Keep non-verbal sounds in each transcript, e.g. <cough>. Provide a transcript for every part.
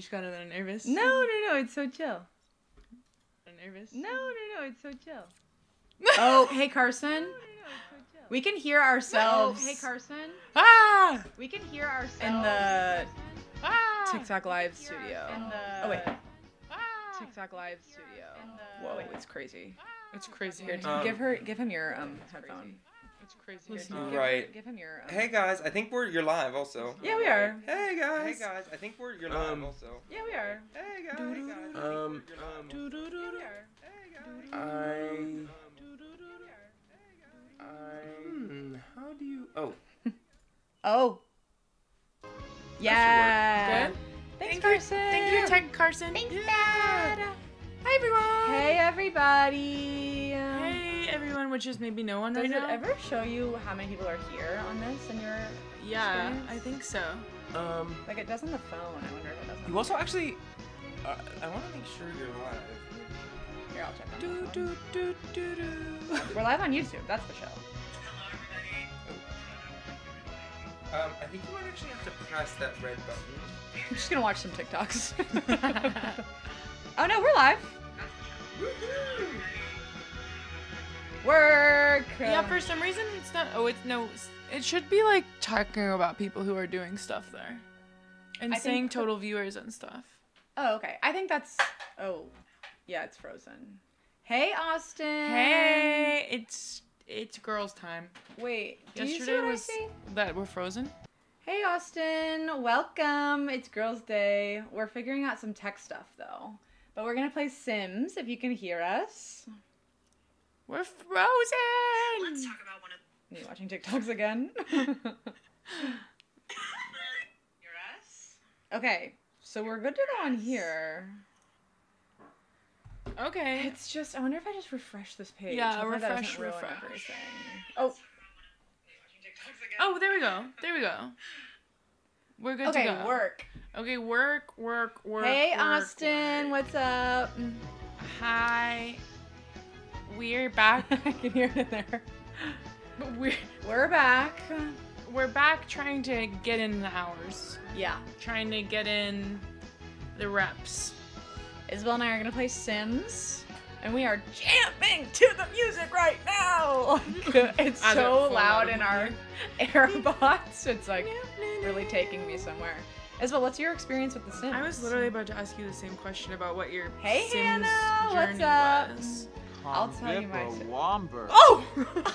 just got a little nervous. No, no, no, it's so chill. Nervous. No, no, no, it's so chill. <laughs> oh, hey Carson. No, no, no, so We can hear ourselves. Oh, hey, Carson. Ah! We can hear ourselves in the Ah! TikTok live studio. In the- Oh wait, Ah! TikTok live studio. Whoa, it's crazy. It's crazy. Here, Um, give her, give him your um headphone. It's crazy. Here, Listen, give- Right. Give him your. Um, Hey guys, I think we're you're live also. Yeah, we are. Hey guys. Hey guys, I think we're you're live Um, also. Yeah, we are. Hey guys. Doo-doo. Hey guys, I Um. Hey guys. I. I. Hmm, how do you. Oh. <laughs> Oh. Yeah. Good? Thanks, Thank you. Carson. Thank you, Tech Carson. Thanks, Yeah. Dad. Hi, everyone. Hey, everybody. Hey, everyone, which is maybe no one Does right it ever show you how many people are here on this in your yeah, experience? I think so. Um. like it does on the phone? I wonder if it does. You also actually. Uh, I want to make sure you're live. Here, I'll check. On Do, do, do, do, do. We're live on YouTube. That's the show. Um, I think you might actually have to press that red button. <laughs> I'm just gonna watch some TikToks. <laughs> oh no, we're live. Work. Yeah, for some reason it's not. Oh, it's no. It should be like talking about people who are doing stuff there, and I saying total viewers and stuff. Oh, okay. I think that's. Oh, yeah, it's frozen. Hey, Austin. Hey, it's it's girls' time. Wait. Do you see Yesterday was that we're frozen. Hey, Austin. Welcome. It's Girls' Day. We're figuring out some tech stuff though, but we're gonna play Sims. If you can hear us. We're frozen. Let's talk about one of Are you watching TikToks again? <laughs> your us. okay, so we're good to go on here. Okay. It's just I wonder if I just refresh this page. Yeah, Hopefully that refresh, refresh. everything. Oh. oh, Oh, there we go. There we go. We're good okay, to go. Okay, work. Okay, work, work, work. hey, work, Austin, work. what's up? Hi. We're back. <laughs> I can hear it in there. we're We're back. we're back trying to get in the hours. Yeah, Trying to get in the reps. Isabel and I are gonna play Sims, and we are jamming to the music right now. <laughs> it's so loud in our <laughs> AirPods. It's like really taking me somewhere. Isabel, what's your experience with the Sims? I was literally about to ask you the same question about what your Hey, Sims Hannah, what's up? was. I'll tell you my Convippa si- Womber. Oh! <laughs>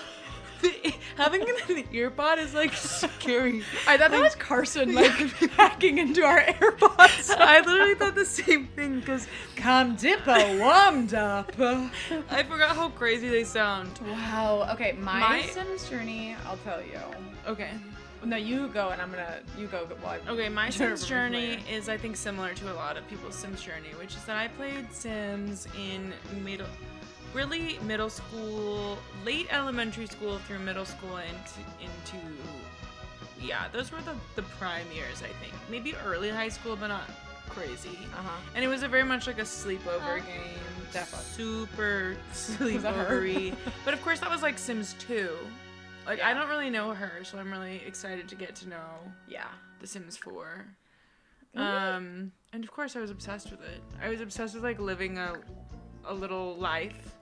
Having an <laughs> earbud is like scary. <laughs> I thought that was Carson like hacking into our AirPods. I literally thought the same thing because Come dip a warmed up. I forgot how crazy they sound. Wow. Okay, my, My- Sims journey. I'll tell you. Okay. No, you go, and I'm gonna. You go. While I- Okay, my Sims journey later. is, I think, similar to a lot of people's Sims journey, which is that I played Sims in middle, really middle school, late elementary school through middle school into into, yeah, those were the the prime years, I think. Maybe early high school, but not crazy. Uh-huh. And it was a very much like a sleepover Uh-huh. game, Definitely. super <laughs> sleepovery. but of course, that was like Sims 2. Like I don't really know her, so I'm really excited to get to know Yeah. the Sims 4. Mhm. Um, and of course, I was obsessed with it. I was obsessed with like living a, a little life,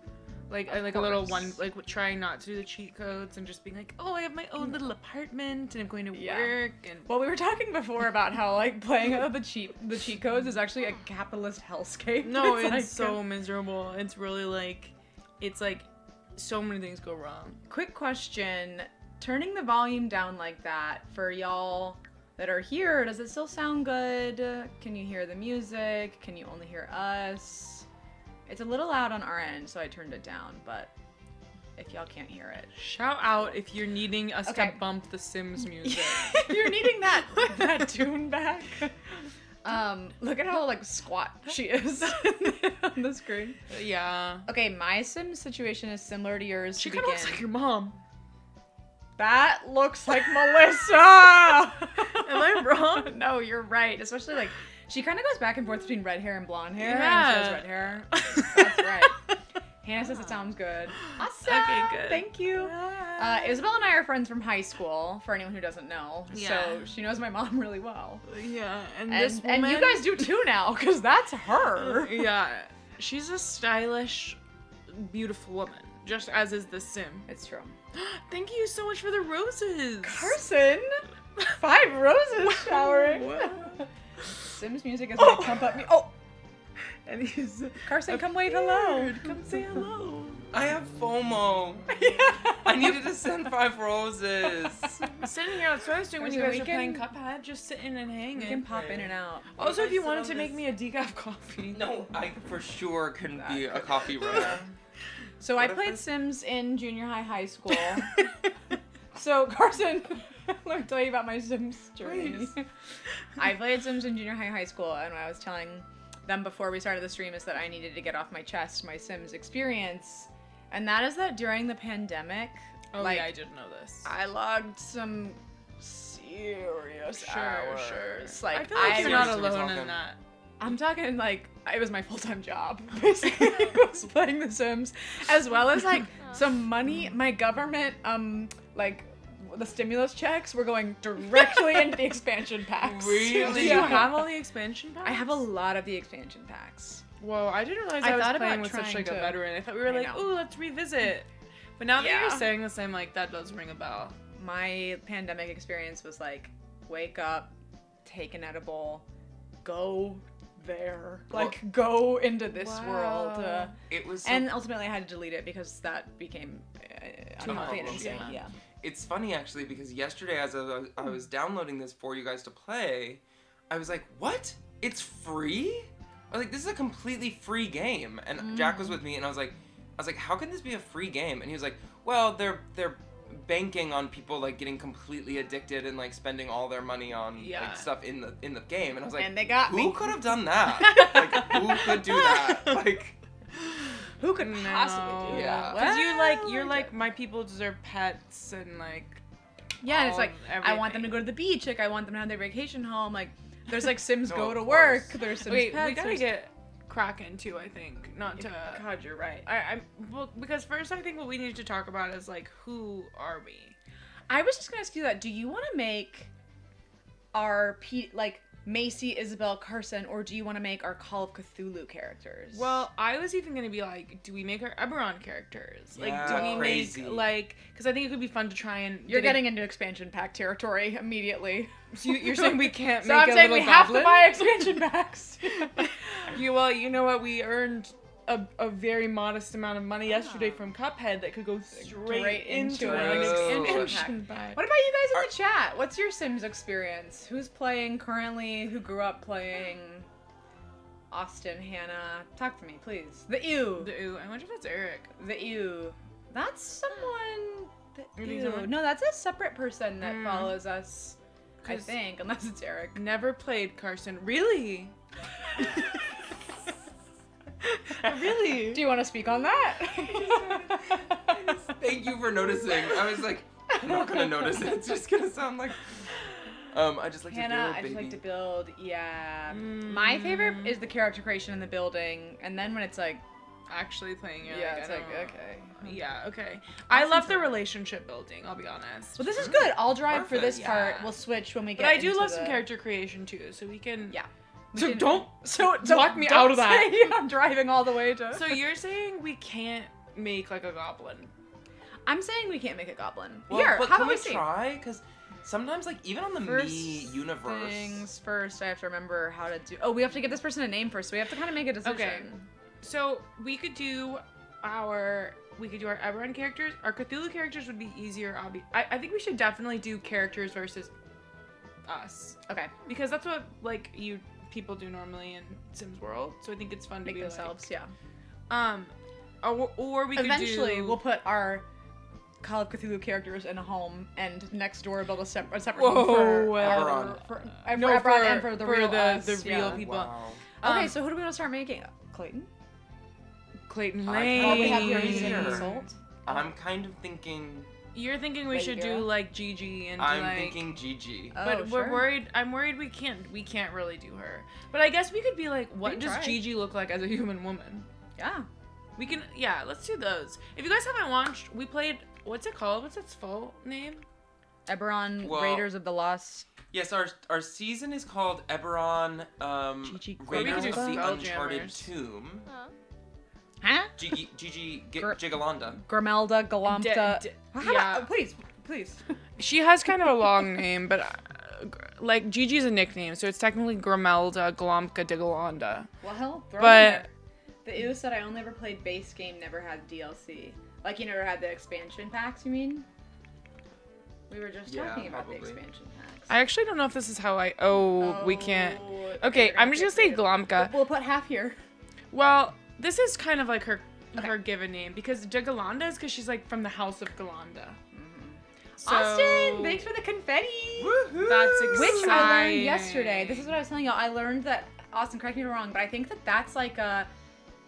like I like a little one, like trying not to do the cheat codes and just being like, oh, I have my own little apartment and I'm going to Yeah. work and Well, we were talking before about how like playing <laughs> uh, the cheat the cheat codes is actually a capitalist hellscape. no, <laughs> it's, like, so uh, miserable. It's really like, it's like, so many things go wrong. quick question: Turning the volume down like that for y'all that are here, does it still sound good? Can you hear the music? Can you only hear us? It's a little loud on our end, so I turned it down. But if y'all can't hear it, Shout out if you're needing us Okay. to bump the Sims <laughs> music. you're needing that that tune back. <laughs> Um, look at how like squat she <laughs> is on the screen. yeah. Okay, my Sims situation is similar to yours. She kind of looks like your mom. That looks like Melissa. Am I wrong? no, you're right. Especially like she kind of goes back and forth between red hair and blonde hair. And she Yeah. has red hair. <laughs> That's right. Hannah says it sounds good. Awesome. Okay, good. Thank you. Uh, Isabel and I are friends from high school. For anyone who doesn't know, Yeah. so she knows my mom <laughs> really well, yeah, and, and this and you guys do too now, cause that's her. <laughs> yeah, she's a stylish, beautiful woman, just as is the sim. It's true. <gasps> Thank you so much for the roses. Carson, five roses showering. Whoa. Sims music is gonna pump up me. Oh, And he's Carson, come wave hello. Come say hello. I have FOMO. <laughs> I needed to send five roses. Sitting here, that's what I when you Carson, guys we were playing Cuphead, just sitting and hanging. You can pop in and out. also, If if I you wanted on to make me a decaf coffee. No, I for sure can be a coffee runner. <laughs> So What I played I- Sims in junior high, high school. <laughs> so Carson, <laughs> let me tell you about my Sims <laughs> journey. I played Sims in junior high, high school, and what I was telling them before we started the stream is that I needed to get off my chest my Sims experience, and that is that during the pandemic, oh like yeah, I didn't know this. I logged some serious Sure, hours. sure. Like I feel like I you're not alone in that. I'm talking like it was my full time job. <laughs> Basically, I was playing The Sims, as well as like some money. My government, um, like the stimulus checks we're going directly into the <laughs> expansion packs. Really? Did Yeah. you have all the expansion packs? I have a lot of the expansion packs. Whoa, I didn't realize I I, was thought playing about with such trying like to- a veteran. I thought we were I like, know. ooh, let's revisit. But now that you're saying this, I'm like, that does ring a bell. My pandemic experience was like wake up, take an edible, go there, like go into this world. Uh, It was so and ultimately, I had to delete it because that became uh, Too unhealthy and much, insane. yeah. yeah. It's funny actually because yesterday as I was, I was downloading this for you guys to play, I was like, "What? It's free?" I was like, "This is a completely free game." And Jack was mm. with me, and I was like, "I was like, how can this be a free game?" And he was like, "Well, they're they're banking on people like getting completely addicted and like spending all their money on Yeah. like stuff in the in the game." And I was like, and they got "Who me. could have done that? <laughs> like, who could do that? <laughs> Like." Who could No. possibly do Yeah. that? Because you like you're like, my people deserve pets and like. Yeah, and it's like of I want them to go to the beach. Like I want them to have their vacation home. Like there's like <laughs> Sims No, go to work. There's Sims Wait, pets. we gotta there's- get Kraken too. I think not to. God, you're right. I, I'm well because first I think what we need to talk about is like who are we? I was just gonna ask you that. Do you want to make our P like Macy, Isabel, Carson, or do you want to make our Call of Cthulhu characters? Well, I was even gonna be like, do we make our Eberron characters? Like, do we crazy. make like? Because I think it could be fun to try and. you're get a- getting into expansion pack territory immediately. <laughs> So you- you're saying we can't <laughs> so make I'm a saying little we have to buy expansion packs. <laughs> You well, you know what? We earned a, a very modest amount of money yesterday Ah. from Cuphead that could go straight, Straight into into, an an expansion expansion pack. What about you guys in the chat? What's your Sims experience? Who's playing currently? Who grew up playing? Austin, Hannah, talk to me, please. The ew, The, ooh, I wonder if that's Eric. the ew. That's someone. The You ew. No, that's a separate person that Mm. follows us. I think, unless it's Eric. Never played Carson. Really? <laughs> <laughs> really? Do you want to speak on that? <laughs> Thank you for noticing. I was like, I'm not gonna notice it. It's just gonna sound like. Um, I just like Hannah, to build, I just like to build. Yeah. My favorite Mm. is the character creation in the building, and then when it's like, Actually playing it. yeah, like, it's like okay. Yeah, okay. I love the relationship building, I'll be honest. Well, this is good. I'll drive for this Perfect. part. We'll switch when we get. But I do into love some character creation too, so we can. Yeah. We So don't. So <laughs> talk me don't out of that. say <laughs> I'm driving all the way to. So you're saying we can't make like a goblin? I'm saying we can't make a goblin. Well, Here, but how can about we we try? Because sometimes, like, even on the First me universe, things first. I have to remember how to do. Oh, we have to give this person a name first. So we have to kind of make a decision. Okay. So we could do our we could do our Eberron characters. Our Cthulhu characters would be easier. Obvi- I I think we should definitely do characters versus us Okay. because that's what like you people do normally in Sims World. So I think it's fun to Make be themselves. Yeah. Um, or, or we Eventually, could do, we'll put our Call of Cthulhu characters in a home, and next door build a, sep- a separate Whoa, home for well, Eberron. For, for, No, for and for the for real the- us, the real yeah. people. Wow. Okay, Um, so who do we want to start making? Clayton. Clayton I Lane. kinda have your Lane. reason Sure. consult. I'm kind of thinking. You're thinking we should girl. do like Gigi and I'm like. thinking Gigi. Oh, but we're sure. worried. I'm worried we can't. We can't really do her. But I guess we could be like, what does try. Gigi look like as a human woman? Yeah. We can, yeah, let's do those. If you guys haven't watched, we played. What's it called? What's its full name? Eberron Well- Raiders of the Lost. Yes, our our season is called Eberron um, Gigi Raiders of the Spelljammers. Uncharted Tomb. Huh? Gigi Gigi G- Gr- Gigalanda. Grimelda, Galamta. D- d- yeah. please, please. <laughs> She has kind of a long name, but uh, gr- like Gigi's a nickname, so it's technically Grimelda Glomka Digalonda. Well, hell, throw But- it in there. The EW said I only ever played base game, never had DLC. Like you never had the expansion packs, you mean? We were just Yeah, talking about the expansion packs. I actually don't know if this is how I. Oh, we can't. Oh, Okay, I'm just gonna say approve. Glomka. We'll put half here. Well, this is kind of like her Okay. her given name because Digalonda is because she's like from the house of Galanda. So, Austin, thanks for the confetti. That's exciting. Which I learned yesterday. This is what I was telling y'all. I learned that Austin, correct me if I'm wrong, but I think that that's like a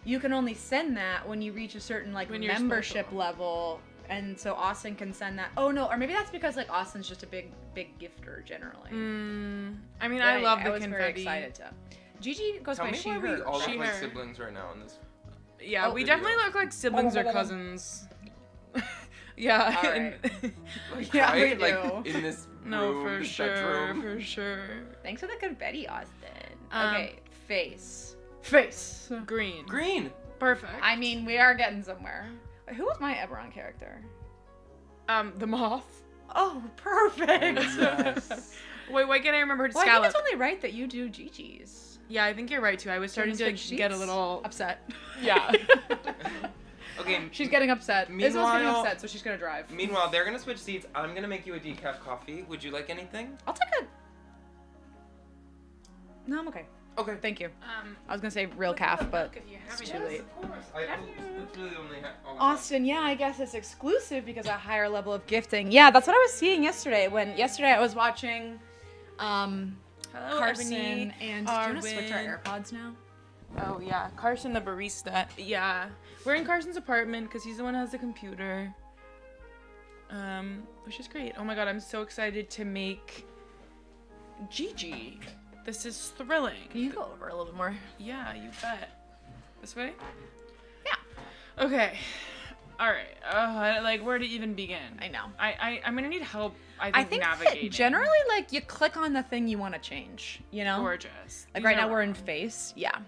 you can only send that when you reach a certain like When membership special. level. And so Austin can send that. Oh no, or maybe that's because like Austin's just a big, big gifter generally. Mm, I mean, But I anyway, love the I was confetti. very excited to. Gigi goes Tell by me she why we all She, look like her. siblings right now in this. Yeah, Oh, we definitely look like siblings or cousins. <laughs> yeah. All and- <laughs> Like, Yeah, we right? Like in this <laughs> no, room, for sure, bedroom. for sure. Thanks for the confetti, Austin. Um, okay, face. Face. Green. Green. Perfect. I mean, we are getting somewhere. Who was my Eberron character? um, the moth. Oh, perfect. Yes. Wait, why can't I remember? Well, I think it's only right that you do Gigi's. Yeah, I think you're right too. I was starting to Switch get a little. upset. Yeah. <laughs> Okay. she's getting upset. Isabel's getting Meanwhile- upset, so she's gonna drive. Meanwhile, they're gonna switch seats. I'm gonna make you a decaf coffee. Would you like anything? I'll take a. No, I'm okay. Okay. Thank you. um, I was gonna say real calf, but it's it's too late. Of course. I literally only have. Oh, Austin, yeah, I guess it's exclusive because a higher level of gifting. Yeah, that's what I was seeing yesterday. When yesterday I was watching, um, Hello, Carson Ebony, and. Do you want to switch our AirPods now? Oh yeah, Carson the barista. Yeah, we're in Carson's apartment because he's the one who has the computer. Um, which is great. Oh my god, I'm so excited to make Gigi. This is thrilling. Can you go over a little bit more? Yeah, you bet. This way? Yeah. Okay. All right. Uh, like where to even begin? I know. I, I I'm gonna need help. I think, I think navigating. that generally, like, you click on the thing you want to change. You know, gorgeous. like These right now we're in face. Yeah.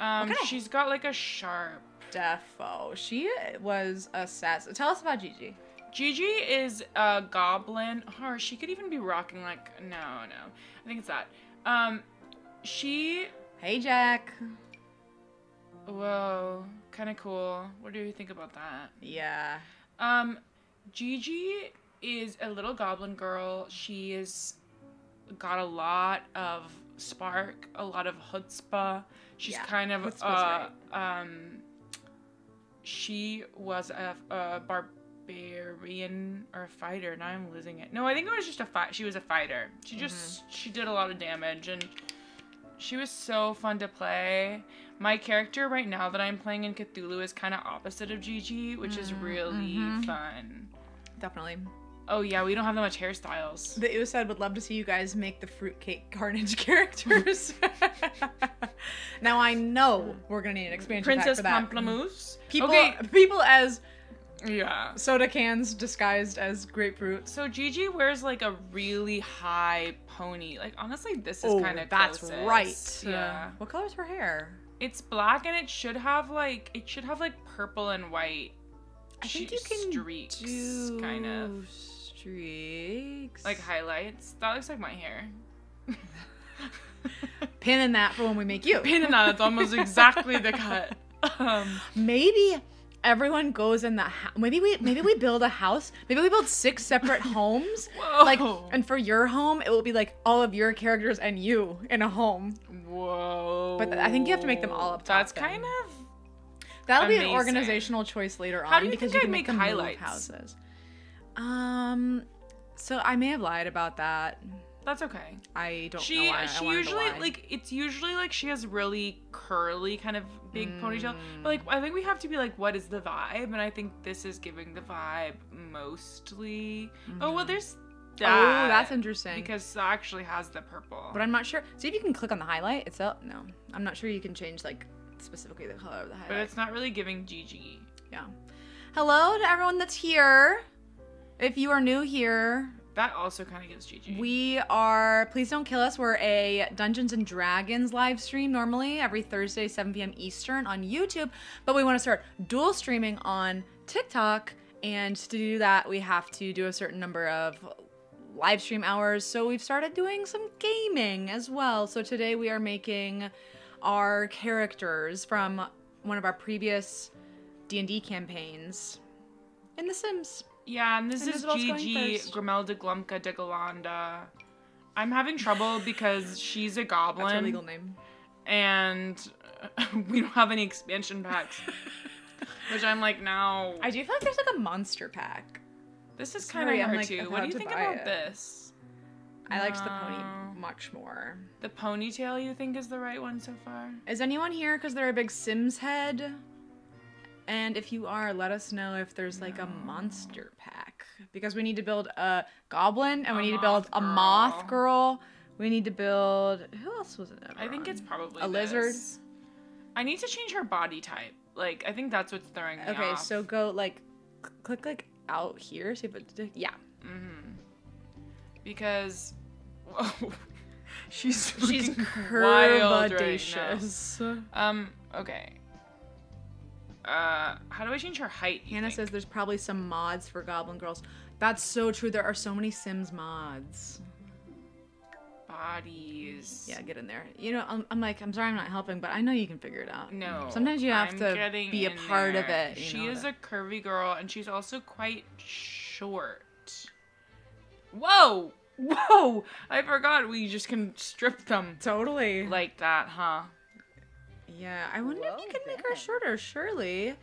Um, she's got like a sharp. Defo. She was a sass. Tell us about Gigi. Gigi is a goblin. Or she could even be rocking like no, no. I think it's that. Um, she. Hey, Jack. Whoa, kind of cool. What do you think about that? Yeah. Um, Gigi is a little goblin girl. She is got a lot of spark, a lot of chutzpah. She's Yeah, kind of uh, um. She was a, a barbarian or a fighter. Now I'm losing it. No, I think it was just a fight. She was a fighter. She just she did a lot of damage and she was so fun to play. My character right now that I'm playing in Cthulhu is kind of opposite of Gigi, which is really mhm. fun. Definitely. Oh yeah, we don't have that much hairstyles. The U said would love to see you guys make the fruitcake carnage <laughs> characters. <laughs> now I know we're gonna need an expansion Princess pack for that. Pamplemousse. People, Okay, people as yeah. soda cans disguised as grapefruits. So Gigi wears like a really high pony. Like honestly, this is Oh, kind of that's right. Yeah. What color's her hair? It's black and it should have like it should have like purple and white. I think sh- you can streaks, do kind of streaks. like highlights. That looks like my hair. <laughs> pinning that for when we make you. Pinning that. It's almost exactly the <laughs> cut. Um, Maybe everyone goes in the house. Maybe we maybe we build a house. Maybe we build six separate <laughs> homes. Whoa. Like, and for your home, it will be like all of your characters and you in a home. whoa. But I think you have to make them all up top That's then. kind of That'll be an organizational choice later on How do you because you I'd make make highlights? houses. Um, so I may have lied about that. That's okay. I don't know. She Why. I she usually like it's usually like she has really curly kind of big ponytail. Mm. But like I think we have to be like what is the vibe? And I think this is giving the vibe mostly. Oh well there's that. Mm-hmm. Oh, that's interesting. Because that actually has the purple. but I'm not sure. See if you can click on the highlight itself. No, I'm not sure you can change like specifically the color of the highlight. But it's not really giving Gigi. yeah. Hello to everyone that's here. If you are new here, That also kind of gives Gigi. we are Please Don't Kill Us. We're a Dungeons and Dragons live stream normally every Thursday, 7 p.m. Eastern on YouTube. But we want to start dual streaming on TikTok. And to do that, we have to do a certain number of live stream hours. So we've started doing some gaming as well. So today we are making our characters from one of our previous D&D campaigns in The Sims. Yeah, and this is Gigi. Grimelda Glumka de Galanda. I'm having trouble because she's a goblin. That's her legal name. and <laughs> we don't have any expansion packs. <laughs> Which I'm like now. I do feel like there's like a monster pack. this is kind of I'm, like, too. What do you think about it. this? I liked the pony much more. The ponytail you think is the right one so far? Is anyone here because they're a big Sims head? And if you are, let us know if there's like a monster pack. Because we need to build a goblin and we need to build a moth girl. We need to build. Who else was it? I think it's probably A lizard? I need to change her body type. Like I think that's what's throwing me Okay, off. so go like cl- click like out here. See if it. Yeah. Mm-hmm. Because whoa, <laughs> she's She's wild right Um. Okay. Uh, how do I change her height? Hannah think? says there's probably some mods for Goblin Girls. That's so true. There are so many Sims mods. bodies. Yeah, get in there. You know, I'm, I'm like, I'm sorry I'm not helping, but I know you can figure it out. No. Sometimes you have I'm to be a part of it. you She is to- a curvy girl, and she's also quite short. Whoa! <laughs> Whoa! I forgot we just can strip them totally. like that, huh? Yeah, I wonder if you can make her shorter. Surely,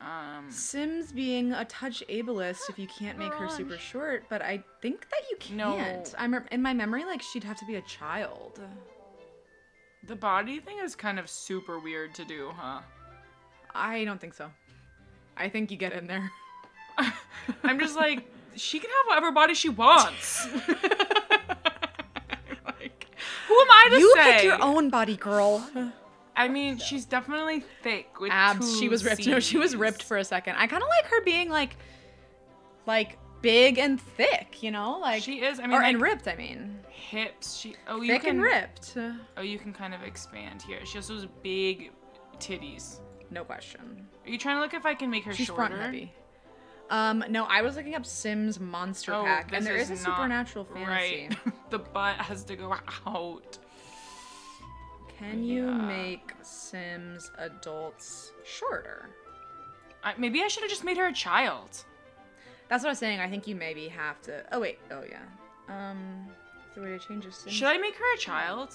Um. Sims being a touch ableist if you can't make her super short, but I think that you can't. No. I'm in my memory like she'd have to be a child. The body thing is kind of super weird to do, huh? I don't think so. I think you get in there. <laughs> I'm just like, she can have whatever body she wants. <laughs> <laughs> like, who am I to you say? You pick your own body, girl. I mean, she's definitely thick with abs. She was ripped. No, she was ripped for a second. I kind of like her being like, like big and thick. You know, like She is. I mean, or like, and ripped. I mean, hips. She. Oh, you thick can. and ripped. Oh, you can kind of expand here. She also has big titties. No question. Are you trying to look if I can make her She's shorter? front heavy. Um, no, I was looking up Sims Monster Oh, Pack, and there is, is a supernatural fantasy. Right. <laughs> the butt has to go out. Can you Yeah. make Sims adults shorter? I, maybe I should have just made her a child. That's what I was saying. I think you maybe have to. Oh wait. Oh yeah. Um, a way to change a Sim? Should I make her a child?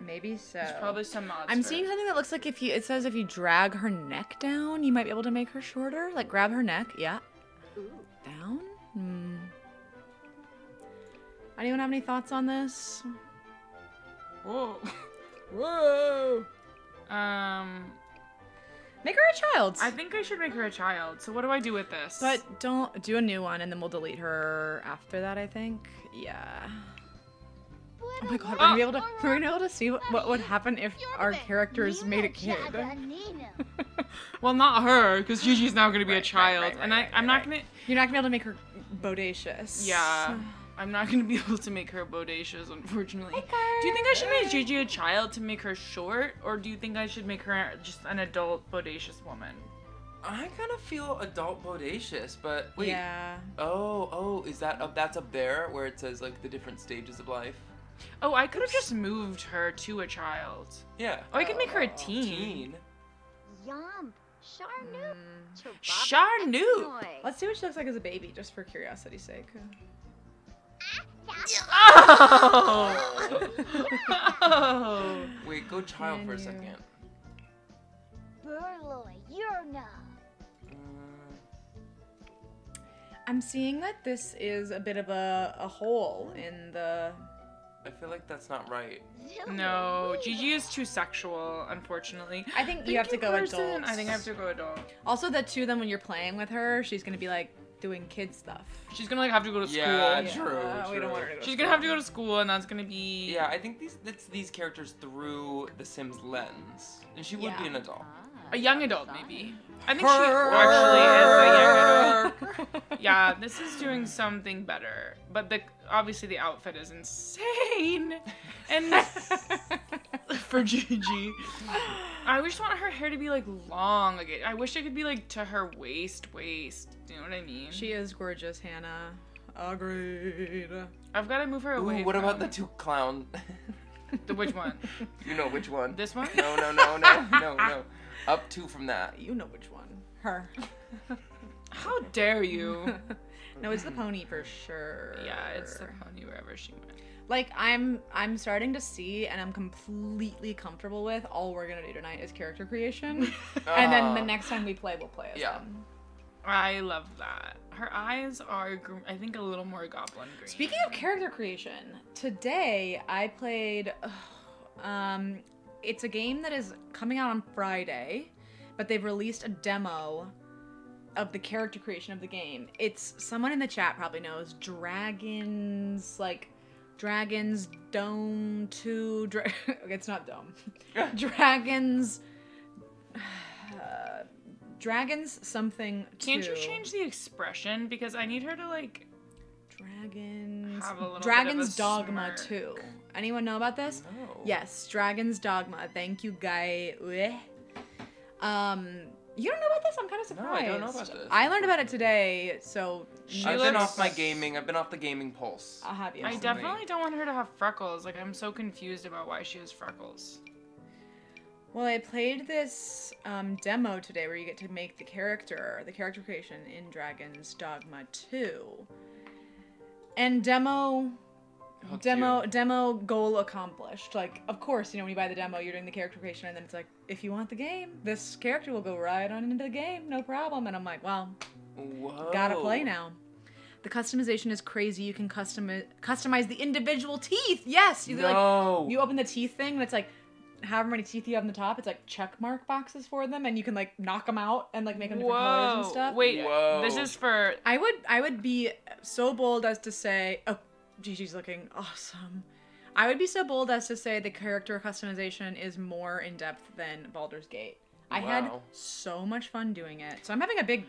Maybe so. There's probably some mods. I'm seeing something that looks like if you it says if you drag her neck down, you might be able to make her shorter. Like grab her neck, yeah. Down? Hmm. Anyone have any thoughts on this? Whoa. <laughs> Whoa. Um, Make her a child. I think I should make her a child. So what do I do with this? but don't do a new one and then we'll delete her after that, I think. Yeah. Oh my god, we're gonna be able to we're gonna be able to see what, what would happen if our characters made a kid. <laughs> well, not her, because Gigi's now gonna be a Right, right, child, right, and I I'm right. not gonna. You're not gonna be able to make her bodacious. Yeah, I'm not gonna be <laughs> able to make her bodacious, unfortunately. Do you think I should make Gigi a child to make her short, or do you think I should make her just an adult bodacious woman? I kind of feel adult bodacious, but wait. Yeah. Oh, oh, is that up? That's up there where it says like the different stages of life. Oh, I could have just moved her to a child. Yeah. Oh, I could make her a Oh, teen. teen. Yum. Charnoop. Mm. Charnoop. Let's see what she looks like as a baby, just for curiosity's sake. Oh. oh. <laughs> Wait, go child for a second. Burloy, you're not. Mm, I'm seeing that this is a bit of a, a hole in the. I feel like that's not right. No, Gigi is too sexual, unfortunately. I think you Thank have to go Kirsten. adult. I think I have to go adult. Also, the two of them when you're playing with her, she's gonna be like doing kid stuff. She's gonna like have to go to school. Yeah, Yeah, true, We don't want her to go to She's school. gonna have to go to school, and that's gonna be Yeah, I think these it's these characters through the Sims lens, and she would Yeah. be an adult. A young adult maybe. I think she actually is a young adult. <laughs> Yeah, this is doing something better, but the obviously the outfit is insane, and <laughs> for Gigi, I just want her hair to be like long. Like I wish it could be like to her waist, waist. Do you know what I mean? She is gorgeous, Hannah. Agreed. I've got to move her away. Ooh, what about the two clown? the which one? <laughs> you know which one? This one? No, no, no, no, no, no. Up two from that. You know which one. Her. <laughs> How dare you? <laughs> no, it's the pony for sure. yeah, it's the pony wherever she went. like I'm I'm starting to see and I'm completely comfortable with all we're gonna do tonight is character creation. <laughs> and then the Ah. next time we play, we'll play as Yeah. them. I love that. Her eyes are, gr- I think, a little more goblin green. Speaking of character creation, today I played. <sighs> um, it's a game that is coming out on Friday, but they've released a demo of the character creation of the game. It's someone in the chat probably knows dragons like dragons dome 2 dra- <laughs> okay, it's not dome <laughs> dragons uh, <sighs> dragons something Can't you change the expression because I need her to like? Dragons. Have a little bit of Dragon's Dogma smirk. 2. Anyone know about this? No. Yes, Dragon's Dogma. Thank you, Guy. Um, you don't know about this? I'm kind of surprised. No, surprised. I don't know about this. I learned about it today, so She I've been off my gaming. I've been off the gaming pulse. I'll have you. I definitely don't want her to have freckles. Like I'm so confused about why she has freckles. Well, I played this um, demo today where you get to make the character, the character creation in Dragon's Dogma 2. And demo Hooked demo you. demo goal accomplished. Like, of course, you know when you buy the demo, you're doing the character creation, and then it's like, if you want the game, this character will go right on into the game, no problem. And I'm like, well, Whoa. gotta play now. The customization is crazy. You can custom customize the individual teeth. Yes, you like you open the teeth thing, and it's like however many teeth you have on the top. It's like check mark boxes for them, and you can like knock them out and like make them different colors and stuff. Wait, Whoa. this is for I would I would be so bold as to say, oh, Gigi's looking awesome. I would be so bold as to say the character customization is more in depth than Baldur's Gate. I had so much fun doing it. So I'm having a big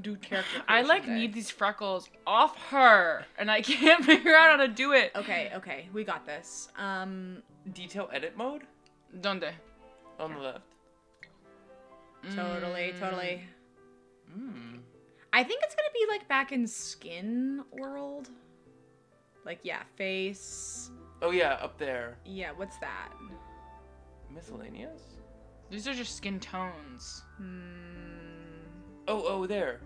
dude character. I like day. need these freckles off her, and I <laughs> can't figure out how to do it. Okay, okay, we got this. Um, Detail edit mode Donde? on the left. totally, Mm. totally. Mm. I think it's gonna be like back in Skin World. Like yeah, face. Oh yeah, up there. Yeah, what's that? Miscellaneous. These are just skin tones. Hmm. Oh oh there.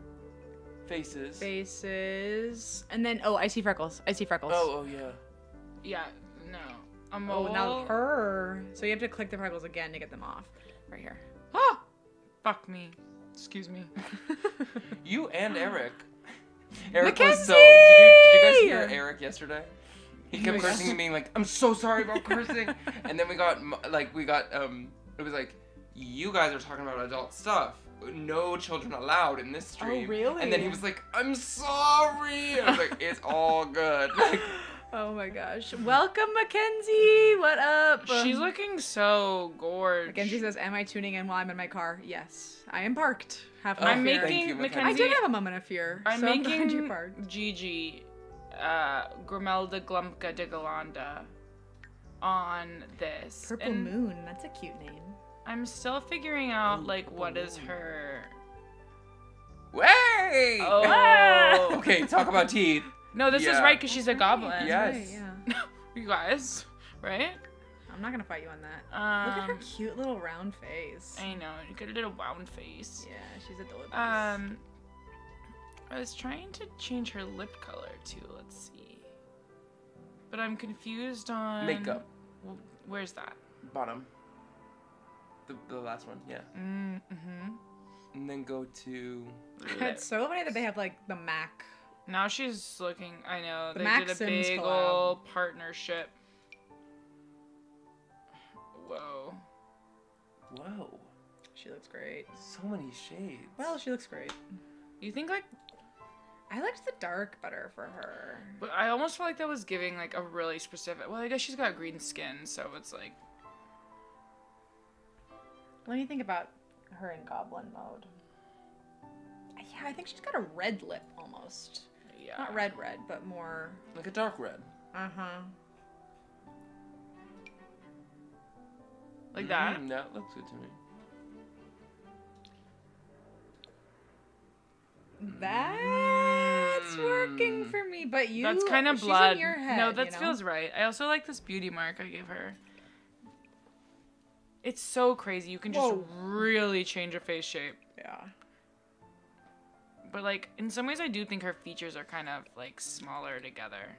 Faces. Faces, and then oh, I see freckles. I see freckles. Oh oh yeah. Yeah, no. I'm Oh, now her. So you have to click the freckles again to get them off. Right here. Ah! Fuck me. Excuse me. <laughs> You and Eric. Eric was so. Did you, did you guys hear Eric yesterday? He kept Oh cursing gosh. and being like, "I'm so sorry about cursing," <laughs> and then we got like we got um. It was like, you guys are talking about adult stuff. No children allowed in this stream. Oh, really? And then he was like, "I'm sorry." I was like, "It's all good." <laughs> Like, Oh my gosh. Welcome, Mackenzie. What up? She's looking so gorgeous. Mackenzie says, "Am I tuning in while I'm in my car?" Yes, I am parked. Have Oh, I'm fear. making you, I Mackenzie. did have a moment of fear. I'm so I'm making you parked. Gigi, uh, Grimelda Glumka de Galanda on this. Purple and Moon. That's a cute name. I'm still figuring out Ooh, like what Purple is her. Wait. Oh. <laughs> okay, talk about teeth. No, this is right because she's a goblin. Yes. Right, yeah. <laughs> you guys, right? I'm not gonna fight you on that. Um, Look at her cute little round face. I know. You got a little round face. Yeah, she's adorable. Um, I was trying to change her lip color too. Let's see. But I'm confused on Makeup. Well, where's that? Bottom. The, the last one, yeah. Mm-hmm. And then go to. <laughs> it's so funny that they have like the Mac. Now she's looking. I know The they did a Maxims big collab. ol' partnership. Whoa. Whoa. She looks great. So many shades. Well, she looks great. You think like I liked the dark better for her. But I almost felt like that was giving like a really specific. Well, I guess she's got green skin, so it's like Let me think about her in goblin mode. Yeah, I think she's got a red lip almost. yeah. Not red red, but more Like a dark red. uh-huh. Like that. Mm, that looks good to me. That's working Mm. for me, but you That's kind of she's blood. in your head. no, you that know? feels right. I also like this beauty mark I gave her. It's so crazy. You can just Whoa. really change a face shape. Yeah. But like in some ways I do think her features are kind of like smaller together.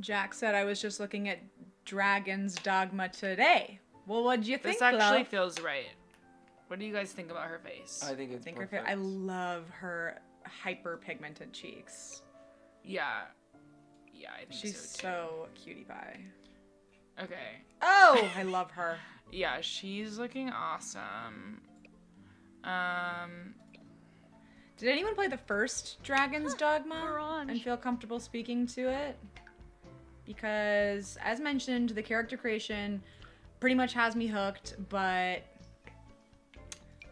Jack said I was just looking at Dragon's Dogma today. Well, what do you think, This actually love? feels right. What do you guys think about her face? I think it's I think her perfect. fa- I love her hyper pigmented cheeks. yeah. Yeah, I think She's so so cutie pie. Okay. Oh, <laughs> I love her. Yeah, she's looking awesome. Um Did anyone play the first Dragon's <gasps> Dogma orange. and feel comfortable speaking to it? Because, as mentioned, the character creation pretty much has me hooked, but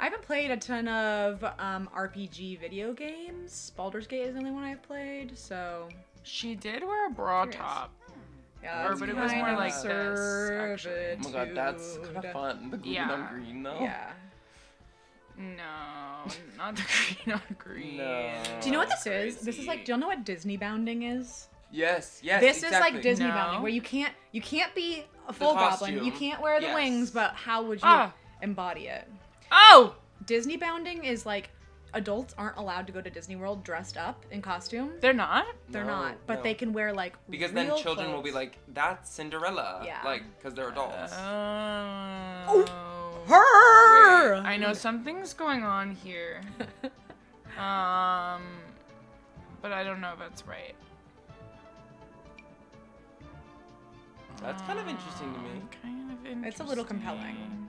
I haven't played a ton of um, RPG video games. Baldur's Gate is the only one I've played, so she did wear a bra Curious. top. yeah. Or, but it was more of like this, actually. Oh my god, that's kind of fun. The green Yeah. on green though. Yeah. No, not the <laughs> green on green. No. Do you know what this is? This is like, do Crazy. you know what Disney bounding is? Yes, yes. this is like Disney No. bounding, where you can't you can't be a full goblin, you can't wear the Yes. wings, but how would you Ah. embody it? Oh! Disney bounding is like adults aren't allowed to go to Disney World dressed up in costume. They're not? They're No, not, but no. they can wear like Because then real children will be like, "That's Cinderella." Yeah. Like, because they're adults. Oh. her. I know something's going on here. <laughs> Um, but I don't know if that's right. That's kind of interesting to me. Kind of interesting. It's a little compelling.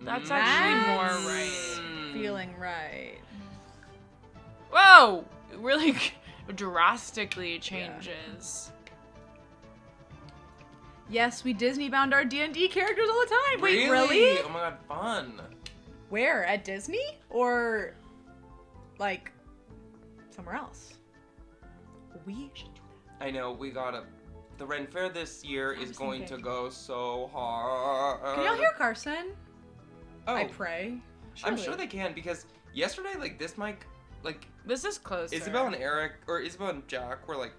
That's actually more right. Mm. Feeling right. Whoa! It really <laughs> drastically changes. Yes, we Disney bound our D and D characters all the time. Wait, Really? really? Oh my god, fun. Where at Disney or like somewhere else? We should do that. I know we gotta. The Ren Fair this year is going thinking. to go so hard. Can y'all hear Carson? Oh, I pray. I'm sure they can because yesterday, like this mic, like This is closer. Isabel and Eric or Isabel and Jack were like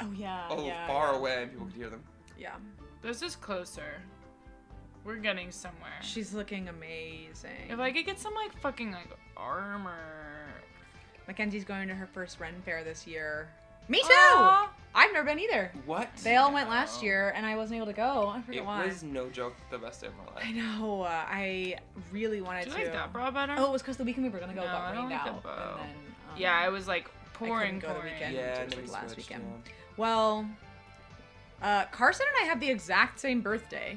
Oh yeah. oh yeah, far yeah. away and people could hear them. Yeah. This is closer. We're getting somewhere. She's looking amazing. If I could get some like fucking like armor. Mackenzie's going to her first Ren Fair this year. Me too. Aw. I've never been either. What? They all went last year, and I wasn't able to go. I forget It why. It was no joke the best day of my life. I know. Uh, I really wanted Do you to. like that bra better? Oh, it was because the weekend we were gonna go No, got I don't rained like the out, bow. and then um, yeah, I was like pouring, I go the weekend. Yeah, it and was then like last switched, weekend. yeah. Well, uh, Carson and I have the exact same birthday.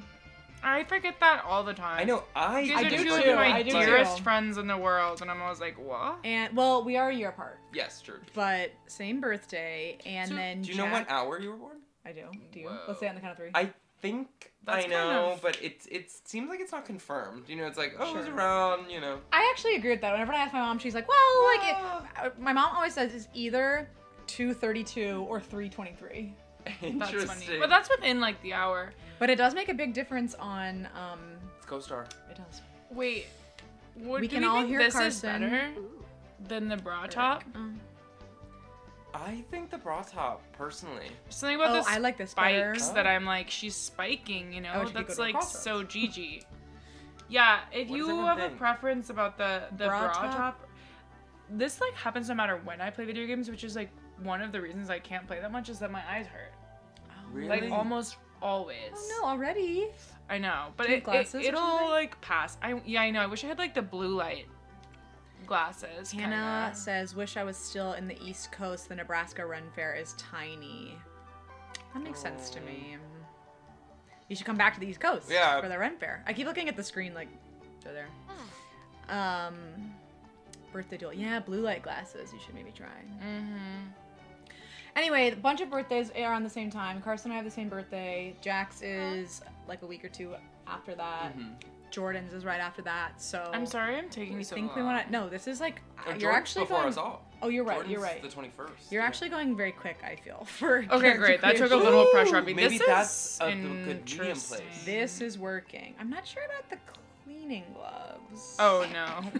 I forget that all the time. I know. I, You I guys do two too, of my I do dearest too. friends in the world, and I'm always like, what? And well, we are a year apart, Yes, true. but same birthday. And So, then Do you know what hour you were born? I do. Do you? Whoa. Let's say on the count of three. I think That's I kind know, of- but it it seems like it's not confirmed. You know, it's like oh, it was around. You know. I actually agree with that. Whenever I ask my mom, she's like, "Well, like, Ah. it, uh, my mom always says it's either two thirty-two or three twenty-three." That's Interesting. funny. But that's within like the hour. But it does make a big difference on. Um, It's co-star. it does. Wait. What, We do can you all hear this Carson. is better than the bra top? Um, I think the bra top personally. Something about oh, the I like this better. spikes Oh. that I'm like, she's spiking, you know? Oh, That's go to the like so Gigi. Yeah, if What you everyone have a preference about the the Bra bra, top? top? this like happens no matter when I play video games, which is like one of the reasons I can't play that much is that my eyes hurt. Really? Like almost always. Oh no, already. I know, but Do it, glasses or it, will like pass. I yeah, I know. I wish I had like the blue light glasses. Hannah kinda. says, "Wish I was still in the East Coast. The Nebraska Ren Fair is tiny." That makes sense to me. You should come back to the East Coast Yeah. for the Ren Fair. I keep looking at the screen like they're there. Um, birthday duel. Yeah, blue light glasses. You should maybe try. Mm-hmm. Anyway, a bunch of birthdays are on the same time. Carson and I have the same birthday. Jack's is like a week or two after that. Mhm. Jordan's is right after that. So I'm sorry, I'm taking We so think we want to. No, this is like Oh, you're actually before going. us all. Oh, you're right. Jordan's you're right. The 21st. You're yeah. actually going very quick. I feel <laughs> for. Okay, great. That took a creation. little pressure off me. Maybe this that's is a- good medium interesting. place. This is working. I'm not sure about the cleaning gloves. Oh no. <laughs>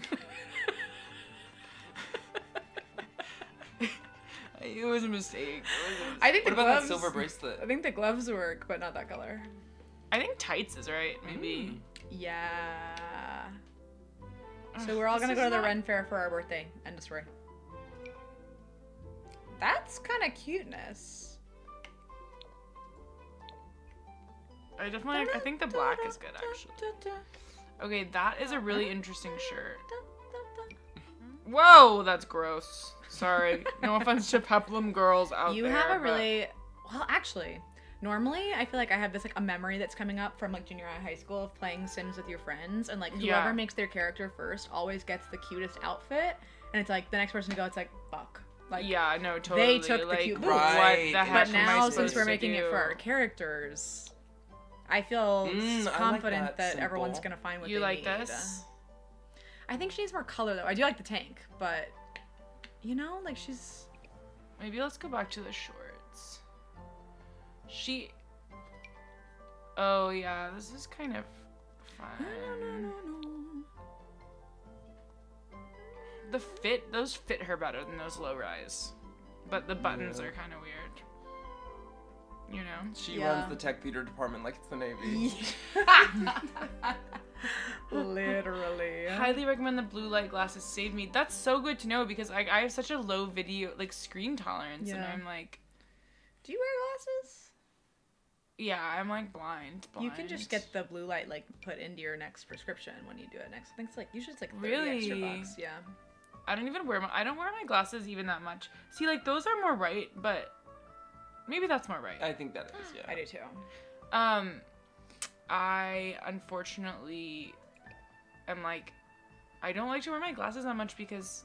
it was a mistake. It was a mistake. I think What the about gloves. that silver bracelet? I think the gloves work, but not that color. I think tights is right. Maybe. Hmm. Yeah. So we're all this gonna go to the not- Ren Fair for our birthday. End of story. That's kind of cuteness. I definitely. I think the black is good actually. Okay, that is a really interesting shirt. <laughs> Whoa, that's gross. Sorry. No offense to Peplum girls out You there. You have a but- really well, actually. Normally, I feel like I have this like a memory that's coming up from like junior high, high school of playing Sims with your friends, and like whoever Yeah. makes their character first always gets the cutest outfit, and it's like the next person to go, it's like fuck, like yeah, no, totally. They took the cute what moves. Right, the heck But am I now, since we're to making it for our characters, I feel Mm, s- I like confident that everyone's gonna find what You they like need. this? I think she needs more color though. I do like the tank, but you know, like she's Maybe let's go back to the shorts. She. Oh yeah, this is kind of fun. The fit, those fit her better than those low rise, but the buttons Yeah. are kind of weird. You know. She Yeah. runs the tech theater department like it's the Navy. <laughs> <laughs> literally. Highly recommend the blue light glasses. Save me. That's so good to know because I, I have such a low video like screen tolerance, and I'm like, Do you wear glasses? yeah, I'm like blind. blind. You can just get the blue light like put into your next prescription when you do it next. I think it's like usually it's like 30 extra Really? bucks. Yeah. I don't even wear my. I don't wear my glasses even that much. See, like those are more right, but maybe that's more right. I think that is, yeah. I do too. Um, I unfortunately am like, I don't like to wear my glasses that much because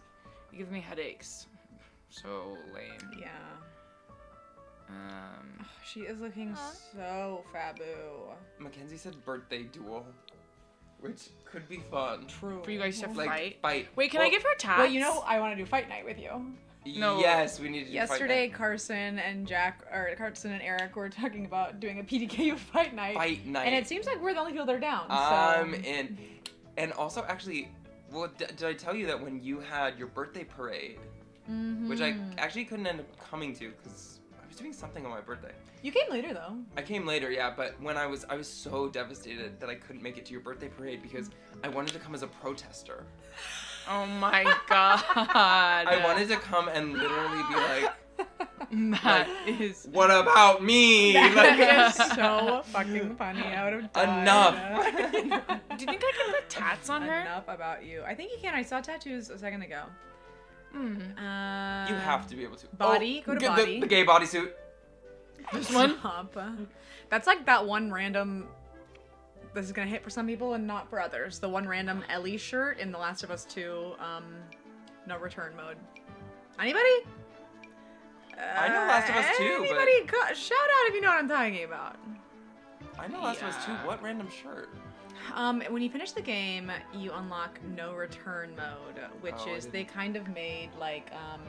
it gives me headaches. So lame. Yeah. Um, She is looking so fabu. Mackenzie said birthday duel, which could be fun. True. for you guys to Like fight. fight. Wait, can I give her a tats? Well, you know, I want to do fight night with you. No. Yes, we need to do Yesterday, Carson and Jack, or Carson and Eric, were talking about doing a PDKU <laughs> fight night. Fight night. And it seems like we're the only people that are down. I'm so. in. And also, actually, well, d- did I tell you that when you had your birthday parade, which I Mhm. actually couldn't end up coming to because I was doing something on my birthday. You came later though. I came later, yeah, but when I was, I was so devastated that I couldn't make it to your birthday parade because I wanted to come as a protester. <laughs> Oh my god. I wanted to come and literally be like, That is. "What about me?" That Like, is <laughs> so fucking funny. I would have died. Enough. <laughs> Do you think I can put tats on her? Enough about you. I think you can. I saw tattoos a second ago. Hmm. Uh, you have to be able to. Body, go to the- body. The, gay bodysuit. This one? Stop. That's like that one random. This is gonna hit for some people and not for others. The one random Ellie shirt in The Last of Us 2, um, no return mode. Anybody? I know Last of Us 2, Anybody? Go- shout out if you know what I'm talking about. I know Last of Us 2. What random shirt? Um, when you finish the game, you unlock no return mode, which Oh, is they kind of made like um.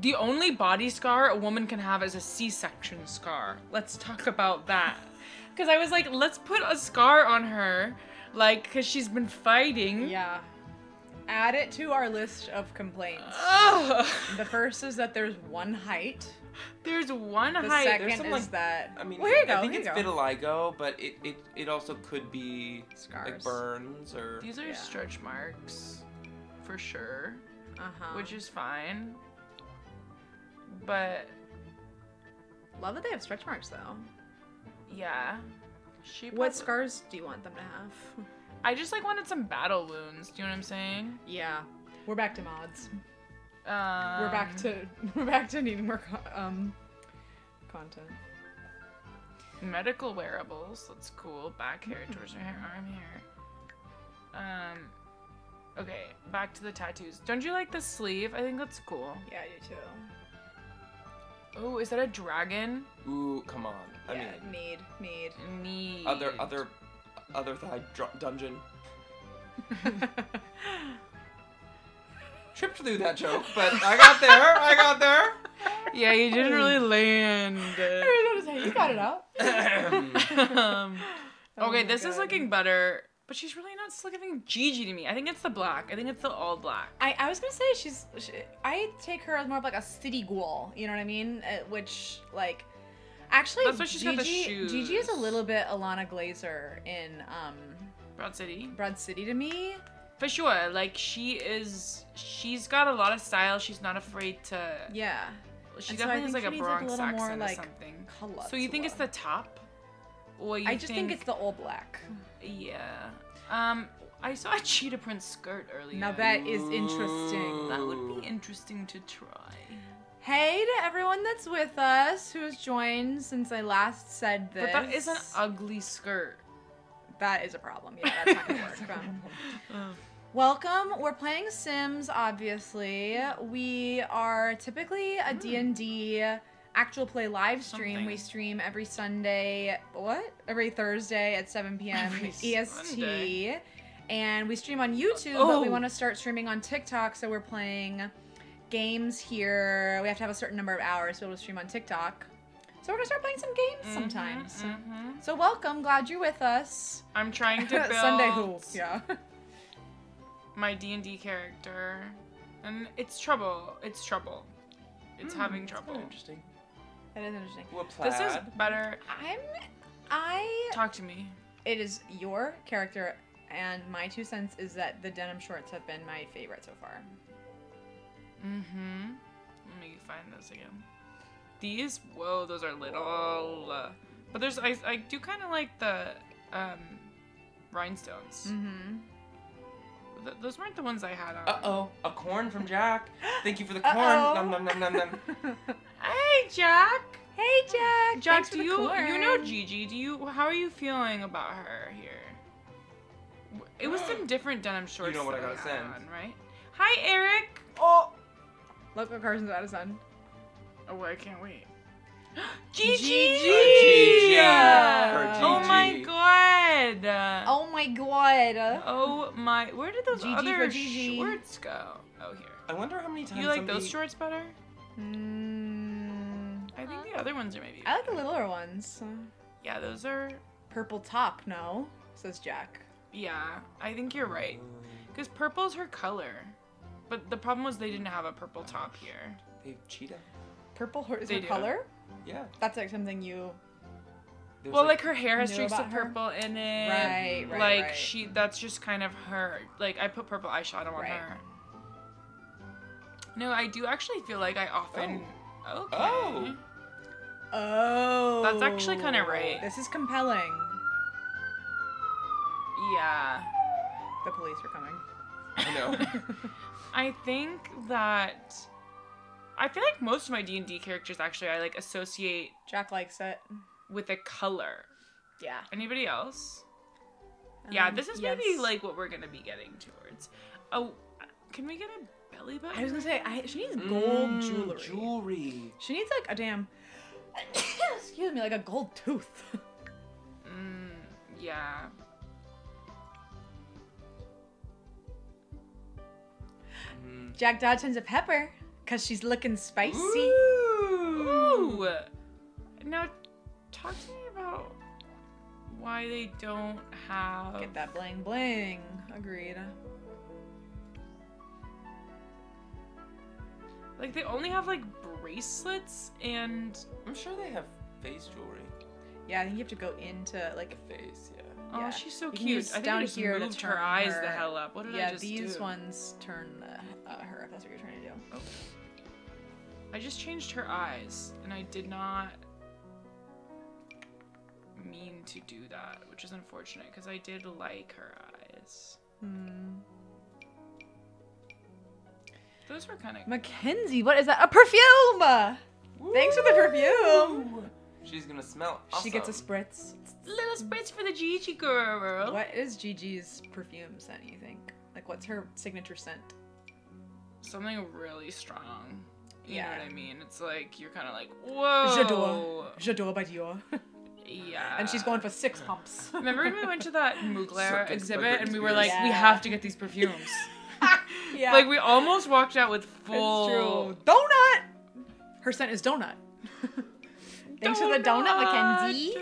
The only body scar a woman can have is a C-section scar. Let's talk about that. Because I was like, let's put a scar on her, like, because she's been fighting. Yeah. Add it to our list of complaints. Ugh. The first is that there's one height. There's one The height. second There's some, is like, that. I mean, well, here you go. I think here it's you go. vitiligo, but it, it, it also could be scars, like burns or. These are Yeah. stretch marks, for sure, Uh huh. which is fine. But Love that they have stretch marks though. Yeah, she. What scars do you want them to have? I just like wanted some battle wounds. Do you know what I'm saying? Yeah. We're back to mods. Um, we're back to <laughs> we're back to needing more co- um content. medical wearables. That's cool. Back hair, <laughs> torso hair, arm hair. Um. Okay, back to the tattoos. Don't you like the sleeve? I think that's cool. Yeah, I do too. Oh, is that a dragon? Ooh, come on. I yeah, mean, need, need. Neat. other other other side dr- dungeon. <laughs> Tripped through that joke, but I got there. I got there. Yeah, you didn't really land. <laughs> you got it out. <laughs> um, Oh okay, my this is looking better, but she's really not still giving Gigi to me. I think it's the black. I think it's the all black. I, I was gonna say she's. She, I take her as more of like a city ghoul. You know what I mean? Uh, which like, actually, That's why she's got the Gigi, Gigi is a little bit Ilana Glazer in um, Broad City. Broad City to me. For sure. Like she is she's got a lot of style. She's not afraid to Yeah. she And so definitely has like a needs, like, a Bronx little more, accent or like, something. Color. So you think it's the top? Or you I just think, it's the all black. Yeah. Um I saw a cheetah print skirt earlier. Now that is interesting. that would be interesting to try. Hey to everyone that's with us who has joined since I last said this. But that is an ugly skirt. That is a problem. Yeah, that's not gonna work. <laughs> Um, Welcome. We're playing Sims, obviously. We are typically a D&D actual play live stream. Something. We stream every Sunday, what? Every Thursday at 7 p.m. Every EST. Sunday. And we stream on YouTube, but we Oh. want to start streaming on TikTok, so we're playing games here. We have to have a certain number of hours to be able to stream on TikTok. So we're gonna start playing some games sometimes. Mhm. So welcome, glad you're with us. I'm trying to <laughs> build Sunday who? Yeah. my D&D character. And it's trouble. It's trouble. It's Hmm, having trouble. interesting. That is interesting. What plaid? This is better. I'm I Talk to me. it is your character and my two cents is that the denim shorts have been my favorite so far. Mm-hmm. Let me find those again. These, whoa, those are little. uh, But there's, I, I do kind of like the um, rhinestones. Mm-hmm. Th- those weren't the ones I had on. Uh oh, a corn from Jack. Thank you for the <gasps> corn. Uh-oh. Nom nom nom nom nom. <laughs> Hey, Jack. hey Jack. Jack, Thanks for do the you corn. you know Gigi? Do you how are you feeling about her here? It was some different denim shorts. You know what I gotta had send. on, right? Hi, Eric. Oh. Look what Carson's out of sun. Oh, I can't wait. Gigi. Gigi. Her Oh my god. Oh my god. Oh my! Where did those Gigi other shorts go? Oh, here. I wonder how many times You like somebody... those shorts better? Mm, I think the other ones are maybe. I like the littler ones. Yeah, those are. Purple top, no, says Jack. Yeah, I think you're right. Because purple's her color. But the problem was they didn't have a purple top here. They have cheetah. Purple her- is They her do. color? Yeah. That's like something you. There's well, like, her hair has streaks of about her? purple in it. Right, right, Like right. she, that's just kind of her. Like I put purple eyeshadow on Right. her. No, I do actually feel like I often. Oh. Okay. Oh. Oh. That's actually kinda right. This is compelling. Yeah. The police are coming. I know. <laughs> I think that I feel like most of my D and D characters actually I like associate Jack likes it. with a color. Yeah. Anybody else? yeah, Um, this is yes. maybe like what we're gonna be getting towards. Oh, can we get a belly button? I was gonna say, I, she needs gold Mm, jewelry. Jewelry. She needs like a damn. <coughs> excuse me, like a gold tooth. <laughs> Mm, yeah. Mm. Jack Dodge sends a pepper because she's looking spicy. Ooh. Now, talk to me about why they don't have. Get that bling bling. Agreed. Like they only have like bracelets and I'm sure they have face jewelry. Yeah, I think you have to go into like. The face, yeah. oh, Yeah. she's so cute. use I think down I just here to moved her turn eyes the hell up. What did yeah, I just these ones turn the, uh, her if that's what you're trying to do. I just changed her eyes, and I did not mean to do that, which is unfortunate because I did like her eyes. Hmm. Those were kind of. Mackenzie, what is that? A perfume! Thanks for the perfume. She's gonna smell. She gets a spritz. Little spritz for the Gigi girl. What is Gigi's perfume scent, you think? Like, what's her signature scent? Something really strong. You Yeah. know what I mean? It's like you're kind of like, whoa. J'adore. J'adore by Dior. Yeah. and she's going for six pumps. Remember when we went to that <laughs> Mugler Suck exhibit and we were Spears. like, we have to get these perfumes. <laughs> <laughs> yeah. Like we almost walked out with It's full. true. Donut. Her scent is donut. Thanks for the donut, Donut. Mackenzie.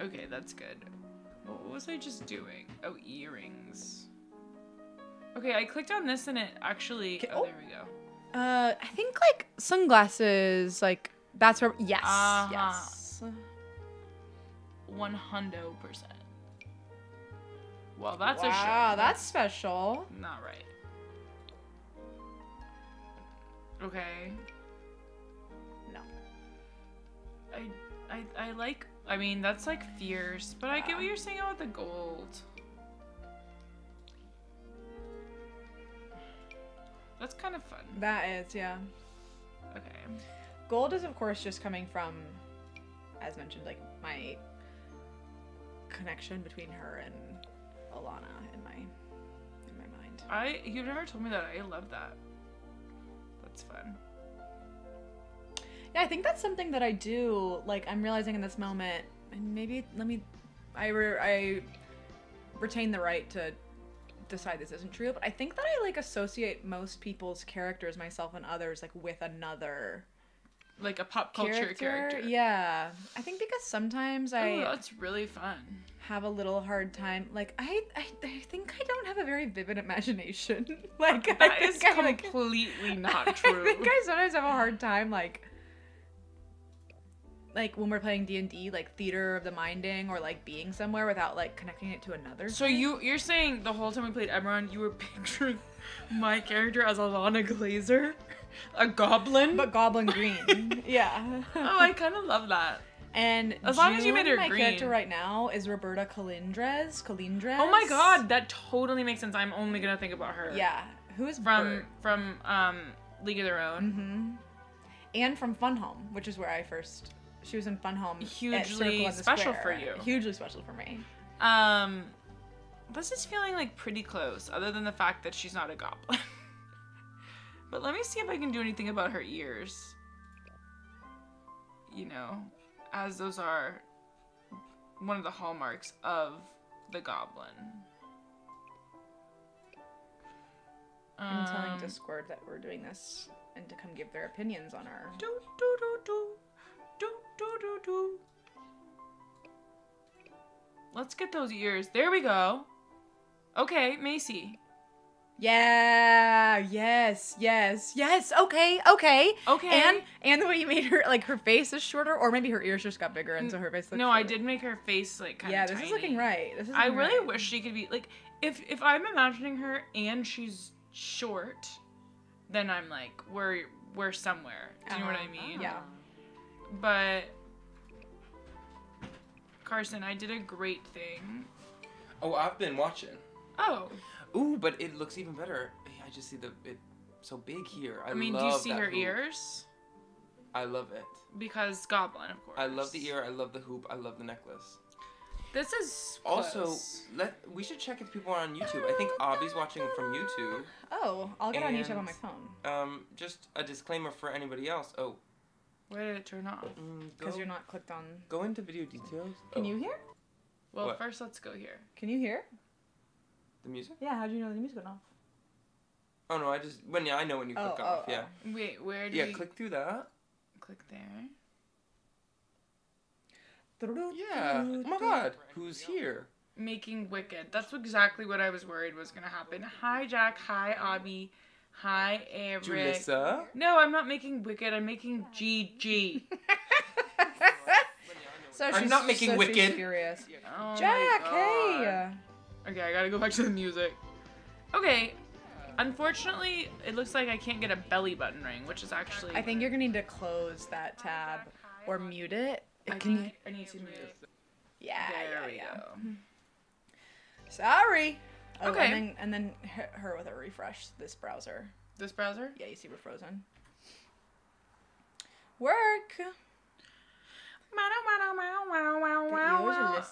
Okay, that's good. What was I just doing? Oh, earrings. Okay, I clicked on this and it actually. Okay, Oh, oh. there oh. we go. Uh, I think like sunglasses, like that's where. Yes. Uh-huh. Yes. One hundo percent. Well, that's a wow, that's special. not right. Okay. No. I, I, I like. I mean, that's like fierce, but I get what you're saying about the gold. That's kind of fun. That is, yeah. Okay. Gold is, of course, just coming from, as mentioned, like my connection between her and Ilana in my in my mind. I you've never told me that. I love that. That's fun. Yeah, I think that's something that I do. Like I'm realizing in this moment, and maybe let me, I re- I retain the right to decide this isn't true, but I think that I like associate most people's characters, myself and others, like with another Like a pop culture character. Yeah, I think because sometimes I Oh, that's really fun. have a little hard time. Like I, I, I think I don't have a very vivid imagination. <laughs> like That I is think I, like, completely not true. <laughs> I think I sometimes have a hard time like like when we're playing D&D like theater of the minding or like being somewhere without like connecting it to another. So you you're saying the whole time we played Eberron, you were <laughs> picturing my character as Ilana Glazer, a goblin. but goblin green. <laughs> yeah. oh, I kind of love that. and As long as you made June, her my green. character right now is Roberta Colindrez. Colindrez. Oh my god, that totally makes sense. I'm only gonna think about her. Yeah. Who is From from um League of Their Own. Mm-hmm. And from Fun Home, which is where I first. She was in Fun Home. Hugely Circle in the special Square. for you. Hugely special for me. Um, this is feeling like pretty close, other than the fact that she's not a goblin. <laughs> but let me see if I can do anything about her ears. You know, as those are one of the hallmarks of the goblin. I'm telling Um, Discord that we're doing this and to come give their opinions on our. Do do do do do do do do. Let's get those ears. There we go. Okay, Macy. Yeah. Yes. Yes. Yes. Okay. Okay. Okay. And and the way you made her like her face is shorter, or maybe her ears just got bigger, and so her face. Looks no, I did make her face like kind Yeah, of this is looking right. This is. I really right. wish she could be like if if I'm imagining her and she's short, then I'm like we're we're somewhere. Do you know what I Uh-huh. mean? Yeah. But Carson, I did a great thing. Oh, I've been watching. Oh, Ooh, but it looks even better. I just see the it so big here. I, I mean, do you see her hoop. ears? I love it. Because Goblin, of course. I love the ear. I love the hoop. I love the necklace. This is Also, let we should check if people are on YouTube. I think Abby's watching from YouTube. Oh, I'll get on YouTube on my phone Um, just a disclaimer for anybody else. Oh, Where did it turn off? mm, because go- you're not clicked on. Go into video details. Can Oh, you hear? Well, What? first let's go here. Can you hear? the music? Yeah. How do you know the music went off? Oh no, I just when yeah I know when you click Oh, off. oh, yeah. Wait, where do Yeah, we click through that. click there? Yeah. Oh my God, who's here? Making Wicked. That's exactly what I was worried was gonna happen. Hi Jack. Hi Abby. Hi Eric. Julissa. No, I'm not making Wicked. I'm making GG. <laughs> So I'm not making so Wicked. Furious. Oh my Jack, hey. Okay, I gotta go back to the music. Okay. Unfortunately, it looks like I can't get a belly button ring, which is actually. I think you're gonna need to close that tab or mute it. I, Can you? I need to mute. Yeah. There yeah, we yeah. go. Sorry. Oh, Okay. And then, and then hit her with a refresh this browser. This browser? Yeah, you see we're frozen. Work.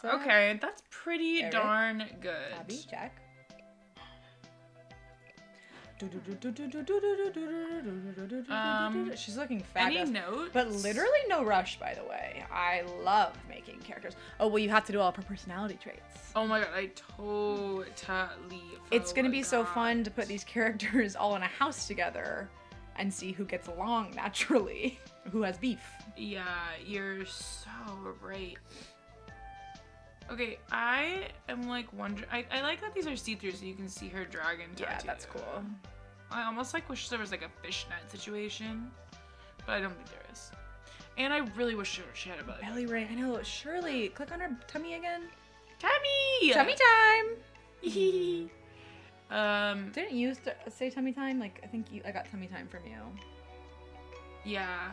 Okay, that's pretty Eric? darn good. Abby, Jack. Um, She's looking fabulous. Any notes? But literally no rush, by the way. I love making characters. Oh, well, you have to do all of her personality traits. Oh my god, I totally. It's gonna be so fun to put these characters all in a house together and see who gets along naturally, <laughs> who has beef. Yeah, you're so right. Okay, I am like wondering. I, I like that these are see through so you can see her dragon tattoo. Yeah, that's cool. I almost like wish there was like a fishnet situation, but I don't think there is. And I really wish she, she had a belly. Belly ring. I know. Shirley, click on her tummy again. Tummy! Tummy time. um, Didn't you say tummy time? Like I think you, I got tummy time from you. yeah.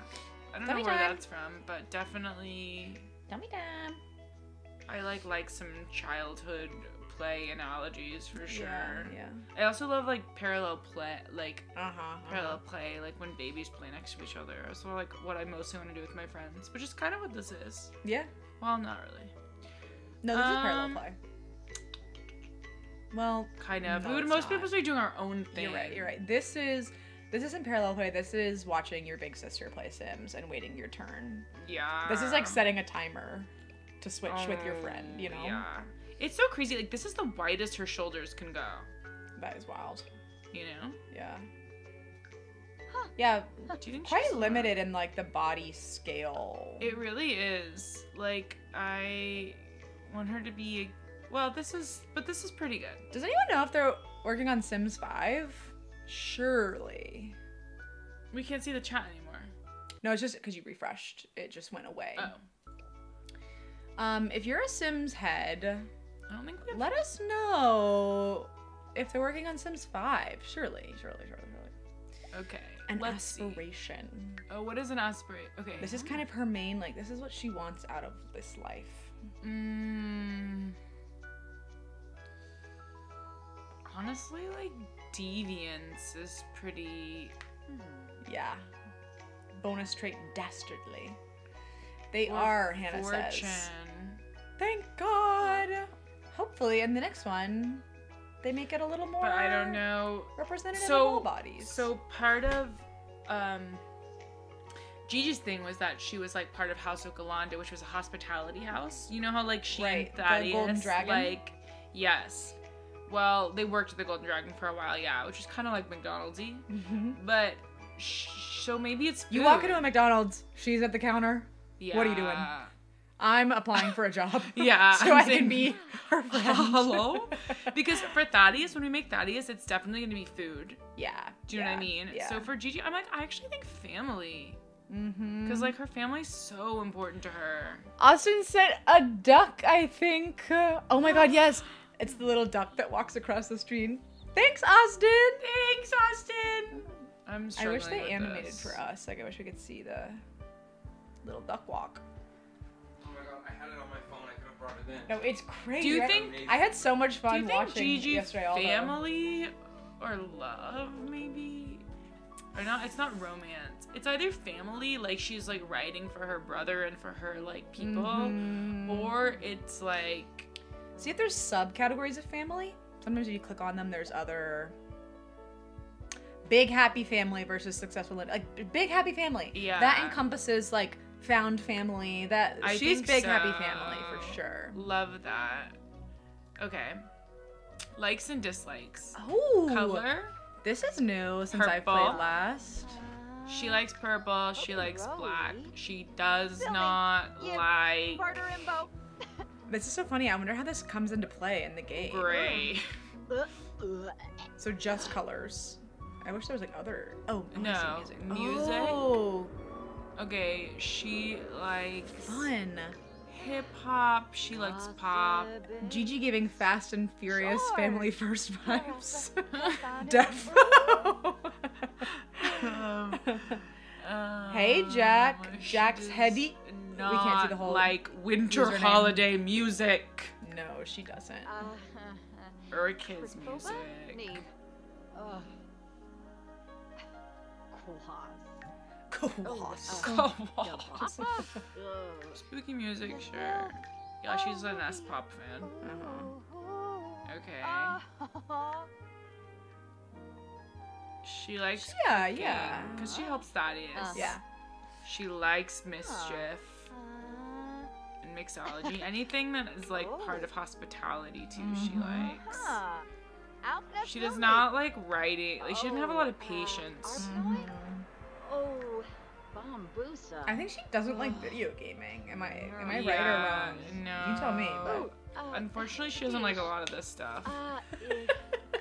I don't Tummy know where time. that's from, but definitely Tummy time. I like like some childhood play analogies for sure. Yeah. I also love like parallel play, like Uh huh. parallel play, like when babies play next to each other. So like what I mostly want to do with my friends, which is kind of what this is. Yeah. Well, not really. No, this is parallel Um, play. Well, Kind of. No, we would most people be doing our own thing. you're right. You're right. This is this isn't parallel play. This is watching your big sister play Sims and waiting your turn. Yeah. This is like setting a timer to switch with your friend. Oh, you Oh, know. Yeah. It's so crazy. Like this is the widest her shoulders can go. That is wild. You know. Yeah. Huh. Yeah. You Quite limited in like the body scale. It really is. Like I want her to be. Well, this is, but this is pretty good. Does anyone know if they're working on Sims 5? Surely. We can't see the chat anymore. No, it's just because you refreshed. It just went away. Oh, Um, if you're a Sims head, I don't think we have. let us know if they're working on Sims 5. Surely, surely, surely, surely. Okay. An let's see. aspiration. Oh, what is an aspirate? Okay. This is kind of her main, like, this is what she wants out of this life. Mm, honestly, like deviance is pretty. Yeah. Bonus trait dastardly. They or are, Hannah fortune. says. Thank God. Hopefully, in the next one, they make it a little more But I don't know. representative So- of all bodies. So part of um Gigi's thing was that she was like part of House of Galanda, which was a hospitality house. You know how like she Right, and the Thaddeus Golden Dragon? like yes. Well, they worked at the Golden Dragon for a while, yeah, which is kind of like McDonald'sy. Mhm. But sh- so maybe it's you walk into a McDonald's, she's at the counter. What are you doing? I'm applying for a job. <laughs> Yeah, <laughs> so I'm I can be her <laughs> friend. Hello? Because for Thaddeus, when we make Thaddeus, it's definitely gonna be food. yeah. Do you know what I mean? Yeah. So for Gigi, I'm like, I actually think family. mm-hmm. Because, like, her family's so important to her. Austin said a duck, I think. Oh my god, yes. It's the little duck that walks across the street. Thanks, Austin. Thanks, Austin! I'm I wish they animated this. for us. Like, I wish we could see the little duck walk. Oh my god, I had it on my phone. I could have brought it in. No, it's crazy. Do you right? think- I had so much fun Do fun you think watching Gigi yesterday? although- family or love, maybe? Or not, it's not romance. It's either family, like she's like writing for her brother and for her like people, Mhm. or it's like See if there's subcategories of family. Sometimes when you click on them, there's other big happy family versus successful li- like b- big happy family. Yeah. That encompasses like found family. That I she's think big happy family for sure. love that. Okay. Likes and dislikes. Oh, Color. This is new since I played last. She likes purple. She Okay, likes Rosie. black. She does Silly. not You like Barter Imbo. <laughs> This is so funny. I wonder how this comes into play in the game. gray. <laughs> So just colors. I wish there was like other. Oh, oh I No, music. music? Oh, Okay, she likes fun. hip hop. She likes pop. Gigi giving Fast and Furious Sure. family first <laughs> vibes. Def. <laughs> Defo. Um, Hey, Jack. um, Jack's does heady. Not We can't see the whole like winter username. holiday music no, she doesn't. Uh, <laughs> or kids Christopher music. Cool. uh, Go Ugh. Spooky music, sure. Yeah, she's an S pop fan. Uh-huh. Okay. Uh, She likes Yeah, yeah. because she helps Thaddeus. Uh. Yeah. She likes mischief Uh, and mixology. Anything that is like part of hospitality too, she Mhm. likes. huh. Out that's She does not like writing. Like she doesn't have a lot of Oh, uh, patience. art- Mhm. Oh, Bambusa. I think she doesn't like video gaming. Am I am I right or wrong? No. You tell me. Oh, But uh, Unfortunately, she doesn't like a lot of this stuff. Uh, <laughs>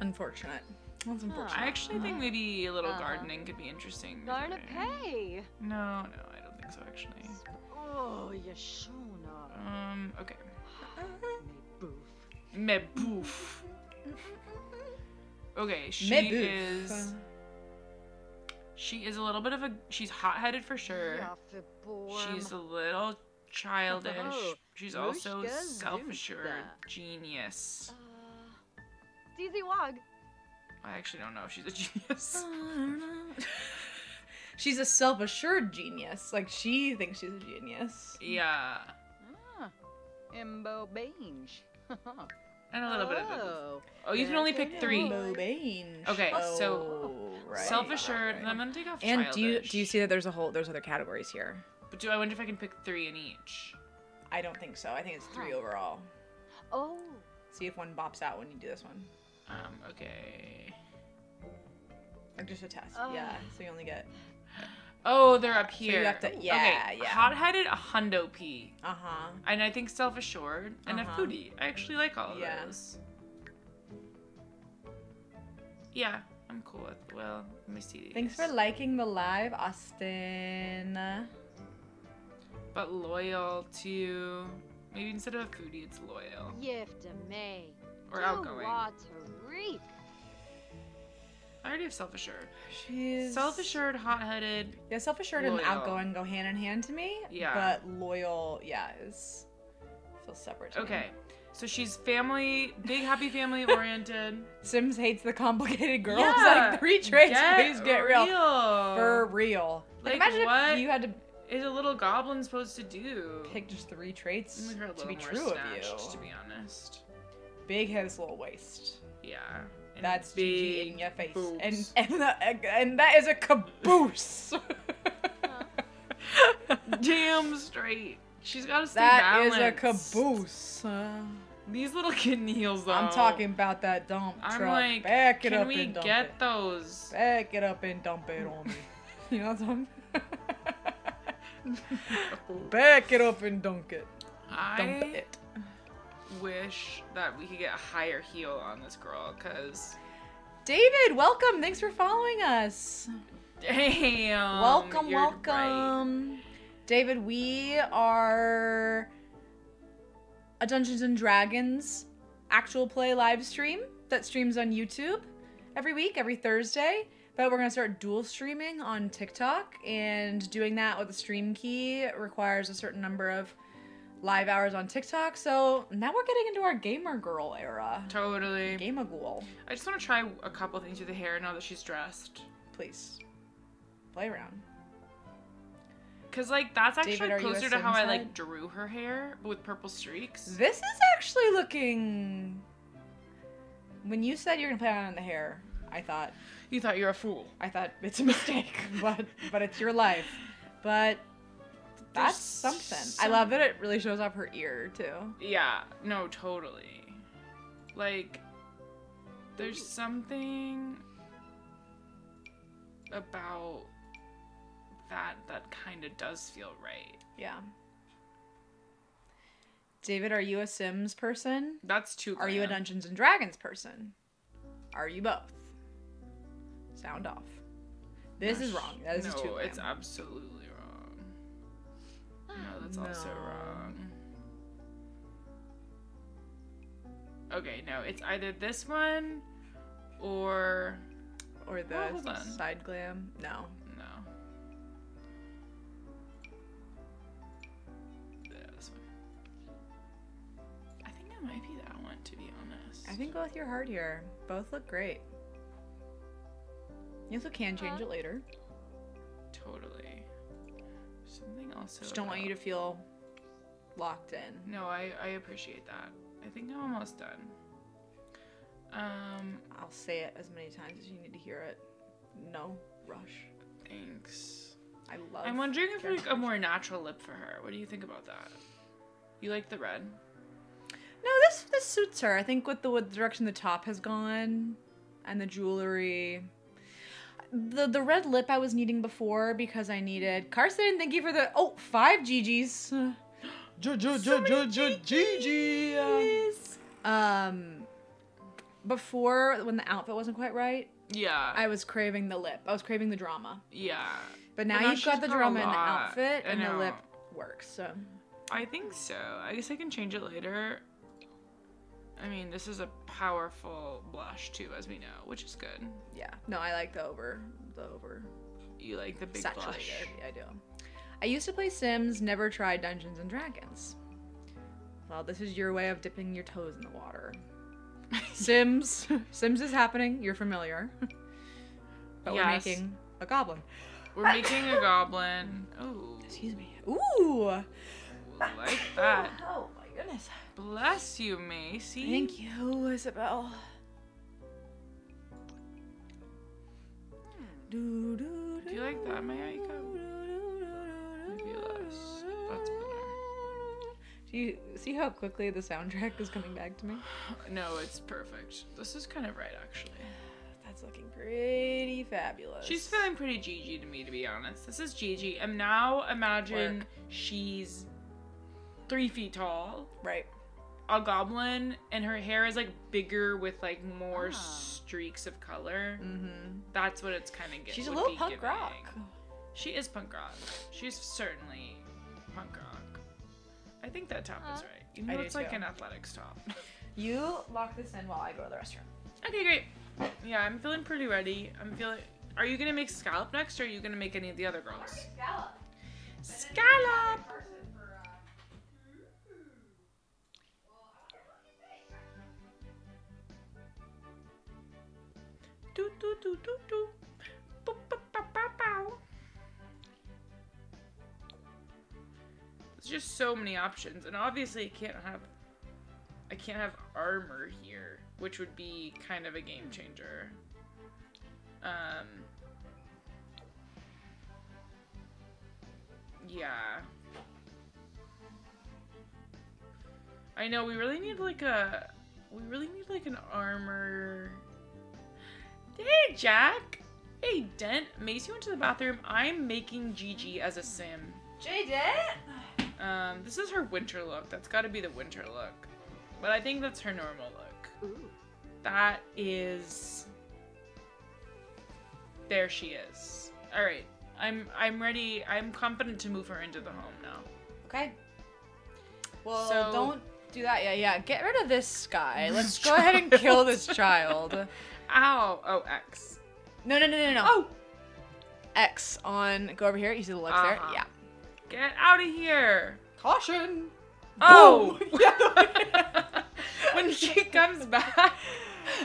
unfortunate. That's unfortunate. I actually think maybe a little Uh-huh. gardening could be interesting. with Darn her. pay. No, no, I don't think so actually. Oh, Yashona. Um, okay. <sighs> Me boof. Me boof. <laughs> Okay, she Me boof. is. She is a little bit of a. She's hot-headed for sure. Ja, för borm. She's a little childish. Oh, She's also self-assured, genius. Uh, Dizzy Wog. I actually don't know if she's a <laughs> genius. <laughs> She's a self-assured genius. Like she thinks she's a genius. Yeah, Ah, Imbo Bange. <laughs> and a little bit of both. Oh, Oh, you can only pick three. Bobain. Okay, so Oh, right. Self-assured, and I'm gonna take off And do you do you see that there's a whole there's other categories here? But do I wonder if I can pick three in each? I don't think so. I think it's three Huh. overall. oh. See if one bops out when you do this one. Um, okay. Like just a test. Oh. Yeah. So you only get. Oh, they're up you here. have to- yeah, okay. yeah. Hot-headed, a hundo p, Uh huh. and I think self-assured and Uh-huh. a foodie. I actually like all of Yeah. those. Yeah, I'm cool with. Well, let me see these. Thanks for liking the live, Austin. But loyal to maybe instead of a foodie, it's loyal Gifte mig. or Du outgoing. I already have self-assured. She's Self-assured, hot-headed. Yeah, self-assured and Loyal. outgoing go hand in hand to me. Yeah. But loyal, yeah, is feels separate. To me. Okay, so she's family, big happy family oriented. <laughs> Sims hates the complicated girls. Yeah, <laughs> like three traits, Get please get real. real. For real. Like, Like, imagine what? if you had to is a little goblin supposed to do? pick just three traits Make her a to be true of you. to be honest. Big head, little waist. Yeah. And That's GG in your face. boobs. And and, <laughs> the, and that is a caboose. <laughs> damn straight. She's got to stay that is balanced. a caboose. Uh, These little kitten heels, though. I'm talking about that dump I'm truck. like, Back it can up we and dump get it. those? Back it up and dump it on me. <laughs> You know what I'm Back it up and dunk it. Dump it. Wish that we could get a higher heel on this girl, cause David, welcome. Thanks for following us. damn. welcome, you're right. welcome. David, we are a Dungeons and Dragons actual play live stream that streams on YouTube every week, every Thursday. But we're gonna start dual streaming on TikTok, and doing that with a stream key requires a certain number of live hours on TikTok. So now we're getting into our gamer girl era. Totally. Gamer ghoul, I just want to try a couple things with the hair now that she's dressed. please play around. Cause like that's actually David, are you a closer to how I like drew her hair, with purple streaks. This is actually looking. When you said you're gonna play around on the hair, I thought You thought you're a fool. I thought it's a mistake, <laughs> but but it's your life. But that's something. I love that it really shows off her ear too. Yeah, no, totally. Like, there's something about that that kind of does feel right. Yeah. David, are you a Sims person? That's too. Are you a. Dungeons and Dragons person? Are you both? Sound off. This is wrong. That is no, too it's absolutely. No, that's also wrong. Okay, no, it's either this one or Or the Oh, side glam? No. no. Yeah, this one. I think it might be that one, to be honest. I think go with your heart here. Both look great. You also can change it later. totally. Something else. Just don't want you to feel locked in. No, I I appreciate that. I think I'm almost done. Um, I'll say it as many times as you need to hear it. No rush. thanks. I love. I'm wondering if like a more natural lip for her. What do you think about that? You like the red? No, this this suits her. I think with the with the direction the top has gone, and the jewelry. The the red lip I was needing before because I needed Carson. Thank you for the oh five GGs. Gigi. Um, before when the outfit wasn't quite right, Yeah. I was craving the lip. I was craving the drama. yeah. But now now you've got the drama in the outfit, and the lip works. So I think so. I guess I can change it later. I mean, this is a powerful blush too, as we know, which is good. yeah, no, I like the over the over You like the big saturated. blush. Yeah, I do. I used to play Sims, never tried Dungeons and Dragons. Well, this is your way of dipping your toes in the water. <laughs> Sims, Sims is happening. You're familiar, <laughs> but we're making a goblin. We're making a goblin. <laughs> Oh, Excuse me. Ooh. like that. Oh my goodness. Bless you, Macy. Thank you, Isabel. Do, do, Do you like that, Mayika? Maybe less. That's better. Do you see how quickly the soundtrack is coming back to me? <sighs> No, it's perfect. This is kind of right, actually. <sighs> That's looking pretty fabulous. She's feeling pretty Gigi to me, to be honest. This is Gigi. And now imagine Work. she's three feet tall, right. a goblin, and her hair is like bigger with like more Ah. streaks of color. Mm-hmm. That's what it's kind of getting. She's a little punk rock. She is punk rock. She's certainly punk rock. I think that top is Huh? right. You know, I it's like too. an athletics top. <laughs> You lock this in while I go to the restroom. okay, great. Yeah, I'm feeling pretty ready. I'm feeling. Are you gonna make scallop next, or are you gonna make any of the other girls? Scallop. Scallop. Do do do do do. There's just so many options, and obviously I can't have. I can't have armor here, which would be kind of a game changer. Um. Yeah. I know we really need like a we really need like an armor. Hey Jack. Hey Dent. Macy went to the bathroom. I'm making Gigi as a sim. JJ? Um, this is her winter look. That's got to be the winter look. But I think that's her normal look. Ooh. That is. There she is. All right. I'm I'm ready. I'm confident to move her into the home now. Okay. Well, So- don't do that yet. Yeah, get rid of this guy. <laughs> Let's go ahead and kill this child. <laughs> Ow! Oh, X. No, no, no, no, no. Oh, X on. Go over here. You see the looks there? Uh-huh. Yeah. get out of here! Caution. Oh! <laughs> <laughs> When she comes back,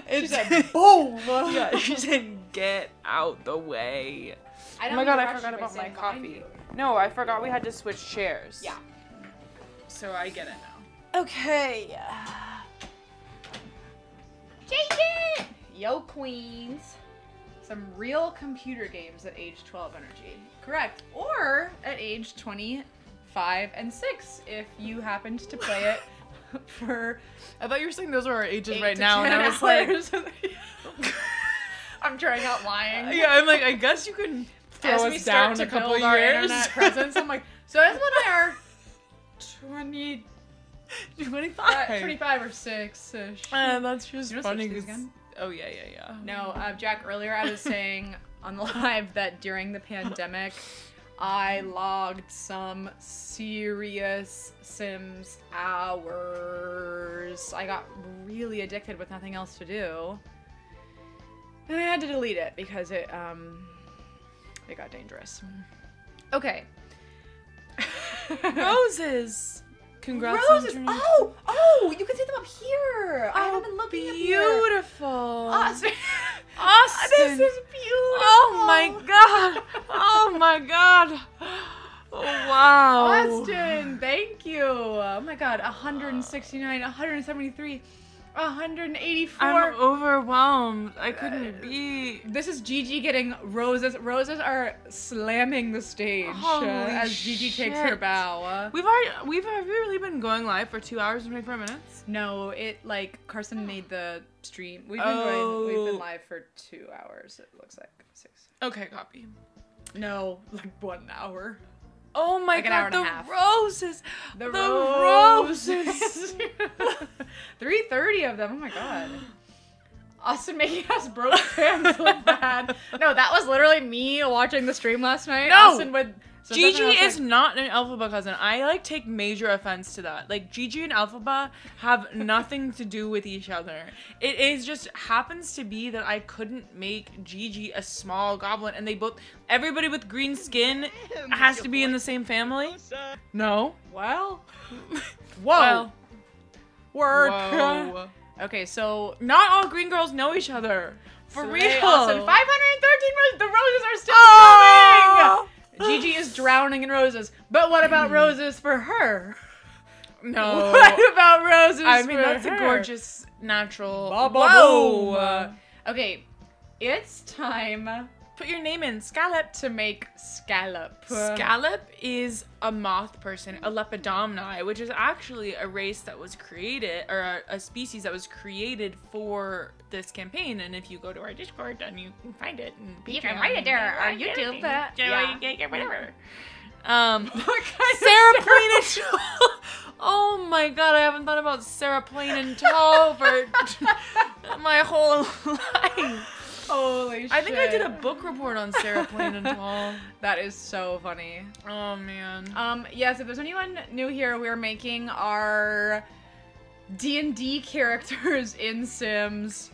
It's she said, <laughs> boom. yeah, she said, "Get out the way." I Oh don't my god, I forgot about my saying coffee. No, I forgot we had to switch chairs. Yeah. So I get it now. Okay. JJ! Yo, queens. Some real computer games at age 12 energy. Correct. Or at age 25 and 6 if you happened to play it <laughs> for I thought you were saying those were our ages right now, and I was like, <laughs> <laughs> I'm trying out lying. yeah, I'm like, I guess you can throw As us down to a couple build our years. internet presence, I'm like, so as when I are 20, 25. uh, 25 or 6 ish. Uh, that's just You know funny. again? Oh yeah, yeah, yeah. No, uh, Jack, earlier I was saying <laughs> on the live that during the pandemic, I logged some serious Sims hours. I got really addicted with nothing else to do. And I had to delete it because it, um, it got dangerous. Okay. <laughs> Roses. Congrats. Roses! on turning- Oh! Oh! You can see them up here! I oh, haven't been looking beautiful. Austin. <laughs> Austin. This is beautiful. Oh my god. Oh my god. Oh, wow. Austin, thank you. Oh my god, 169, 173. 184. I'm overwhelmed. I couldn't be. This is Gigi getting roses. Roses are slamming the stage uh, Holy as Gigi takes her bow. Uh, We've already we've have we really been going live for two hours and twenty four minutes. No, it like Carson made the stream. We've been going. We've Oh. been live for two hours. It looks like six. Okay, copy. No, like one hour. Oh my Like god, the roses. The, The roses. <laughs> <laughs> Three thirty of them. Oh my god. Austin making us broke fans look bad. <laughs> No, that was literally me watching the stream last night. No! Austin would. So Gigi something is like- not an Elphaba cousin. I like take major offense to that. Like Gigi and Elphaba have <laughs> nothing to do with each other. It is just happens to be that I couldn't make Gigi a small goblin, and they both everybody with green skin <laughs> has to be in the same family. No. Well. <laughs> Whoa. Well, Work. whoa. Okay, so Not all green girls know each other. For Slay real. Austin. 513 roses. The roses are still Oh! coming. Gigi is drowning in roses. But what about mm. roses for her? No. <laughs> What about roses I mean, that's a gorgeous natural. Ba, ba, Whoa. boom. Okay, it's time Put your name in. Scallop. to make scallop. Scallop is a moth person, a Lepidomni, which is actually a race that was created, or a, a species that was created for this campaign. And if you go to our Discord, then you can find it. And You can find it there on YouTube, uh, yeah, yeah. whatever. Um, <laughs> What kind Sarah Sarah- Plain and. <laughs> Oh my god, I haven't thought about Sarah Plain and for <laughs> my whole life. Holy shit. I think I did a book report on Sarah Plain and <laughs> Tall. That is so funny. Oh man. Um, yes, if there's anyone new here, we're making our D&D characters <laughs> in Sims.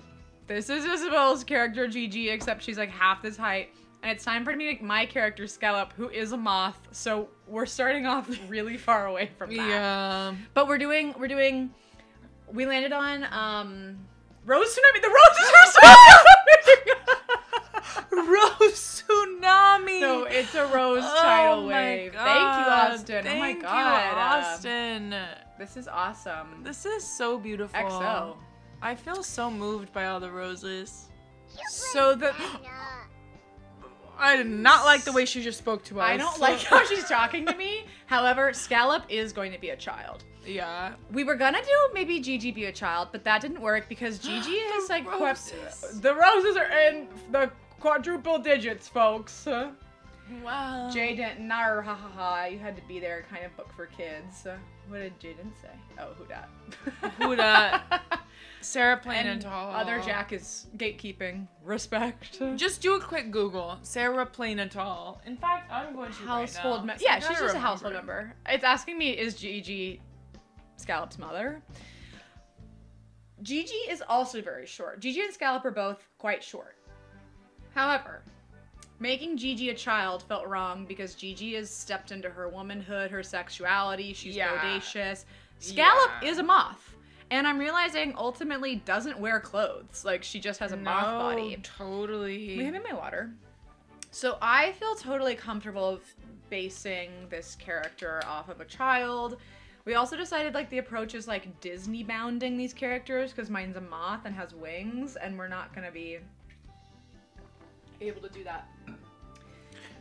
This is Isabel's character, Gigi, except she's like half this height. And it's time for me to make my character, Scallop, who is a moth. So we're starting off <laughs> really far away from that. Yeah. But we're doing, we're doing, we landed on, um, Rose Tsunami. The roses are still coming! Rose Tsunami. No, it's a rose Oh tidal wave. God. Thank you, Austin. Thank oh my god. uh, Austin. this is awesome. This is so beautiful. XO. I feel so moved by all the roses. So that. I did not like the way she just spoke to us. I don't like how she's talking to me. <laughs> However, Scallop is going to be a child. Yeah. We were gonna do maybe Gigi be a child, but that didn't work because Gigi <gasps> is like quep- roses. the roses are in the quadruple digits, folks. Wow. Jaden, nar, ha ha ha. You had to be there, kind of book for kids. What did Jaden say? Oh, who dat? Who dat? <laughs> Sarah Plain and, and Tall. other Jack is gatekeeping. Respect. Just do a quick Google. Sarah Plain and Tall. In fact, I'm going to household right member. Yeah, she's just a household member. It's asking me is Gigi Scallop's mother. Gigi is also very short. Gigi and Scallop are both quite short. However, making Gigi a child felt wrong because Gigi has stepped into her womanhood, her sexuality. She's Yeah. bodacious. Scallop Yeah. is a moth. And I'm realizing ultimately doesn't wear clothes. Like she just has a moth body. Totally. Wait, I'm in my water. So I feel totally comfortable basing this character off of a child. We also decided like the approach is like Disney bounding these characters because mine's a moth and has wings, and we're not gonna be able to do that.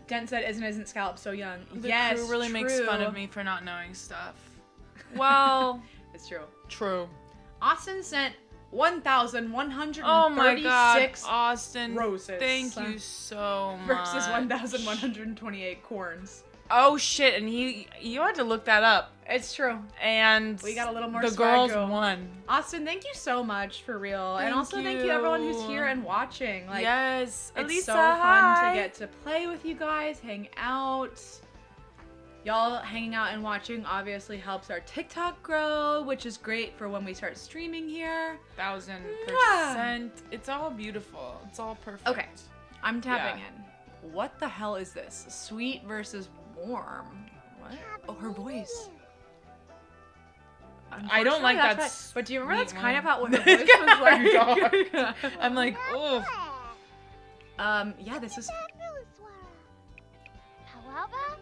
Dent said, "Isn't isn't Scallop so young?" The yes, crew really makes fun of me for not knowing stuff. <laughs> Well, It's true. true. Austin sent one thousand one hundred Oh and my god, Austin. roses. Thank you so much. versus one thousand one hundred twenty-eight corns. Oh shit! And he, you had to look that up, It's true. and We got a little more The swag girls won. Austin, thank you so much for real, and Thank also thank you everyone who's here and watching. Like, yes, it's Elisa, so fun hi. to get to play with you guys, hang out. Y'all hanging out and watching obviously helps our TikTok grow, which is great for when we start streaming here. thousand percent. It's all beautiful. It's all perfect. Okay. I'm tapping Yeah. in. What the hell is this? Sweet versus warm. What? Oh, her voice. I don't like that that's what- But do you remember that's sweet kind of how what her voice was <laughs> God. like? <laughs> I'm like, oh, um, yeah, this is However,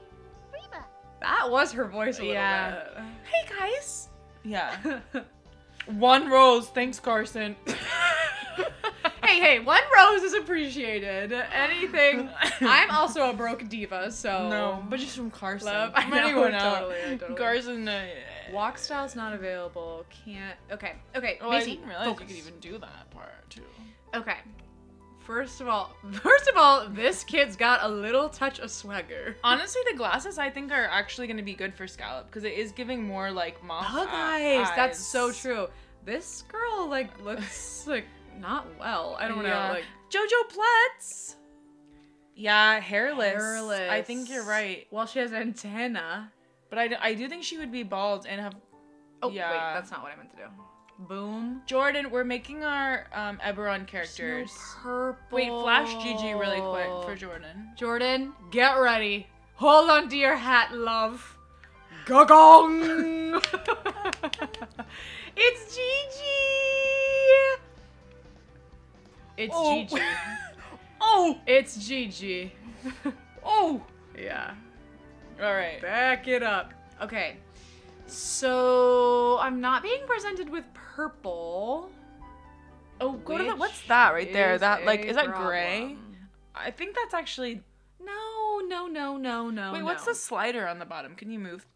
Reba. that was her voice a little Yeah. bit. hey guys. Yeah. <laughs> One rose. Thanks, Carson. hey, hey, one rose is appreciated. Anything. I'm also a broke diva, so no, but just from Carson. Love- I From know, anyone else. totally, I totally. Carson. Uh, walk style's not available. Can't. Okay, okay. Oh, I Macy, didn't realize focus. you could even do that part too. Okay. First of all, <laughs> first of all, this kid's got a little touch of swagger. <laughs> Honestly, the glasses I think are actually going to be good for Scallop because it is giving more like moth oh, Hug e- eyes. That's so true. This girl like looks <laughs> like not well. I don't Yeah. know. Like Jojo Plutz. Yeah, hairless. hairless. I think you're right, Well, she has an antenna. But I, I do think she would be bald and have. Oh Yeah. wait, that's not what I meant to do. Boom. Jordan, we're making our um, Eberron characters. No purple. Wait, flash GG really quick for Jordan. Jordan, get ready. Hold on to your hat, love. Gagong! <laughs> it's Gigi! It's Oh. Gigi. <laughs> Oh, It's Gigi. <laughs> oh. yeah. All right. Back it up. Okay. So I'm not being presented with purple. Oh, go to the. What's that right there? That like is that gray? I think that's actually. No, no, no, no, no. Wait, what's the slider on the bottom? Can you move?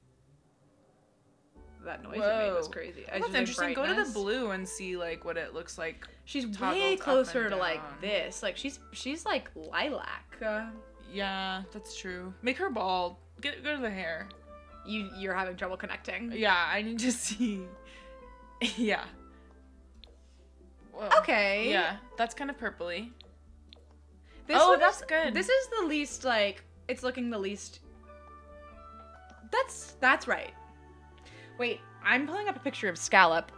That noise it made was Whoa. crazy. Oh, that's interesting. Go to the blue and see like what it looks like. She's way closer to like this. Like she's she's like lilac. Uh, Yeah, that's true. Make her bald. Get go to the hair. you you're having trouble connecting. Yeah, I need to <laughs> see. yeah. Whoa. Okay. Yeah, that's kind of purpley. This Oh, that's is- good. This is the least like it's looking the least. That's that's right. Wait, I'm pulling up a picture of Scallop.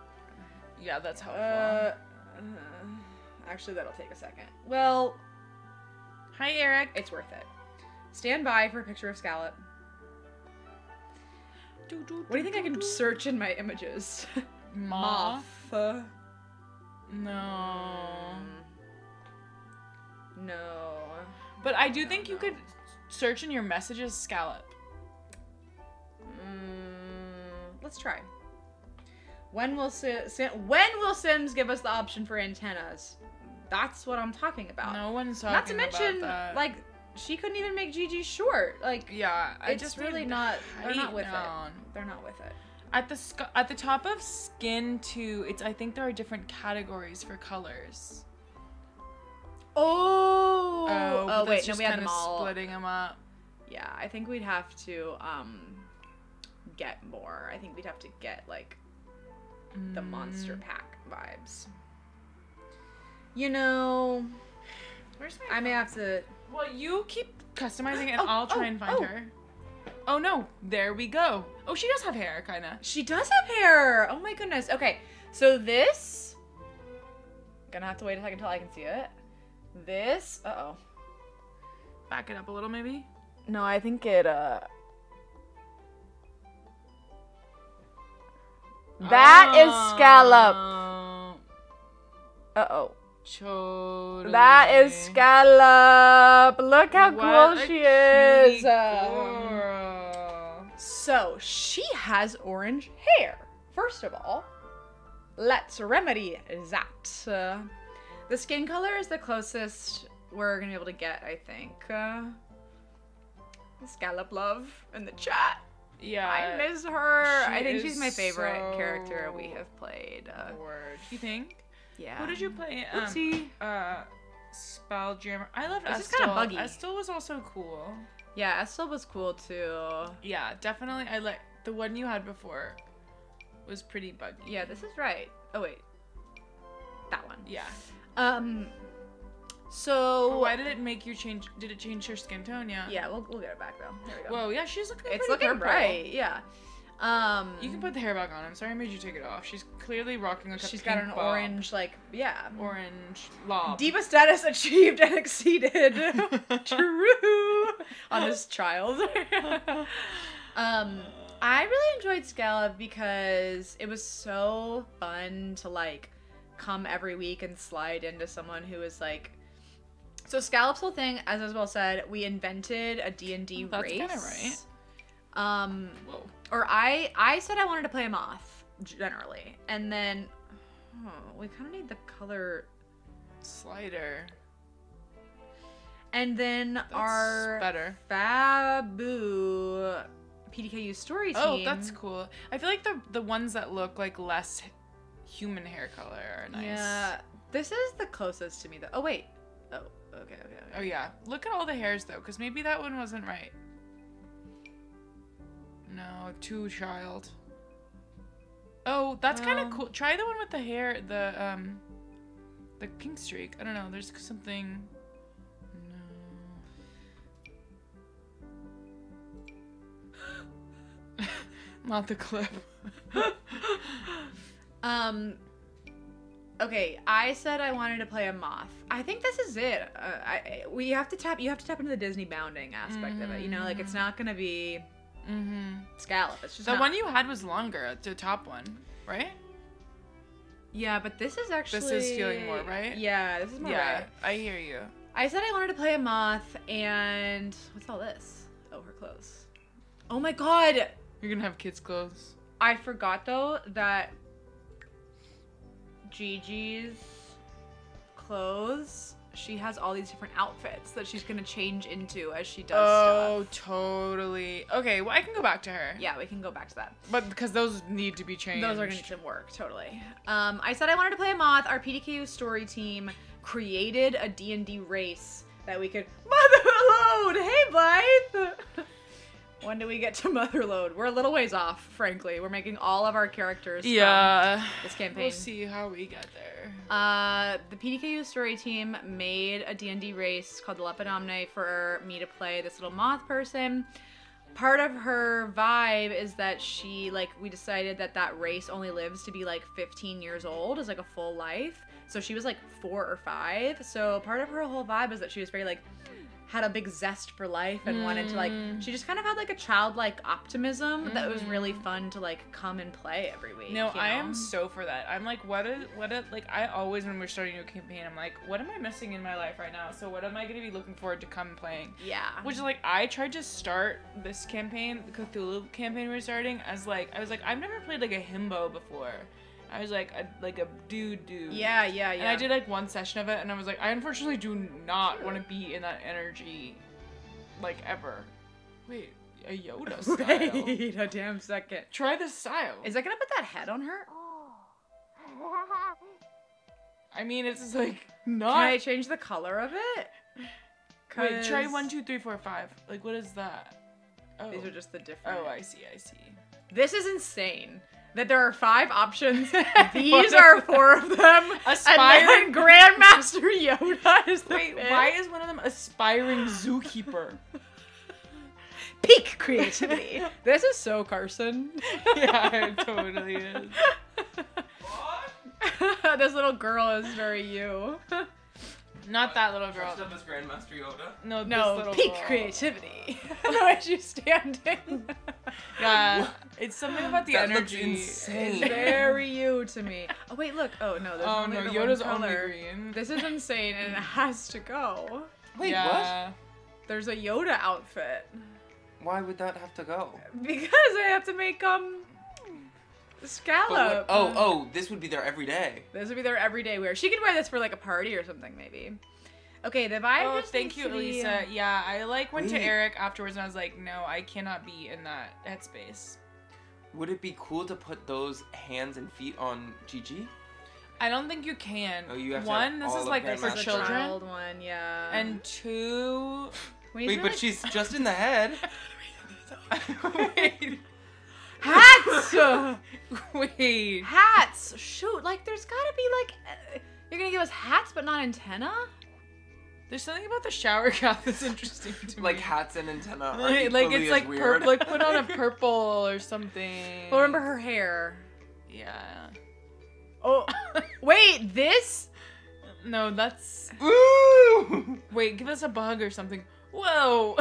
Yeah, that's helpful. Uh, uh, actually, that'll take a second. Well, Hi, Eric. it's worth it. Stand by for a picture of Scallop. What do you think I can search in my images? <laughs> Moth? Uh, No. No. But I do think you could search in your messages scallop. Mm, let's try. When will Si- Si- when will Sims give us the option for antennas? That's what I'm talking about. No one's talking about Not to mention, about that. like, she couldn't even make Gigi short. Like, yeah, I it's just really not. They're not with down. it. They're not with it. At the sc- at the top of skin too, it's I think there are different categories for colors. Oh. Oh, oh wait, no, we had kinda them all. splitting them up. Yeah, I think we'd have to um get more. I think we'd have to get like the monster Mm. pack vibes. You know, Where's my? I may have to. Well, you keep customizing, and <gasps> Oh, I'll try oh, and find oh. her. Oh no, there we go. Oh, she does have hair, kinda. She does have hair. Oh my goodness. Okay, so this. Gonna have to wait a second until I can see it. This. Uh oh. Back it up a little, maybe. No, I think it. uh... That is scallop. Uh oh. Totally. That is scallop. Look how What cool she is. Girl. So she has orange hair. First of all, let's remedy that. Uh, the skin color is the closest we're gonna be able to get, I think. Uh, scallop love in the chat. Yeah. I miss her. I think she's my favorite character we have played. Uh, Word. You think? Yeah. Who did you play? Um, Oopsie. uh, Spelljammer. I loved This is Estel. kinda buggy. Estel was also cool. Yeah, Estelle was cool too. Yeah, definitely. I like the one you had before. Was pretty buggy. Yeah, this is right. Oh wait, that one. Yeah. Um. But So why did it make you change? Did it change her skin tone? Yeah. yeah, we'll, we'll get it back though. There we go. Whoa. Yeah, she's looking. it's pretty looking purple. bright. Yeah. Um. You can put the hair back on. I'm sorry I made you take it off. She's clearly rocking like a She's got an bob. orange like yeah. orange lob. Diva status achieved and exceeded. <laughs> True on this child. <laughs> um, I really enjoyed Scallop because it was so fun to like come every week and slide into someone who is like. So Scallop's whole thing, as Isabel said, we invented a D and D That's race. kinda right. Um, Whoa. Or I I said I wanted to play a moth generally, and then Oh, we kind of need the color. Slider. And then That's our better. Fabu PDKU story oh, team. Oh, that's cool. I feel like the the ones that look like less human hair color are nice. Yeah, this is the closest to me though. Oh wait. Oh, okay, okay. okay. Oh yeah. Look at all the hairs though, because maybe that one wasn't right. No, two child. Oh, that's kind of Um, cool. Try the one with the hair, the um, the pink streak. I don't know. There's something. No. <laughs> Not the clip. <laughs> Um. Okay, I said I wanted to play a moth. I think this is it. Uh, I we have to tap. You have to tap into the Disney bounding aspect of it. You know, like it's not gonna be mm-hmm. scallop. It's just The not. one you had was longer, the top one, right? Yeah, but this is actually. This is feeling more right? Yeah, this is more yeah, right. I hear you. I said I wanted to play a moth, and what's all this? Oh, her clothes. Oh my god! You're gonna have kids' clothes. I forgot though that Gigi's clothes. She has all these different outfits that she's gonna change into as she does Oh, stuff. totally. Okay, well, I can go back to her. Yeah, we can go back to that. But because those need to be changed. Those are gonna need to work totally. Um, I said I wanted to play a moth. Our PDKU story team created a D and D race that we could <laughs> motherload. Hey, Blythe. <laughs> when do we get to <laughs> motherload? We're a little ways off, frankly. We're making all of our characters. from Yeah. this campaign. We'll see how we get there. Uh, the PDKU story team made a D&D race called the Lepidomne for me to play this little moth person. Part of her vibe is that she like we decided that that race only lives to be like 15 years old is like a full life. So she was like 4 or 5. So part of her whole vibe is that she was very like had a big zest for life and wanted to like Mm. she just kind of had like a childlike optimism that was really fun to like come and play every week. No, you I am so for that. I'm like, what a, what like, I always, when we're starting a campaign, I'm like, what am I missing in my life right now? So what am I going to be looking forward to come playing? Yeah. Which is like, I tried to start this campaign, the Cthulhu campaign we're starting, as like, I was like, I've never played like a himbo before. I was like, a, like a dude dude. Yeah, yeah, yeah. And I did like one session of it, and I was like, I unfortunately do not want to be in that energy, like ever. Wait, a Yoda <laughs> style. Wait a damn second. Try this style. Is that gonna put that head on her? I mean, it's like not. Can. I change the color of it? Wait, try one, two, three, four, five. Like, what is that? Oh. These are oh. just the oh, different. Oh, I see, I see. This is insane. That there are five options. <laughs> <laughs> These are four of them. <laughs> Aspiring- Grandmaster Yoda is the Wait, fifth. why is one of them aspiring zookeeper? peak creativity? this is so Carson. yeah, it totally is. this little girl is very you. Not that little girl. Dressed up as Grandmaster Yoda. No, this No, little peak girl. creativity. the way she's standing. <laughs> Yeah, it's something about the That looks energy. insane. It's very you to me. <laughs> Oh wait, look. Oh no, there's Oh only no, the Yoda's one only green. This is insane, and it has to go. Wait, yeah. There's a Yoda outfit? Why would that have to go? because I have to make um But scallop. what- oh, oh, this would be there every day. This would be their everyday wear. She could wear this for like a party or something, maybe. Okay, the vibe. Oh, thank you, to be, Elisa. Yeah, I like went to Eric afterwards and I was like, no, I cannot be in that headspace. Would it be cool to put those hands and feet on Gigi? I don't think you can. Oh, you have to one, have this all is of like This for is a children, child one, yeah. and two. Wait, but like, she's just in the head. <laughs> Wait, <laughs> <laughs> hats. <laughs> wait. hats. Shoot, like there's gotta be like. Uh, you're gonna give us hats, but not antenna. There's something about the shower cap that's interesting to like me. hats and antenna. <laughs> Are Like, like it's like weird. purple. Like put on a <laughs> purple or something. Well, remember her hair. Yeah. Oh, wait, this? No, that's. Ooh! Wait, give us a bug or something. Whoa.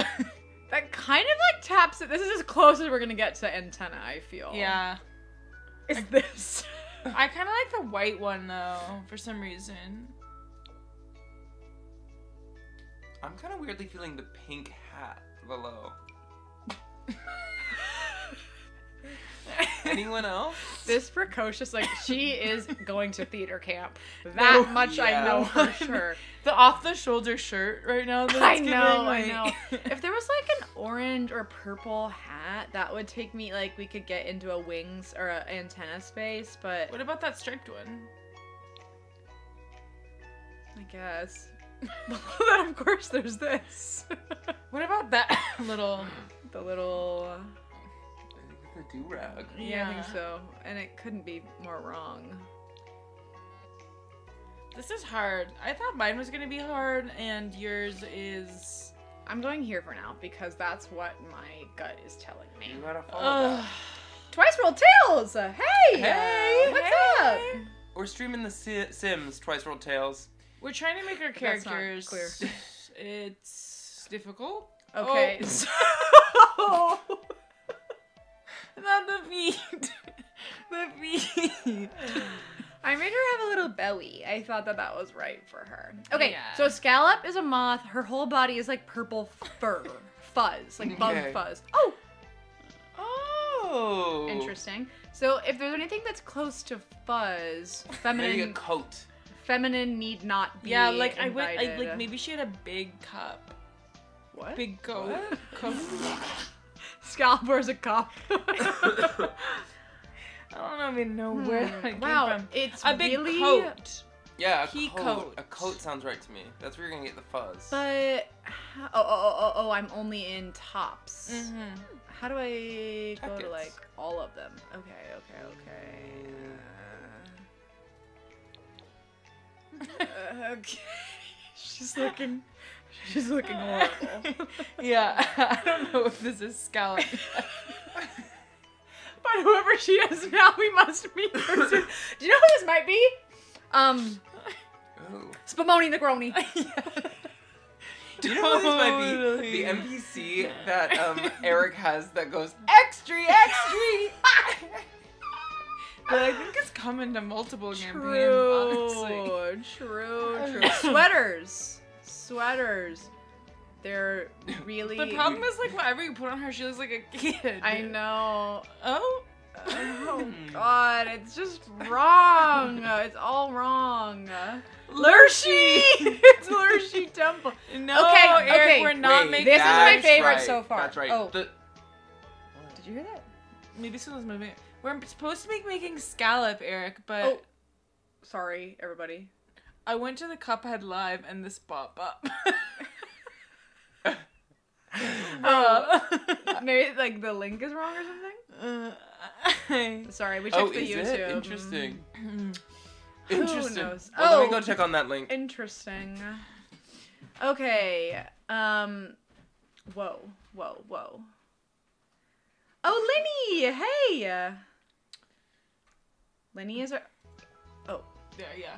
That kind of like taps it. This is as close as we're gonna get to antenna. I feel. yeah. Is this? I kind of like the white one though, for some reason. I'm kind of weirdly feeling the pink hat below. <laughs> Anyone else? This precocious, like she is going to theater camp. That No, much I know for <laughs> sure. The off the shoulder shirt right now. I know, I like- know. <laughs> If there was like an orange or purple hat, that would take me like we could get into a wings or an antenna space, but what about that striped one? I guess. <laughs> then of course there's this. What about that little? the little I a do rag. yeah, I think so. And it couldn't be more wrong. This is hard. I thought mine was gonna be hard, and yours is. I'm going here for now because that's what my gut is telling me. You gotta follow Ugh. that. Twice Rolled Tales. Hey, Hey, uh, what's hey. up? We're streaming the Si- Sims Twice Rolled Tales. We're trying to make our That's not characters. clear. <laughs> It's difficult. Okay. Oh. <laughs> <laughs> Not the feet. <laughs> the feet. I made her have a little belly. I thought that that was right for her. Okay, Yeah. so Scallop is a moth. Her whole body is like purple fur, fuzz, like bug Okay. fuzz. Oh, Oh. interesting. So if there's anything that's close to fuzz, Maybe a coat. feminine need not be. Yeah, like I would. I, invited. like maybe she had a big cup, what? big coat. What? <laughs> Cup. Scallop a cop. <laughs> I don't even know where that came Hmm. wow, from. it's A big really. coat. Yeah, a Key coat. coat. A coat sounds right to me. That's where you're gonna get the fuzz. But oh, oh oh oh oh I'm only in tops. Mm-hmm. How do I go to like all of them? Okay, okay, okay. Uh, <laughs> okay. She's looking. <laughs> She's looking horrible. <laughs> yeah, I don't know if this is scallop. <laughs> but whoever she is now, we must meet her soon. Do you know who this might be? Um, Ooh. Spumoni the Grony. Do you know what this might be? The NPC that um, Eric has that goes extra extra. but I think it's coming to multiple campaigns, True, honestly. true, true. Sweaters, sweaters. They're really. The problem is like whatever you put on her, she looks like a kid. I know. Oh. Oh Hmm. God, it's just wrong. It's all wrong. Lurshi! <laughs> it's Lurshi Temple. No, Okay, Eric, okay. we're not Wait, making This is my favorite right. so far. That's right. Oh. The- Did you hear that? Maybe someone's moving. We're supposed to be making scallop, Eric, but Oh. Sorry, everybody. I went to the Cuphead live and this pop up. Oh. Maybe like the link is wrong or something. Uh, <laughs> Sorry, we checked oh, the is YouTube. it? Interesting. <clears throat> Who Interesting. knows? Well, let Oh. me go check on that link. Interesting. Okay. Um. Whoa. Whoa. Whoa. Oh, Linny! Hey. Linny is our. Oh, there, yeah.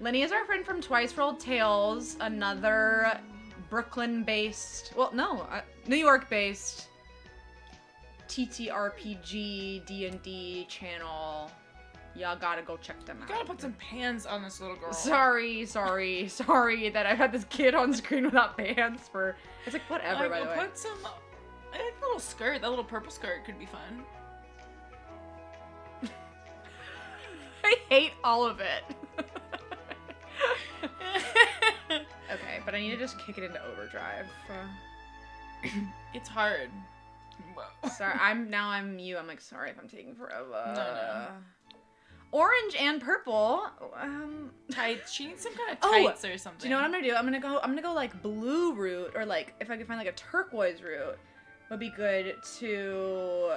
Lenny is our friend from Twice Rolled Tales, another Brooklyn-based, well, no, uh, New York-based TTRPG D&D channel. Y'all gotta go check them You out. gotta put some pants on this little girl. Sorry, sorry, <laughs> sorry that I've had this kid on screen without pants for. It's like whatever, Like, by the way. put some. I think a little skirt. That little purple skirt could be fun. <laughs> I hate all of it. <laughs> okay, but I need to just kick it into overdrive. Uh, <coughs> it's hard. <laughs> Sorry, I'm now I'm you. I'm like sorry if I'm taking forever. No, no. Orange and purple. Um, Tights. She needs some kind of <laughs> Oh, tights or something. do you know what I'm gonna do? I'm gonna go. I'm gonna go like blue root or like if I could find like a turquoise root would be good to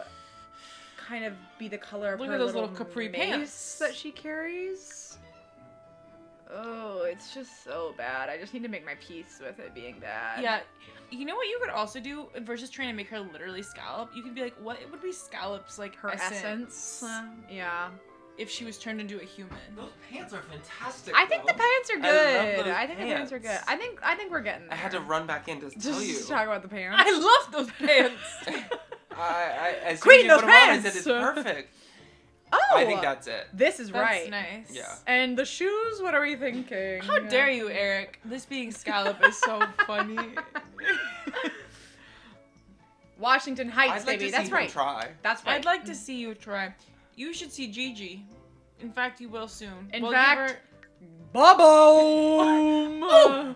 kind of be the color of Look her at those little, little capri pants. that she carries. Oh, it's just so bad. I just need to make my peace with it being bad. Yeah. You know what you could also do versus trying to make her literally scallop? You could be like, what would be scallops like her essence. Uh, yeah. if she was turned into a human? Those pants are fantastic. I think the pants are I love good. those I, think the pants are good. I think I think we're getting there. I had to run back in to tell you. just <laughs> talk about the pants. I love those <laughs> pants. I, I, as Queen, soon as you those put 'em on, I pants! said it's perfect. Oh, I think oh, that's it. this is That's right. nice. Yeah. And the shoes, what are we thinking? How dare you, Eric? This being scallop is so <laughs> funny. <laughs> Washington Heights, I'd like baby. to That's see right. try. That's right. I'd like to see you try. You should see Gigi. In fact, you will soon. In We'll give fact- her- <laughs>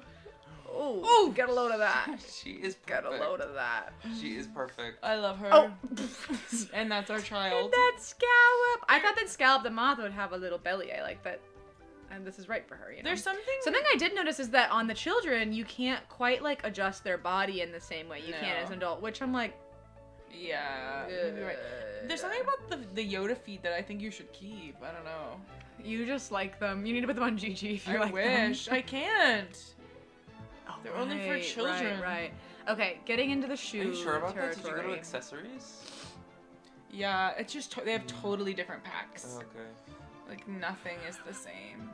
Bubble. Oh, get a load of that. <laughs> She is Get a load of that. She is perfect. I love her. Oh. <laughs> and that's our And child. that scallop. I thought that scallop the moth would have a little belly. I like that. And this is right for her, you know. There's something. Something I did notice is that on the children, you can't quite like adjust their body in the same way you can as an adult, which I'm like, Yeah. you're right. There's something about the the Yoda feet that I think you should keep. I don't know. you just like them. You need to put them on Gigi if you I like wish. them. I can't. Oh, They're only for children. Right, right. Okay, getting into the shoes. Are you sure about that? Did you go to accessories? Yeah, it's just to- they have totally different packs. Oh, okay. Like nothing is the same.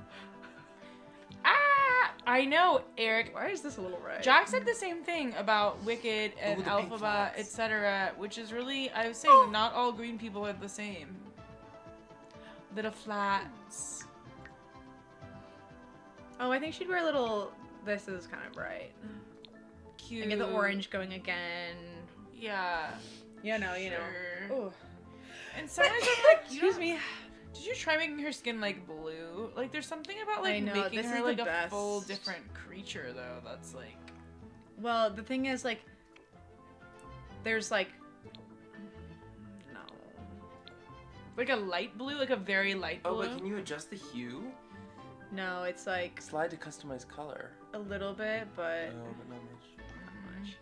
Ah! I know, Eric. Why is this a little red? Jack said the same thing about Wicked and Ooh, Elphaba, etc., which is really I was saying not all green people are the same. Little flats. Oh, I think she'd wear a little. This is kind of bright. Cute. And get the orange going again. Yeah. You know, you sure. know. Ooh. And sometimes I'm like, you Excuse me. Did you try making her skin like blue? Like, there's something about like know, making this her is the like a full different creature though. That's like. Well, the thing is, like, there's like, no. Like a light blue, like a very light blue. Oh, but can you adjust the hue? No, it's like Slide to customize color. A little bit, but No, but not much. Not much.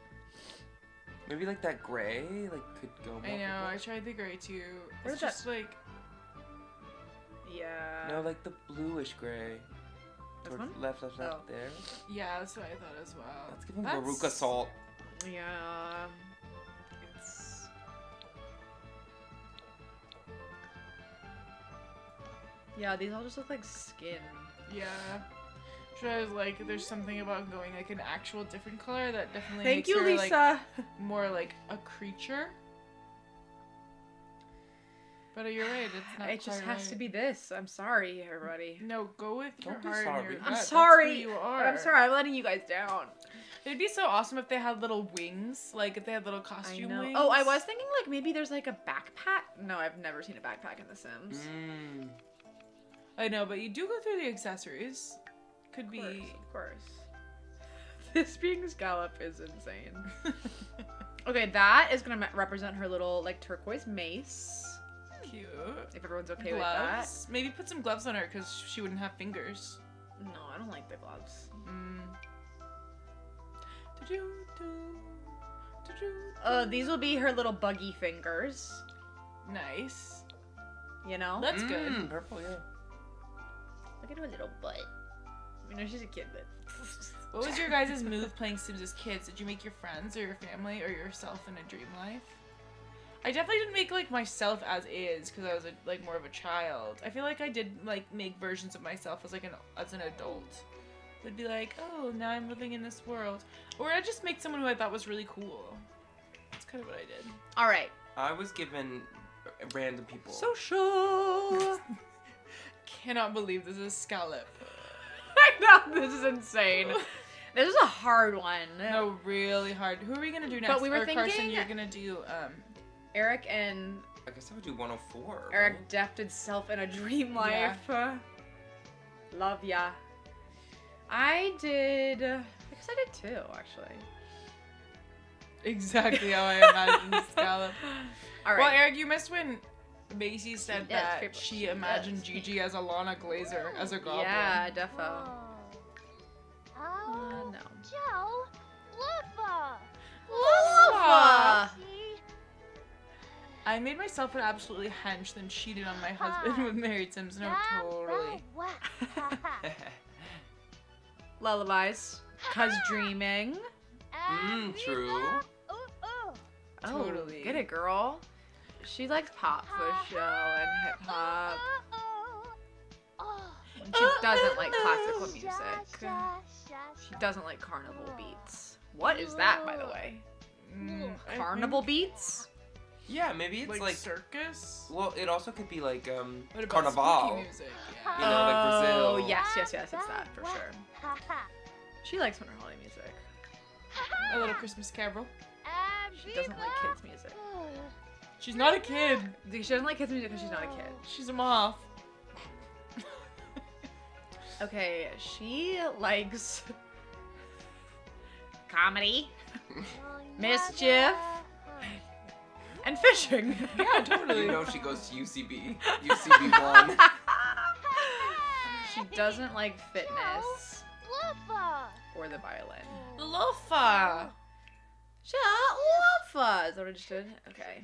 Maybe like that gray, like could go. More I know. I tried the gray too. Where's It's that- like yeah. No, like the bluish gray. This one? left, left, left. Oh. There. yeah, that's what I thought as well. That's giving That's- Veruca salt. Yeah. Um, it's. Yeah, these all just look like skin. Yeah. So I was like, there's something about going like an actual different color that definitely Thank makes you, her Lisa. like <laughs> more like a creature. But you're right, it's not. it just quite has to be this. I'm sorry, everybody. No, go with your Don't be heart sorry. your I'm gut. I'm That's sorry. who you are. I'm sorry. I'm letting you guys down. It'd be so awesome if they had little wings, like if they had little I costume know. wings. Oh, I was thinking like maybe there's like a backpack. No, I've never seen a backpack in The Sims. Mmm. I know, but you do go through the accessories. Could Of course, be. of course. <laughs> This being scallop is insane. <laughs> Okay, that is gonna represent her little like turquoise mace. Cute. If everyone's okay with that. Maybe put some gloves on her because she wouldn't have fingers. No, I don't like the gloves. Mm. Uh, these will be her little buggy fingers. Nice. You know. That's good. Mm, Purple, yeah. Look at her little butt. You know she's a kid, but. <laughs> What was your guys' move playing Sims as kids? Did you make your friends or your family or yourself in a dream life? I definitely didn't make like myself as is because I was a, like more of a child. I feel like I did like make versions of myself as like an as an adult. It'd be like, oh, now I'm living in this world, or I just make someone who I thought was really cool. That's kind of what I did. All right. I was given random people. Social. <laughs> Cannot believe this is Scallop. <laughs> I know this is insane. <laughs> This is a hard one. No, really hard. Who are we gonna do next? But we were or Carson, thinking- you're gonna do um. Eric and I guess I would do 104. Eric defted self in a dream life. Love ya. I did. I guess I did too, actually. Exactly how I <laughs> imagined Scallop. All Well. Eric, you missed when Macy said Yes, that people- she she imagined does. Gigi as Ilana Glazer as a goblin. yeah, defo. Oh. Uh, no. Joe, Lufa. Lufa! I made myself an absolutely hench than cheated on my husband with <laughs> Married Sims. No, Yeah, totally. <laughs> <laughs> Lullabies. Cause dreaming. Mm, true. Ooh, ooh. Oh, Totally. get it, girl. She likes pop for show and hip hop. Oh. And she doesn't like classical music. sha, sha, She doesn't like carnival beats. What is that, by the way? Mm, Carnival think, beats? yeah, maybe it's like, like. circus. well, it also could be like um What about Carnival. music? Yeah. You know, like oh, Brazil. yes, yes, yes, it's that for sure. ha, ha. She likes winter holiday music. A little Christmas Carol. She doesn't like kids music. <laughs> She's not a kid. She doesn't like kids music because she's not a kid. She's a moth. <laughs> Okay, she likes comedy Mischief. and fishing. Yeah, totally. You know she goes to UCB. UCB one. she doesn't like fitness Lufa. or the violin. Lofa. Shalafa. Is that what I just did? Okay.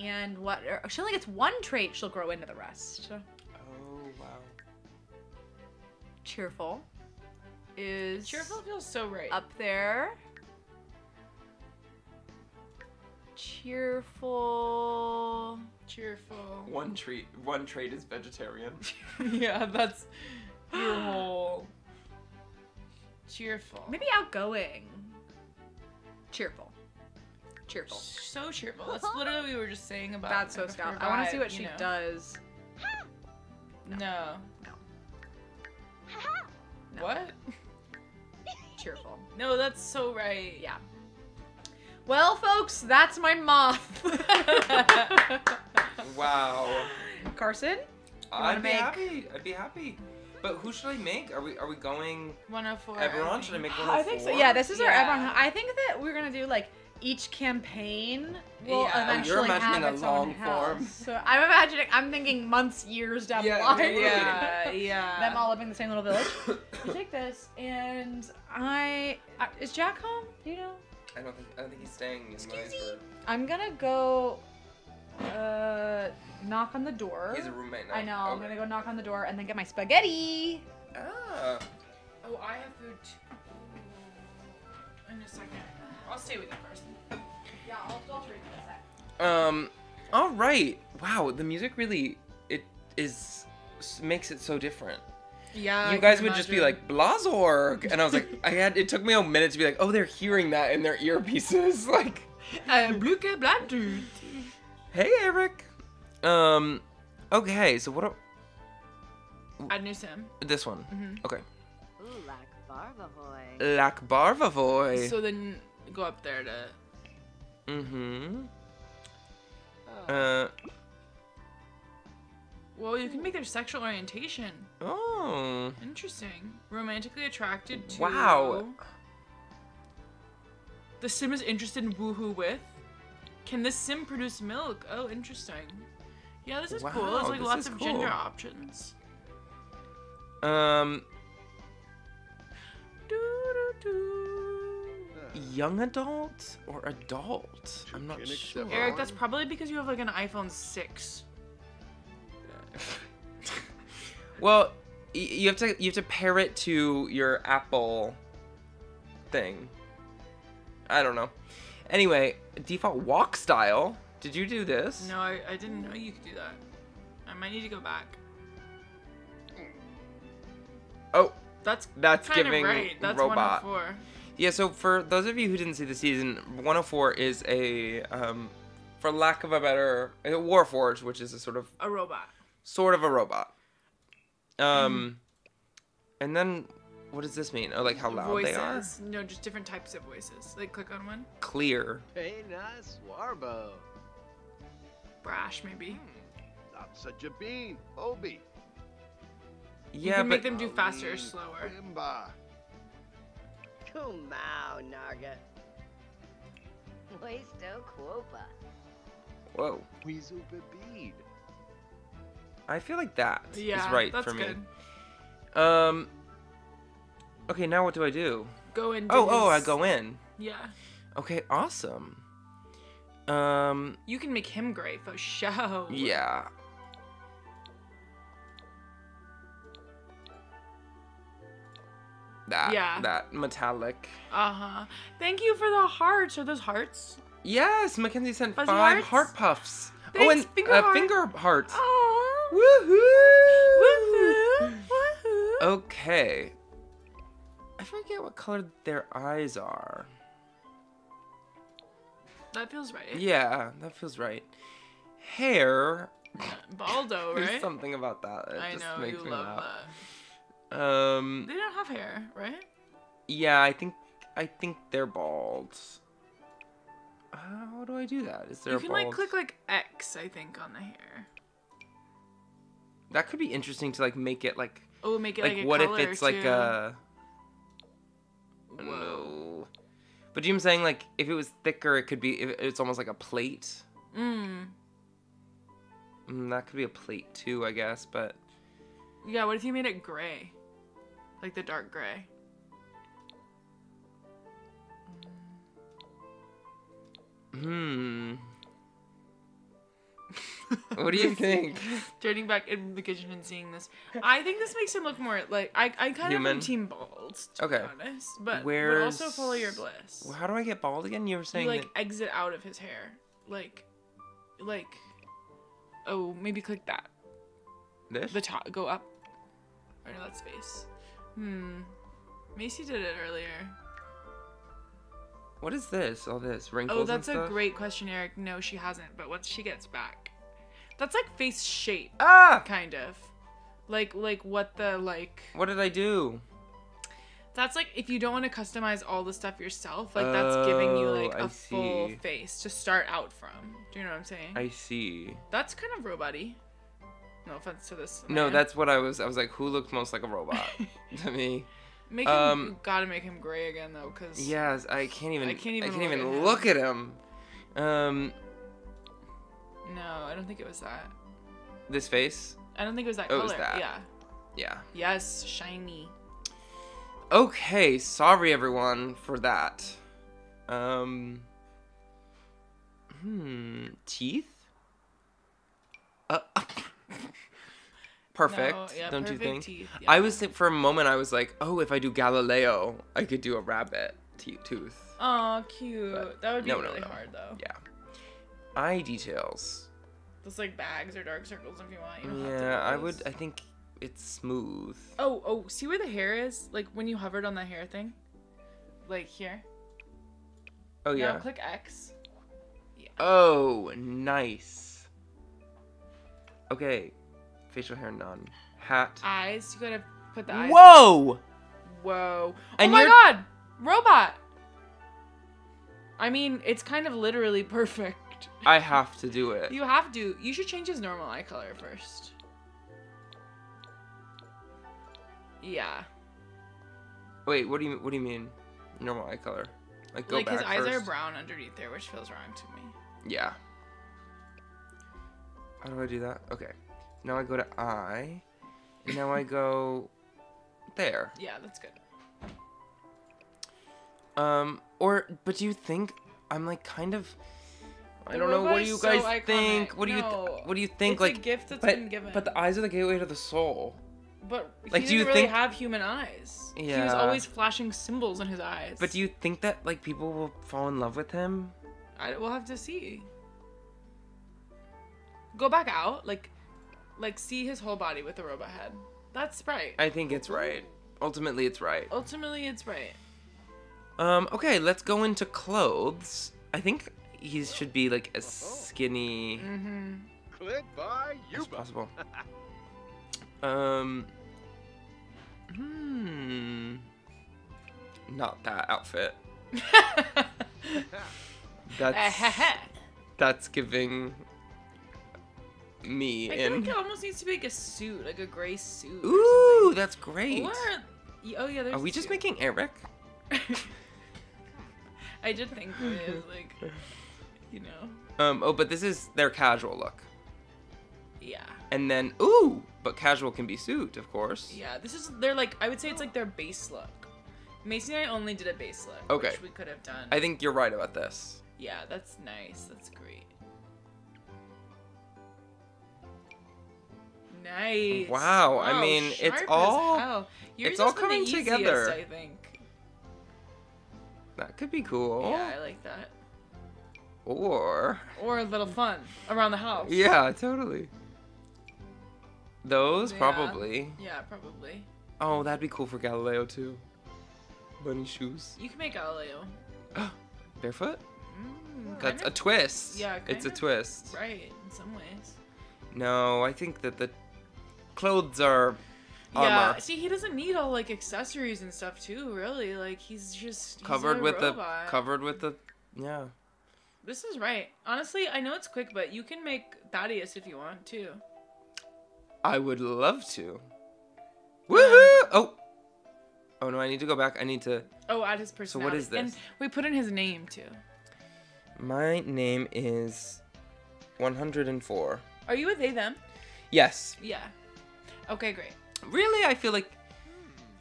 And what? She only gets one trait. She'll grow into the rest. Oh wow. Cheerful is Cheerful feels so right. up there. Cheerful. Cheerful. One treat. One trait is vegetarian. <laughs> <laughs> yeah, that's your whole. <gasps> Cheerful. Maybe outgoing. Cheerful. Cheerful. So cheerful. That's literally what we were just saying about. That's so like, scout. I want to see what she know? does. No. No. What? <laughs> Cheerful. No, that's so right. Yeah. Well, folks, that's my moth. <laughs> <laughs> Wow. Carson? wanna I'd be make- happy. I'd be happy. But who should I make? Are we are we going 104. everyone? I Should I think. make I oh think so. Yeah, this is our everyone. I think that we're gonna do like each campaign will Yeah. You're eventually imagining have a its long own house. form. So I'm imagining. I'm thinking months, years down Yeah, the line. totally. <laughs> Yeah, yeah. Them all living in the same little village. you take this, and I, I is Jack home? Do you know? I don't think I don't think he's staying in Williamsburg. I'm gonna go uh knock on the door. He's a roommate now. I know. I'm gonna go knock on the door and then get my spaghetti. Ah. Oh, I have food too. In a second. I'll stay with you first. Yeah, I'll, I'll treat you in a sec. Um. All right. Wow. The music really it is makes it so different. Yeah. you guys would just be like Blazorg, and I was like, I had. It took me a minute to be like, oh, they're hearing that in their earpieces. <laughs> Like, uh, Bluke Bladud. hey, Eric. Um. Okay. So what? Are, Add new sim. this one. Mhm. Okay. Ooh, like Barvavoy. Lac Barvavoy. So then go up there to. mm-hmm. Oh. Uh. Well, you can make their sexual orientation. Oh. Interesting. Romantically attracted to. Wow. The sim is interested in woohoo with. Can this sim produce milk? Oh, interesting. Yeah, this is cool. There's like lots of cool. gender options. Um. Doo-doo-doo. Young adult or adult? I'm not sure. Eric, that's probably because you have like an iPhone 6. <laughs> Well, y- you have to you have to pair it to your Apple thing. I don't know. Anyway, default walk style. Did you do this? No, I, I didn't know you could do that. I might need to go back. Oh, That's that's kind of giving right. That's oh robot. 104. Yeah. So for those of you who didn't see the season, 104 is a, um, for lack of a better, a Warforged, which is a sort of A robot. sort of a robot. Um, and then what does this mean? Oh, like how loud voices. they are? No, just different types of voices. Like click on one. Clear. Hey, nice Warbo. Brash maybe. Not such a bean. Obi. Yeah, You Yeah, can make them do faster or slower. Quimba. Kumau, Narga. Waisto Quopa. whoa. Weasel Babid. I feel like that is Yeah, right that's for me. good. Um. Okay, now what do I do? Go in. Oh, oh, I go in. Yeah. Okay, awesome. Um, You can make him great for show. yeah. That, Yeah. that metallic. Uh huh. Thank you for the hearts. Are those hearts? Yes, Mackenzie sent five hearts? heart puffs. oh, and finger uh, heart. finger hearts. Oh. Woohoo! Woohoo! Woohoo! Okay. I forget what color their eyes are. That feels right. Yeah, that feels right. Hair. Baldo, <laughs> There's right? something about that. It I just know makes you me love laugh. that. Um. They don't have hair, right? Yeah, I think I think they're bald. How do I do that? Is there You a can bald? like click like X, I think, on the hair. That could be interesting to like make it like Oh, make it like, like, a what if it's like too. a don't Whoa. know. But you know I'm saying like if it was thicker, it could be. It's almost like a plate. Mm. Mm, that could be a plate too, I guess. But Yeah. What if you made it gray, like the dark gray? hmm. <laughs> what do you think? <laughs> Turning back in the kitchen and seeing this, I think this makes him look more like I. I kind Human? of am team bald, to Okay. be honest. But but Where's- also follow your bliss. How do I get bald again? You were saying you like that- exit out of his hair, like, like. Oh, maybe click that. this. The top, go up. Or no, that's space. Hmm. Macy did it earlier. What is this? All this wrinkles. Oh, that's a great question, Eric. No, she hasn't. But once she gets back, that's like face shape, Ah! kind of. Like like what the like. What did I do? That's like if you don't want to customize all the stuff yourself, like that's giving you like Oh, I a full face to start out from. Do you know what I'm saying? I see. That's kind of robot-y. No offense to this. No, that's what I was. I was like, who looked most like a robot <laughs> to me? Make him. um, gotta make him gray again though, cause. Yes, I can't even. I can't even I can't even look look at at him. Um, No, I don't think it was that. this face. I don't think it was that Oh, it color. was that. Yeah. Yeah. Yes, shiny. Okay, sorry everyone for that. Um. Hmm. Teeth. Uh. <laughs> <laughs> perfect. No, yeah, don't you think? teeth, I was for a moment I was like, oh, if I do Galileo, I could do a rabbit te- tooth. Oh, cute. But that would be no, really no. hard though. Yeah. Eye details. Just like bags or dark circles if you want. You don't Yeah, I would. I think it's smooth. Oh, oh, see where the hair is? Like when you hovered on the hair thing? Like here. Oh Now yeah. click X. Oh, nice. Okay, facial hair none. Hat. Eyes. You gotta put the eyes. Whoa! Whoa. And oh my you're- god! Robot! I mean, it's kind of literally <laughs> perfect. I have to do it. You have to. You should change his normal eye color first. Yeah. Wait, what do you what do you mean? Normal eye color. Like go like back his eyes are brown underneath there, which feels wrong to me. Yeah. How do I do that? Okay. Now I go to I. And now I go there. Yeah, that's good. Um, or but do you think I'm like kind of I don't know. What do you so guys think? What do you No. th- What do you think? It's like a gift that's but, been given. But the eyes are the gateway to the soul. But Like, he do you really think- have human eyes. He was always flashing symbols in his eyes. But do you think that like people will fall in love with him? I, we'll have to see. Go back out, like, like see his whole body with the robot head. That's right. I think it's right. Ultimately, it's right. Ultimately, it's right. Um. Okay, let's go into clothes. I think he should be like as skinny Mm-hmm. Click by as you. possible. <laughs> Um. Hmm. Not that outfit. <laughs> <laughs> That's that's giving me I in. like it almost needs to be like a suit, like a gray suit. Ooh, that's great. Or, oh yeah, there's. Are we just two. making Eric? <laughs> I did think it is <laughs> like, you know, Um. Oh, but this is their casual look, yeah, and then ooh, but casual can be suit, of course. yeah. This is they're like I would say it's like their base look. Macy and I only did a base look, Okay. which we could have done. I think you're right about this. Yeah, that's nice. That's great. Nice. Wow, I mean, it's all- it's all coming easiest, together. I think. That could be cool. Yeah, I like that. Or Or a little fun around the house. yeah, totally. Those Yeah. probably. Yeah, probably. Oh, that'd be cool for Galileo too. Bunny shoes. You can make Galileo. <gasps> Barefoot? Mm, That's a twist. Yeah, It's a twist. Right, in some ways. No, I think that the clothes are Yeah. See, he doesn't need all like accessories and stuff too. Really, like he's just he's covered with robot. the covered with the yeah. This is right. Honestly, I know it's quick, but you can make Thaddeus if you want too. I would love to. Woohoo! Oh. Oh no, I need to go back. I need to Oh, add his personality. So what is And this? we put in his name too. My name is 104. Are you a they them? Yes. Yeah. Okay, great. Really, I feel like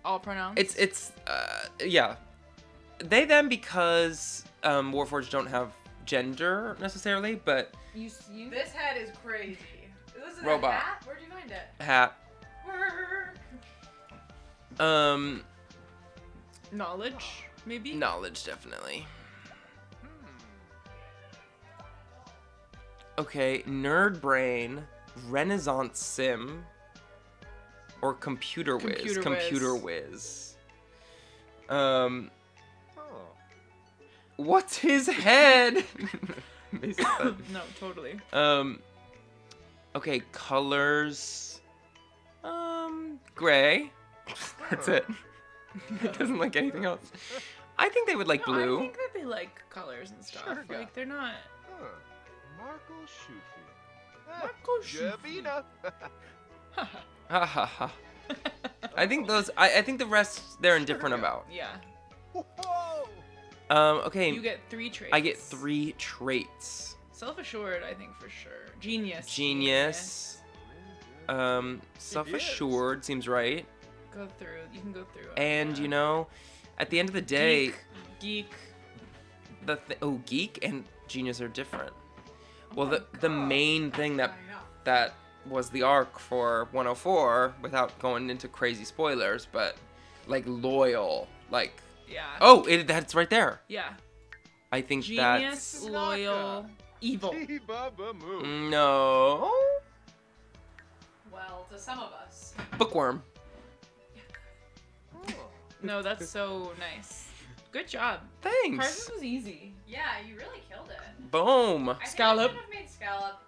All pronouns. it's it's uh yeah. They them because um Warforged don't have gender necessarily, but you. you This head is crazy. This is Robot. a hat? Where'd you find it? hat Work. um knowledge <sighs> maybe. knowledge definitely. Okay, nerd brain, renaissance sim, or computer whiz. Computer whiz. computer whiz. Um, Oh. what's his head? <laughs> <coughs> No, totally. um, okay, colors. Um, gray. That's it. <laughs> it doesn't like anything else. I think they would like No, blue. I think that they like colors and stuff. Sure, yeah. like they're not. Huh. Marco Shufi. Marco Schufi. Jabina. <laughs> Ha ha ha. I think those. I, I think the rest they're indifferent about. Yeah. Um. Okay. You get three traits. I get three traits. Self-assured, I think for sure. Genius. Genius. Um. Self-assured seems right. Go through. You can go through. it, And yeah. you know, at the end of the day, geek. geek. the th- oh geek and genius are different. Well, Oh my the the main thing that that was the arc for 104 without going into crazy spoilers, but like loyal, like Yeah. oh, it that's right there. Yeah. I think Genius, that's loyal, evil. <laughs> Baba Moo. No Well, to some of us. bookworm. Oh. <laughs> No, that's so nice. Good job. Thanks. Parsons was easy. Yeah, you really killed it. Boom. I Scallop. I should have made Scallop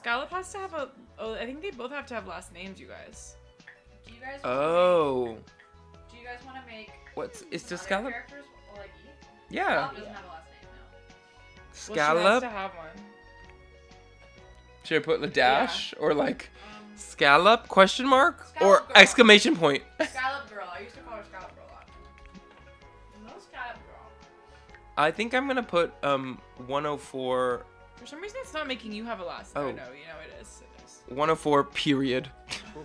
Scallop has to have a. Oh, I think they both have to have last names, you guys. Do you guys Oh, Make, do you guys want to make what's is the other scallop? characters like eat? Yeah, Scallop doesn't have a last name now. Well, she scallop. has to have one. Should I put the dash or like Um, scallop question mark or girl. exclamation point? <laughs> Scallop Girl. I used to call her Scallop Girl a lot. No Scallop Girl. I think I'm gonna put um 104 For some reason, it's not making you have a last. Oh. Oh no, you know it is. It is. 104 period.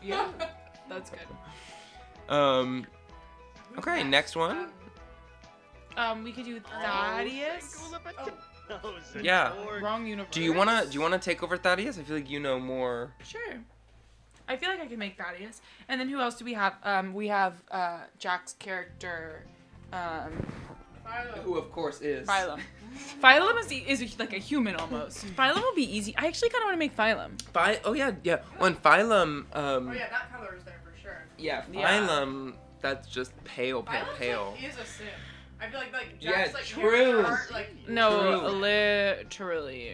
Yeah, <laughs> that's good. Um. Okay, next one. Um, Um, we could do Thaddeus. <laughs> Yeah. Wrong universe. Do you wanna do you wanna take over Thaddeus? I feel like you know more. Sure. I feel like I can make Thaddeus. And then who else do we have? Um, we have uh Jack's character, um, Philo. of course is. Phylum. <laughs> Phylum is, e- is like a human almost. <clears throat> Phylum will be easy. I actually kind of want to make Phylum. Phy- oh yeah, yeah. When Phylum, um, Oh yeah, that color is there for sure. yeah, Yeah. Phylum, that's just pale, pale, Phylum's pale. like, is a sim. I feel like like Yeah, Jack's like true. characters like No, True. literally.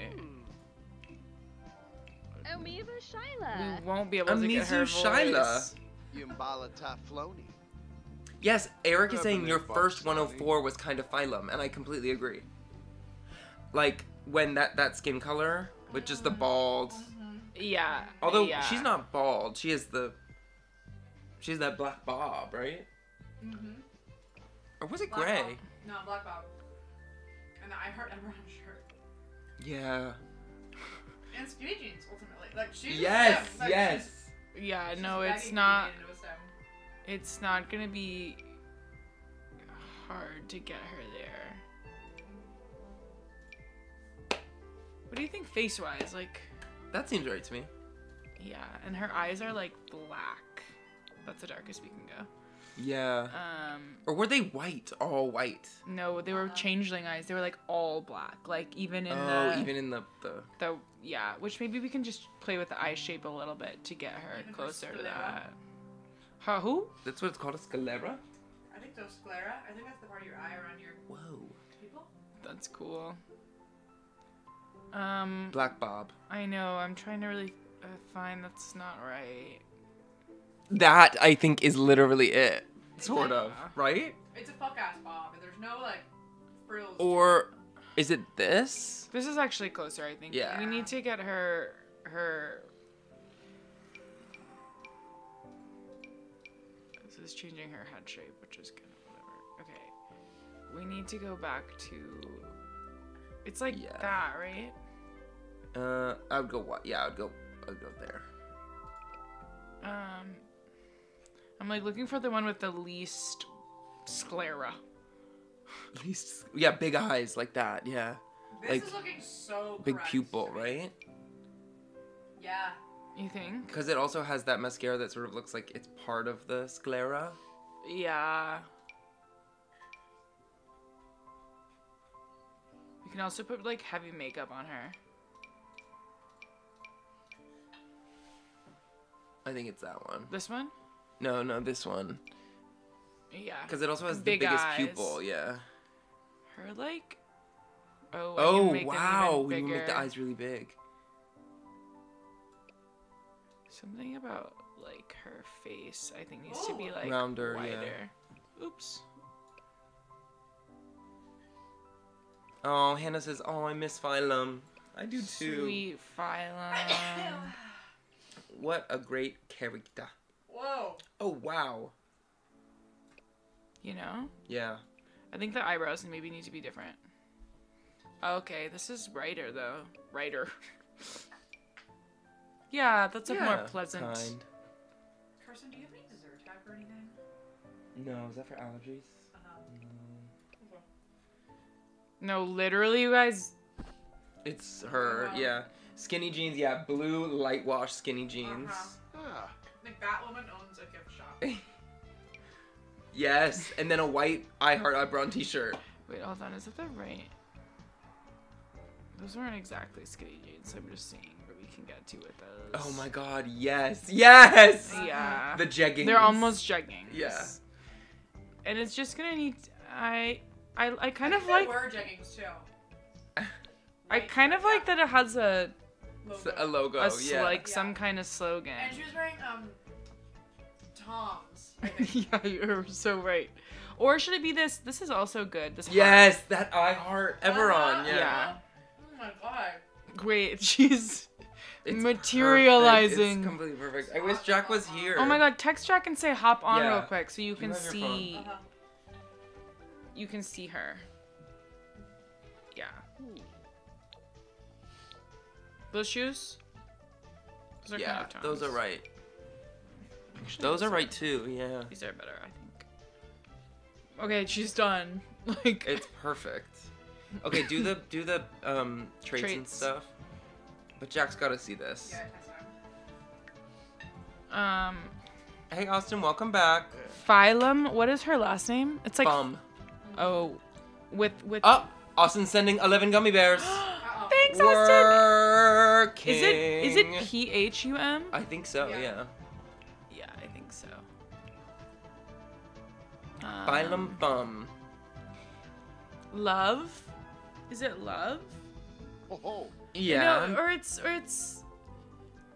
Omiva We Shyla. won't be able to get her Amizu Shyla. voice. Yumbala Tafloni. Yes, Eric is saying your first box 104 was kind of Phylum, and I completely agree. Like when that that skin color which is the bald. Yeah. Although yeah. she's not bald, she is the. She's that black bob, right? Mhm. Or was it Black gray? Bob. No, Black Bob. And the I Heart Emerald shirt. Yeah. And skinny jeans, ultimately. Like she's a Yes, sim. Like, yes. she's- Yeah, she's no, it's to be not. It's not gonna be hard to get her there. What do you think face wise? Like, That seems right to me. yeah, and her eyes are like black. That's the darkest we can go. Yeah. Um, Or were they white? All white. no, they were changeling eyes. They were like all black. Like even in the oh, the even in the the. the yeah, which maybe we can just play with the eye shape a little bit to get her closer to sclera? that. Huh, who? That's what it's called, a sclera. I think those sclera. I think that's the part of your eye around your Whoa. people. That's cool. Um, Black bob. I know. I'm trying to really uh, find that's not right. that I think is literally it. Sort of, Yeah. right? It's a fuck ass bob, and there's no like frills. Or is it this? This is actually closer, I think. Yeah. We need to get her her. Is changing her head shape, which is good. Whatever. Okay. We need to go back to. It's like Yeah. that, right? Uh, I would go what? Yeah, I would go. I would go there. Um. I'm like looking for the one with the least sclera. At least, yeah, big eyes like that. Yeah, this like, is looking so big correct pupil, right? Yeah. You think? Because it also has that mascara that sort of looks like it's part of the sclera. Yeah. We can also put like heavy makeup on her. I think it's that one. This one? No, no, this one. Yeah. Because it also has Big the biggest eyes. pupil. Yeah. Her like. Oh. Oh wow! You make the eyes really big. Something about like her face, I think needs to be oh. like Rounder, yeah. wider. Oops. Oh, Hannah says, "Oh, I miss Phylum. I do too. Sweet phylum. <coughs> What a great character. Whoa. Oh wow. you know? Yeah. I think the eyebrows maybe need to be different. Okay, this is writer though. Brighter. <laughs> yeah, that's a more pleasant. Kind. Carson, do you have any dessert tag or anything? No, is that for allergies? No, literally, you guys. It's her. Uh-huh. Yeah. Skinny jeans. Yeah, blue light wash skinny jeans. Uh-huh. Ah, Like Batwoman owns a gift shop. <laughs> Yes, and then a white I Heart Ebron T-shirt. Wait, hold on. Is that the right? Those aren't exactly skinny jeans. I'm just seeing where we can get to with those. Oh my God! Yes, yes. Yeah. The jeggings. They're almost jeggings. Yeah. And it's just gonna need. I. I, I kind I of think like. they were jeggings too. I kind of like that it has a logo. a s- yeah. like Yeah. some kind of slogan. And she was wearing um Toms. <laughs> Yeah, you're so right. Or should it be this? This is also good. This heart. yes, that I Heart Everon. Uh-huh, Yeah. Yeah. Oh my god. Great. <laughs> She's It's materializing. Perfect. It's completely perfect. I wish Jack was here. Oh my god, text Jack and say hop on Yeah. real quick so you Do can you see Uh-huh. you can see her. Yeah. Those shoes? Those Yeah, kind of those are right. Actually, Those these are right too. Yeah. These are better, I think. Okay, she's done. <laughs> Like It's perfect. Okay, do the do the um traits, and stuff. But Jack's got to see this. Yeah, that's fine. um Hey Austin, welcome back. Phylum, what is her last name? It's like Bum. oh with with Oh, Austin sending 11 gummy bears. <gasps> <gasps> Thanks, Austin. Working. Is it is it P H U M? I think so. Yeah. Yeah. Yeah, I think so. Phylum Um, bum. Love? Is it love? Oh. ho. Yeah. No, or it's or it's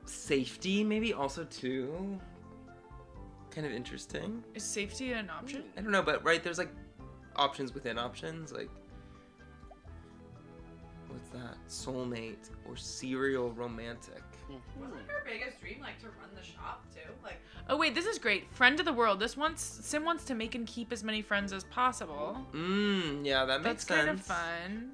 Safety maybe also too. Kind of interesting. is safety an option? I don't know, but right there's like options within options like. What's that? Soulmate or serial romantic. Hmm. Wasn't her biggest dream like to run the shop too? Like Oh wait, this is great. Friend of the world. This wants Sim wants to make and keep as many friends as possible. Mmm, yeah, that That's makes sense. kind of fun.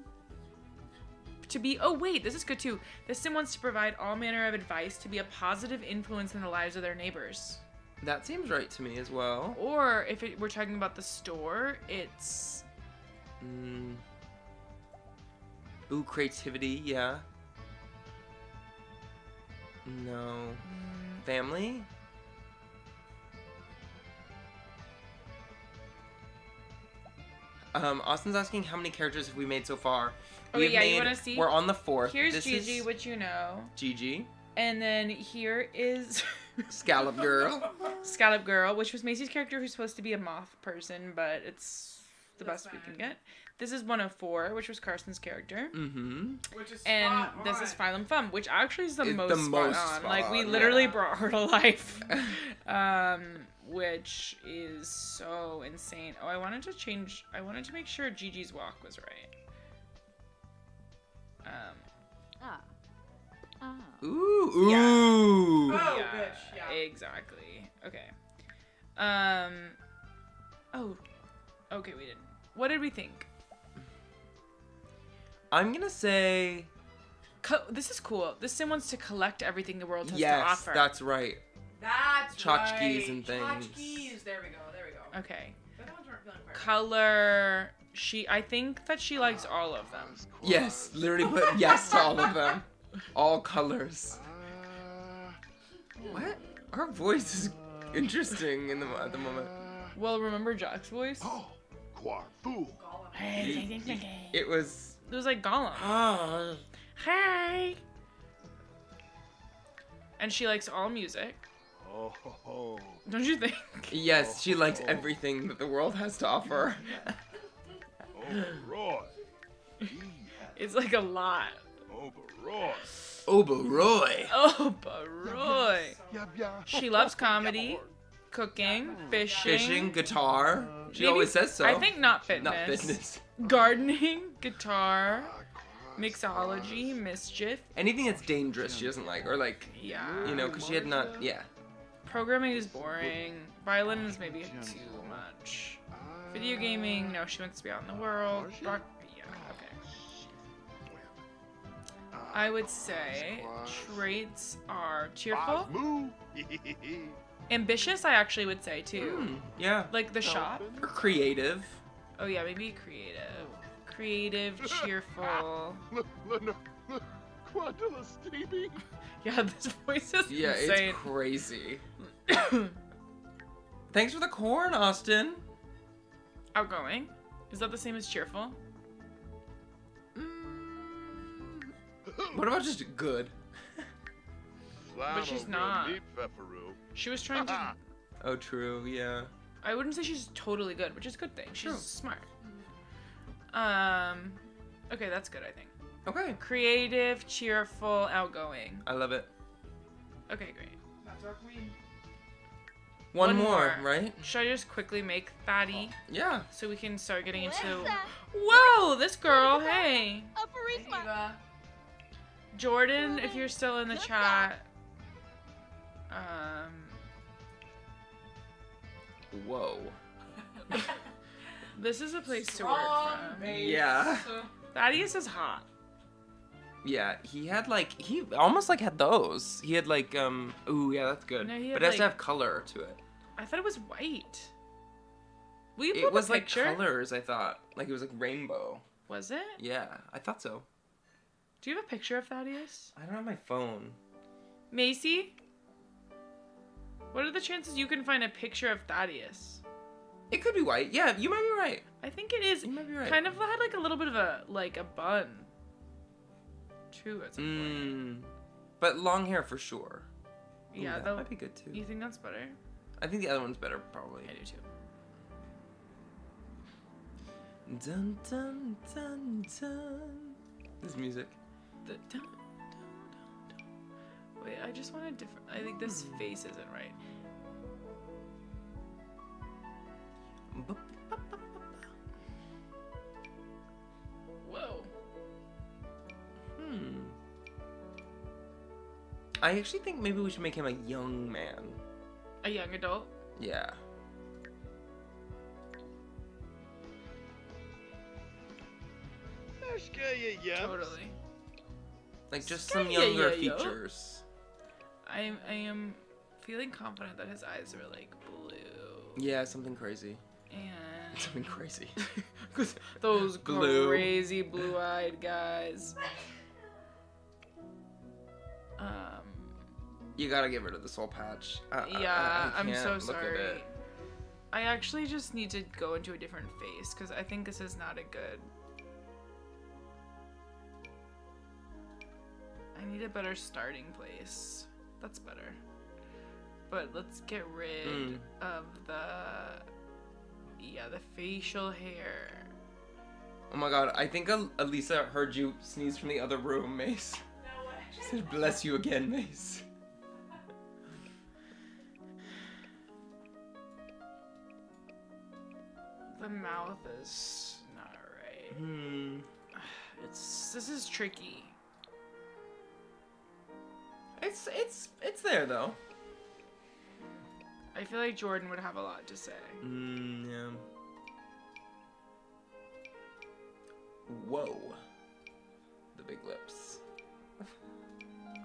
To be oh wait, this is good too. The sim wants to provide all manner of advice to be a positive influence in the lives of their neighbors. That seems right to me as well. Or if it, we're talking about the store, it's Mm. Ooh, creativity, yeah. No. mm, Family? Um, Austin's asking how many characters have we made so far. Oh, We have yeah, you wanna see? We're on the fourth. here's this Gigi, is which you know, Gigi, and then here is <laughs> Scallop Girl. Scallop Girl, which was Macy's character who's supposed to be a moth person, but it's the That's best we can get. This is 104, which was Carson's character. Mm-hmm. Which is And this is Phylum Phum, which actually is the It's most the spot most on. spot like we literally yeah. brought her to life, <laughs> um, which is so insane. Oh, I wanted to change. I wanted to make sure Gigi's walk was right. Um, Ah. Oh. Ooh, ooh. Oh, yeah, bitch, yeah. exactly. Okay. Um. Oh. Okay, we didn't. What did we think? I'm gonna say Co- this is cool. This sim wants to collect everything the world has to offer. yes. offer. That's right. That's Tchotchkes right. and things. Tchotchkes. There we go. There we go. okay. The other ones weren't feeling quite right. Color. She. I think that she likes all of them. Yes, literally put yes to all of them. All colors. What? Her voice is interesting in the at the moment. Well, remember Jack's voice? Oh, Quarfu. It was. It was like Gollum. Ah. Hey. And she likes all music. Oh, ho, ho. Don't you think? Yes, she likes everything that the world has to offer. <laughs> Overroy. It's like a lot. Overroy. Oberoi. Oh, Baroy. Yeah, yeah. She loves comedy, cooking, fishing. Fishing, guitar. She Maybe- always says so. I think not fitness. not fitness. Gardening, guitar, mixology, mischief. Anything that's dangerous, she doesn't like, or like, Yeah. you know, because she had not. Yeah. Programming is boring. Violin is maybe too much. Video gaming, no, she wants to be out in the world. Rock, yeah, okay. I would say traits are cheerful, <laughs> ambitious. I actually would say too, Hmm, yeah. like the shop. Or creative. Oh yeah, maybe creative, creative, cheerful. <laughs> Yeah, this voice is Yeah, insane. it's crazy. <coughs> Thanks for the corn, Austin. Outgoing. Is that the same as cheerful? What about just good? But she's not. She was trying to. Oh, true. Yeah. I wouldn't say she's totally good, which is a good thing. She's True. smart. Um, okay, that's good. I think. Okay. Creative, cheerful, outgoing. I love it. Okay, great. That's our queen. One, One more, more. right? Should I just quickly make Fatty Yeah. so we can start getting into? Whoa, this girl. Hey, A Burisma. Jordan, if you're still in the chat. Um, Whoa. this is a place to work from. Yeah. Thaddeus is hot. Yeah, he had like he almost like had those. He had like um. Ooh, yeah, that's good. No, he but had, it has to have color to it. I thought it was white. Will you It was like colors. I thought like it was like rainbow. Was it? Yeah, I thought so. Do you have a picture of Thaddeus? I don't have my phone. Macy? What are the chances you can find a picture of Thaddeus? It could be white. Yeah, you might be right. I think it is You might be right. kind of had like a little bit of a like a bun. Too at some point. Mm. But long hair for sure. Ooh, Yeah, that that might be good too. You think that's better? I think the other one's better probably. I do too. Dun dun dun dun. This music. The dun, dun, dun, dun. Wait, I just want a different. I think this Hmm. face isn't right. Whoa. Hmm. I actually think maybe we should make him a young man. A young adult. Yeah. Totally. Like just some younger features. I am. I am feeling confident that his eyes are like blue. Yeah, something crazy. And <laughs> Something crazy. <laughs> 'Cause those Blue. crazy blue-eyed guys. You gotta get rid of the soul patch. I- I- I- Yeah, I I'm so sorry. I actually just need to go into a different face because I think this is not a good. I need a better starting place. That's better. But let's get rid Mm. of the. yeah, the facial hair. Oh my god, I think Al- Elisa heard you sneeze from the other room, Mace. No She said, bless you again, Mace. The mouth is not right. Hmm. <sighs> It's this is tricky. It's it's it's there though. I feel like Jordan would have a lot to say. Hmm. Yeah. Whoa. The big lips. <laughs>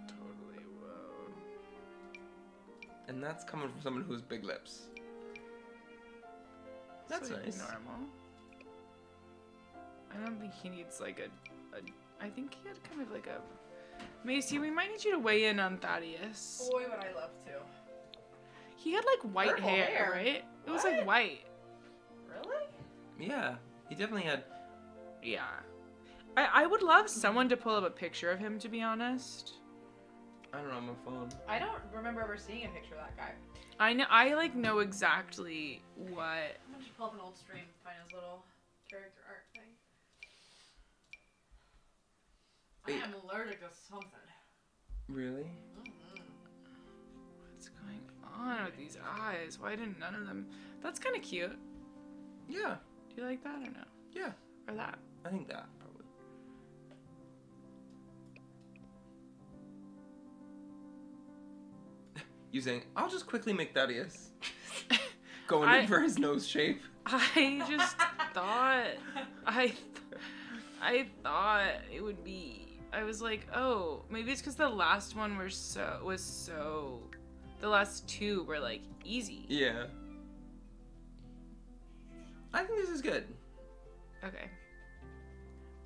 Totally. Whoa. And that's coming from someone who has big lips. That's It's, nice. Normal. I don't think he needs like a, a. I think he had kind of like a. Macy, we might need you to weigh in on Thaddeus. Boy, would I love to. He had like white Purple hair, hair. right? It was like white. Really? Yeah. He definitely had. Yeah. I, I would love someone to pull up a picture of him, to be honest. I don't know my phone. I don't remember ever seeing a picture of that guy. I know I like know exactly what I'm gonna just pull up an old stream, find his little character art thing. Wait. I am allergic to something. Really? Mm-hmm. what's going on with these eyes. Why didn't none of them That's kinda cute. Yeah. Do you like that or no? Yeah. Or that? I think that saying, I'll just quickly make Thaddeus. <laughs> Going I- in <laughs> for his nose shape. I just thought I th- I thought it would be I was like, oh, maybe it's because the last one were so was so the last two were like easy. Yeah. I think this is good. Okay.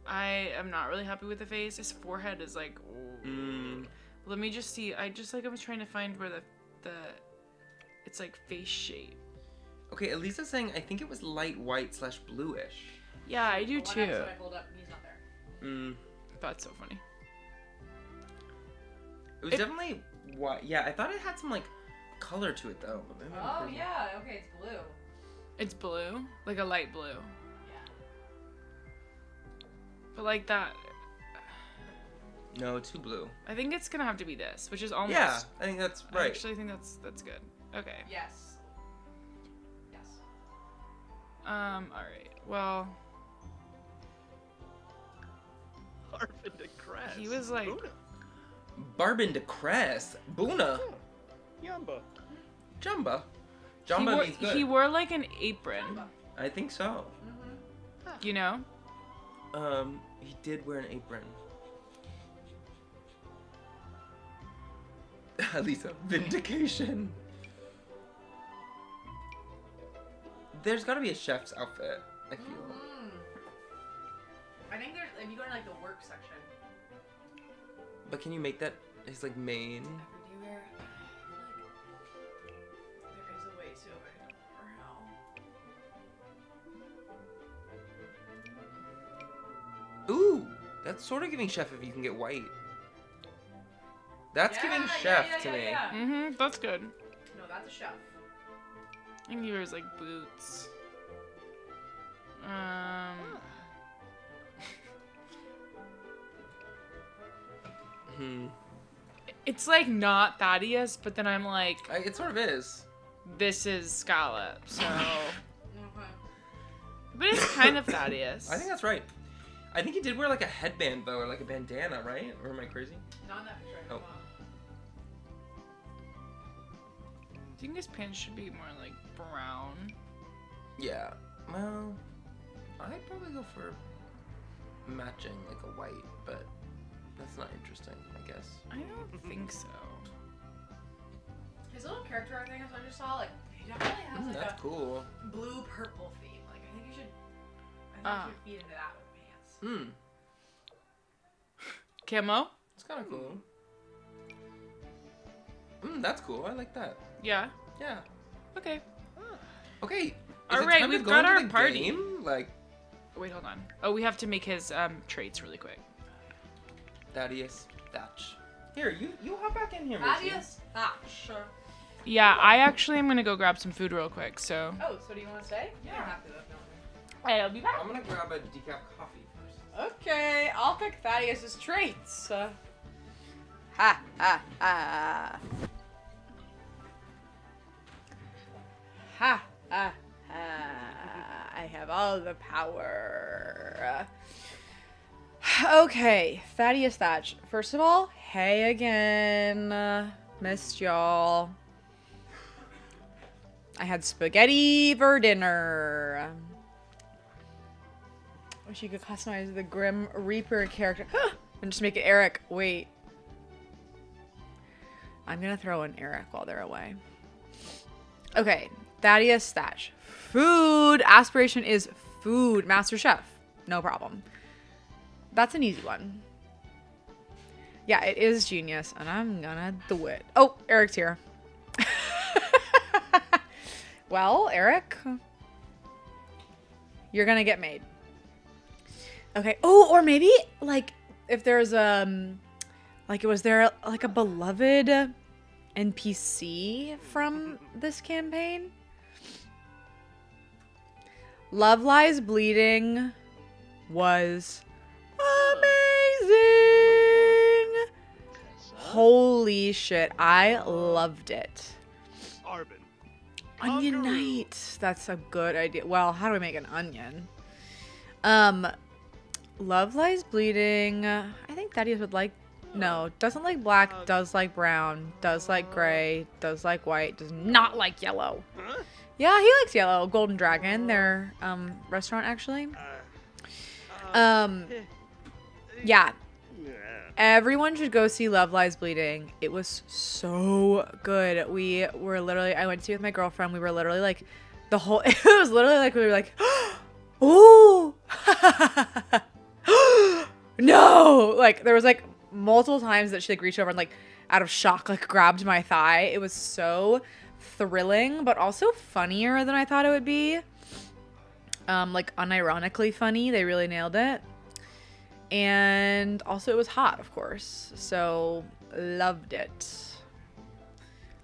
I am not really happy with the face. His forehead is like. Mm, let me just see. I just like I'm trying to find where the the it's like face shape. okay, Elisa's saying I think it was light white slash bluish. Yeah, I do The one too. I pulled up, he's not there. Mm, That's so funny. it was It- definitely white. Yeah, I thought it had some like color to it though. But maybe I'm Oh yeah, okay, it's blue. It's blue, like a light blue. Yeah. But like that, No, too blue. I think it's gonna have to be this, which is almost. Yeah, I think that's I right. actually think that's that's good. Okay. Yes. Yes. Um. All right. Well, Arvin de Crest. he was like, Buddha. Barbin de Crest. Boona. Yamba. Jumba. he wore, means good. he wore like an apron. I think so. You know. Um, he did wear an apron. <laughs> Lisa, vindication. There's got to be a chef's outfit. I feel. Mm. I think there's if you go to like the work section. But can you make that his like main? Do like there is a way to it. I how. Ooh, that's sort of giving chef if you can get white. That's giving Yeah, yeah, chef yeah, to yeah, me. Mm-hmm. That's good. No, that's a chef. I think he wears like boots. Um. Hmm. It's like not Thaddeus, but then I'm like, I, it sort of is. this is Scallop, so. <laughs> Okay. But it's kind of Thaddeus. I think that's right. I think he did wear like a headband though, or like a bandana, right? Or am I crazy? Not that picture. I Oh. I think his pants should be more like brown. Yeah. Well, I'd probably go for matching like a white, but that's not interesting, I guess. I don't <laughs> think so. His little character art thing I just saw, like he definitely has Mm, like that's a cool. blue purple theme. Like I think you should. I think Ah. you should feed into that with pants. Hmm. Camo? It's kind of cool. Hmm, that's cool. I like that. Yeah. Yeah. Okay. Okay. is All it right, time we've go got our the party. Game? Like Wait, hold on. Oh, we have to make his um traits really quick. Thaddeus Thatch. Here, you you hop back in here. Missy. Thaddeus Thatch. Yeah, I actually am gonna go grab some food real quick. So Oh, so do you want to stay? Yeah. I'll be back. I'm gonna grab a decaf coffee first. Okay, I'll pick Thaddeus's traits. Uh, ha ha ha. Ha ha ha. I have all the power. Okay, Thaddeus Thatch. First of all, hey again. Missed y'all. I had spaghetti for dinner. Wish you could customize the Grim Reaper character. <gasps> and just make it Eric. Wait. I'm gonna throw in Eric while they're away. Okay, Thaddeus Thatch. Food. Aspiration is food. Master Chef. No problem. That's an easy one. Yeah, it is genius, and I'm gonna do it. Oh, Eric's here. <laughs> well, Eric, you're gonna get made. Okay. Oh, or maybe like if there's um like was there like a beloved NPC from this campaign? Love Lies Bleeding was amazing. Holy shit, I loved it. Arvin. Onion night. That's a good idea. Well, how do we make an onion? Um, Love Lies Bleeding. I think Thaddeus would like. No, doesn't like black. Does like brown. Does like gray. Does like white. Does not like yellow. Huh? Yeah, he likes yellow. Golden Dragon, their um restaurant actually. Um, yeah. Everyone should go see Love Lies Bleeding. It was so good. We were literally, I went to see it with my girlfriend. We were literally like, the whole, <laughs> it was literally like, we were like, <gasps> oh, <gasps> no. Like, there was like multiple times that she like reached over and like, out of shock, like grabbed my thigh. It was so thrilling, but also funnier than I thought it would be. Um, like unironically funny. They really nailed it. And also it was hot of course. So loved it.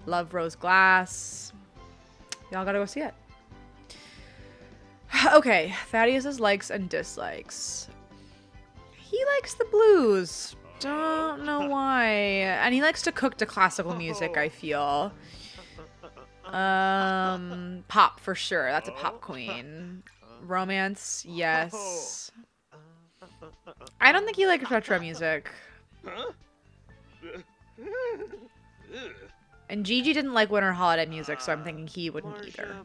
Love Rose Glass. Y'all gotta go see it. <sighs> Okay thaddeus's likes and dislikes. He likes the blues. Don't know <laughs> why. And he likes to cook to classical music i <laughs> feel um pop for sure that's a pop queen romance yes I don't think he likes retro music. And Gigi didn't like winter holiday music, so I'm thinking he wouldn't either.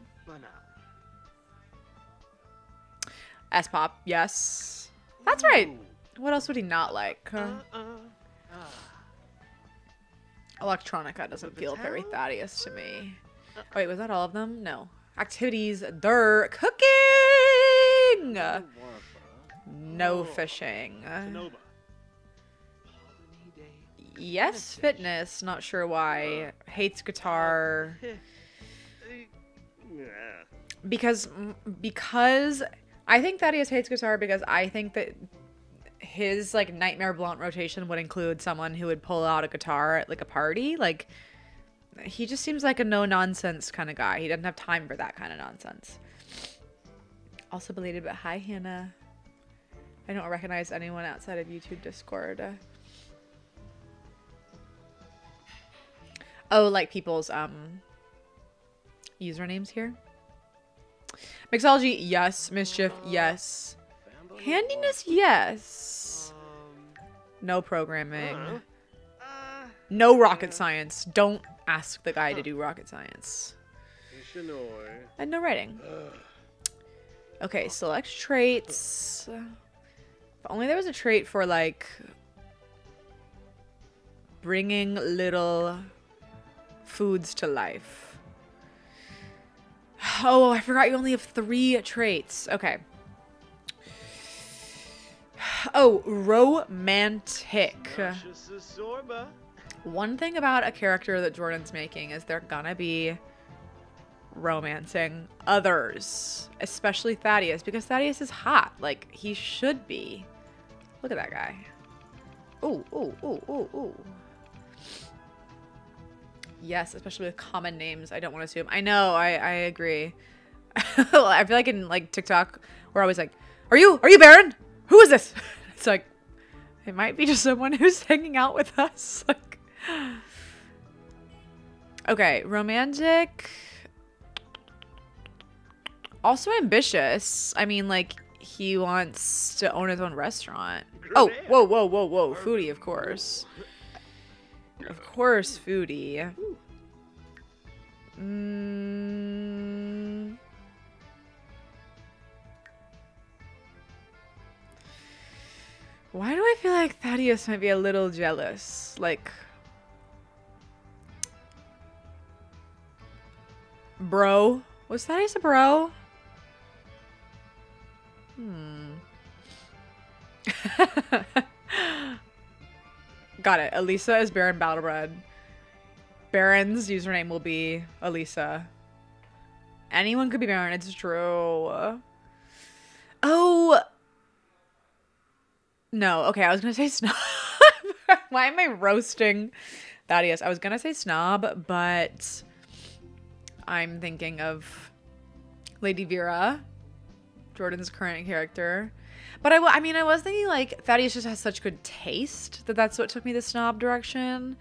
S pop, yes. That's right. What else would he not like? Huh? Electronica doesn't feel very Thaddeus to me. Oh, wait, was that all of them? No. Activities, they're cooking! No fishing. Yes, fitness. Not sure why. Hates guitar. <laughs> Because because I think Thaddeus hates guitar because I think that his like nightmare blunt rotation would include someone who would pull out a guitar at like a party. Like he just seems like a no nonsense kind of guy. He doesn't have time for that kind of nonsense. Also belated, but hi Hannah. I don't recognize anyone outside of YouTube Discord. Oh, like people's um usernames here. Mixology, yes. Mischief, yes. Handiness, yes. No programming. No rocket science. Don't ask the guy to do rocket science. And no writing. Okay, select traits. If only there was a trait for like bringing little foods to life. Oh, I forgot you only have three traits. Okay. Oh, romantic. One thing about a character that Jordan's making is they're gonna be romancing others, especially Thaddeus, because Thaddeus is hot. Like, he should be. Look at that guy. Ooh, ooh, ooh, ooh, ooh. Yes, especially with common names. I don't want to assume. I know. I I agree. <laughs> I feel like in like TikTok, we're always like, "Are you are you Baron? Who is this?" <laughs> It's like it might be just someone who's hanging out with us. <laughs> Like, <sighs> okay, romantic. Also ambitious. I mean, like he wants to own his own restaurant. Oh, whoa, whoa, whoa, whoa! Foodie, of course. Of course, foodie. Mm. Why do I feel like Thaddeus might be a little jealous? Like, bro? Was Thaddeus a bro? Hmm. <laughs> Got it. Elisa is Baron Battlebred. Baron's username will be Elisa. Anyone could be Baron, it's true. Oh. No, okay, I was gonna say <laughs> snob. Why am I roasting Thaddeus? I was gonna say snob, but I'm thinking of Lady Vera, Jordan's current character. But I, I mean, I was thinking like Thaddeus just has such good taste that that's what took me the snob direction.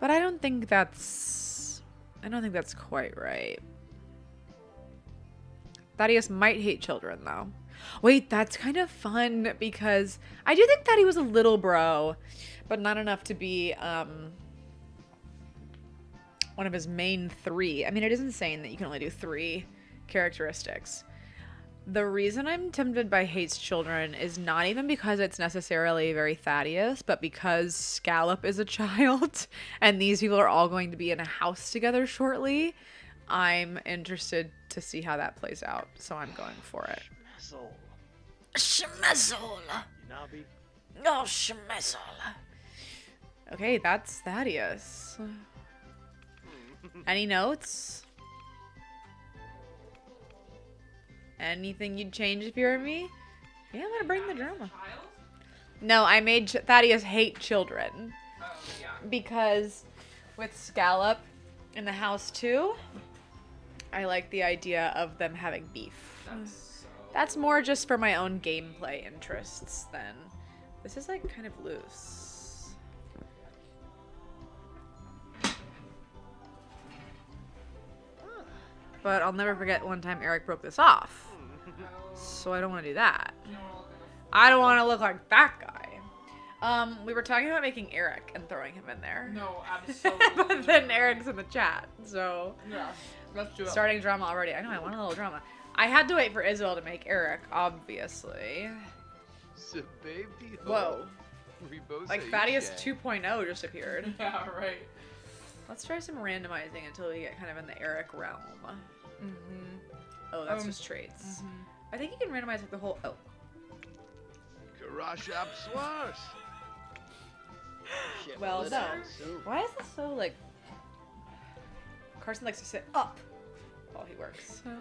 But I don't think that's, I don't think that's quite right. Thaddeus might hate children though. Wait, that's kind of fun because I do think that he was a little bro, but not enough to be um one of his main three. I mean, it is insane that you can only do three characteristics. The reason I'm tempted by hates children is not even because it's necessarily very Thaddeus, but because Scallop is a <laughs> child and these people are all going to be in a house together shortly. I'm interested to see how that plays out, so I'm going for it. Soul. Schmezzle. Nabi. Oh, schmezzle. Okay, that's Thaddeus. Any notes? Anything you'd change if you were me? Yeah, I'm gonna bring the drama. No, I made Thaddeus hate children because with Scallop in the house too, I like the idea of them having beef. That's. That's more just for my own gameplay interests than this is like kind of loose. But I'll never forget one time Eric broke this off. So I don't want to do that. I don't want to look like that guy. Um, we were talking about making Eric and throwing him in there. No, <laughs> absolutely. but then Eric's in the chat, so Yeah, let's do it. starting drama already. I know I want a little drama. I had to wait for Isabel to make Eric, obviously. So baby. Whoa. We Like say Thaddeus 2.0 just appeared. <laughs> Yeah, right. Let's try some randomizing until we get kind of in the Eric realm. Mm-hmm. Oh, that's Um, just traits. I think you can randomize like the whole. Oh, Karashap Swars. Shit, Well, no. why is this so like? Carson likes to sit up while he works. <laughs>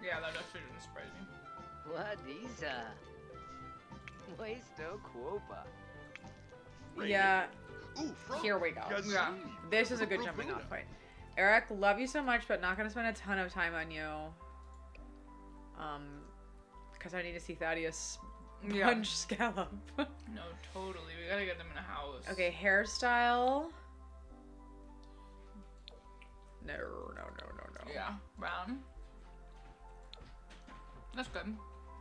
Yeah, that actually didn't surprise me. Wadiza. Puesto Cuopa. Yeah, Ooh, frog. here we go. Yeah. This is a good jumping off point. Eric, love you so much, but not gonna spend a ton of time on you. Um, because I need to see Thaddeus Yeah. punch <laughs> Scallop. No, totally. We gotta get them in a house. okay, hairstyle. No, no, no, no, no. Yeah, brown. That's good.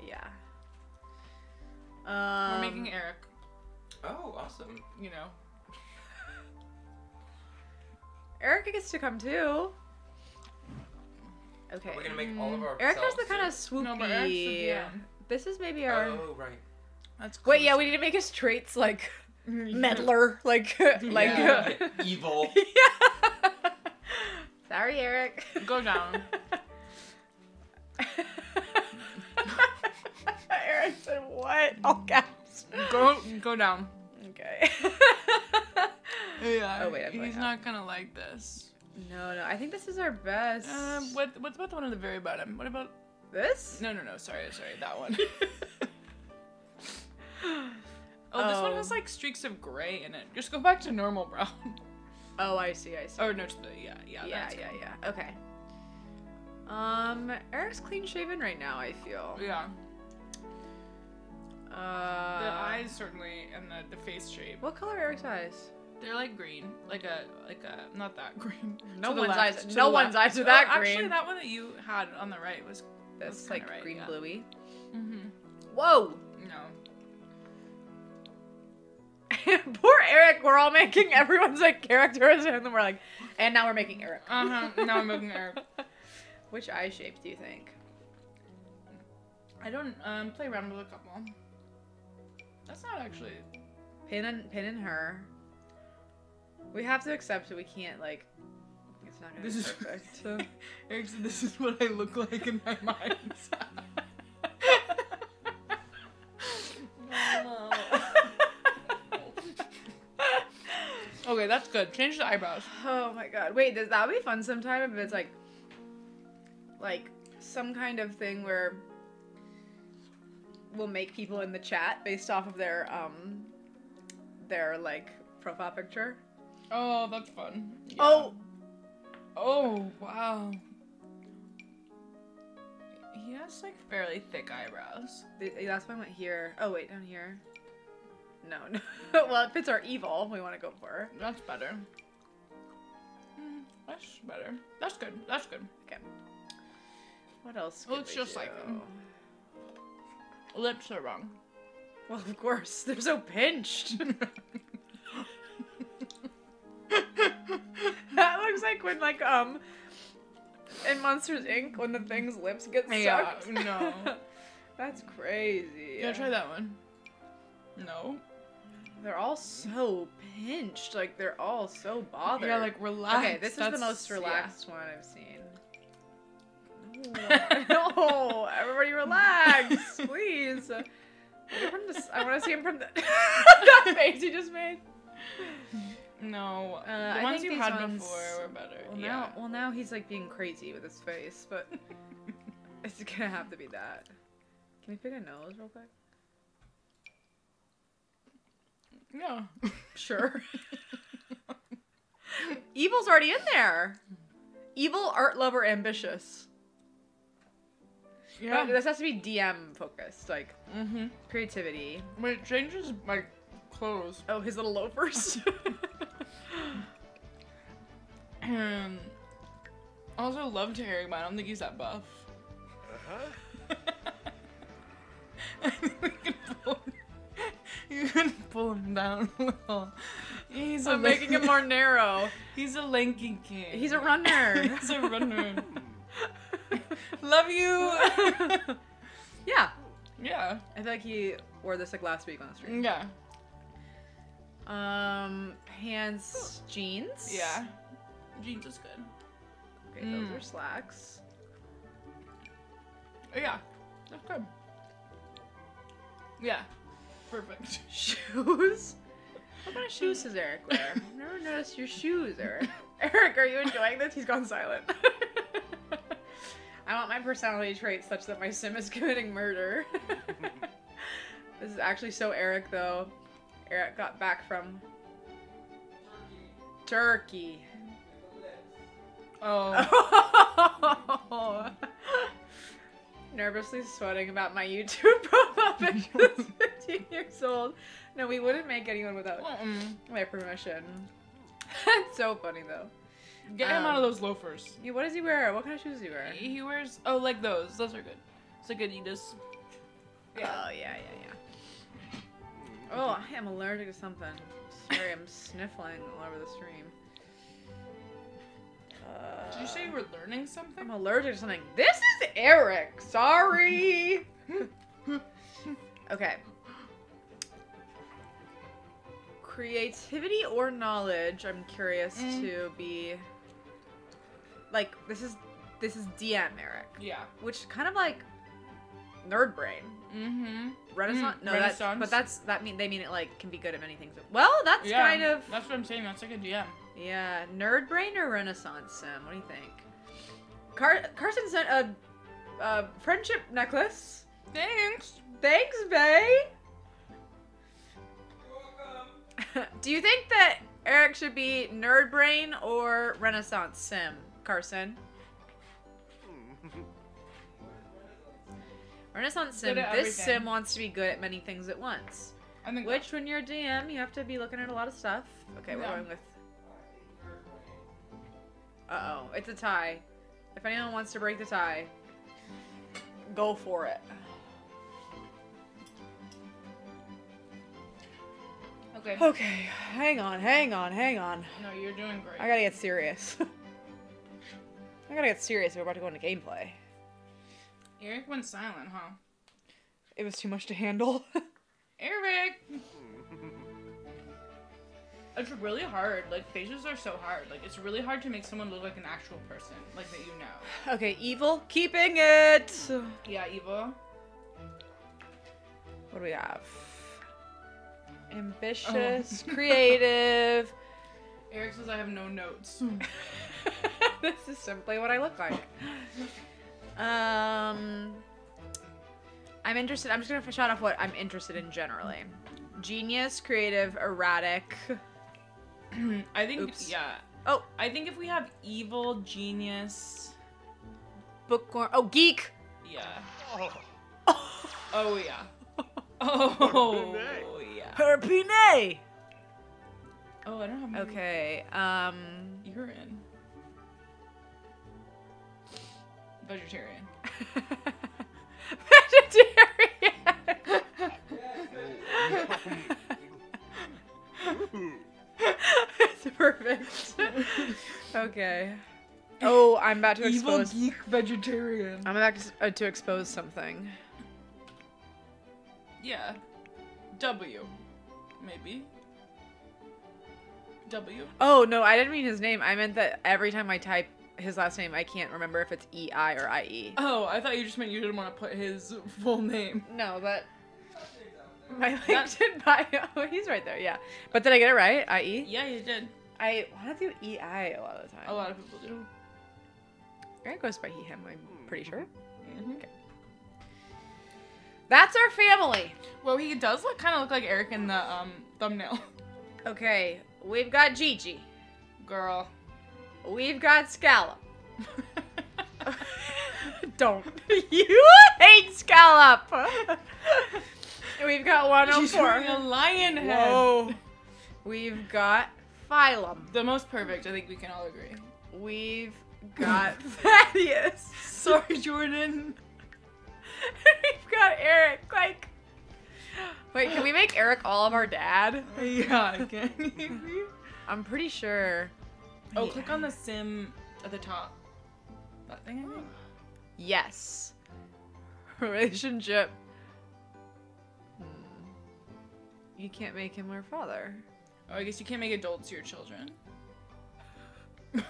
Yeah. Um, We're making Eric. Oh, awesome. You know. Eric gets to come too. Okay. We're gonna make all of mm-hmm. our. Eric has the kind of swoopy. No, but Eric's the DM. This is maybe our. Oh right. That's Wait, yeah, we need to make his traits like <laughs> meddler, like <laughs> like. Yeah, uh, <laughs> evil. yeah. Sorry, Eric. Go down. Eric said what? All caps. Go go down. Okay. <laughs> Yeah. Oh, wait, I'm he's not gonna like this. no, no. I think this is our best. Uh, what what's about the one at the very bottom? What about? this? No, no, no. Sorry, sorry. That one. <laughs> oh, this one has Oh. like streaks of gray in it. Just go back to normal brown. <laughs> Oh, I see. I see. Oh no, to the yeah, yeah, yeah, yeah, good. yeah. Okay. Um, Eric's clean shaven right now. I feel. yeah. Uh, The eyes certainly, and the, the face shape. What color are Eric's eyes? They're like green, like a like a not that <laughs> green. No one's left, eyes- no one's left. eyes are Oh, that Actually, that one that you had on the right was. That's like right, green yeah. bluey. Mm-hmm. Whoa! No. <laughs> Poor Eric. We're all making everyone's like characters, and then we're like, and now we're making Eric. Uh huh. Now I'm making Eric. <laughs> Which eye shape do you think? I don't um play around with a couple. That's not actually. Pin and pin and her. We have to accept that we can't like. It's not gonna This be is perfect. <laughs> Eric said, "This is what I look like in my mind." <laughs> <laughs> okay, that's good. Change the eyebrows. oh my god! Wait, does that be fun sometime if it's like, like some kind of thing where we'll make people in the chat based off of their um, their like profile picture. Oh, that's fun. Yeah. Oh, Oh, wow. He has like fairly thick eyebrows. th- that's why I went here. Oh wait, down here. No, no. <laughs> well, it fits our evil. We want to go for. That's better. Mm, that's better. That's good. That's good. Okay. What else? Well, could it's just like him. Lips are wrong. Well, of course, <laughs> they're so pinched. <laughs> <laughs> that looks like when like um in Monsters Inc. when the thing's lips get sucked. Yeah, no. <laughs> That's crazy. Yeah, try that one. No. They're all so pinched. Like they're all so bothered. Yeah, like relax. okay, this is the That's- most yeah. relaxed one I've seen. <laughs> No, no, everybody relax, please. Look from the s- I want to see him from the that face he just made. No. Uh, the I ones think you had ones- before were better. Well yeah. now, well now he's like being crazy with his face, but <laughs> it's gonna have to be that. Can we pick a nose real quick? Yeah. <laughs> Sure. <laughs> Evil's already in there. Evil, art lover, ambitious. Yeah. But this has to be DM focused, like Mm-hmm. creativity. But it changes my clothes. Oh, his little loafers. <laughs> Um, I also love Terry, but I don't think he's that buff. Uh-huh. <laughs> I think we can pull, <laughs> you can pull him down a little. He's a I'm making him more narrow. He's a lanky king. He's a runner. He's a runner. love you. yeah. yeah. I feel like he wore this like last week on the stream. Yeah. Um, pants, jeans. Yeah. Jeans is good. Okay, those Mm. are slacks. Oh, yeah. That's good. Yeah. Perfect. <laughs> Shoes. What kind of shoes does Eric wear? <laughs> I've never noticed your shoes, Eric. <laughs> Eric, are you enjoying this? He's gone silent. I want my personality traits such that my sim is committing murder. this is actually so Eric, though. Eric got back from Turkey. Oh. <laughs> Nervously sweating about my YouTube <laughs> profile picture that's 15 years old. No, we wouldn't make anyone without my permission. <laughs> That's so funny though. Get him out Um, of those loafers. Yeah, what does he wear? What kind of shoes does he wear? He wears oh like those. Those are good. It's like Adidas. Oh yeah, yeah, yeah. Oh, I am allergic to something. Sorry, I'm sniffling all over the stream. Uh, Did you say you were learning something? I'm allergic to something? This is Eric. Sorry. okay. Creativity or knowledge? I'm curious Mm. to be. Like this is this is DM Eric, Yeah. which kind of like nerd brain. Mm-hmm. Renaissance? Mm, no, Renaissance. that's but that's that mean they mean it like can be good at many things. Well, that's yeah, kind of That's what I'm saying. That's like a DM. yeah, nerd brain or Renaissance sim. What do you think? Car- Carson sent a, a friendship necklace. Thanks. Thanks, Bay. <laughs> do you think that Eric should be Nerd Brain or Renaissance Sim. Carson. Renaissance Sim. This everything. sim wants to be good at many things at once. Which, when you're a DM, you have to be looking at a lot of stuff. Okay, we're going with. Uh oh, it's a tie. If anyone wants to break the tie, go for it. Okay. Okay, hang on, hang on, hang on. No, you're doing great. I gotta get serious. <laughs> I gotta get serious. We're about to go into gameplay. Eric went silent, huh? It was too much to handle. <laughs> Eric! <laughs> It's really hard. Like, faces are so hard. Like, it's really hard to make someone look like an actual person, like that you know. okay, evil, keeping it. Yeah, evil. What do we have? Ambitious, oh. <laughs> creative. Eric says I have no notes. this is simply what I look like. Um, I'm interested. I'm just gonna shout off what I'm interested in generally. Genius, creative, erratic. I think, Oops. yeah. Oh, I think if we have evil, genius, bookworm. Oh, geek. yeah. Oh, Oh, yeah. <laughs> Oh, yeah. Herpine. Oh, I don't have my Okay. Um. urine. Vegetarian. Vegetarian. it's perfect. okay. Oh, I'm about to Evil expose. geek vegetarian. I'm about to, uh, to expose something. Yeah. W. Maybe. W. Oh no, I didn't mean his name. I meant that every time I type his last name, I can't remember if it's E I or I E. Oh, I thought you just meant you didn't want to put his full name. No, but my That- <laughs> LinkedIn bio. <laughs> He's right there. Yeah, but did I get it right? I E. Yeah, you did. I want to do E I a lot of the time. A lot of people do. Eric goes by he him. I'm pretty sure. Mhm. That's our family. Well, he does look kind of look like Eric in the um thumbnail. Okay, we've got Gigi. Girl. We've got Scallop. <laughs> Don't. <laughs> You hate Scallop. <laughs> we've got oh She's 104. wearing a lion head. Whoa. We've got Phylum. The most perfect, I think we can all agree. We've got Thaddeus. Sorry, Jordan. We've got Eric. Like, wait, can we make Eric all of our dad? Yeah, can. I'm pretty sure. Oh, Yeah. click on the sim at the top. That thing, I think. Yes. <laughs> Relationship. Hmm. You can't make him our father. Oh, I guess you can't make adults your children. <laughs>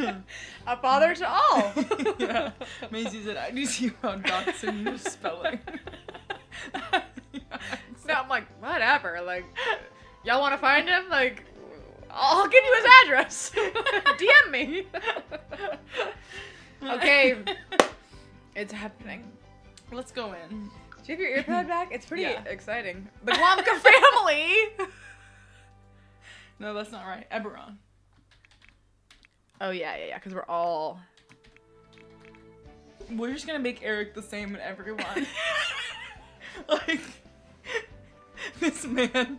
<laughs> A father to all. yeah. Maisie said, I need to see about doxing your spelling. I'm like, whatever. Like, y'all want to find him? Like, I'll give you his address. <laughs> DM me. okay, it's happening. Let's go in. Do you have your earpod back? It's pretty Yeah. exciting. The Glomka <laughs> family. No, that's not right. Eberron. Oh yeah, yeah, yeah. Because we're all. We're just gonna make Eric the same in everyone. <laughs> like <laughs> this man,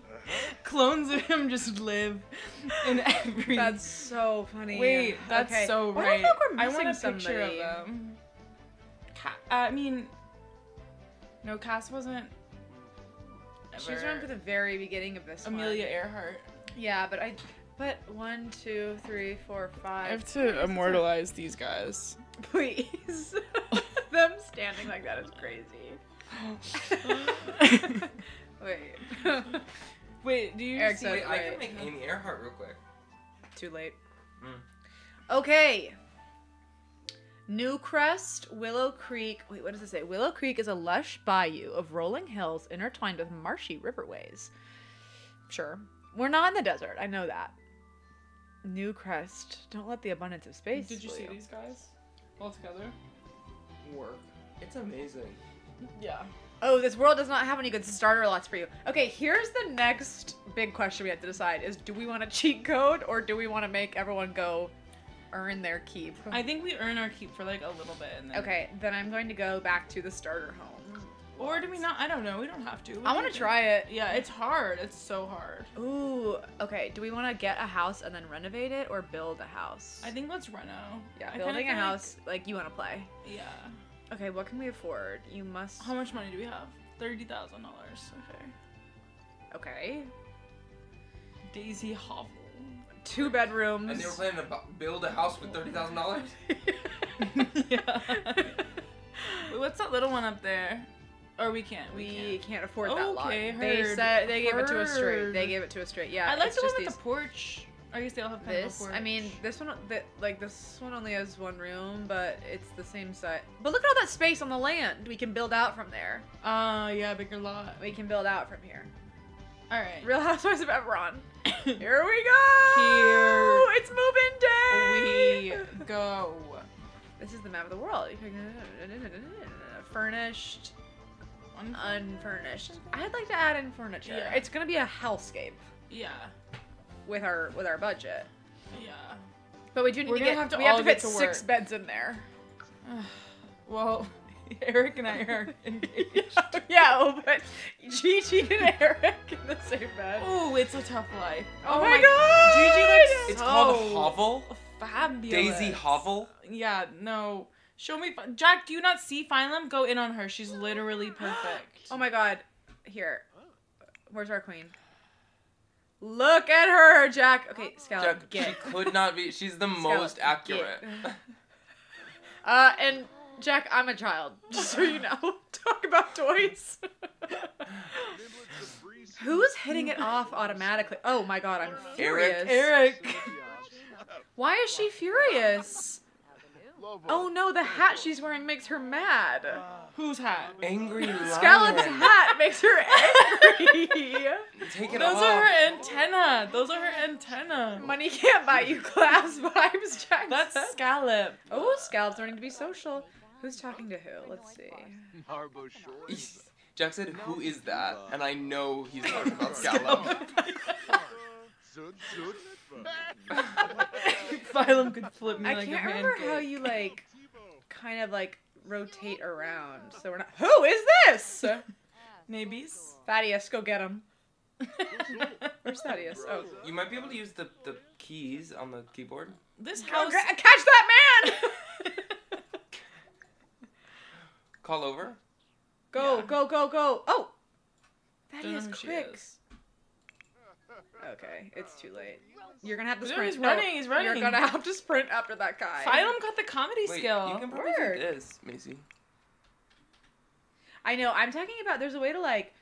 clones of him just live in every. That's so funny. Wait, that's Okay. so What right. if we're I want a missing picture of somebody? them. Ca- uh, I mean, no, Cass wasn't. She was around for the very beginning of this. Amelia one. Earhart. Yeah, but I. But one, two, three, four, five. I have to immortalize these guys. <laughs> Please. <laughs> Them standing like that is crazy. Wait. <laughs> Wait, do you Eric see? said- Wait, I can make Amy Earhart real quick. Too late. Mm. Okay. New Crest, Willow Creek. Wait, what does it say? Willow Creek is a lush bayou of rolling hills intertwined with marshy riverways. Sure. We're not in the desert. I know that. New Crest. Don't let the abundance of space. Did you fool see these guys all together? Work. It's amazing. Yeah. Oh, this world does not have any good starter lots for you. Okay, here's the next big question we have to decide: is do we want a cheat code or do we want to make everyone go earn their keep? I think we earn our keep for like a little bit. And then... Okay, then I'm going to go back to the starter home. Or do we not? I don't know. We don't have to. What I want to try it. Yeah, it's hard. It's so hard. Ooh, okay. Do we want to get a house and then renovate it or build a house? I think let's reno. yeah, I building a feel like- house like you want to play. yeah. Okay, what can we afford? You must. How much money do we have? Thirty thousand dollars. Okay. Okay. Daisy Hovel. Two bedrooms. And they were planning to bu- build a house with thirty thousand dollars. <laughs> yeah. Wait, what's that little one up there? Or we can't. We, We can't. can't afford that lot. Okay, They said they gave it to us straight. They gave it to us straight. Yeah. I like the one just with these- the porch. I guess they all have kind this. I mean, this one, the, like this one only has one room, but it's the same size. But look at all that space on the land. We can build out from there. Uh, yeah, bigger lot. We can build out from here. All right. Real Housewives of Eberron. <coughs> Here we go. Here It's moving day. we go. This is the map of the world. <laughs> Furnished, unfurnished. I'd like to add in furniture. Yeah. It's gonna be a hellscape Yeah. With our with our budget. Yeah. But we do need We're to gonna get. have to we have all to get fit to six work. beds in there. <sighs> Well, <laughs> Eric and I are <laughs> engaged. <laughs> yeah, oh, but Gigi and Eric in the same bed. Oh, it's a tough life. Oh, oh my god! Gigi looks It's so called Hovel. Fabulous. Daisy Hovel. Yeah, no. Show me. Fi- Jack, do you not see Phylum? Go in on her. She's literally perfect. <gasps> Oh my god. Here. Where's our queen? Look at her, Jack. Okay, Scout, Jack, get. she could not be. She's the <laughs> most get. accurate. <laughs> Uh, and Jack, I'm a child, <laughs> just so you know. Talk about toys. Who's hitting it off automatically? Oh my god, I'm furious. Eric. Why is she furious? Oh no, the hat she's wearing makes her mad. Whose hat? Angry lion. Scout's hat makes her angry. Take it Those off. are her antenna. Those are her antenna. Money can't buy you class vibes, Jack. That's said. Scallop. Oh, Scallop's learning to be social. Who's talking to who? Let's see. Jack said, "Who is that?" And I know he's talking about Scallop. <laughs> <laughs> Phylum could flip me I like can't a remember pancake. how you like, kind of like rotate around. So we're not. <laughs> Who is this? Maybes. Thaddeus, go get him. <laughs> Where's Thaddeus? Oh, You might be able to use the, the keys on the keyboard. This Go house. gra- catch that man! Call over. go, Yeah. go, go, go! Oh, Don't know Thaddeus, who she quick. is. Okay, it's too late. You're gonna have to sprint. he's running, he's running. You're gonna <laughs> have to sprint after that guy. Phylum got the comedy Wait, skill. you can probably Work. do this, Macy. I know. I'm talking about. There's a way to like,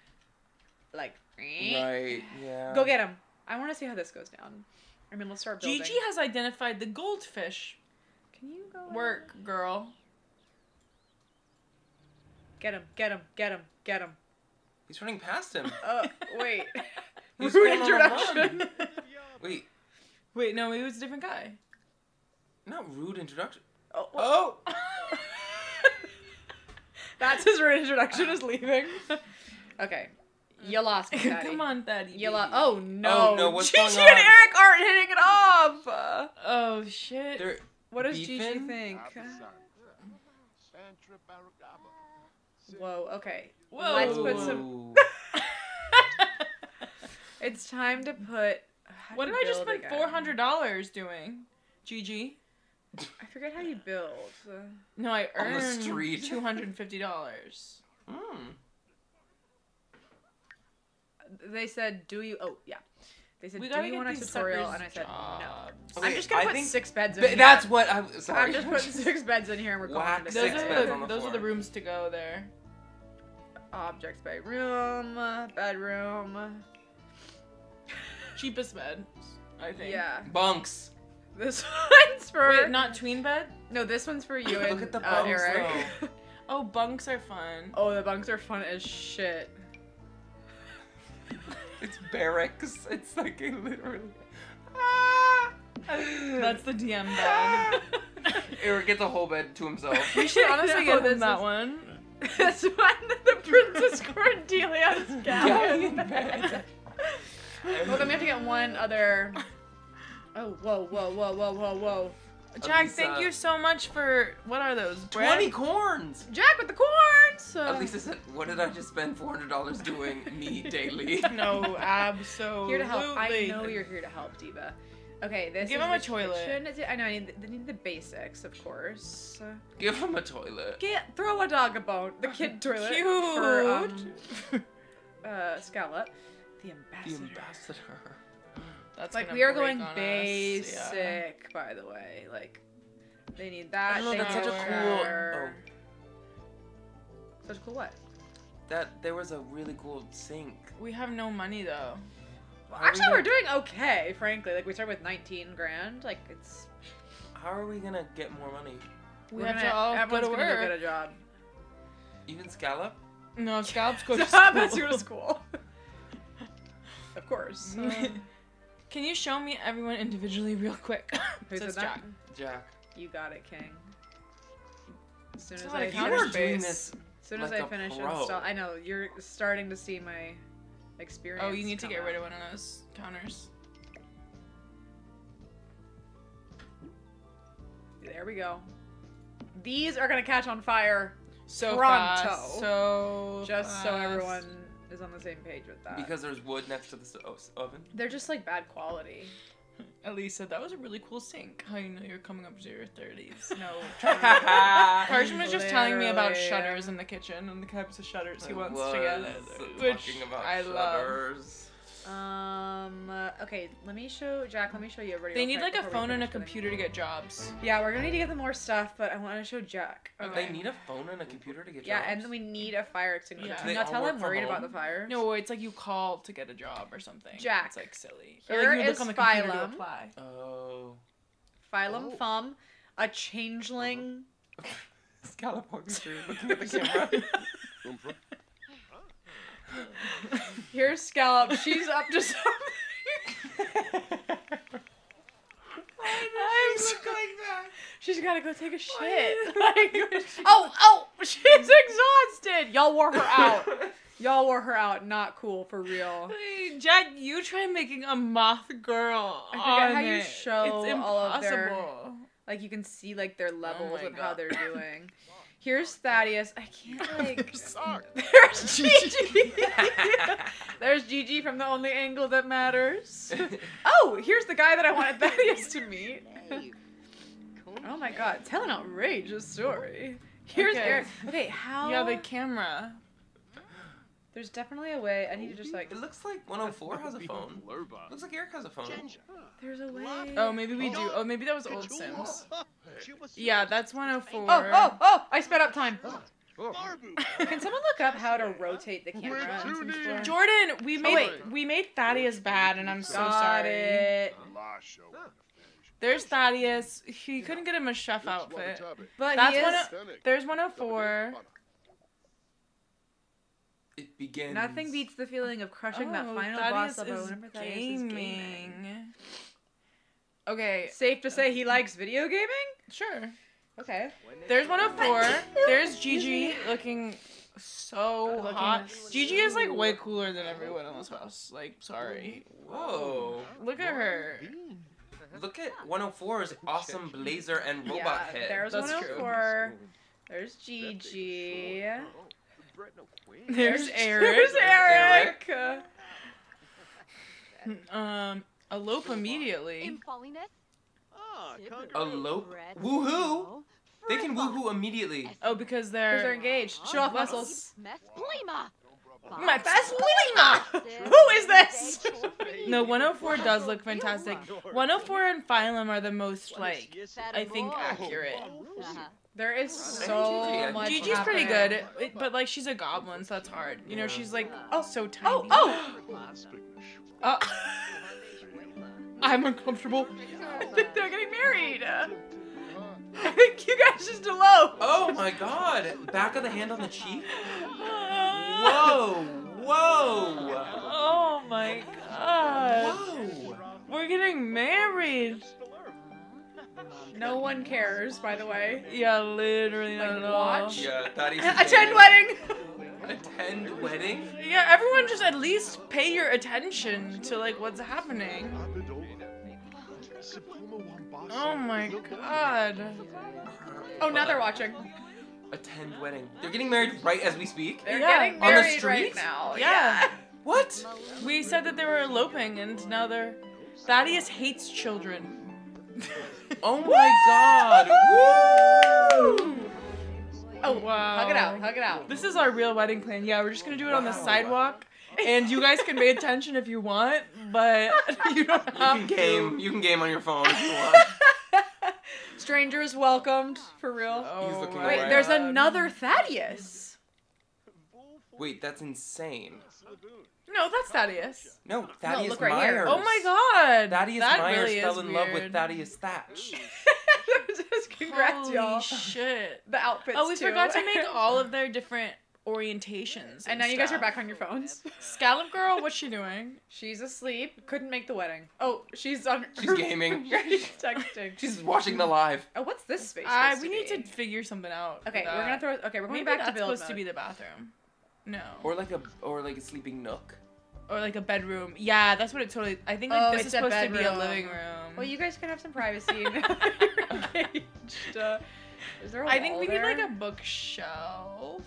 like. Right. Yeah. Go get him. I want to see how this goes down. I mean, let's start building. Gigi has identified the goldfish. Can you go Work, girl. Get him! Get him! Get him! Get him! He's running past him. Uh, wait. <laughs> He's Rude going on a run. introduction. <laughs> Wait. Wait, no, he was a different guy. Not rude introduction. Oh, Oh. <laughs> that's his rude introduction. Is leaving. <laughs> okay, you lost me, Daddy. Come on, Daddy. You lost. Oh no! Oh, no, what's Gigi going and? Eric aren't hitting it off. Uh, Oh shit. They're what does Gigi think? Whoa. Okay. Whoa. Let's put some- Ooh. It's time to put. what did I just spend four hundred dollars doing? Gigi. I forget how you build. No, I On the earned street. two hundred and fifty dollars. Mm. They said, "Do you?" Oh, yeah. They said, We "Do you want a tutorial?" And I said, "No." jobs. I'm just gonna I put think- six beds in Th- here. that's what I. Sorry. I'm just putting six beds in here and we're going to Those six six beds the, on the those are the rooms to go there. objects by room, bedroom. Cheapest bed, I think. Yeah, Bunks. this <laughs> one's for Wait, not tween bed? no. This one's for you Look at the uh, bunks, Eric. <laughs> Oh, bunks are fun. oh, the bunks are fun as shit. <laughs> It's barracks. It's like a literally. Ah! That's the DM bed. Eric gets a whole bed to himself. we should honestly No, get this him that is- one. That's when the Princess Cordelia's Galley galley. well, then we have to get one other. Oh, whoa, whoa, whoa, whoa, whoa, whoa. Jack, Elisa. thank you so much for what are those? Bread? Twenty corns. Jack with the corns! Uh, Elisa said, "What did I just spend four hundred dollars doing? Me daily." <laughs> No, absolutely. here to help. I know you're here to help, Diva. Okay, this Give is him a toilet. kitchen. I know, I need, they need the basics, of course. Give him a toilet. Get, throw a dog a bone. The kid <laughs> toilet. For, um, Cute. <laughs> uh, Scallop. The ambassador. The ambassador. ambassador. <laughs> That's like we are going basic, yeah. by the way. Like they need that. I know, they that's need such a water. cool- oh. Such a cool what? That there was a really cool sink. We have no money though. Well, actually, we we're doing okay, frankly. Like we started with 19 grand. Like it's. How are we gonna get more money? We we're have gonna, to all go to gonna go work. get a job. Even scallop? <laughs> No, scallops go to Stop, let's go to school. Of course. <laughs> Can you show me everyone individually real quick? Who <laughs> Says said that? Jack. Jack. You got it, King. As soon It's as I of counter are finish, doing this. as soon as like I a finish install, I know you're starting to see my experience. Oh, you need to come get rid of one of those counters. There we go. These are gonna catch on fire. So Pronto. fast. So Just so everyone is on the same page with that. Because there's wood next to the oven. they're just like bad quality. <laughs> Elisa, that was a really cool sink. How you know you're coming up to your thirties? <laughs> No. <laughs> I Carson was just telling me about Literally. shutters in the kitchen and the types of shutters he wants was to get. Which talking about I love. Shutters. Um. uh, okay. Let me show Jack. Let me show you everybody. They need like a phone and a finish the computer to get jobs. Yeah, we're gonna need to get them more stuff, but I want to show Jack. Okay. They need a phone and a computer to get Yeah, jobs. Yeah, and then we need a fire extinguisher. Yeah. Can you not tell work I'm from worried about the fire. No, it's like you call to get a job or something. Jack, It's like silly. Or here like you is look on the computer to Phylum. apply. Oh. Phylum Oh. Phum, a changeling. Scallop walking through, looking at the camera. <laughs> Here's Scallop. She's up to something. Why does she look like that? She's gotta go take a shit. <laughs> Like, <laughs> oh, oh, she's exhausted. Y'all wore her out. <laughs> Y'all wore her out. Not cool for real. Hey, Jack, you try making a moth girl. I forget how you it. show it's all of their- impossible. Like you can see like their levels my of how they're doing. <clears throat> Here's Thaddeus. I can't <laughs> like. Suck. <laughs> There's <laughs> Gigi. There's Gigi from the only angle that matters. Oh, here's the guy that I wanted Thaddeus to meet. Oh my god, tell an outrageous story. Here's Okay. Eric. Okay, how? Yeah, the camera. There's definitely a way. I need to just like. It looks like 104 has a phone. Looks like Eric has a phone. There's a way. Oh, maybe we do. Oh, maybe that was old Sims. <laughs> Yeah, that's 104. Oh, oh, oh! I sped up time. Oh. <laughs> Can someone look up how to rotate the camera? We're on Sims tuning 4? in. Jordan, we oh, made wait. we made Thaddeus bad, and I'm so sorry. it. There's Thaddeus. He couldn't get him a chef outfit. But That's he is. one of- There's 104. It begins. Nothing beats the feeling of crushing that Oh, final Thaddeus boss level is whenever Thaddeus is gaming. gaming. Okay, Safe to say he likes video gaming? sure. Okay. There's 104. There's Gigi looking so Looking hot. Gigi is like way cooler than everyone in this house. Like, sorry. Whoa. Look at her. Look at 104's awesome blazer and robot yeah, head. there's That's true. 104. There's Gigi. <laughs> There's Eric. There's Eric. Um, elope immediately. In falliness, Elope? Woohoo! They can woohoo immediately. Oh, because Because they're they're. engaged. Show off Let's- muscles. Mesplima. My best <laughs> Who is this? <laughs> No, 104 does look fantastic. 104 and Phylum are the most like I think accurate. There is so yeah. much. Gigi's pretty good, it- but like she's a goblin, so that's hard. You know, she's like Oh, so oh, tiny. Oh, oh! <laughs> Oh. <laughs> I'm uncomfortable. <laughs> I think they're getting married. I think you guys just eloped. Oh my god! Back of the hand on the cheek? Whoa! Whoa! Oh my god. Whoa! We're getting married. No one cares, by the way. Yeah, literally not Like, at all. watch. Yeah, Thaddeus. <laughs> Attend wedding. Attend wedding. Yeah, everyone just at least pay your attention to like what's happening. Oh my god. Oh, now they're watching. Attend wedding. They're getting married right as we speak. They're Yeah. getting On the married right street? now. Yeah. What? We said that they were eloping and now they're Thaddeus hates children. <laughs> Oh my god. Woo! Oh, Wow. Hug it out. Hug it out. This is our real wedding plan. Yeah, we're just gonna do it on the Wow. sidewalk. And you guys can pay attention if you want, but <laughs> you don't You have can to. game. You can game on your phone if you want. <laughs> Strangers welcomed, for real. He's looking oh my Wait, there's God. another Thaddeus. Wait, that's insane. No, that's Thaddeus. No, Thaddeus look right Myers. here. Oh my god. Thaddeus that Myers really fell is in love with. Thaddeus Thatch. <laughs> Just congrats, Holy y'all. shit. The outfits. Oh, we too. forgot to make all of <laughs> their different orientations. And now you guys are back on your phones. <laughs> Scallop girl, what's she doing? She's asleep. Couldn't make the wedding. Oh, she's on. She's gaming. she's texting. She's watching the live. Oh, what's this space? Uh, supposed we need be? to figure something out. Okay, we're gonna throw. Okay, we're going Maybe back that's to build supposed to be the bathroom. No. Or like a or like a sleeping nook. Or like a bedroom. Yeah, that's what it totally. I think like Oh, this is supposed to be a living room. Well, you guys can have some privacy. now that you're <laughs> engaged. Uh, is there a I think we need like a bookshelf.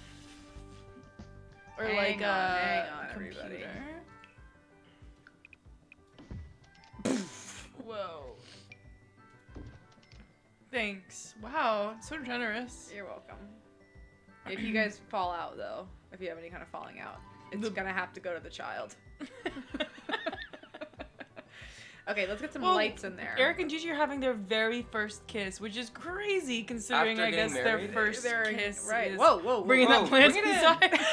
Or Hang like on, a hang on, computer. everybody. <laughs> Whoa. Thanks. Wow, so generous. You're welcome. If you guys fall out, though, if you have any kind of falling out, it's The- gonna have to go to the child. <laughs> okay, let's get some Well, lights in there. Eric and Gigi are having their very first kiss, which is crazy considering After I guess their married? first They're- kiss right. is Whoa, whoa, whoa. bringing Whoa, that plant bring it in. inside. <laughs>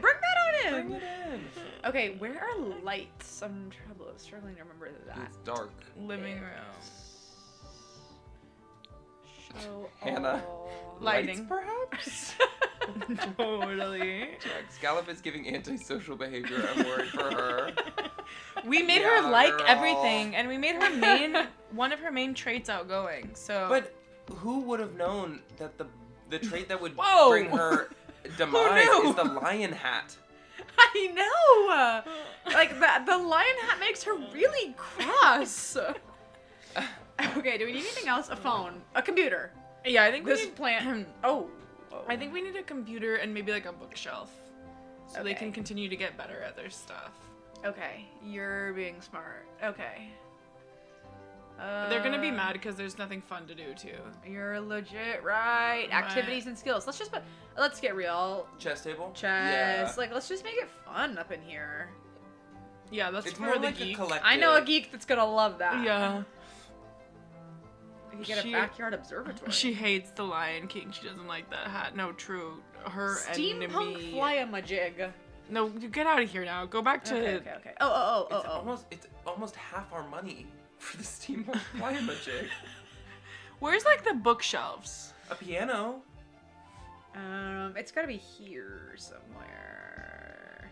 Bring that on in. Bring it in. Okay, where are lights? I'm trouble struggling to remember that. It's dark. Living room. Show Hannah. Oh. all. Lighting. <laughs> Perhaps. <laughs> totally. Scallop is giving antisocial behavior. I'm worried for her. <laughs> We made Yeah, her like girl. everything, and we made her main one of her main traits outgoing. So, But who would have known that the the trait that would Whoa. bring her demise is the lion hat? I know. Like the the lion hat makes her really cross. <laughs> okay, do we need anything else? A phone, a computer. yeah, I think we This need, plant. <clears throat> <clears throat> Oh. I think we need a computer and maybe like a bookshelf, so they can continue to get better at their stuff. Okay, you're being smart. Okay. Uh, They're gonna be mad because there's nothing fun to do too. You're legit right. Activities and skills. Let's just put. Let's get real. Chess table. Chess. Yeah. Like, let's just make it fun up in here. Yeah, that's It's for more the like geek. a collective. I know a geek that's gonna love that. Yeah, <laughs> You can get She- a backyard observatory. she hates the Lion King. She doesn't like that hat. No, true. Her Steampunk enemy. fly-a-majig. No, you get out of here now. Go back to. Okay, okay, okay. Oh, oh, oh, It's oh, oh. almost it's almost half our money for the steampunk <laughs> flyamajig. Where's like the bookshelves? A piano. Um, it's gotta be here somewhere.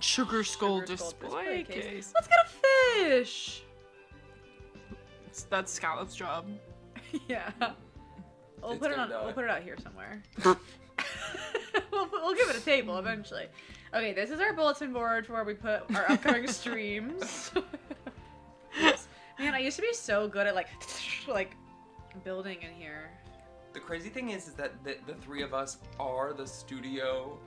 Sugar Skull Sugar Skull display, case. Let's get a fish. It's- That's Scallop's job. <laughs> yeah. We'll It's put it on. gonna die. We'll put it out here somewhere. <laughs> we'll, we'll give it a table eventually. Okay, this is our bulletin board for where we put our upcoming <laughs> streams. Oops. Man, I used to be so good at like, like, building in here. The crazy thing is, is that the, the three of us are the studio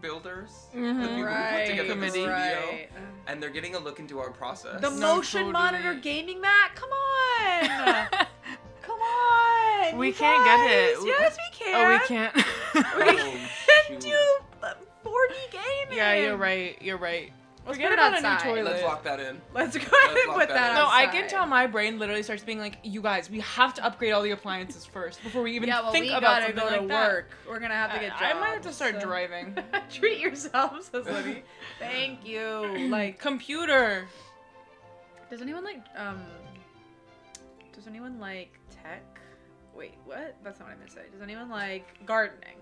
builders. The Mhm. people who put together the Committee. studio. right. And they're getting a look into our process. The No, motion totally. monitor gaming mat. Come on. <laughs> Come on. We you can't get it. Yes, we can. oh, we can't. We <laughs> Oh, can shoot. do uh, 4D gaming. yeah, you're right. You're right. Let's Forget put it about a outside. new toilet. Let's lock that in. Let's go ahead and put that that in. No, I can tell my brain literally starts being like, "You guys, we have to upgrade all the appliances first before we even yeah, well, think we about gotta something go to like that." work. We're gonna have to get jobs. I I might have to start so- driving. <laughs> Treat yourself, says Libby. Thank you. <clears throat> Like, Computer. does anyone like um? Does anyone like tech? Wait, what? That's not what I meant to say. Does anyone like gardening?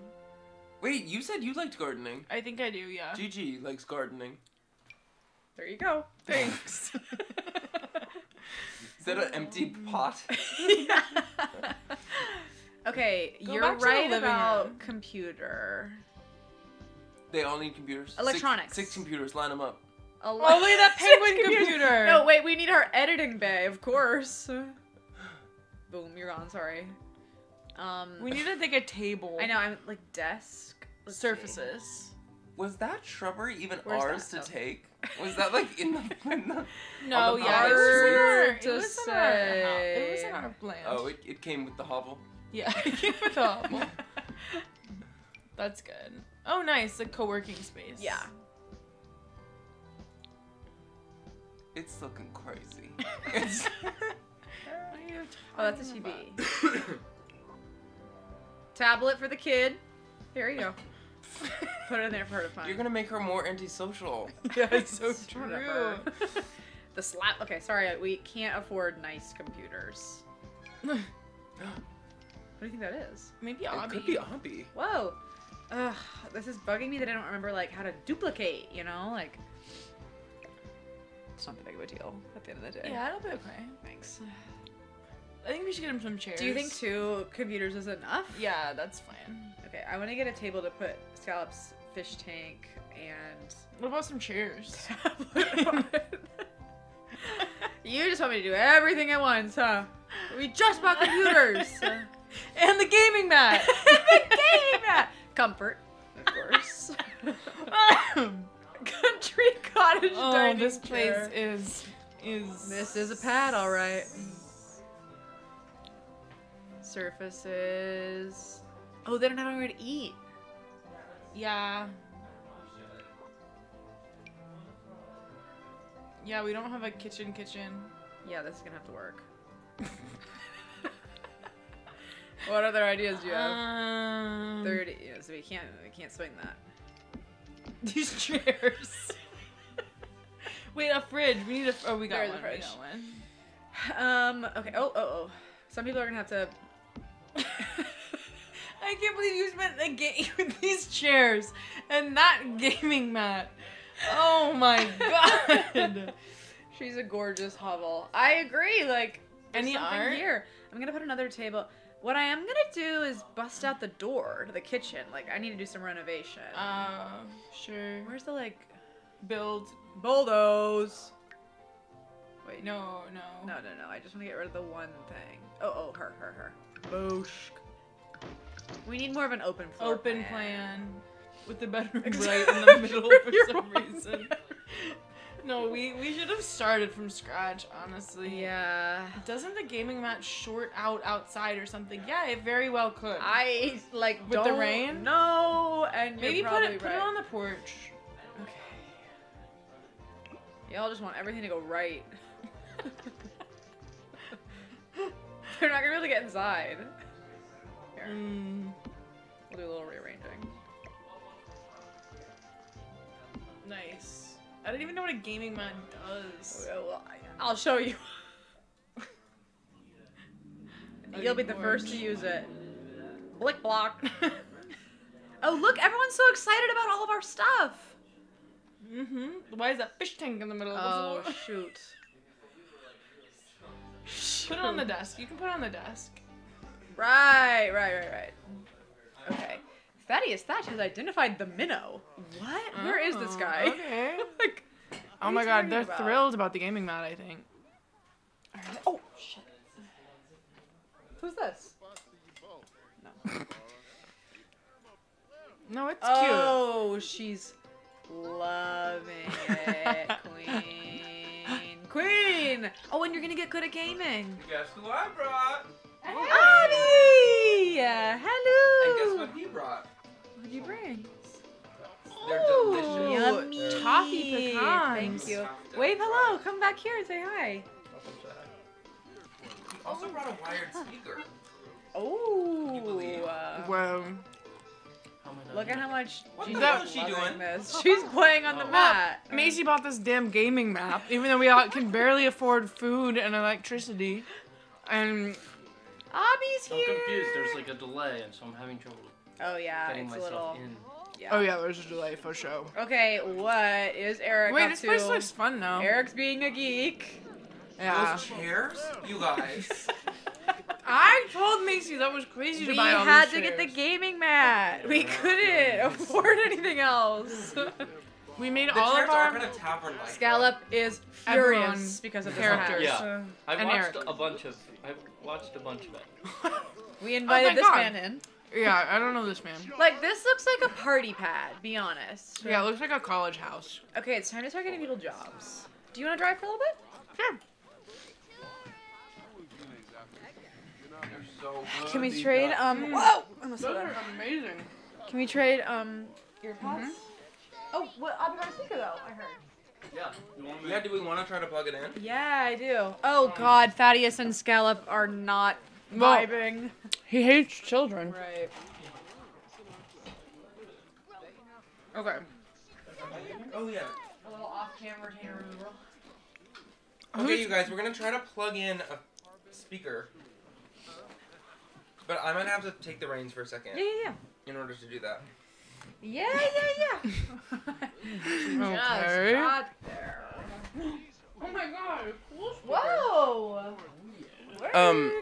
Wait, you said you liked gardening. I think I do. Yeah. Gigi likes gardening. There you go. Thanks. <laughs> Is that an empty <laughs> pot? <laughs> okay, Go you're back to the right living about room. computer. They all need computers. Six- Electronics. Six, computers. Line them up. A Oh, look that Six penguin computers. computer. No, wait, we need our editing bay, of course. <gasps> Boom, you're gone. Sorry. Um, We need to take a table. I know. I'm like desk Let's see. surfaces. Was that shrubbery even Where's ours that? to Oh. take? Was that like in the, in the No, the yeah, it was in our, Hard it to was in our, it was in our plan. Oh, it, it came with the hovel. yeah, <laughs> it came with a hobble. That's good. Oh, nice, a co-working space. Yeah. It's looking crazy. <laughs> It's What are you Oh, that's a talking <coughs> TV. Tablet for the kid. Here you go. <laughs> Put it in there for her to find. you're gonna make her more antisocial. <laughs> Yeah, it's so true. <laughs> the slap. Okay, sorry, we can't afford nice computers. <gasps> What do you think that is? Maybe It Abby. could be Abby. Whoa. Ugh, this is bugging me that I don't remember like how to duplicate. You know, like it's not that big of a deal at the end of the day. Yeah, it'll be okay. Thanks. I think we should get him some chairs. Do you think two computers is enough? Yeah, that's fine. Okay, I want to get a table to put Scallop's fish tank and What about some chairs? <laughs> tablet on it. you just want me to do everything at once, huh? We just bought computers. <laughs> and the gaming mat. <laughs> the game mat. Comfort, of course. Country cottage oh, dining this place chair. is is. This is a pad, all right. Surfaces. Oh, they don't have anywhere to eat. Yeah. Yeah, we don't have a kitchen kitchen. Yeah, this is gonna have to work. <laughs> what other ideas do you have? Um, Thirty. Yeah, so we can't we can't swing that. <laughs> These chairs. <laughs> Wait, a fridge. We need a. Oh, we got There's a one. fridge. We got one. Um. Okay. Oh. Oh. Oh. Some people are gonna have to. I can't believe you spent a game <laughs> with these chairs and that gaming mat. Oh my god. <laughs> She's a gorgeous hovel. I agree. Like there's Any something art? here. I'm gonna put another table. What I am gonna do is bust out the door to the kitchen. Like I need to do some renovation. Uh, sure. Where's the like Build. bulldoze? Wait. No, no. No, no, no. I just want to get rid of the one thing. Oh, oh, her, her, her. Boosh. We need more of an open floor Open plan with the bedroom right in the middle for <laughs> some right. reason. No, we we should have started from scratch, honestly. Yeah. Doesn't the gaming mat short out outside or something? Yeah, it very well could. I like With the rain? No, and Maybe put it put it on the porch. Okay. Y'all just want everything to go right. <laughs> <laughs> They're not gonna be able to get inside. Here, Mm, we'll do a little rearranging. nice. I didn't even know what a gaming mat does. Okay, well, I- I'll show you. <laughs> You'll be the first to use it. Blick block. <laughs> oh, look, everyone's so excited about all of our stuff. Mm-hmm. Why is that fish tank in the middle Oh, of the floor? Oh, shoot. <laughs> Put it on the desk. You can put it on the desk. Right, right, right, right. Okay. Thaddeus Thatch has identified the minnow. What? Where is this Oh, guy? <laughs> okay. like, Oh my god, they're about? thrilled about the gaming mat, I think. oh, shit. Who's this? No, it's oh, cute. Oh, she's loving it, <laughs> Queen. Queen! Oh, and you're gonna get good at gaming. Guess who I brought? Abby! Hello! And guess what he brought? What'd you bring? They're Ooh, delicious. Yummy. They're- Toffee pecans. Thank you. Stuffed Wave hello. fried. Come back here and say hi. He also brought a wired speaker. Oh. you believe? uh, Well, look at how much What she's the hell is she doing? This. <laughs> She's playing on the Oh. mat. Macy bought this damn gaming map, even though we all can barely afford food and electricity. And Abby's here. I'm confused. There's like a delay, and so I'm having trouble Oh yeah, getting it's a myself little. in. Yeah. oh yeah, there's a delay for show. Okay, what is Eric Wait, up this to? place looks fun though. Eric's being a geek. Yeah. Those chairs, you guys. <laughs> I told Macy that was crazy to We buy all We had these to get the gaming mat. We couldn't <laughs> afford anything else. <laughs> We made The all chairs of are our kind of tavern like. Scallop is Everyone- furious because of the characters. characters. Yeah. I and watched Eric. a bunch of. I watched a bunch of it. <laughs> We invited thank this God. man in. Yeah, I don't know this man. Like this looks like a party pad. Be honest. Yeah, it looks like a college house. Okay, it's time to start getting people jobs. Do you want to drive for a little bit? Sure. So Can we trade? Um. Whoa! Those are amazing. Can we trade? Um. Earpods. Oh, what? I'll be right speaker though. I heard. Yeah. You want Yeah, do we want to try to plug it in? Yeah, I do. Oh um, God, Thaddeus and Scallop are not Well- vibing. He hates children. Right. Okay. Oh yeah. A little off-camera removal. Okay, Who's- you guys, we're gonna try to plug in a speaker. But I might have to take the reins for a second Yeah, Yeah, yeah, in order to do that. Yeah. Yeah, yeah, <laughs> <laughs> yeah. Okay. Just got there. Oh my god. Whoa. Um,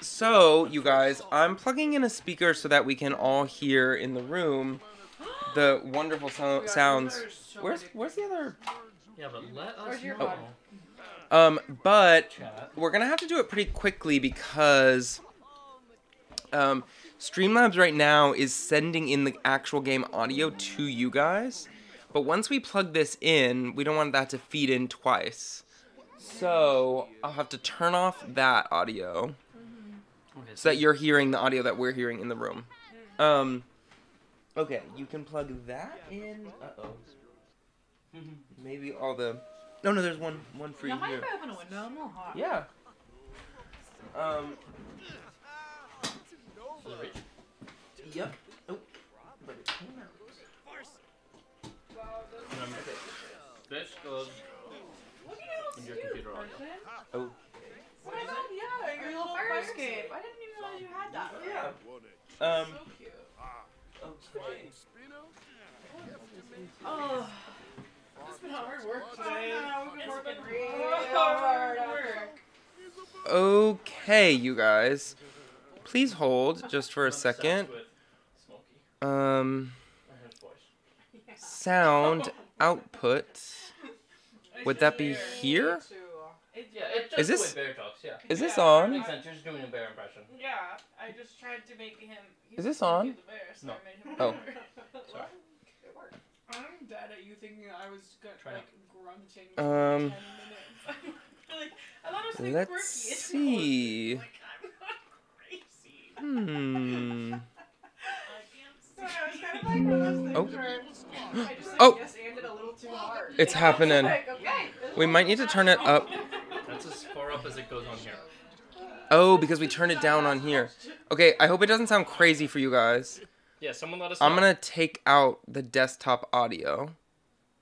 so you guys, I'm plugging in a speaker so that we can all hear in the room <gasps> the wonderful so- sounds. Where's where's the other? Yeah, but let us know. phone? Um, but we're gonna have to do it pretty quickly because um, Streamlabs right now is sending in the actual game audio to you guys. But once we plug this in, we don't want that to feed in twice. So I'll have to turn off that audio so that you're hearing the audio that we're hearing in the room. Um, okay, you can plug that in. Uh oh. Maybe all the. No, no, there's one one free Now, mind here. if I open a window? I'm a little hot. Yeah. Um. Yep. Oh. But it came out. Remember, this goes in your computer audio. Oh. What about yeah, your little fire escape? I didn't even realize you had that. Yeah. Um. cute. Okay. Oh. It's been hard work today. It's been real hard work. Okay, you guys. Please hold <laughs> just for a second. Um. and his voice. Sound <laughs> output. Would that be here? Yeah, it's just Is this- Bear talks. Yeah. Is this Yeah. on? Makes sense. You're just doing a bear impression. Yeah, I just tried to make him. Is this on? No. Oh. <laughs> Sorry. I'm dead at you thinking I was go- Try like grunting Um, for 10 minutes. like, I thought it was something Let's quirky. see. Like, Hmm. things Oh. where <gasps> I just like, Oh. yes anded a little too hard. It's happening. Like, okay, this We might need to turn it up. That's as far up as it goes on here. Oh, because we turned it down on here. Okay, I hope it doesn't sound crazy for you guys. Yeah, someone let us know. I'm gonna take out the desktop audio.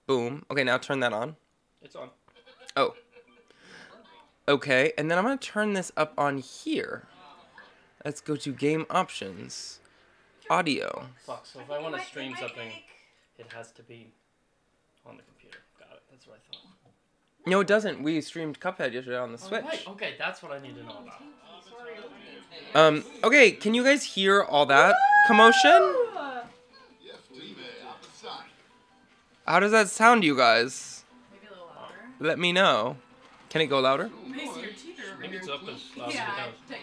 Boom. Okay, now turn that on. It's on. Oh. Okay, and then I'm gonna turn this up on here. Let's go to game options. Audio. Fuck, so if I want to stream something, it has to be on the computer. Got it. That's what I thought. No, it doesn't. We streamed Cuphead yesterday on the Oh, Switch. right. Okay, that's what I need to know about. Um, okay, can you guys hear all that commotion? How does that sound, you guys? Maybe a little louder. Let me know. Can it go louder? Macy, your teeth are I it's up as loud Yeah, as it take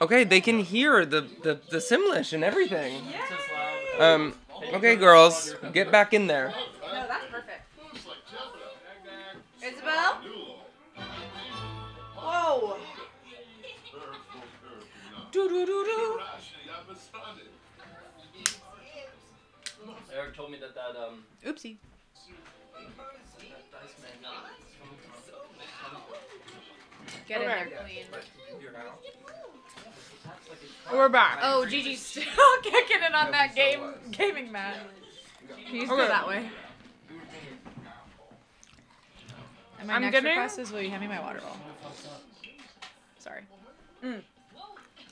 Okay, they can hear the, the, the Simlish and everything. goes. It's as loud as- Um, okay, girls, get back in there. No, that's perfect. Isabel? Whoa. Do do do do. Eric told me that that um Oopsie. that dice man. Get in there, queen. We're back. Oh, Gigi's still <laughs> kicking it on that game gaming mat. Can you just go Okay. that way? And my I'm next getting- request is will you hand me my water bottle? Sorry.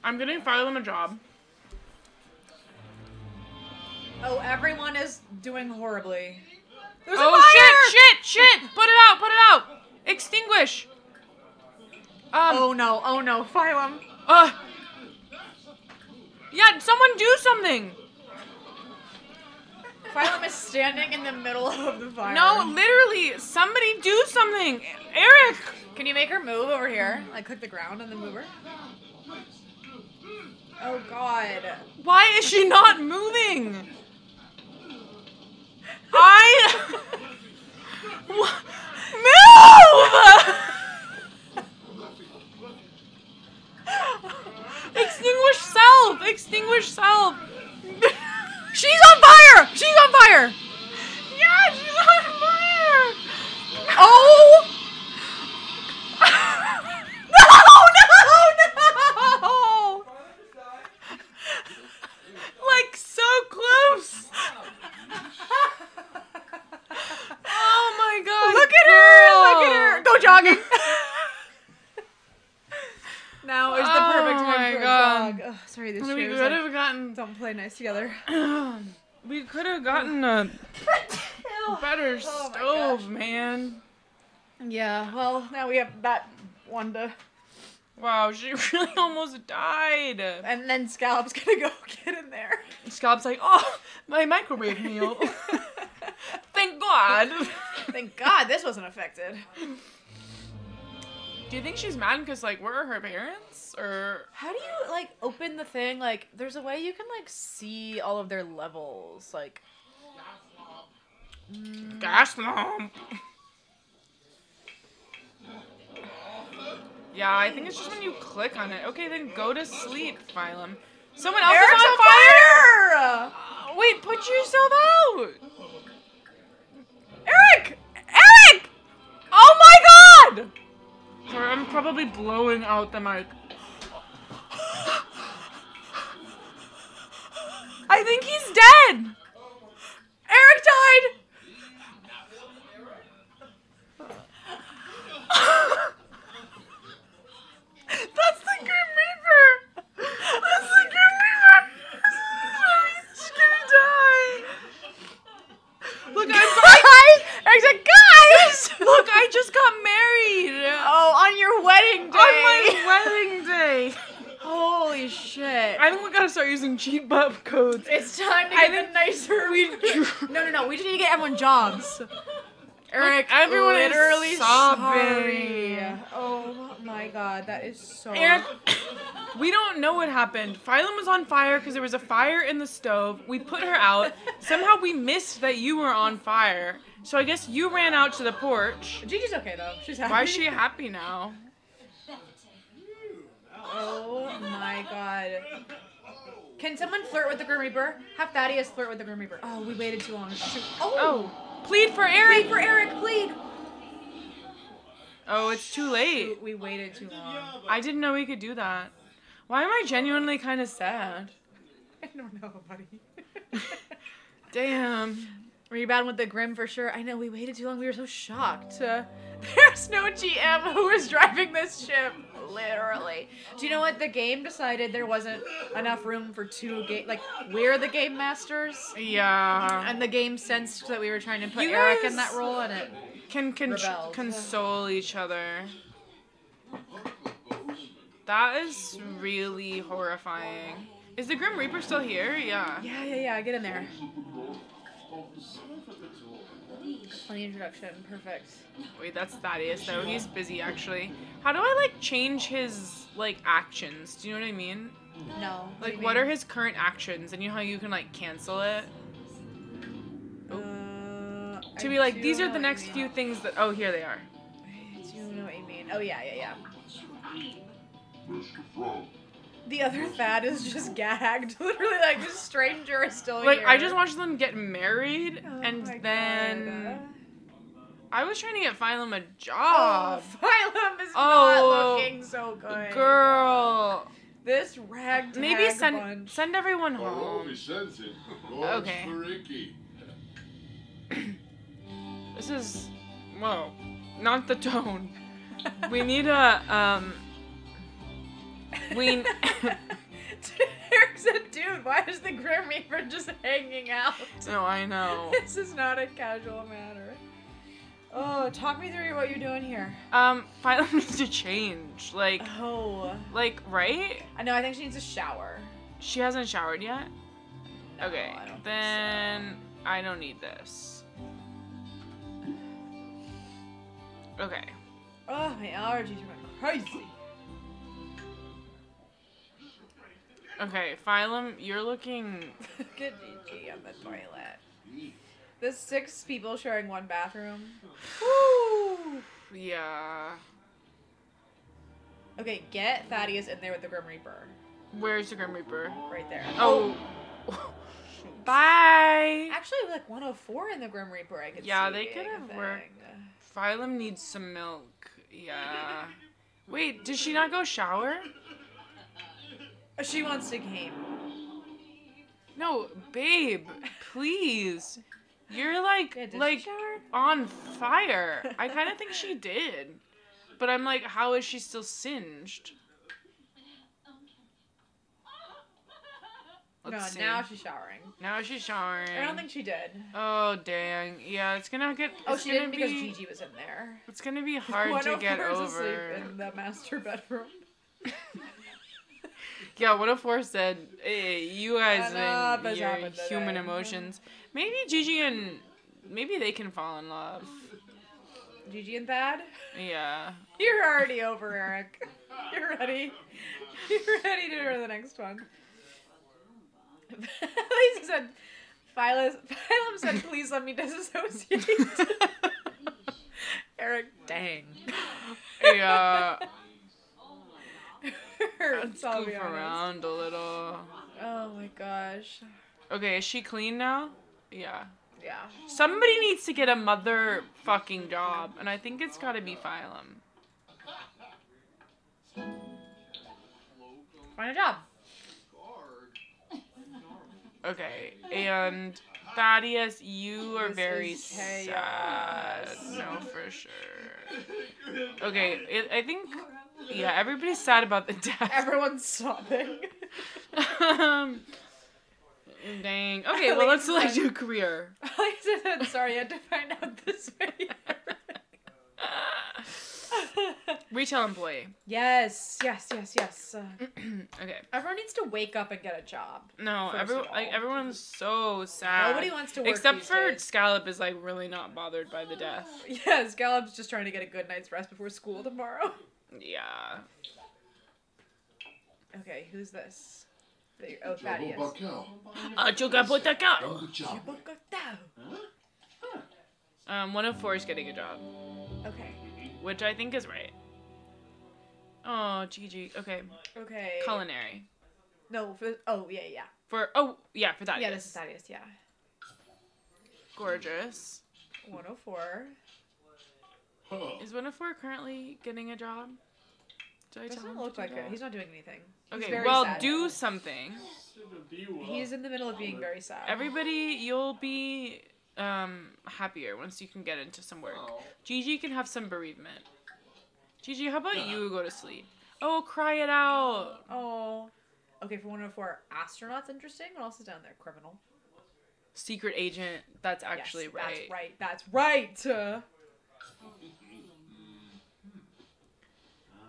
I'm getting Phylum a job. Oh, everyone is doing horribly. There's oh a fire! shit! Shit! Shit! Put it out! Put it out! Extinguish. Um. Oh no! Oh no! Phylum. Uh. Yeah, someone do something. Phylum is standing in the middle of the fire. No, literally, somebody do something. Eric. Can you make her move over here? Like click the ground and then move her. Oh god. Why is she not moving? I. <laughs> Move! <laughs> Extinguish self! Extinguish self! She's on fire! She's on fire! Yeah, she's on fire! Oh! no! No! No! Like so close! Oh my god! Look at her! Look at her! Go jogging! now is the perfect Oh time my for God. a jog. Ugh, sorry, this we chair could have gotten. Don't play nice together. <clears throat> we could have gotten a <laughs> better Oh stove, man. Yeah, well, now we have that one to. Wow, she <laughs> really almost died. And then Scallop's gonna go <laughs> get in there. Scallop's like, oh, my microwave meal. Thank God. Thank God this wasn't affected. Do you think she's mad because like where are her parents or? How do you like open the thing? Like, there's a way you can like see all of their levels. Like, Gas lamp. Yeah, I think it's just when you click on it. Okay, then go to sleep, Phylum. Someone else Eric's is on on fire. fire! Uh, wait, put yourself out. Eric! Eric! Oh my God! Sorry, I'm probably blowing out the mic. I think he's dead. Eric died! <laughs> That's the Grim Reaper! That's the Grim Reaper! He's gonna die! Look, I'm Guys! Eric's like, guys! Look, I just got married! Oh, on your wedding day! On my wedding day! Holy shit. I think we gotta start using cheat buff codes. It's time to I get the nicer. we- <laughs> no, no, no. We just need to get everyone jobs. Eric, everyone is literally sobbing. sorry. Oh my god, that is so. Eric, <coughs> we don't know what happened. Phylum was on fire because there was a fire in the stove. We put her out. Somehow we missed that you were on fire. So I guess you ran out to the porch. Gigi's okay though. She's happy. Why is she happy now? Oh my god. Can someone flirt with the Grim Reaper? Have Thaddeus flirt with the Grim Reaper. Oh, we waited too long. Shoot. Oh. Oh, plead for Eric. Plead for Eric, plead. Oh, it's too late. We waited too long. I didn't know we could do that. Why am I genuinely kind of sad? <laughs> I don't know, buddy. <laughs> Damn. Rebound with the Grim for sure. I know we waited too long. We were so shocked. Uh, <laughs> there's no GM who is driving this ship. Literally. Do you know what? The game decided there wasn't enough room for two game. Like we're the game masters, Yeah. and the game sensed that we were trying to put You Eric in that role, and it. Can con- console each other. That is really horrifying. Is the Grim Reaper still here? Yeah. Yeah, yeah, yeah. Get in there. Funny introduction. Perfect. Wait, that's Thaddeus though. He's busy actually. How do I like change his like actions? Do you know what I mean? No. Like what are his current actions? And you know how you can like cancel it? Uh, To I be like, these are the next few things that oh here they are. I do know what you mean. Oh yeah, yeah, yeah. The other <laughs> Thad is just gagged. <laughs> Literally, like this stranger is still Like here. I just watched them get married Oh and then God. I was trying to get Phylum a Oh, job. <laughs> Phylum is Oh, not looking so good. Girl. This ragtag Maybe send bunch. send everyone Oh, home. Vicente. Okay. for Ricky. This is whoa, not the tone. We need a um. We <laughs> Eric said, "Dude, why is the Grim Reaper just hanging out?" no, I know. <laughs> This is not a casual matter. Oh, talk me through what you're doing here. Um, Phylum <laughs> needs to change. Like, Oh. like, right? I know, I think she needs a shower. She hasn't showered yet? No, okay, I then I don't need this. Okay. Oh, my allergies are going crazy. Okay, Phylum, you're looking. <laughs> Good Gigi on the toilet. There's six people sharing one bathroom. Woo! Yeah. Okay, get Thaddeus in there with the Grim Reaper. Where's the Grim Reaper? Right there. Oh. oh. <laughs> Bye. Actually, like 104 in the Grim Reaper, I could Yeah, see Yeah, they could have worked. Phylum needs some milk. Yeah. <laughs> Wait, did she not go shower? She wants to game. No, babe, please. You're like Yeah, like on fire. I kind of think she did. But I'm like, how is she still singed? Let's no, see. now she's showering. Now she's showering. I don't think she did. Oh dang! Yeah, it's gonna get. Oh, she didn't because Gigi was in there. It's gonna be <laughs> hard to get 104 is asleep over. in the master bedroom. <laughs> Yeah, 104 said, hey, you guys and your human today." emotions. Maybe Gigi and maybe they can fall in love. Gigi and Thad? Yeah. You're already over, Eric. You're ready. You're ready to do the next one. Lisa said, Phyllis, Phylum said, please let me disassociate. <laughs> Eric, dang. Yeah. Hurts, I'll Goof around a little. Oh my gosh. Okay, is she clean now? Yeah. Yeah. Somebody needs to get a mother fucking job, and I think it's gotta be Phylum. Find a job. Okay, and Thaddeus, you are This very sad. No, for sure. Okay, it, I think, yeah, everybody's sad about the death. <laughs> Everyone's sobbing. um, dang. <laughs> Okay, well, let's select your career. <laughs> Lisa said, sorry, I had to find out this way. Retail employee. yes, yes, yes, yes. Uh, <clears throat> Okay. everyone needs to wake up and get a job. No, everyone, like everyone's so sad. Nobody wants to work Except for days. Scallop is like really not bothered by the death. <gasps> Yes, Scallop's just trying to get a good night's rest before school tomorrow. Yeah. Okay, who's this? Oh, Thaddeus. Uh, Joga Botaka. Um, 104 is getting a job, Okay. which I think is right. Oh, Gigi. Okay. Okay. Culinary. No, for oh yeah yeah. For oh yeah, for that. Yeah, this is Thaddeus. Yeah. gorgeous. 104. Is 104 currently getting a job? Did I tell Doesn't him look like it. He's not doing anything. He's Okay, very well, sad. do something. He's in the middle of being very sad. Everybody, you'll be um happier once you can get into some work. Gigi can have some bereavement. Gigi, how about you go to sleep? Oh, cry it out. Oh. Okay, for 104, astronauts interesting. What else is down there? Criminal. Secret agent. That's actually yes, right. That's right. That's right.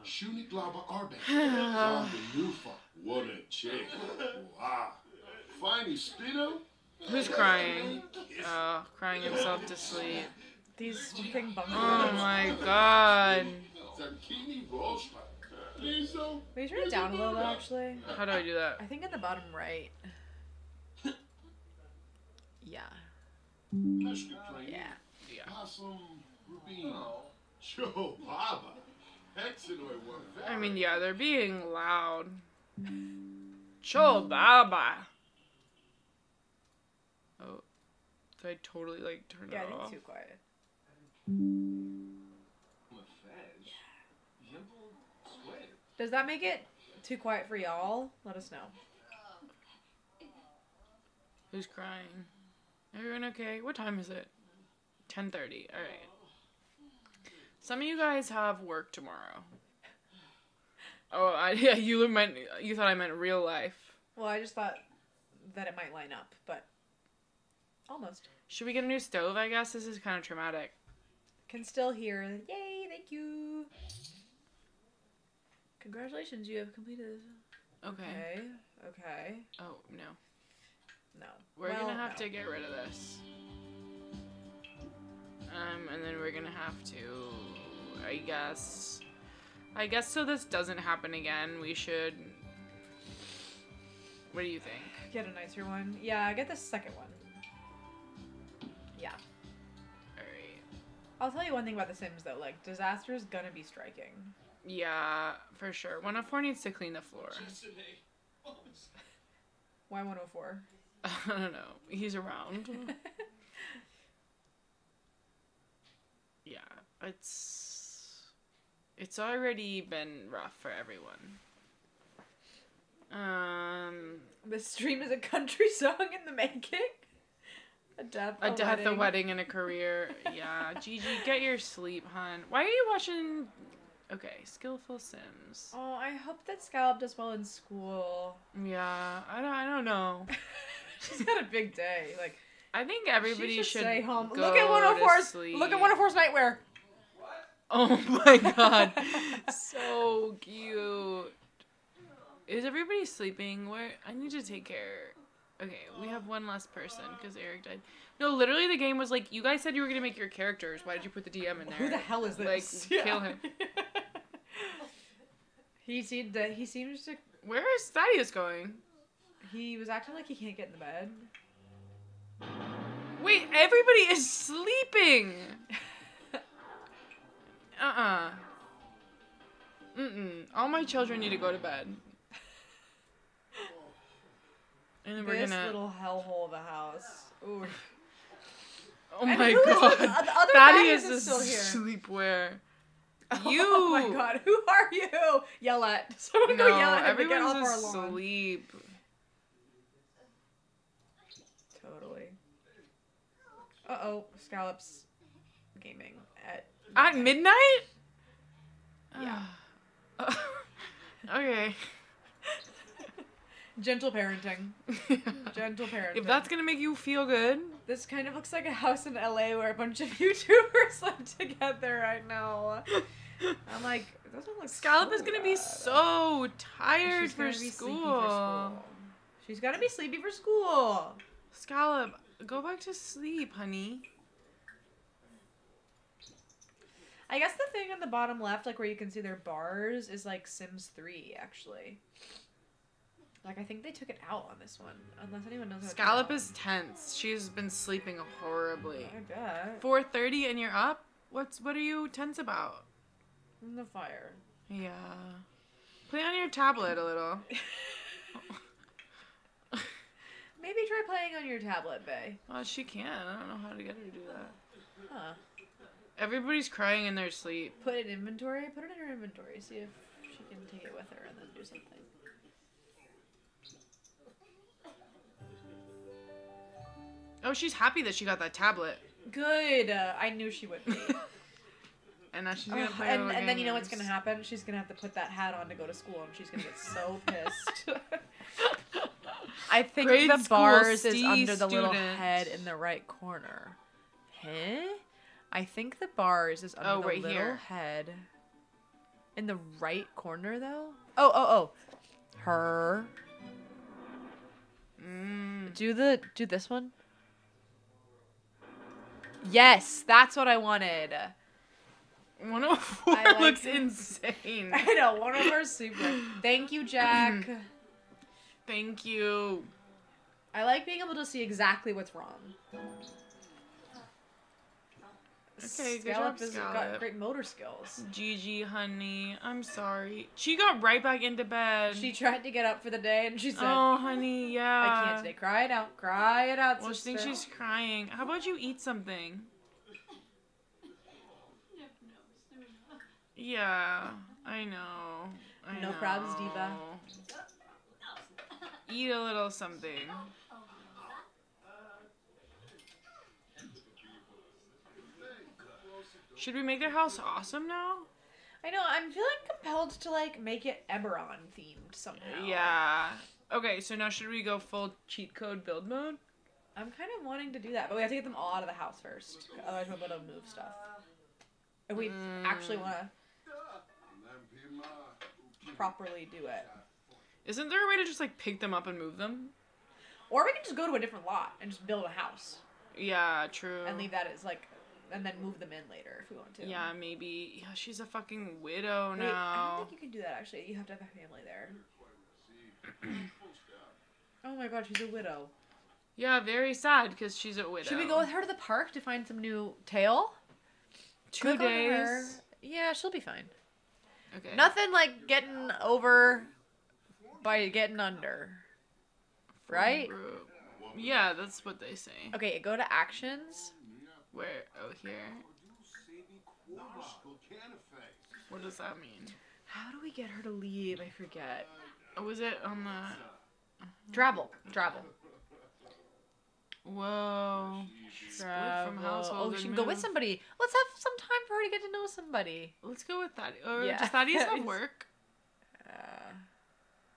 Shunik Lava Arbe. <sighs> Zombie Nufa. What a chick. Wow. Fine Spino. Who's crying? Oh, crying himself to sleep. these fucking bunk Oh my god. Zucchini Rosta. Lizo? Will you turn it down a little bit, actually? How do I do that? I think at the bottom right. Yeah. Peshka Yeah. Yeah. Possum Rubino. Joe Baba. Hexanoid one. I mean, yeah, they're being loud. Cho baba. Oh, did I totally like turn Yeah, I it think off? it's too quiet. Does that make it too quiet for y'all? Let us know. Who's crying? Everyone okay? What time is it? 10:30. All right. Some of you guys have work tomorrow. Oh, I, <laughs> yeah, you meant you thought I meant real life. Well, I just thought that it might line up, but almost. Should we get a new stove? I guess this is kind of traumatic. can still hear. Yay! Thank you. Congratulations, you have completed. Okay. Okay. Okay. Oh no. No. We're Well, gonna have no. to get rid of this. Um, and then we're gonna have to, I guess, I guess so this doesn't happen again, we should, what do you think? Get a nicer one. Yeah, get the second one. Yeah. Alright. I'll tell you one thing about The Sims though. Like, disaster is gonna be striking. Yeah, for sure. 104 needs to clean the floor. Why 104? <laughs> I don't know. He's around. <laughs> yeah, it's it's already been rough for everyone. Um, the stream is a country <laughs> song in the making. A death. a death, a wedding, and a career. Yeah, Gigi, get your sleep, hun. Why are you watching? Okay, skillful Sims. Oh, I hope that Scallop does well in school. Yeah, I don't. I don't know. <laughs> She's had a big day. Like, I think everybody she should stay home. Look at oh to 104's. Look at 104's nightwear. Oh my <laughs> god. so cute. Is everybody sleeping? Where I need to take care. Okay, we have one less person because Eric died. No, literally the game was like, you guys said you were gonna make your characters. Why did you put the DM in there? Who the hell is this? Like, this? kill him. <laughs> he seemed that he seems to. Where is Thaddeus going? He was acting like he can't get in the bed. Wait, everybody is sleeping. Uh-uh. Mm-mm. All my children need to go to bed. And then we're this gonna. little hellhole of a house. Ooh. Oh And my who is the- god. the other Thaddeus is is still here. sleepwear. <laughs> Oh you. Oh my god, who are you? Yell at. <laughs> Someone No, go yell at him to get off everyone's our lawn. asleep. Totally. Uh oh, Scallops gaming at. At midnight? Yeah. <sighs> okay. <laughs> Gentle parenting. <laughs> Gentle parenting. if that's gonna make you feel good. This kind of looks like a house in LA where a bunch of <laughs> YouTubers live together right now. I'm like, it doesn't look Scallop so is gonna be so tired She's for gonna be school. sleepy for school. She's gonna be sleepy for school. Scallop, go back to sleep, honey. I guess the thing in the bottom left, like where you can see their bars, is like Sims 3, actually. Like, I think they took it out on this one, unless anyone knows how to turn it Scallop is tense. She's been sleeping horribly. I bet. 4:30 and you're up? What's what are you tense about? In the fire. Yeah. Play on your tablet a little. <laughs> Maybe try playing on your tablet, Bay. Well, she can. I don't know how to get her to do that. Huh. Everybody's crying in their sleep. Put it in inventory. Put it in her inventory. See if she can take it with her and then do something. Oh, she's happy that she got that tablet. Good. Uh, I knew she would be. <laughs> And now she's gonna Ugh, play and and then you know what's gonna happen? She's gonna have to put that hat on to go to school, and she's gonna get so <laughs> pissed. <laughs> I think Grade the bars is under the little head in the right corner. Huh? I think the bars is under Oh, the right little here. head. In the right corner, though. Oh, oh, oh. Her. Mm. Do the do this one. Yes, that's what I wanted. 104 I like looks it. insane. <laughs> I know one of our super. Thank you, Jack. <clears throat> Thank you. I like being able to see exactly what's wrong. Okay, good Scallop job, has got great motor skills. Gigi, honey, I'm sorry. She got right back into bed. She tried to get up for the day and she said, oh, honey, yeah. "I can't today. Cry it out. Cry it out, Well, she thinks she's crying. How about you eat something? <laughs> Yeah, I know. I No probs, diva. Know. Eat a little something. Should we make their house awesome now? I know. I'm feeling compelled to like make it Eberron themed somehow. Yeah. Okay, so now should we go full cheat code build mode? I'm kind of wanting to do that, but we have to get them all out of the house first. Otherwise, we'll be able to move stuff. If we actually Mm. want to properly do it. Isn't there a way to just like pick them up and move them? Or we can just go to a different lot and just build a house Yeah, true. and leave that as like, and then move them in later if we want to. Yeah, maybe. Yeah, she's a fucking widow Wait, I don't think you can do that actually. You have to have a family there. oh my god, she's a widow. Yeah, very sad because she's a widow. Should we go with her to the park to find some new tail? two Click days? Yeah, she'll be fine. Okay. Nothing like getting over by getting under. Right? Yeah, that's what they say. Okay, go to actions. Where? Oh, here. What does that mean? How do we get her to leave? I forget. Oh, was it on the? Travel. Travel. Whoa. Split from Travel. household. Oh, she can go with somebody. Let's have some time for her to get to know somebody. <laughs> Let's go with that. Or Yeah. does Thaddeus have <laughs> work? Uh,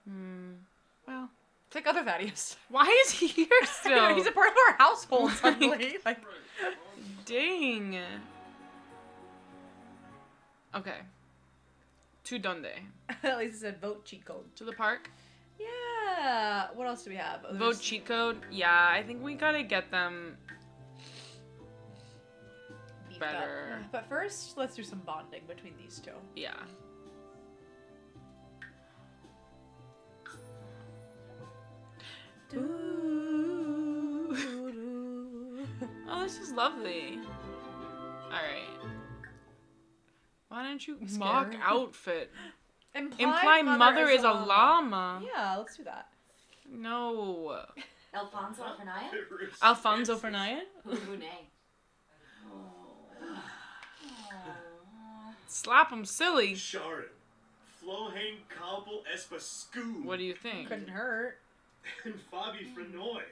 Hmm. Well, it's like other Thaddeus. <laughs> why is he here still? <laughs> He's a part of our household <laughs> suddenly. like, Dang. Okay. To Dundee. at least it said vote cheat code. To the park. Yeah. What else do we have? Vote cheat code. Yeah, I think we gotta get them beefed up. better. But first, let's do some bonding between these two. Yeah. This is lovely. Alright. Why don't you mock <laughs> outfit? Imply, Imply mother, is a llama. Yeah, let's do that. No. Alfonso Fernaya? <laughs> Alfonso Fernaya? Brunei. <sighs> Slap him silly. Sharon. Flohen Kabel Espascu. What do you think? Couldn't hurt. <laughs> And Fabi Frenoy.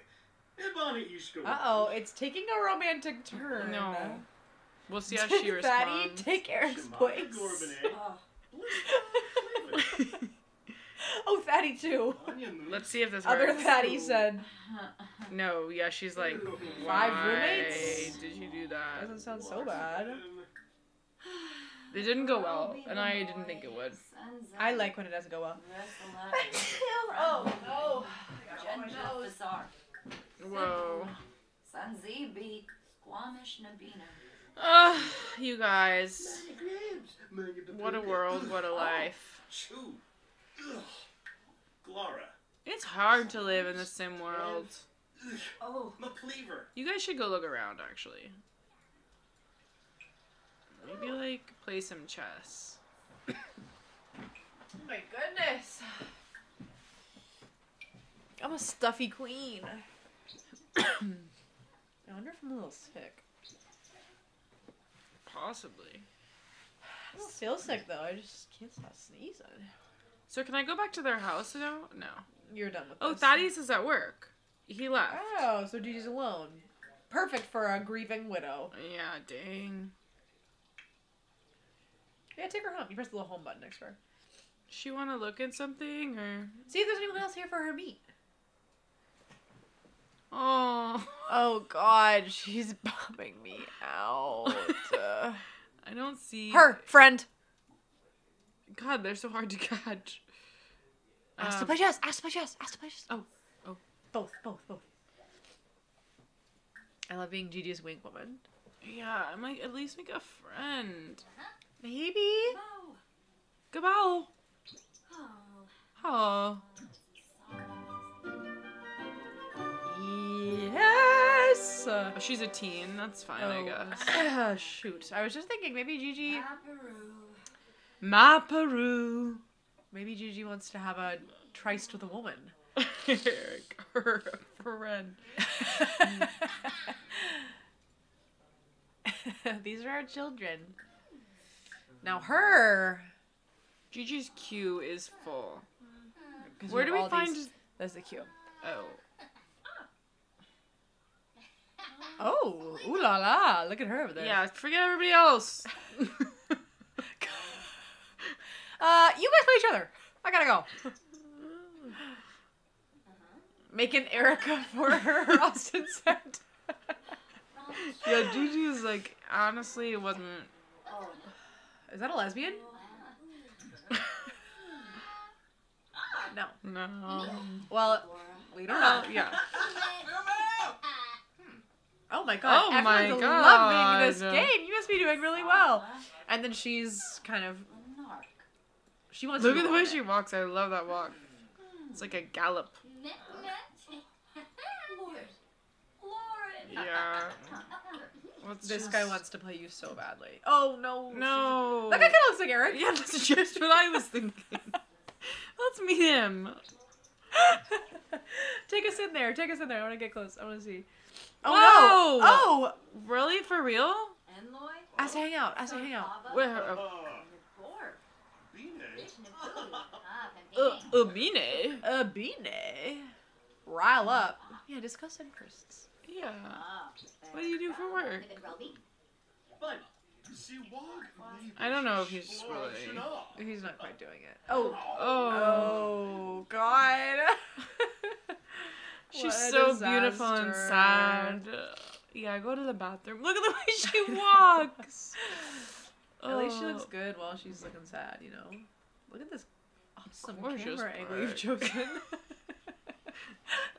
Ibani Ishko. Uh oh, it's taking a romantic turn. No. We'll see how she Fatty, responds. take Eric's Shemaya place. Gorbane. <laughs> Oh, oh, Fatty too. Let's see if this Other works. Fatty said, No, yeah, she's like, Five why roommates? did you do that? doesn't sound so bad. It didn't go well, and I didn't think it would. I like when it doesn't go well. <laughs> oh, no. Genja Bazaar. Whoa. Sanzibi. Squamish Nabina. Ugh, you guys. What a world, what a life. Glara. It's hard to live in the sim world. Oh, McCleaver. You guys should go look around, actually. Maybe, like, play some chess. Oh my goodness. I'm a stuffy queen. I wonder if I'm a little sick. Possibly. I don't feel sick though. I just can't stop sneezing. So can I go back to their house now? No. You're done with this. Oh, this. Thaddeus is at work. He left. Oh, so Gigi's alone. Perfect for a grieving widow. Yeah, dang. Yeah, take her home. You press the little home button next to her. She want to look at something or? See if there's anyone else here for her meet. Oh, Oh God, she's bumming me out. Uh, <laughs> I don't see her friend. God, they're so hard to catch. Ask to Um, play chess. Ask to play chess. Ask to play chess. Oh, oh. Both, both, both. I love being Gigi's wing woman. Yeah, I'm like at least make a friend. Maybe. Goodbye. oh. Oh. Yes. Oh, she's a teen. That's fine, I guess. Oh. <laughs> Shoot. I was just thinking maybe Gigi. Ah, Peru. Ma Peru. Maybe Gigi wants to have a tryst with a woman. Eric, <laughs> her friend. <laughs> These are our children. Now her. Gigi's queue is full. Where have do we find? these- That's the queue. Oh. Oh, ooh la la! Look at her over there. Yeah, forget everybody else. <laughs> Uh, you guys play each other. I gotta go. Making Erica for her, <laughs> Austin said. yeah, Gigi is like honestly it wasn't Oh, Is that a lesbian? <laughs> no. No. Well, we don't know. Yeah. Oh my god. Oh my Everyone's God. loving this game. You must be doing really well. And then she's kind of she wants Look to at the way on she walks. I love that walk. It's like a gallop. Net, net. Lord. Lord. Yeah. <laughs> Let's This just- guy wants to play you so badly. Oh no. No. That guy kind of looks like Eric. Yeah, that's just what I was thinking. <laughs> Let's meet him. <laughs> Take us in there. Take us in there. I want to get close. I want to see. Oh Whoa! no! Oh, Really? For real? And Lloyd. as hang out. As hang out. Baba. Where? Uh, Nabor. Bine. Rich Naboo. <laughs> Ah, Uh, Pampine. Ubine. A beanie. Rile up. Yeah, discuss interests. Yeah. Ah, What do you do for work? David Roby. But, see what? I don't know if he's really. He's not quite doing it. Oh. Oh. Oh God. <laughs> She's What a so beautiful and sad. Yeah, go to the bathroom. Look at the way she walks. <laughs> At least she looks Oh. good while she's looking sad, you know. Look at this awesome Gorgeous camera angle you've chosen. <laughs>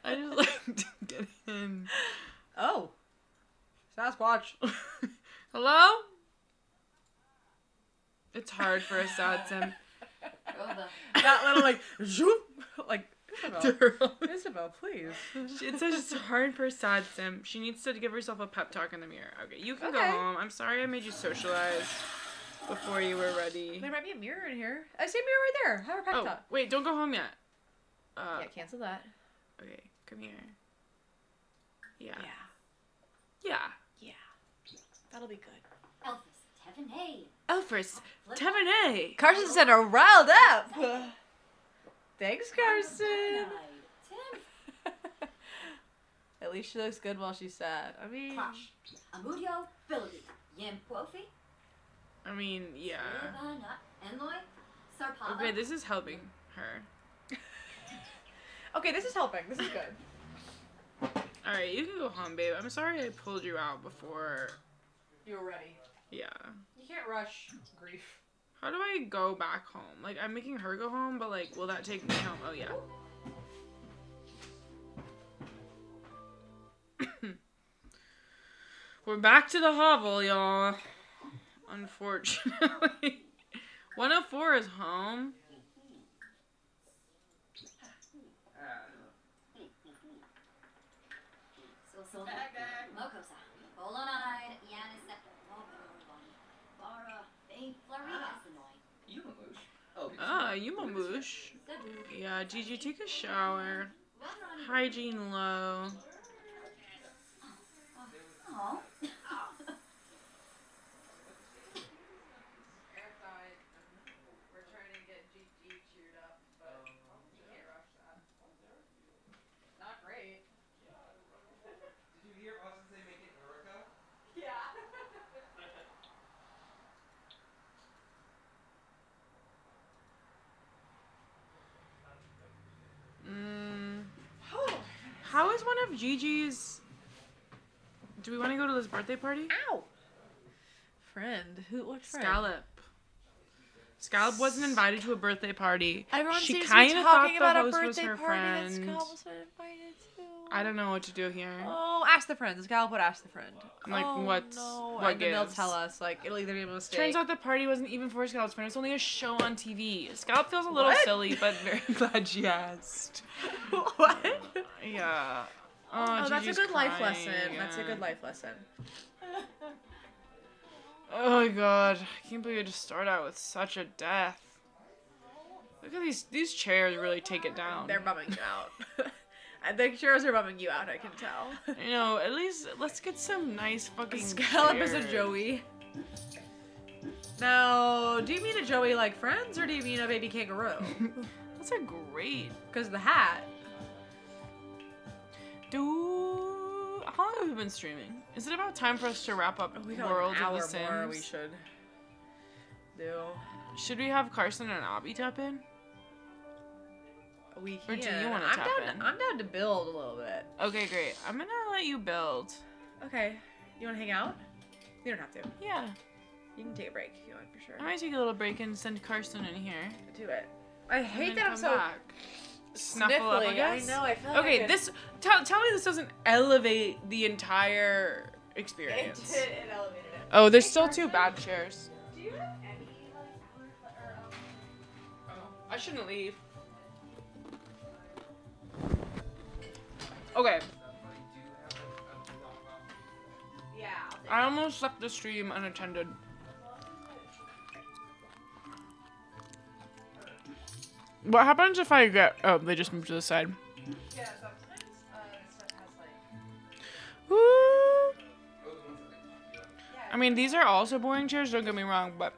I just like to get in. oh. Sasquatch. <laughs> Hello? It's hard for a sad sim. That little like zoop, like Isabel. Isabel, <laughs> please. just it's hard for a sad sim. She needs to give herself a pep talk in the mirror. Okay, you can go home. I'm sorry I made you socialize before you were ready. There might be a mirror in here. I see a mirror right there. Have her pep Oh, talk. wait, don't go home yet. Uh, yeah, cancel that. okay, come here. Yeah. Yeah. Yeah. Yeah. That'll be good. Elvis. Tevin A. Elfris, Tavernet. Carson said a riled up. <laughs> Thanks, Carson. At least she looks good while she's sad. I mean, Posh. Amudio. Philly. Yim Quofi. I mean, yeah. Ivana. Enloy. Sarpala. Okay, this is helping her. okay, this is helping. This is good. <laughs> All right, you can go home, babe. I'm sorry I pulled you out before. You're ready. Yeah. You can't rush grief. How do I go back home? Like, I'm making her go home, but like, will that take me home? Oh yeah. <coughs> We're back to the hovel, y'all. Unfortunately. <laughs> 104 is home. Silsilda. Ah, Yumamoosh. Sabu. Yeah, Gigi, take a shower. Hygiene low. Oh. We're trying to get Gigi cheered up, but you can't rush that. Not great. Did you hear Austin say make it Erica? Yeah. Mm. How is one of Gigi's? Do we want to go to this birthday party? Ow. Friend, who? What friend? Scallop. Scallop wasn't invited to a birthday party. Everyone she seems to be talking about a birthday party that. Scallop was invited. I don't know what to do here. Oh, ask the friend. this Scallop would ask the friend. Like, oh, what's- no. what and then they'll tell us. Like it'll either be a mistake. Turns out the party wasn't even for Scallop's friend. It's only a show on TV. Scallop feels a little What? silly, but very <laughs> glad she asked. <laughs> what? Yeah. Oh, Oh, that's a good life lesson. That's a good life lesson. Oh my god, I can't believe I just start out with such a death. Look at these these chairs really take it down. They're bumming you out. <laughs> <laughs> The chairs are bumming you out. I can tell. you know, at least let's get some nice fucking Scallop is a. Joey. Now, do you mean a Joey like Friends, or do you mean a baby kangaroo? <laughs> That's a great. Because the hat. Do how long have we been streaming? Is it about time for us to wrap up oh, We got World an hour of the Sims? more. We should do. Should we have Carson and Abby tap in? We Or can. do you wanna I'm tap down. in? I'm down to build a little bit. Okay, great. I'm gonna let you build. Okay. You want to hang out? You don't have to. Yeah. You can take a break if you want, for sure. I might take a little break and send Carson in here. Do it. I hate that I'm come so back. Snuffle up, I sniffly. I know. I feel like Okay, I could- this tell tell me this doesn't elevate the entire experience. It it elevated it. Oh, there's still two bad chairs. Do you have any like or um? I shouldn't leave. Okay, Yeah. I almost left the stream unattended. What happens if I get? Oh, they just moved to the side. Uh, stuff has like. Woo. I mean, these are also boring chairs. Don't get me wrong, but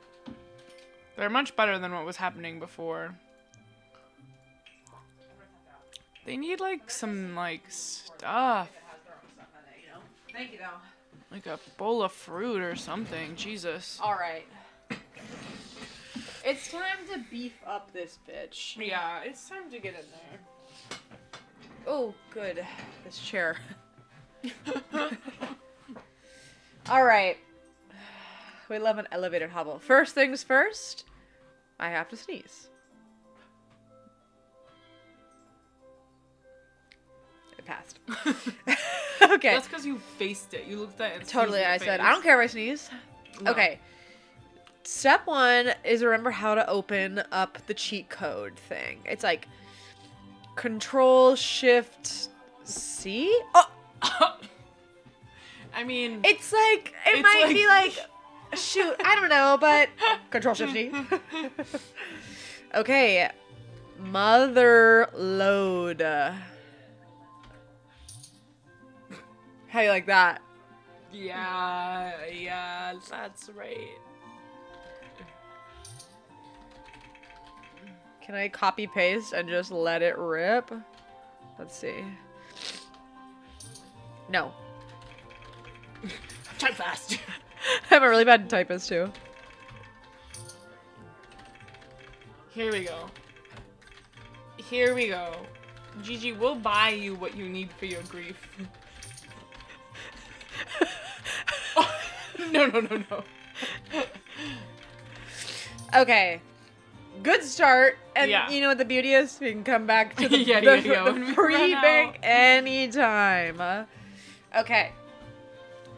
they're much better than what was happening before. They need like some like stuff, Thank you though. like a bowl of fruit or something. Jesus. All right. It's time to beef up this bitch. Yeah, it's time to get in there. Oh, good. This chair. <laughs> All right. We love an elevated hobble. First things first, I have to sneeze. It passed. <laughs> <laughs> okay. That's because you faced it. You looked at it. Totally. I the said. I don't care if I sneeze. No. Okay. Step one is remember how to open up the cheat code thing. It's like Control Shift C. Oh, <laughs> I mean, it's like it It's might like- be like shoot. I don't know, but Control Shift C. okay, Motherlode. How you like that? yeah, yeah, that's right. Can I copy paste and just let it rip? Let's see. No. <laughs> Type fast. <laughs> I'm a really bad typist too. Here we go. Here we go. Gigi, we'll buy you what you need for your grief. <laughs> <laughs> no, no, no, no. Okay. Good start. And Yeah. you know what the beauty is? We can come back to <laughs> the, Yeah, the, yeah, yeah. the free bank anytime. Uh, Okay.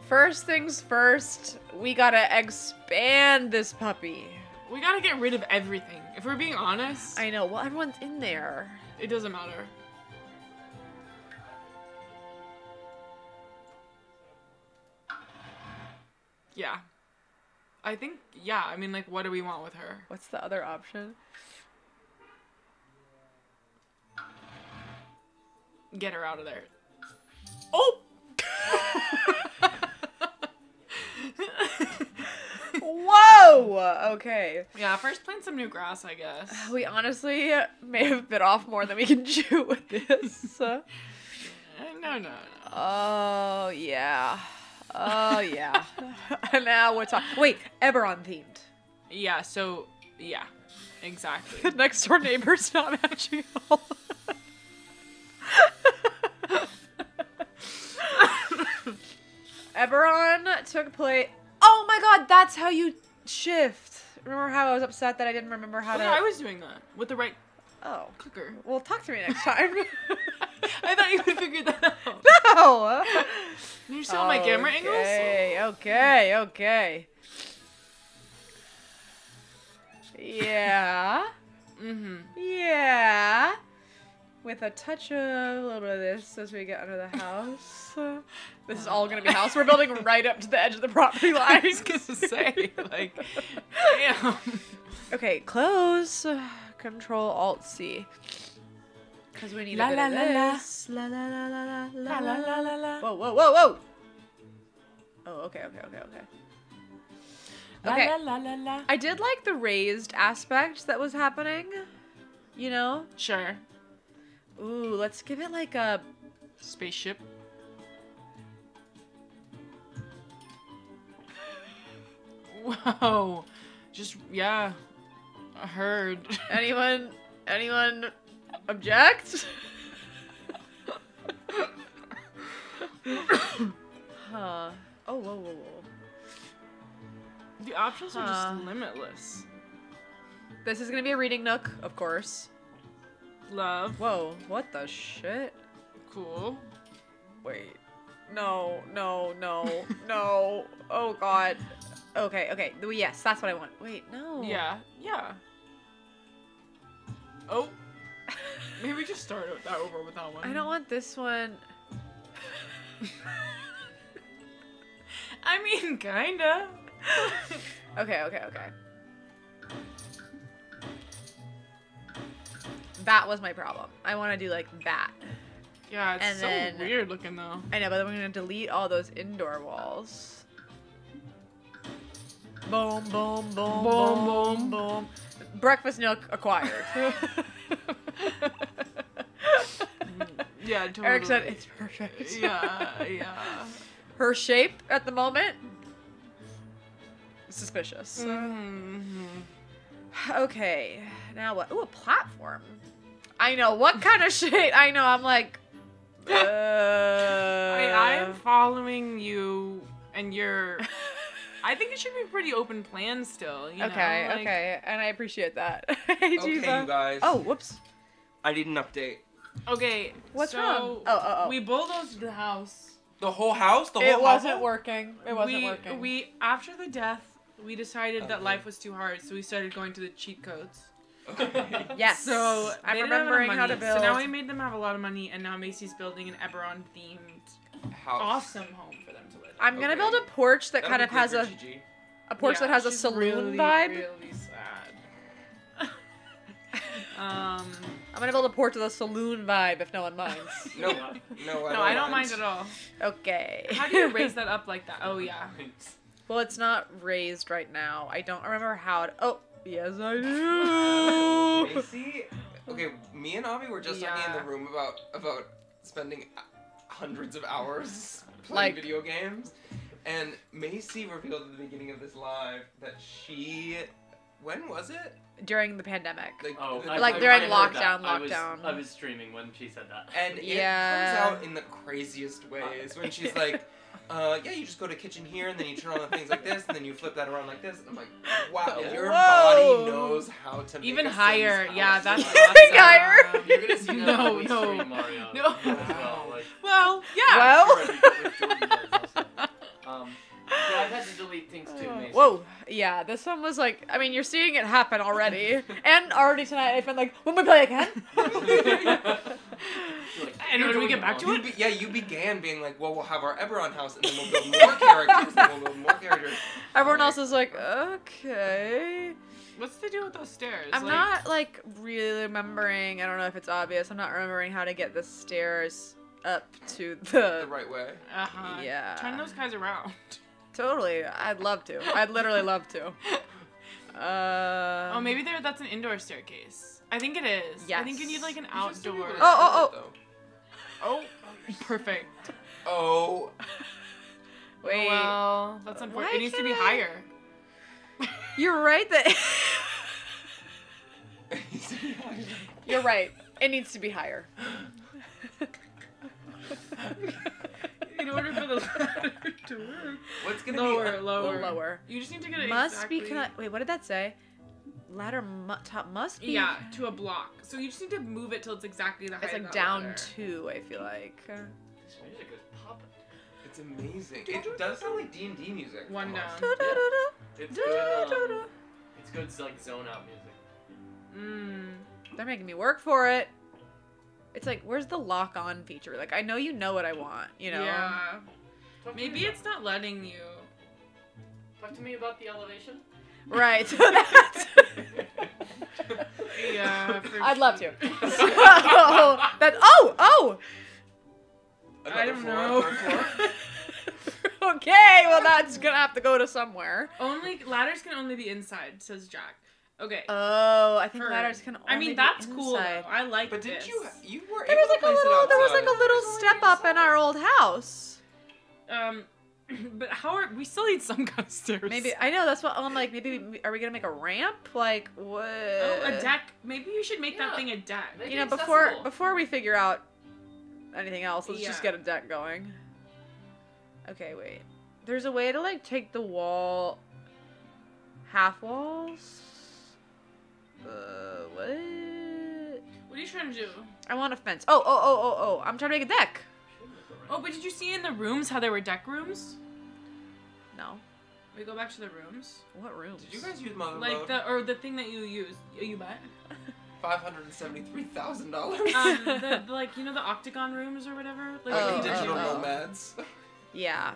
First things first, we gotta expand this puppy. We gotta get rid of everything. If we're being honest, I know. Well, everyone's in there. it doesn't matter. Yeah. I think, yeah, I mean, like, what do we want with her? What's the other option? Get her out of there. Oh! <laughs> Whoa! Okay. yeah, first plant some new grass, I guess. We honestly may have bit off more than we can <laughs> chew with this. <laughs> No, no, no. Oh yeah. Oh yeah. and <laughs> now we're talking. Wait, Eberron themed. Yeah, so, yeah, exactly. The <laughs> next door neighbor's not matching <laughs> at all. Eberron took place. Oh my god, that's how you shift. Remember how I was upset that I didn't remember how Oh, to. yeah, I was doing that with the right Oh. clicker. Well, talk to me next time. <laughs> I thought you would figure that out. <laughs> no. <laughs> You saw my camera angles? Okay, okay, okay. Yeah. Mm-hmm. Yeah. With a touch of a little bit of this as we get under the house. This is all gonna be house. We're building right up to the edge of the property I line. was gonna say, like, damn. Okay, close. Control Alt C. Cause we need La a bit la of la la. this. La la la la la La la la la la. Whoa, whoa, whoa, whoa. Oh, okay, okay, okay, okay. La Okay. la la la la. I did like the raised aspect that was happening. You know? Sure. Ooh, let's give it like a Spaceship. <laughs> Whoa. Just yeah. I heard. anyone anyone object? huh. Oh whoa whoa whoa. The options are just limitless. This is gonna be a reading nook, of course. Love. Whoa, what the shit? Cool. Wait. No, no, no, <laughs> no. Oh god. Okay, okay. Well, Yes, that's what I want. Wait, no. Yeah. Yeah. Oh. Maybe just start that over with that one. I don't want this one. I mean, kinda. Okay, okay, okay. That was my problem. I want to do like that. yeah, it's And so then- weird looking though. I know, but then we're gonna delete all those indoor walls. Boom, boom, boom, boom, Boom, boom, boom. Breakfast nook acquired. <laughs> Yeah, totally. Eric said it's perfect. Yeah, yeah. <laughs> Her shape at the moment, suspicious. Mhm. Okay, now what? Ooh, a platform. I know what kind of <laughs> shit. I know. I'm like. Uh, I, I am following you, and you're. I think it should be pretty open plan still. You okay, know? like- okay, and I appreciate that. <laughs> Okay, you guys. Oh, whoops. I need an update. Okay. What's so wrong? Oh, oh, oh. We bulldozed the house. The whole house? The whole house? it wasn't hovel? working. It wasn't we, working. We after the death, we decided that life was too hard, so we started going to the cheat codes. Okay. <laughs> yes. So I'm they didn't have enough remembering how to build. So now we made them have a lot of money, and now Macy's building an Eberron themed, House. awesome home for them to live. in. I'm gonna Okay. build a porch that That'll kind of has a, for Gigi. a porch that has a saloon really, vibe. Really sad. <laughs> um. I'm gonna build a porch with a saloon vibe if no one minds. <laughs> No, one no, I <laughs> No, don't I don't mind at all. okay. How do you raise that up like that? Oh yeah. Well, it's not raised right now. I don't remember how to. Oh, yes, I do. Macy? Okay, me and Avi were just talking in the room about about spending hundreds of hours playing Like- video games, and Macy revealed at the beginning of this live that she, when was it? During the pandemic. Like, Oh, the- I- Like I- during I heard lockdown, that. I was, lockdown. I was streaming when she said that. and it Yeah. comes out in the craziest ways when she's like. <laughs> Uh, yeah, you just go to kitchen here, and then you turn on the things like this, and then you flip that around like this. And I'm like, wow, <laughs> your Whoa. body knows how to make Even a higher. house. Yeah, that's <laughs> Like, awesome. higher. You're gonna see that <laughs> No, when no. Mario No. as well. Like, Well, yeah. Well- sure, we get with Jordan guys also. Um, yeah, I've had to delete things too, Mason. Whoa. Yeah, this one was like. I mean, you're seeing it happen already, and already tonight I've been like, when we play again. You're like, And "You're when we get it back to wrong." You be, yeah, you began being like, well, we'll have our Eberron house, and then we'll build <laughs> more characters, then we'll build more characters. <laughs> Everyone else is like, okay. What's the deal with those stairs? I'm Like, not like really remembering. I don't know if it's obvious. I'm not remembering how to get the stairs up to The the. right way. Uh-huh. Yeah. Turn those guys around. Totally. I'd love to. I'd literally love to. <laughs> Uh. oh, maybe there. That's an indoor staircase. I think it is. I think you need like an You should still be outdoor. able to Oh, oh, do it, oh, perfect. Oh. Wait. Oh, well, that's unfortunate. It needs to be I- higher. <laughs> You're right that. <laughs> You're right. It needs to be higher. <laughs> In order for the ladder to work. What's gonna Lower, be lower. Lower. You just need to get it Must exactly. be. Can wait, what did that say? Ladder mu- top must be. Yeah, to a block. So you just need to move it till it's exactly the height. It's of like that down ladder. two. I feel like. This music is popping. It's amazing. It does sound like D and D music. One down. It's good. Um, it's good, like zone out music. Mm. They're making me work for it. It's like, where's the lock on feature? Like, I know you know what I want, you know? Yeah. Talk Maybe me it's not letting you. talk to me about the elevation. Right. <laughs> <laughs> So that's. Yeah. I'd love to. sure. <laughs> so, that. Oh! Oh! Another I don't floor, know. <laughs> okay, well, that's gonna have to go to somewhere. only ladders can only be inside, says Jack. Okay. Oh, I think Heard. ladders can only I mean, be that's cool though. I like But didn't you? You were There able was like to a place it little. There was like a little step up in our old house. Um, <laughs> but how are we still need some kind of stairs? Maybe I know that's what I'm like. Maybe we- are we gonna make a ramp? Like what? Oh, a deck. Maybe you should make that thing a deck. Make You know, before accessible. before we figure out anything else, let's just get a deck going. Okay, wait. There's a way to like take the wall half walls. Uh, what? What are you trying to do? I want a fence. Oh, oh, oh, oh, oh! I'm trying to make a deck. Oh, but did you see in the rooms how there were deck rooms? No. We go back to the rooms. What rooms? Did you guys use mother Like mode? the or the thing that you use. You bet. Five hundred and seventy-three thousand dollars. Um, <laughs> the, the, like you know the octagon rooms or whatever. Like, Oh, if you- digital oh, nomads. Yeah.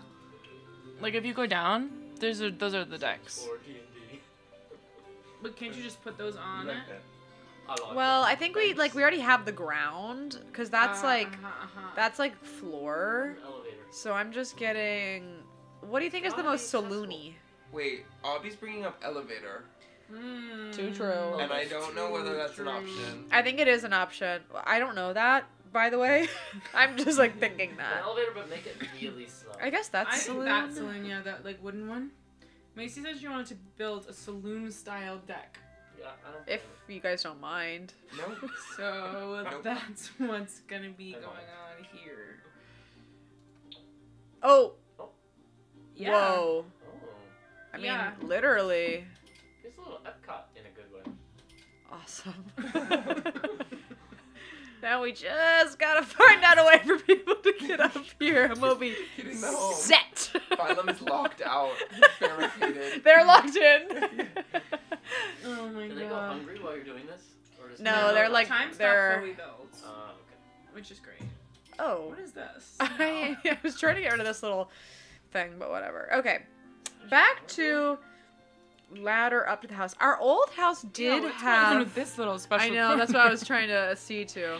like if you go down, there's a, those are the decks. Or D&D. But can't you just put those on Like it? I Well, that. I think we like we already have the ground because that's Uh, like uh-huh, uh-huh. that's like floor. Elevator. So I'm just getting. What do you think is the most be accessible. saloony? Wait, Aubie's bringing up elevator, Hmm. Too true. and I don't know whether that's an option. I think it is an option. I don't know that, by the way. <laughs> I'm just like thinking An that. elevator, but make it really slow. I guess that's I think saloon. that saloon, yeah, that like wooden one. Macy says she wanted to build a saloon style deck. Yeah, I don't. If you guys don't mind. No. <laughs> So <laughs> Nope. that's what's gonna be going on here. Oh. Yeah. Whoa. Oh, I mean, Yeah. literally. it's a little Epcot in a good way. Awesome. <laughs> now we just gotta find out a way for people to get up here, and we'll be Getting them home. set. Phylum is locked out, <laughs> barricaded. They're locked in. <laughs> Oh my god. Do they go hungry while you're doing this? Or does No, they're like- time stop they're- before we build, Uh, okay. which is great. oh. What is this? I, I was trying to get rid of this little thing, but whatever. Okay. Back to ladder up to the house. Our old house did what's going on have. with this little special. I know, that's what I was <laughs> trying to see to.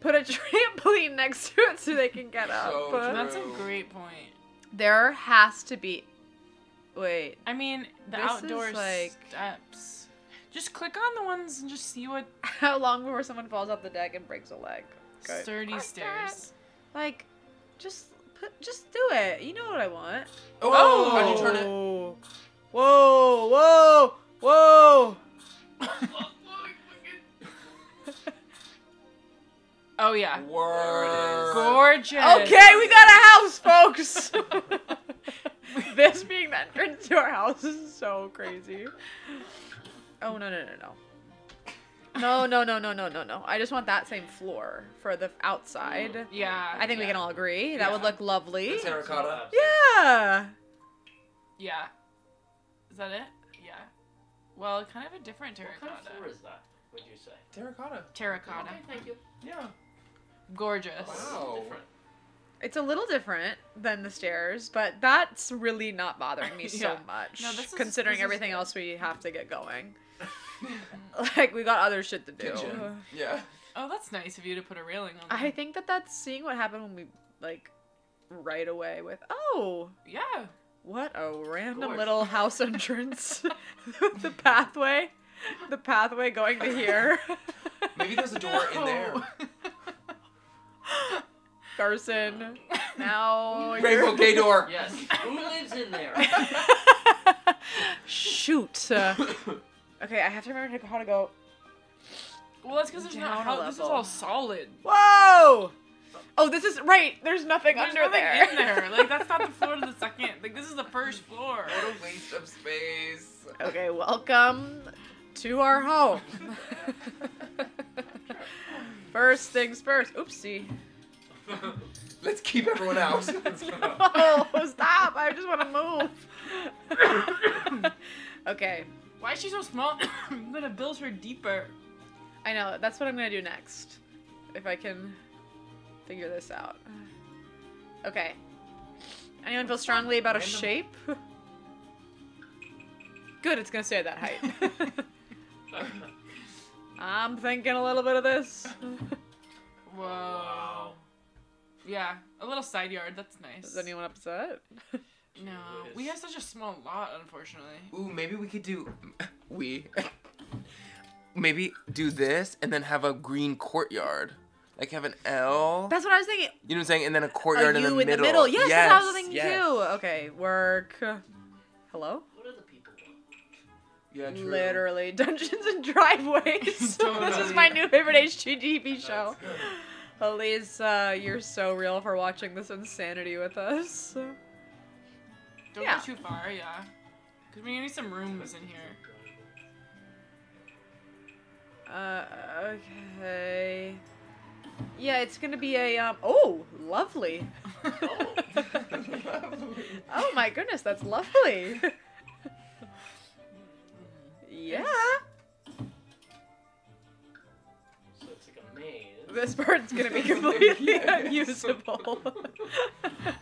Put a <laughs> trampoline next to it so they can get up. So But true. That's a great point. there has to be. Wait. I mean, the This is outdoor like- steps. Just click on the ones and just see what <laughs> How long before someone falls off the deck and breaks a leg? Okay. sturdy stairs. Like, just put, <laughs> just do it. You know what I want. Oh, oh how'd you turn it? Whoa, whoa, whoa. <laughs> Oh yeah, Word. gorgeous. Okay, we got a house, folks. <laughs> this being the entrance to our house is so crazy. Oh no no no no. No no no no no no no. I just want that same floor for the outside. Yeah. I think we can all agree that would look lovely. The terracotta. Yeah. Yeah. Is that it? Yeah. Well, kind of a different What terracotta. kind of floor is that? Would you say? Terracotta. Terracotta. Okay, thank you. Yeah. Gorgeous. Wow. Different. It's a little different than the stairs, but that's really not bothering me <laughs> so much. No, this is- considering this is everything good. else we have to get going. <laughs> <laughs> like we got other shit to do. Kitchen. Yeah. Oh, that's nice of you to put a railing on. I think that that's seeing what happened when we like right away with oh Yeah. what a random little house entrance <laughs> the pathway the pathway going to here <laughs> Maybe there's a door in there. Carson now Rainbow you're- gay door. Yes. Who lives in there? shoot Uh, okay I have to remember how to go Well, that's because there's Down not a how this is all solid. whoa oh this is right there's nothing There's under nothing there in there. Like that's not the <laughs> floor to the second. Like this is the first floor. What a waste of space. Okay, welcome to our home. <laughs> first things first. Oopsie. <laughs> Let's keep everyone out. Oh, stop! I just want to move. okay, Why is she so small? <coughs> I'm gonna build her deeper. I know. That's what I'm gonna do next. If I can figure this out. Okay. Anyone feel strongly about a shape? <laughs> Good, it's gonna stay at that height. <laughs> <laughs> I'm thinking a little bit of this. Whoa. Wow. Yeah, a little side yard. That's nice. Is anyone upset? No, we have such a small lot, unfortunately. Ooh, maybe we could do. <laughs> We. <laughs> Maybe do this and then have a green courtyard. Like have an L. That's what I was thinking. You know what I'm saying? And then a A courtyard in U the in middle. the middle. Yes, that's what I was thinking yes. too. Okay, work. Hello? What are the people want? Yeah, true. Literally, <laughs> Dungeons and Driveways. this is my new favorite HGTV show. Elise, uh, you're so real for watching this insanity with us. Don't Yeah. go too far, yeah. Cause we need some rooms in here. Uh, okay. Yeah, it's gonna be a um. Oh, lovely. <laughs> oh my goodness, that's lovely. <laughs> yeah. So it's like a maze. This part's gonna be <laughs> completely unusable.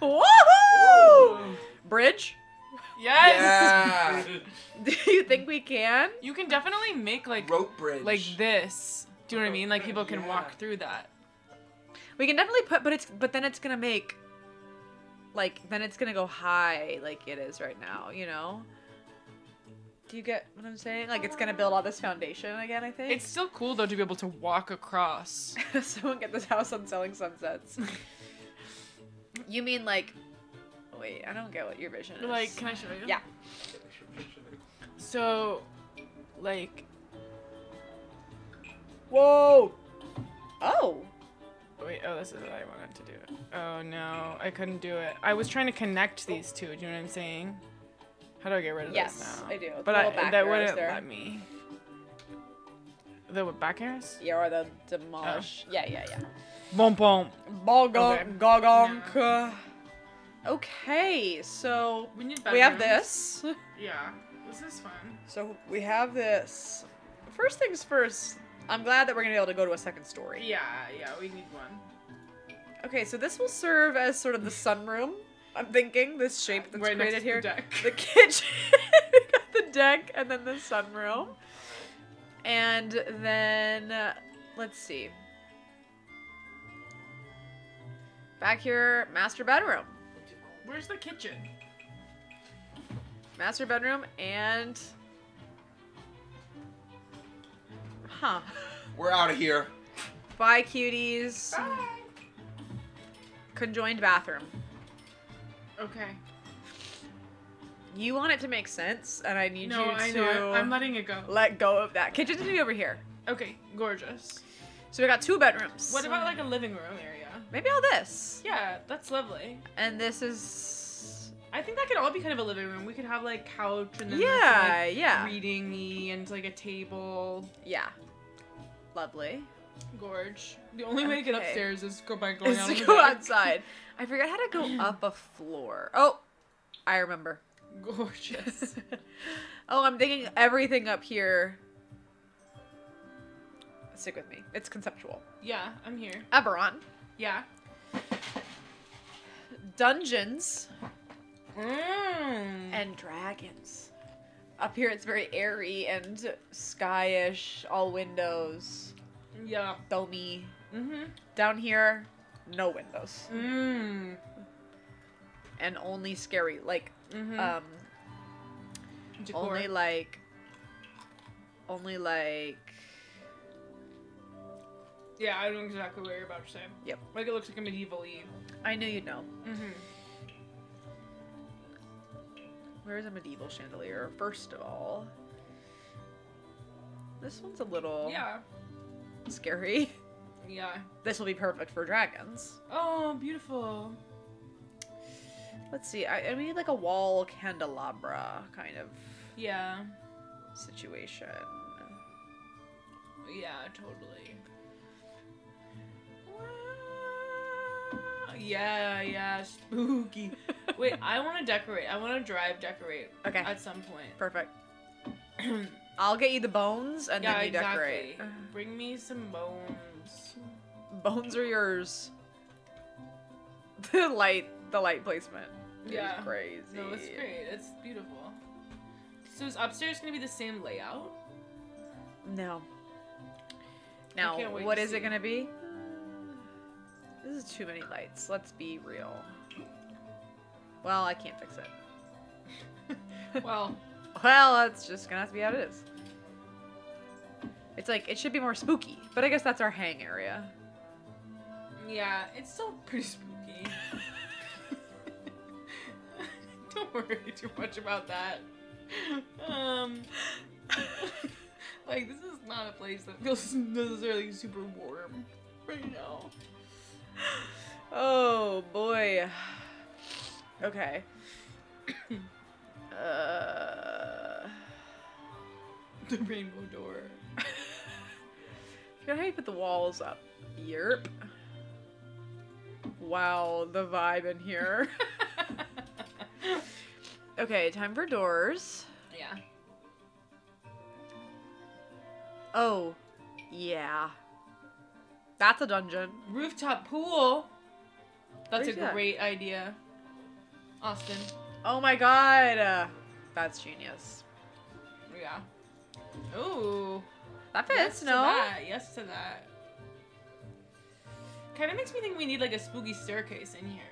Woohoo! Bridge? Yes. Yeah. <laughs> <laughs> Do you think we can? You can definitely make like Rope bridge. like this. Do you know what I mean? Like people can Yeah. walk through that. We can definitely put, but it's but then it's gonna make, like then it's gonna go high like it is right now. You know. Do you get what I'm saying? Like it's gonna build all this foundation again. I think. It's still cool though to be able to walk across. <laughs> Someone get this house on selling sunsets. you mean like? Wait, I don't get what your vision is. Like, can I show you? Yeah. So, like, Whoa. Oh. wait. Oh, this is what I wanted to do. Oh no, I couldn't do it. I was trying to connect these two. Do you know what I'm saying? How do I get rid of Yes, this now? Yes, I do. The But little I, back that arrows wouldn't there. let me. The what, back arrows? Yeah, or the demolish. Oh. Yeah, yeah, yeah. Boom, boom. Bogonk, Okay. gogonk. Okay, so We need. we have this. <laughs> Yeah, this is fun. So we have this. First things first, I'm glad that we're gonna be able to go to a second story. Yeah, yeah, we need one. Okay, so this will serve as sort of the sunroom. I'm thinking this shape that's Right created the here. deck. The kitchen, <laughs> we got the deck, and then the sunroom. And then uh, let's see. Back here, master bedroom. Where's the kitchen? Master bedroom and Huh. We're out of here. Bye cuties. Bye. Conjoined bathroom. Okay. You want it to make sense, and I need No, you I to know. I'm letting it go. let go of that. Kitchen's gonna be over here. Okay, gorgeous. So we got two bedrooms. What about like a living room area? Maybe all this? Yeah, that's lovely. And this is I think that could all be kind of a living room. We could have like couch and then yeah, this, yeah, like, reading me and like a table. yeah. Lovely. Gorge. The only way to get upstairs is go by going Is out to go outside. I forgot how to go <laughs> up a floor. Oh, I remember. Gorgeous. <laughs> oh, I'm thinking everything up here. Stick with me. It's conceptual. yeah, I'm here. Eberron. Yeah. Dungeons Mm. and dragons. Up here it's very airy and skyish, all windows, yeah. domey. Mhm. Down here, no windows. Mm. And only scary. Like, Mhm. um, Decor. only like, only like, yeah, I know exactly what you're about to say. Yep. Like it looks like a medieval eve. I knew you'd know. Mhm. Where's a medieval chandelier? First of all, this one's a little Yeah. scary. <laughs> Yeah. This will be perfect for dragons. Oh, beautiful. Let's see. I, I need like a wall candelabra kind of Yeah. situation. Yeah, totally. Yeah, yeah, spooky. <laughs> Wait, I want to decorate. I want to drive decorate Okay, at some point. perfect. <clears throat> I'll get you the bones and yeah, then you exactly. decorate. Bring me some bones. Bones are yours. <laughs> The light, the light placement. is Yeah. crazy. No, it's great. It's beautiful. So is upstairs gonna be the same layout? No. Now, what is it gonna be? This is too many lights. Let's be real. Well, I can't fix it. <laughs> <laughs> Well, Well, that's just gonna have to be how it is. It's like it should be more spooky, but I guess that's our hang area. yeah, it's still pretty spooky. <laughs> Don't worry too much about that. Um, like this is not a place that feels necessarily super warm right now. Oh boy. Okay. Uh, The rainbow door. forget how you put the walls up. Yerp. Wow, the vibe in here. <laughs> okay, time for doors. yeah. Oh, yeah. That's a dungeon. Rooftop pool. That's Where's a that? great idea. Austin. Oh my god. Uh, that's genius. Yeah. Ooh. That Yes fits, to no? that. Yes to that. Kind of makes me think we need like a spooky staircase in here.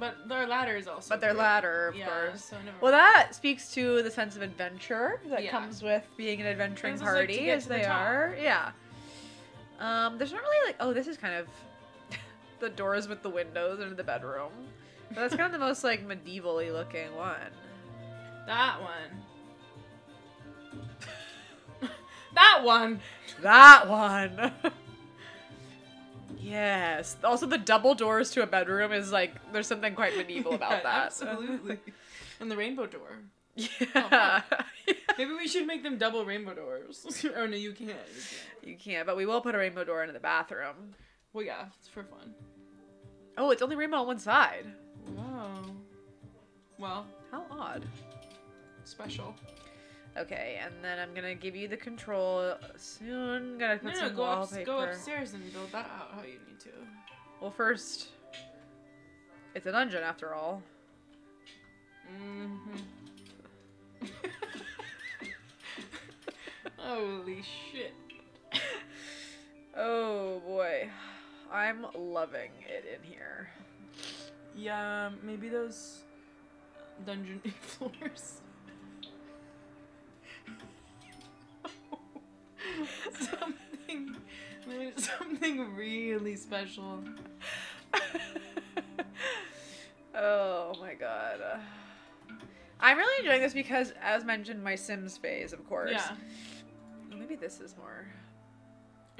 But their ladder is also. But their great. ladder, of yeah, course. So never Well, that speaks to the sense of adventure that Yeah. comes with being an adventuring is, like, party, as to the they are. Yeah. Um, there's not really like. Oh, this is kind of <laughs> the doors with the windows into the bedroom. But that's kind of the most like medieval-y looking one. That one. <laughs> that one. That one. <laughs> yes. Also, the double doors to a bedroom is like there's something quite medieval about Yeah, that. Absolutely. and the rainbow door. Yeah. <laughs> Maybe we should make them double rainbow doors. <laughs> oh no, you can't. You can't. can't, but we will put a rainbow door into the bathroom. Well, yeah, it's for fun. Oh, it's only rainbow on one side. Wow. Well, How odd. special. Okay, and then I'm gonna give you the control soon. Gotta put No, no, some go, up, wallpaper. go upstairs and build that out how you need to. Well, first, it's a dungeon after all. Mm-hmm. Holy shit. <laughs> Oh boy, I'm loving it in here. Yeah, maybe those dungeon <laughs> floors. <laughs> something, something really special. oh my god. I'm really enjoying this because, as mentioned, my Sims phase, of course. Yeah. Maybe this is more.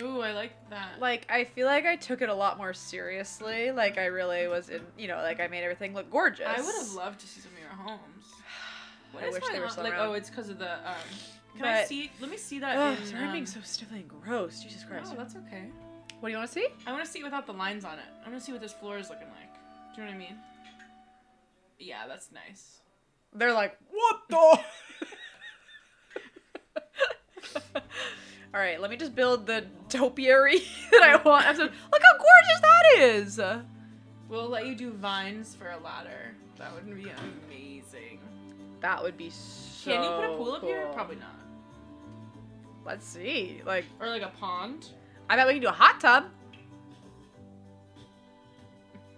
Ooh, I like that. Like, I feel like I took it a lot more seriously. Like, I really was in, you know, like, I made everything look gorgeous. I would have loved to see some of your homes. <sighs> What I is wish they were still like? around. Oh, it's because of the. Um, can I see? Let me see that. Ugh, in, sorry, I'm being um, so stiffly and gross. Jesus Christ. No, that's okay. What do you want to see? I want to see it without the lines on it. I want to see what this floor is looking like. Do you know what I mean? Yeah, that's nice. They're like, what the? <laughs> <laughs> All right, let me just build the topiary <laughs> that I want. I'm so, look how gorgeous that is. We'll let you do vines for a ladder. That would be amazing. That would be so. Can you put a pool up here? Probably not. Let's see. Like, Or like a pond. I bet we can do a hot tub.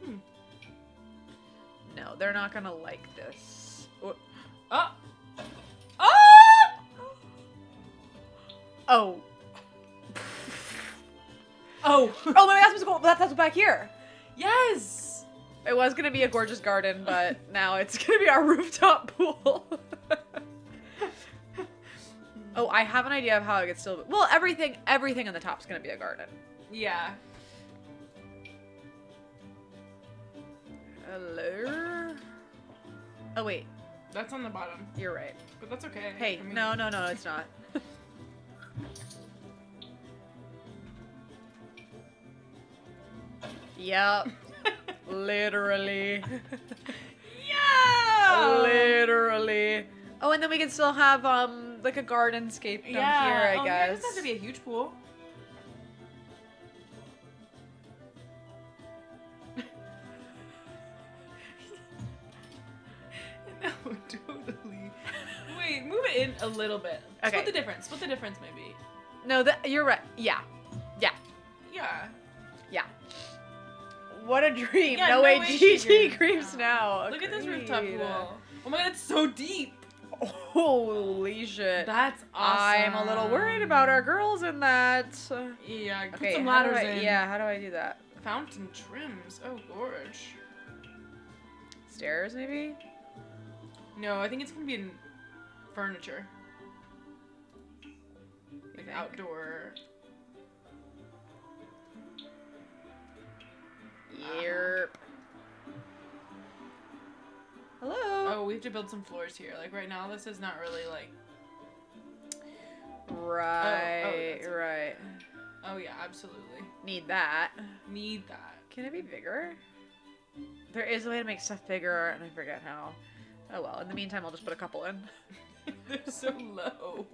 Hmm. No, they're not gonna like this. Oh! Oh. Oh. <laughs> Oh, maybe that's what's. That's what's back here. yes. It was gonna be a gorgeous garden, but <laughs> now it's gonna be our rooftop pool. <laughs> oh, I have an idea of how I could still. Well, everything, everything on the top's gonna be a garden. Yeah. Hello. Oh wait, That's on the bottom, you're right. but that's okay. Hey, I mean- no, no, no, it's not. Yep. <laughs> Literally. Yeah. Literally. Oh, and then we can still have um like a garden scape down Yeah. here, I oh, yeah, guess. it doesn't have to be a huge pool. <laughs> no, totally. Wait, move it in a little bit. Okay. Split the difference. Split the difference, maybe. No, that you're right. Yeah. Yeah. Yeah. Yeah. What a dream. Yeah, no, no way, way Gigi dreams <laughs> creeps now. now. Look at this rooftop Agreed. pool. Oh my god, it's so deep. Holy shit. That's awesome. I'm a little worried about our girls in that. Yeah, put Okay, some how do ladders I, in. yeah, how do I do that? Fountain trims. Oh, gorge. Stairs, maybe? No, I think it's gonna be in furniture. Like outdoor. Yerp. Hello. Oh, we have to build some floors here. Like right now, this is not really like. Right, oh, oh, that's it. right. Oh yeah, absolutely. Need that. Need that. Can it be bigger? There is a way to make stuff bigger, and I forget how. Oh well. In the meantime, I'll just put a couple in. <laughs> <laughs> They're so low.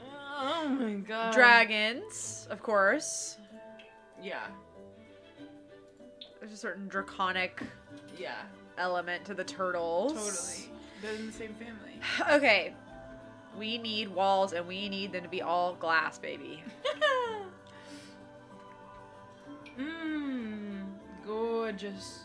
oh my god. Dragons, of course. Yeah. There's a certain draconic Yeah. element to the turtles. Totally. They're in the same family. <sighs> Okay. We need walls, and we need them to be all glass, baby. Mmm. <laughs> Gorgeous.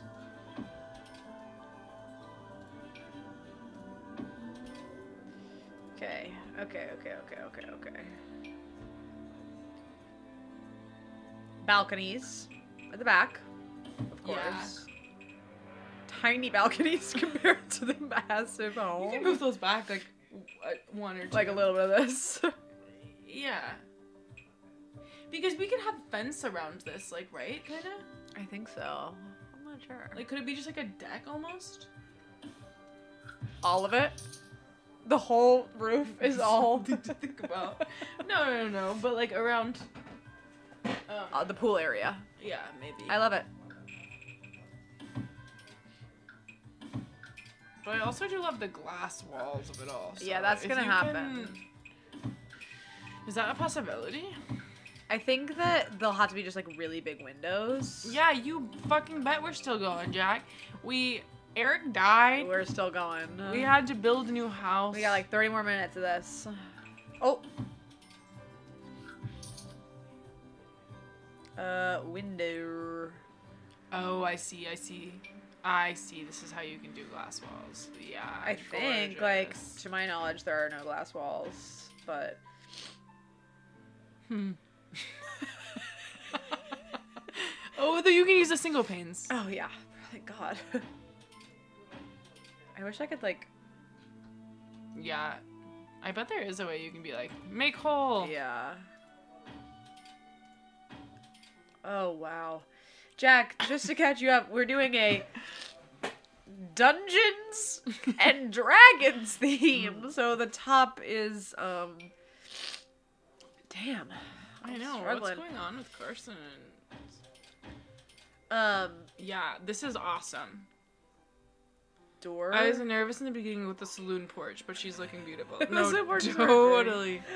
Okay. Okay. Okay. Okay. Okay. Balconies at the back, of course. Yeah. Tiny balconies <laughs> compared to the massive You home. can move those back like uh, one or two. like a little bit of this. <laughs> Yeah. Because we could have fence around this, like, right? Kind of? I think so. I'm not sure. Like, could it be just like a deck almost? all of it. The whole roof is <laughs> all to think about. No, no, no, but like around. Um, uh, the pool area. yeah, maybe. I love it. But I also do love the glass walls of it all. Yeah, that's gonna happen. can- Is that a possibility? I think that they'll have to be just like really big windows. Yeah, you fucking bet we're still going, Jack. We Eric died. We're still going. We had to build a new house. We got like 30 more minutes of this. Oh. Uh, window. Oh, I see. I see. I see. This is how you can do glass walls. Yeah. I think, like, to my knowledge, there are no glass walls, but Hmm. <laughs> oh, though you can use the single panes. oh yeah, thank God. <laughs> I wish I could like, Yeah. I bet there is a way you can be like, make hole. yeah. Oh wow, Jack. Just to catch you up, we're doing a Dungeons <laughs> and Dragons theme. So the top is um. Damn. I I'm know. struggling. What's going on with Carson? Um, Yeah, this is awesome. Door. I was nervous in the beginning with the saloon porch, but she's looking beautiful. <laughs> The no, saloon porch totally. <laughs>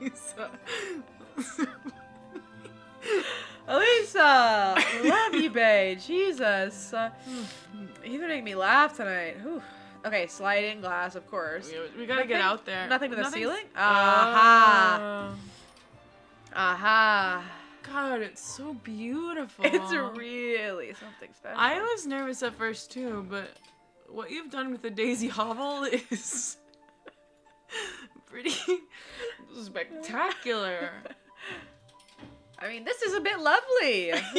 Lisa. <laughs> Elisa, love you, babe. Jesus, uh, you're gonna make me laugh tonight. Whew. Okay, sliding glass, of course. We, we gotta get out there. nothing to the Nothing's- ceiling? Aha. Oh. Aha! God, it's so beautiful. It's really something special. I was nervous at first too, but what you've done with the daisy hovel <laughs> is pretty spectacular. I mean, this is a bit lovely. <laughs>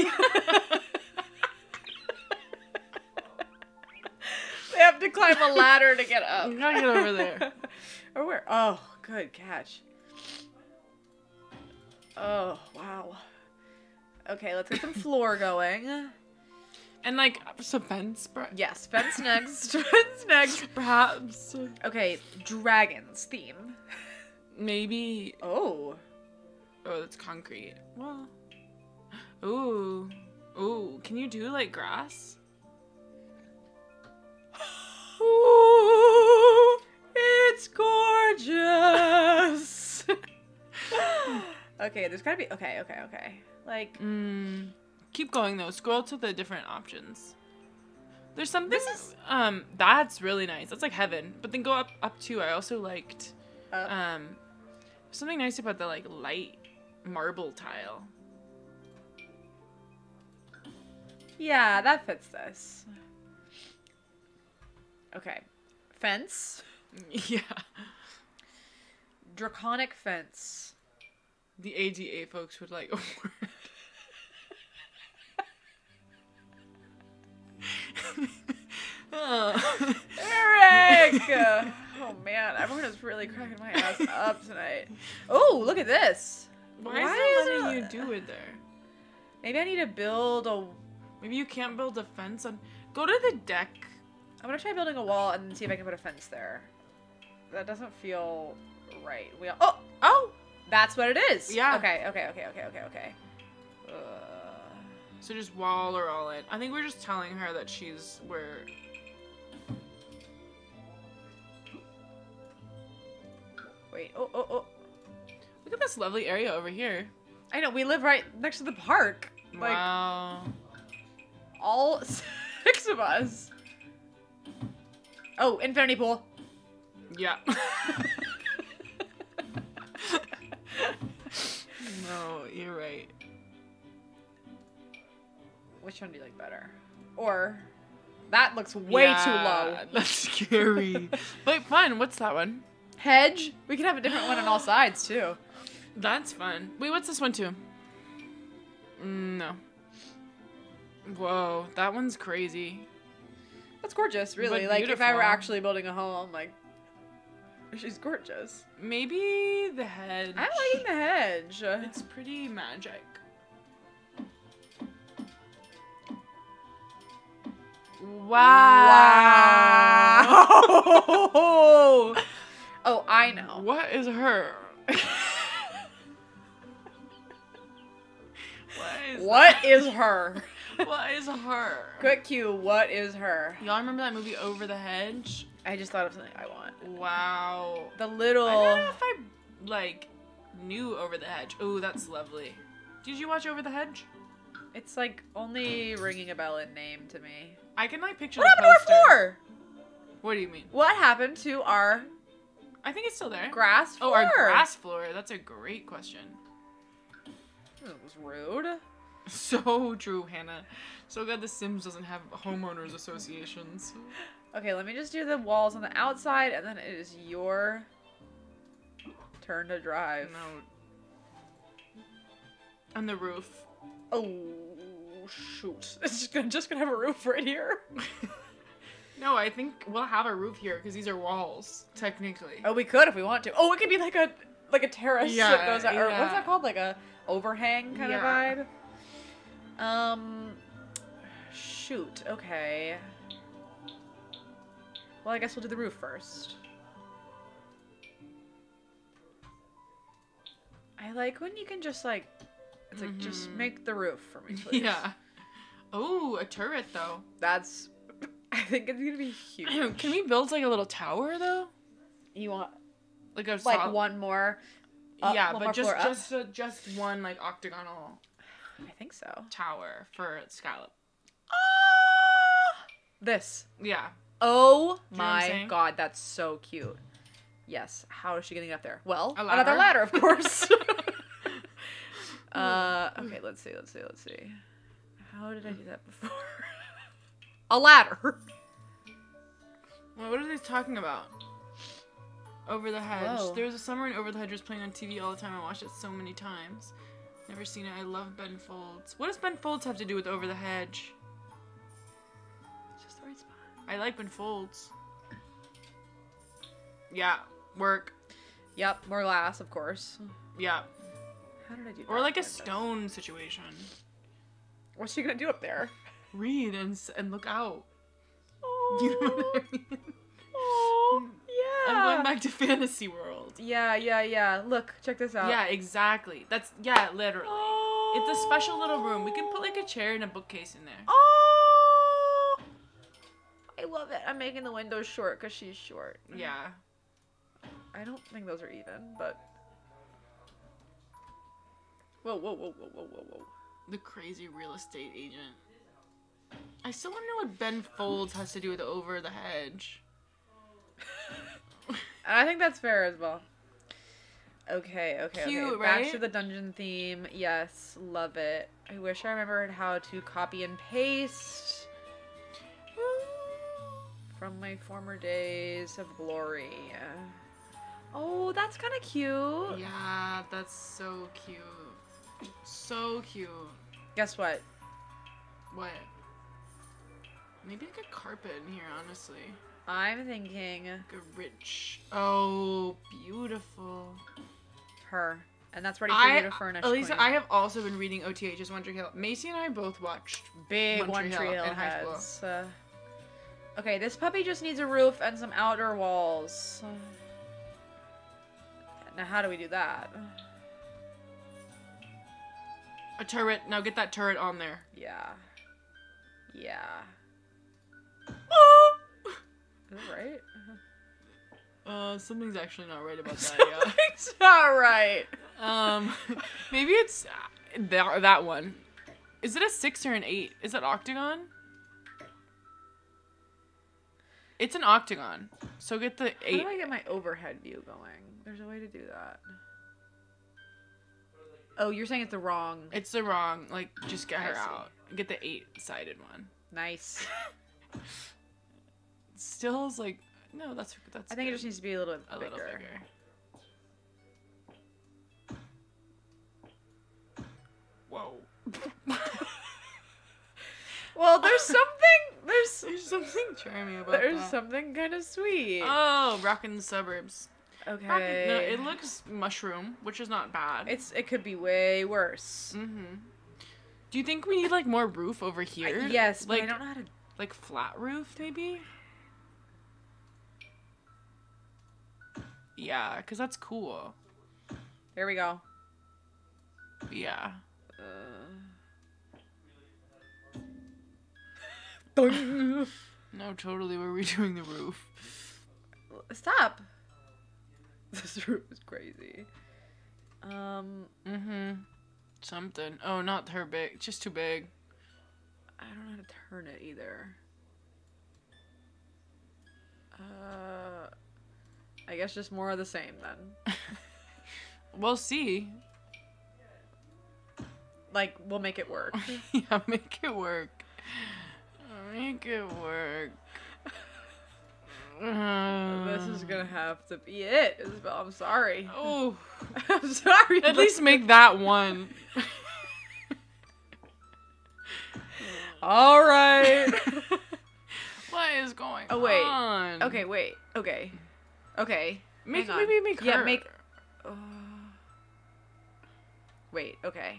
they have to climb a ladder to get up. <laughs> You gotta get over there. or where? Oh, good catch. Oh, wow. Okay, let's get some floor going. And like some fence. Yes, fence <laughs> next. Fence next. Perhaps. Okay, dragons theme. Maybe. Oh. Oh, that's concrete. Well. Ooh. Ooh. Can you do like grass? Ooh, it's gorgeous. <laughs> okay, there's gotta be. Okay, okay, okay. Like, Mm. Keep going though. Scroll to the different options. There's something. This is- um. That's really nice. That's like heaven. But then go up up too. I also liked uh, um something nice about the like light marble tile. yeah, that fits this. Okay, fence, <laughs> yeah. draconic fence. The ADA folks would like a word. oh. Eric. oh man, everyone is really cracking my ass up tonight. Oh, look at this. Why, Why is it letting you do it there? Maybe I need to build a. Maybe you can't build a fence on. Go to the deck. I'm gonna try building a wall and see if I can put a fence there. That doesn't feel right. We all... oh Oh, that's what it is. Yeah. Okay. Okay. Okay. Okay. Okay. Okay. Uh, so just wall or all in. I think we're just telling her that she's where. wait. Oh. Oh. Oh. Look at this lovely area over here. I know we live right next to the park. Like wow. all <laughs> six of us. Oh, infinity pool. Yeah. <laughs> <laughs> no, you're right. Which one do you like better? Or that looks way too low. <laughs> That's scary. <laughs> but fun. What's that one? Hedge. We can have a different one on all sides too. That's fun. Wait, what's this one too? Mm, No. Whoa, that one's crazy. That's gorgeous, really. But like if I were actually building a home, like she's gorgeous. Maybe the hedge. I'm liking the hedge. It's pretty magic. Wow. <laughs> oh, I know. What is her? what is What is her? what is her? Quick cue. What is her? Y'all remember that movie Over the Hedge? I just thought of something I want. Wow. The little. I don't know if I like knew Over the Hedge. Oh, that's lovely. Did you watch Over the Hedge? It's like only ringing a bell in name to me. I can like picture What the happened to our floor? What do you mean? What happened to our I think it's still there. grass Oh, our grass floor. That's a great question. That was rude. <laughs> So true, Hannah. So glad The Sims doesn't have homeowners associations. Okay, let me just do the walls on the outside, and then it is your turn to drive. No. On the roof. Oh shoot! <laughs> It's just gonna just gonna have a roof right here. <laughs> No, I think we'll have a roof here because these are walls, technically. Oh, we could if we want to. Oh, it could be like a like a terrace that Yeah, goes out, or what's that called? Like a overhang kind Yeah. of vibe. Um, shoot. Okay. Well, I guess we'll do the roof first. I like when you can just like, it's like just mm-hmm. make the roof for me, <laughs> please. Yeah. Oh, a turret though. That's. <laughs> I think it's gonna be huge. Can we build like a little tower though? You want Like a like one more? up- yeah, one but more just just uh, just one like octagonal <sighs> I think so. tower for Scallop. Ah! This. Yeah. Oh know my god, that's so cute. Yes. How is she getting up there? Well, A another ladder. ladder, of course. <laughs> <laughs> uh, okay, let's see, let's see, let's see. How did I do that before? <laughs> A ladder. What are they talking about? Over the Hedge. Whoa. There was a summer in Over the Hedge was playing on TV all the time. I watched it so many times. Never seen it. I love Ben Folds. What does Ben Folds have to do with Over the Hedge? I like when Folds. Yeah, work. Yep, more glass, of course. Yeah. How did I do that? Or like a Like this? stone situation. What's she gonna do up there? Read and and look out. Oh, <laughs> You know what I mean? oh, yeah. I'm going back to fantasy world. Yeah, yeah, yeah. Look, check this out. Yeah, exactly. That's yeah, literally. Oh. It's a special little room. We can put like a chair and a bookcase in there. Oh! I love it. I'm making the windows short because she's short. Mm-hmm. Yeah. I don't think those are even, but. Whoa, whoa, whoa, whoa, whoa, whoa, whoa. The crazy real estate agent. I still want to know what Ben Folds has to do with Over the Hedge. <laughs> I think that's fair as well. Okay, okay, Cute, okay. Back to the dungeon theme. Yes, love it. I wish I remembered how to copy and paste from my former days of glory. Oh, that's kind of cute. Yeah, that's so cute. So cute. Guess what? What? Maybe like a carpet in here, honestly. I'm thinking Like a rich. Oh, beautiful. her. and that's ready for I, you to furnish. Elisa. I have also been reading OTH's One Tree Hill. Macy and I both watched. big One tree Hill hill in high school. Uh, okay, this puppy just needs a roof and some outer walls. Now, how do we do that? A turret. Now get that turret on there. Yeah. Yeah. Is that right? Uh, something's actually not right about that. yeah. It's not right. Um, <laughs> maybe it's uh, that that one. Is it a six or an eight? Is it octagon? It's an octagon. So get the eight. How do I get my overhead view going? There's a way to do that. Oh, you're saying it's the wrong. It's the wrong. Like, just get her out. Get the eight-sided one. Nice. <laughs> Still is like no. That's that's. I think it just needs to be a little bit a bigger. little bigger. Whoa. <laughs> Well, there's <laughs> something. There's There's something charming about it. there's that. something kind of sweet. Oh, rockin' the suburbs. okay. Rockin', no, it looks mushroom, which is not bad. It's it could be way worse. Mm-hmm. Do you think we need like more roof over I- here? yes, but like I don't know how to. like flat roof maybe. Yeah, cause that's cool. There we go. Yeah. Uh, <laughs> No, totally. We're redoing the roof. Stop. <laughs> This roof is crazy. Um, Mm-hmm. Something. Oh, not her big. Just too big. I don't know how to turn it either. Uh, I guess just more of the same then. <laughs> We'll see. Like we'll make it work. yeah, make it work. Make it work. <laughs> this is <sighs> gonna have to be it, Isabel. I'm sorry. Oh, <laughs> I'm sorry. at least make that one. <laughs> All right. what is going on? Oh, wait. on? okay, wait. Okay. Okay. Make hang on. maybe make her. Yeah, make. Uh, wait. Okay.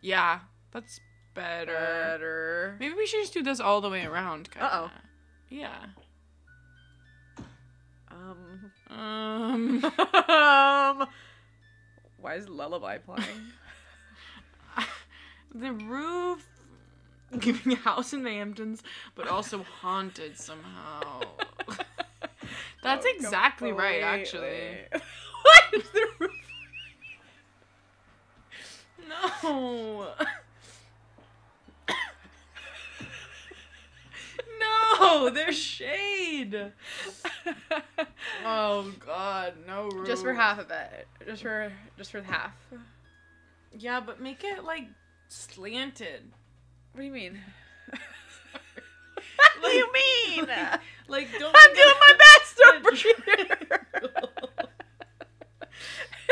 Yeah, that's better. Better. Maybe we should just do this all the way around. Kinda. Uh-oh. Yeah. Um. Um. <laughs> um. Why is Lullaby playing? <laughs> the roof giving a house in the Hamptons, but also haunted somehow. <laughs> That's Oh, exactly right, actually. Why is the roof? No. <coughs> no, there's shade. Oh God, no roof. Just for half of it. Just for just for half. Yeah, but make it like slanted. What do you mean? <laughs> What do you <laughs> mean? Like don't. I'm doing my best over here. <laughs>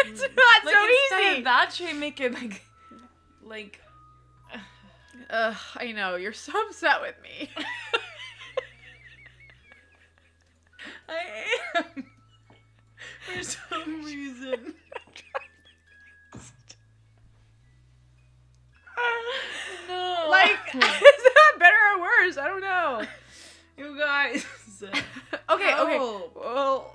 it's not like so instead easy. of that shape, make it like, like. <sighs> Ugh, I know you're so upset with me. <laughs> I am. For some reason. <laughs> no. <laughs> like, is that better or worse? I don't know. you guys. Okay, okay. Well.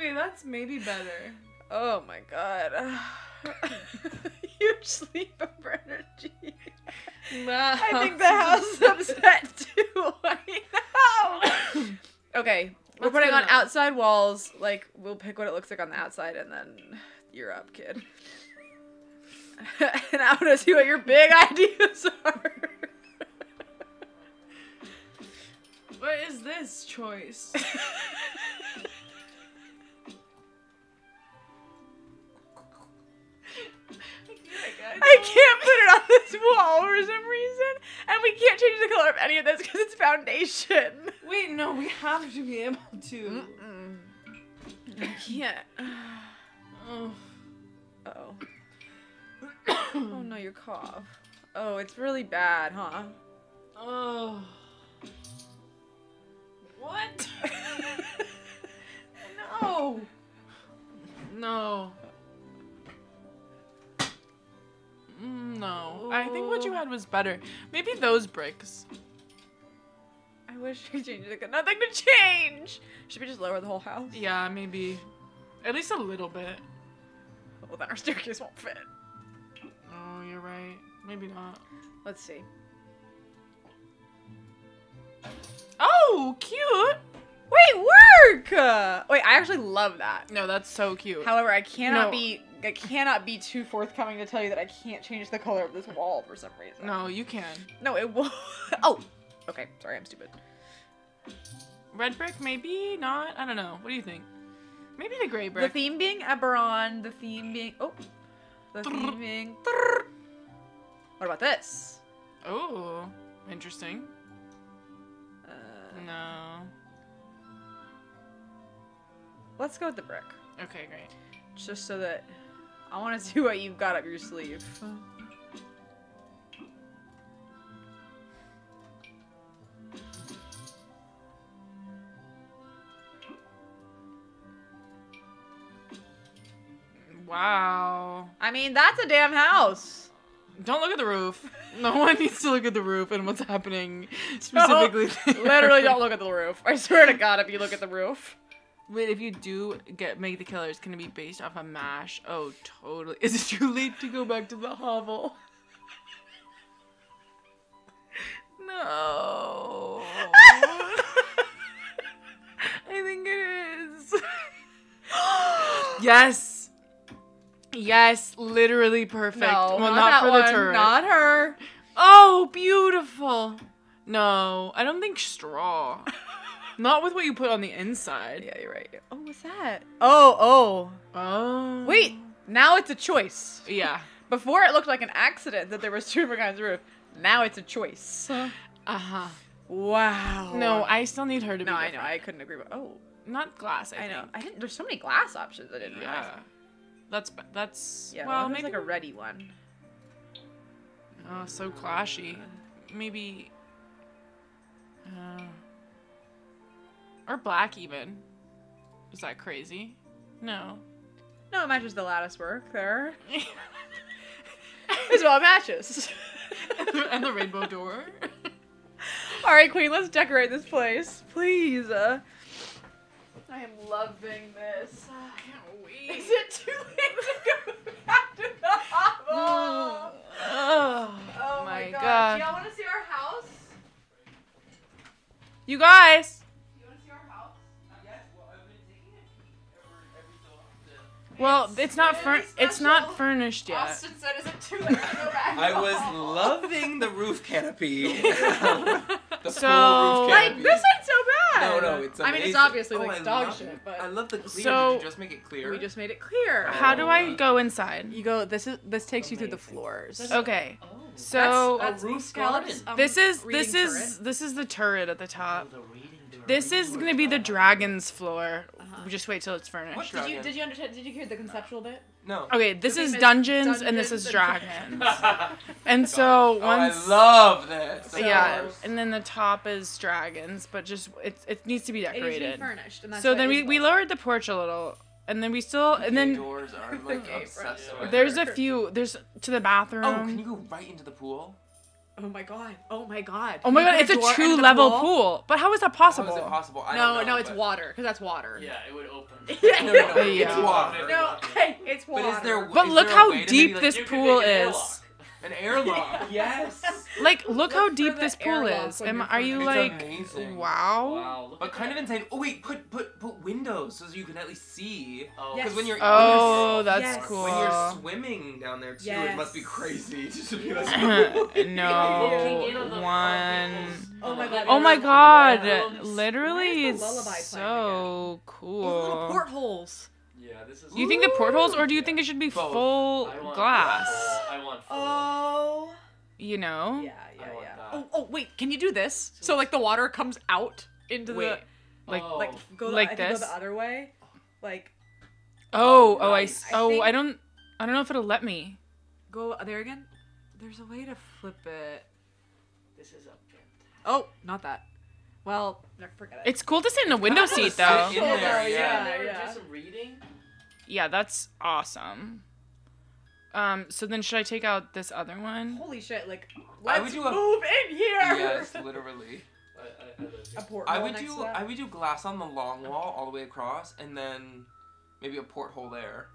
Okay, that's maybe better. oh my god. <sighs> <laughs> Huge sleep of energy. I think the house is upset <laughs> too. <laughs> I know. okay, we're putting on enough. outside walls. Like we'll pick what it looks like on the outside, and then you're up, kid. and I want to see what your big ideas are. What is this choice? I can't put it on this wall for some reason, and we can't change the color of any of this because it's foundation. Wait, no, we have to be able to. Mm-mm. I can't. oh. <sighs> Oh. oh no, your cough. Oh, it's really bad, huh? Oh. What? <laughs> no. No. Was better. Maybe those bricks. I wish we changed it. Got nothing to change. Should we just lower the whole house? Yeah, maybe. At least a little bit. Well, then our staircase won't fit. Oh, you're right. Maybe not. Let's see. Oh, cute. Wait, work! Uh, wait, I actually love that. No, that's so cute. However, I cannot No. be I cannot be too forthcoming to tell you that I can't change the color of this wall for some reason. No, you can. No, it will. <laughs> oh, okay. Sorry, I'm stupid. Red brick, maybe not. I don't know. What do you think? Maybe the gray brick. The theme being Eberron. The theme being oh, the theme being. What about this? oh, interesting. Uh, No. let's go with the brick, Okay, great. just so that I want to see what you've got up your sleeve. Wow. I mean, that's a damn house. Don't look at the roof. <laughs> No one needs to look at the roof and what's happening specifically. Literally, don't look at the roof. I swear to God, if you look at the roof. Wait, if you do get make the killer, it's gonna be based off a mash. Oh, totally. <laughs> Is it too late to go back to the hovel? <laughs> No. <laughs> I think it is. <gasps> yes. Yes, literally perfect. No, well, not, not, that for one. the turret. Not her. Oh, beautiful. No, I don't think straw. Not with what you put on the inside. Yeah, you're right. Oh, what's that? Oh, oh. Oh. Wait, now it's a choice. Yeah. <laughs> Before it looked like an accident that there was two different kinds of roof. Now it's a choice. Uh huh. Wow. No, I still need her to be. no, I know. I couldn't agree. With, oh, Not glass. I, I know. I didn't. There's so many glass options. I didn't realize. Yeah. That's that's. Yeah. well, Well, maybe like a ready one. Oh, so clashy. Maybe. Uh, or black even. Is that crazy? No. No, it matches the lattice work there. As well, it matches. <laughs> and the rainbow door. <laughs> All right, Queen, let's decorate this place, please. Uh, I am loving this. <sighs> I can't wait. Is it too late to go back to the <sighs> hovel? Oh, Oh my my god. god. Do y'all want to see our house? You guys. Well, it's not fur- it's not furnished yet. Austin said, "Is it too late to go back?" I was loving the roof canopy. <laughs> the So- full roof Like this ain't so bad. No, no, it's I mean, it's obviously Oh, like I dog love- shit, but I love the clear. So- Did you just make it clear? we just made it clear. How do I go inside? You go. This is this takes you through the floors. Okay. Oh. So that's, roof Scallops, garden. um, this is this is turret. this is the turret at the Oh, top. the reading turret. This is gonna be the dragon's floor. Just wait till it's furnished. What Did you dragon? did you understand? Did you hear the conceptual bit? No. Okay, this is theme dungeons, and this is and dragons. <laughs> Oh and so Oh, I once love this. yeah, So- and then the top is dragons, but just it it needs to be It needs to be decorated. furnished, and that's So what then we, is we lowered the porch a little, and then we still and then doors are like <laughs> gay obsessed front with. there's a few there's to the bathroom. Oh, can you go right into the pool? Oh my god! Oh my god! Oh my god, it's door a under two-level pool? pool. But how is that possible? is it possible? I No, don't know, no, it's but- water because that's water. Yeah, it would open. <laughs> Yeah. No, no, no, Yeah. it's water. No, hey, it's water. But is there? But is look there how deep like, this pool make an is. An airlock. <laughs> yes. Like, look how Look for deep this pool is. when Am you're you It's like amazing. wow? Wow. But at kind of insane. Oh wait, put put put windows so you can at least see. Oh. Yes. Because oh, when you're Oh, when that's Yes. cool. when you're swimming down there too, it must be crazy <laughs> to be like. <laughs> No in on the one. Oh my god. Oh my god! Literally, Where's the it's lullaby playing so Oh, little cool. portholes. Yeah, this is. You think the portholes, or do you think it should be Both. full I want glass? full. I want full. Oh. You know? Yeah, yeah, yeah. that. Oh, oh, wait. Can you do this? So like the water comes out into Wait. Like- Oh. the like go the, Like I this? go the other way. Like Oh, um, oh, I, right. oh, think- I don't, I don't know if it'll let me. go uh, there again. There's a way to flip it. This is a fantastic. Oh, not that. Well, forget it. It's cool to sit in a window wanna seat though. in there, Yeah, yeah. Yeah. Do some reading. Yeah, that's awesome. Um. So then, should I take out this other one? Holy shit! Like, I let's would do a- move in here. Yes, literally. <laughs> I, I, I live A porthole I would next do to that? I would do glass on the long wall all the way across, and then maybe a porthole there.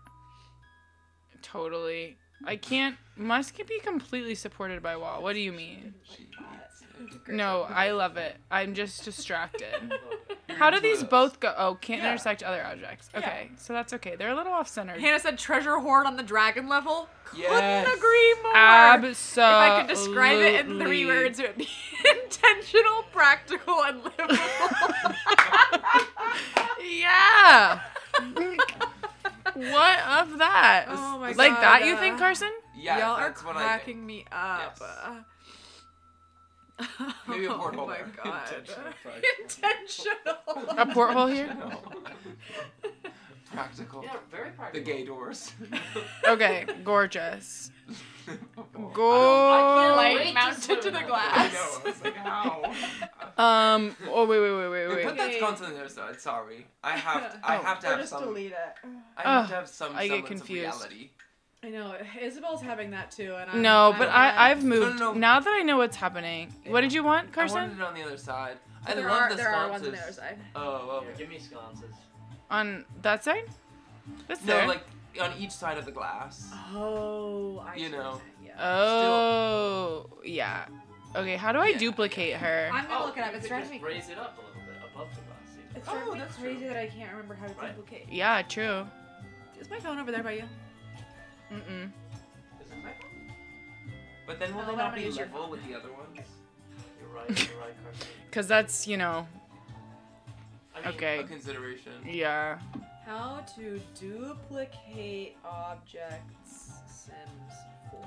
Totally. I can't. Must be completely supported by wall. What do you mean? She hates it. No, I love it. I'm just distracted. <laughs> How do these both go? Oh, can't Yeah. intersect other objects. Okay, so that's okay. They're a little off center. Hannah said treasure hoard on the dragon level. Yes. Couldn't agree more. Absolutely. If I could describe it in three words, it would be <laughs> intentional, practical, and livable. <laughs> Yeah. what of that? Oh my like that, you think, Carson? Yeah, Y'all are that's what I think. cracking me up. <laughs> Maybe a oh my there. god. Intentional Intentional. A porthole here? <laughs> Practical. Yeah, very practical. The practical. gay doors. <laughs> Okay, gorgeous. Oh. Go. wait Light to mounted to the it. I glass. know. I was like, how? Um. Oh wait, wait, wait, wait, Wait, wait. put that Okay. sconce on the other side. Sorry, I have to. I Oh. have to Or have just some. delete it. I have to have some I get semblance confused. of reality. I know. Isabel's having that too, and I'm, No, I'm but I I've moved. no, no. Now that I know what's happening. What did you want, Carson? I wanted Carson? it on the other side. I there love are the there are sconces. ones on the other side. Oh, oh. Here, okay. give me sconces. On that side? This No, there. like on each side of the glass. Oh, I You know. Yeah. Oh, yeah. Okay, how do I Yeah. duplicate her? I'm gonna Oh, look it up. It's could driving just me. raise it up a little bit above the glass. See? It's Oh, me that's crazy true. that I can't remember how to Right. duplicate. Yeah, true. Is my phone over there by you? Mm-mm. Is it my phone? But then will Oh, they not be use your level with the other ones? You're right. You're right, Carson. Cause that's you know. I mean, Okay. A consideration. Yeah. How to duplicate objects Sims 4.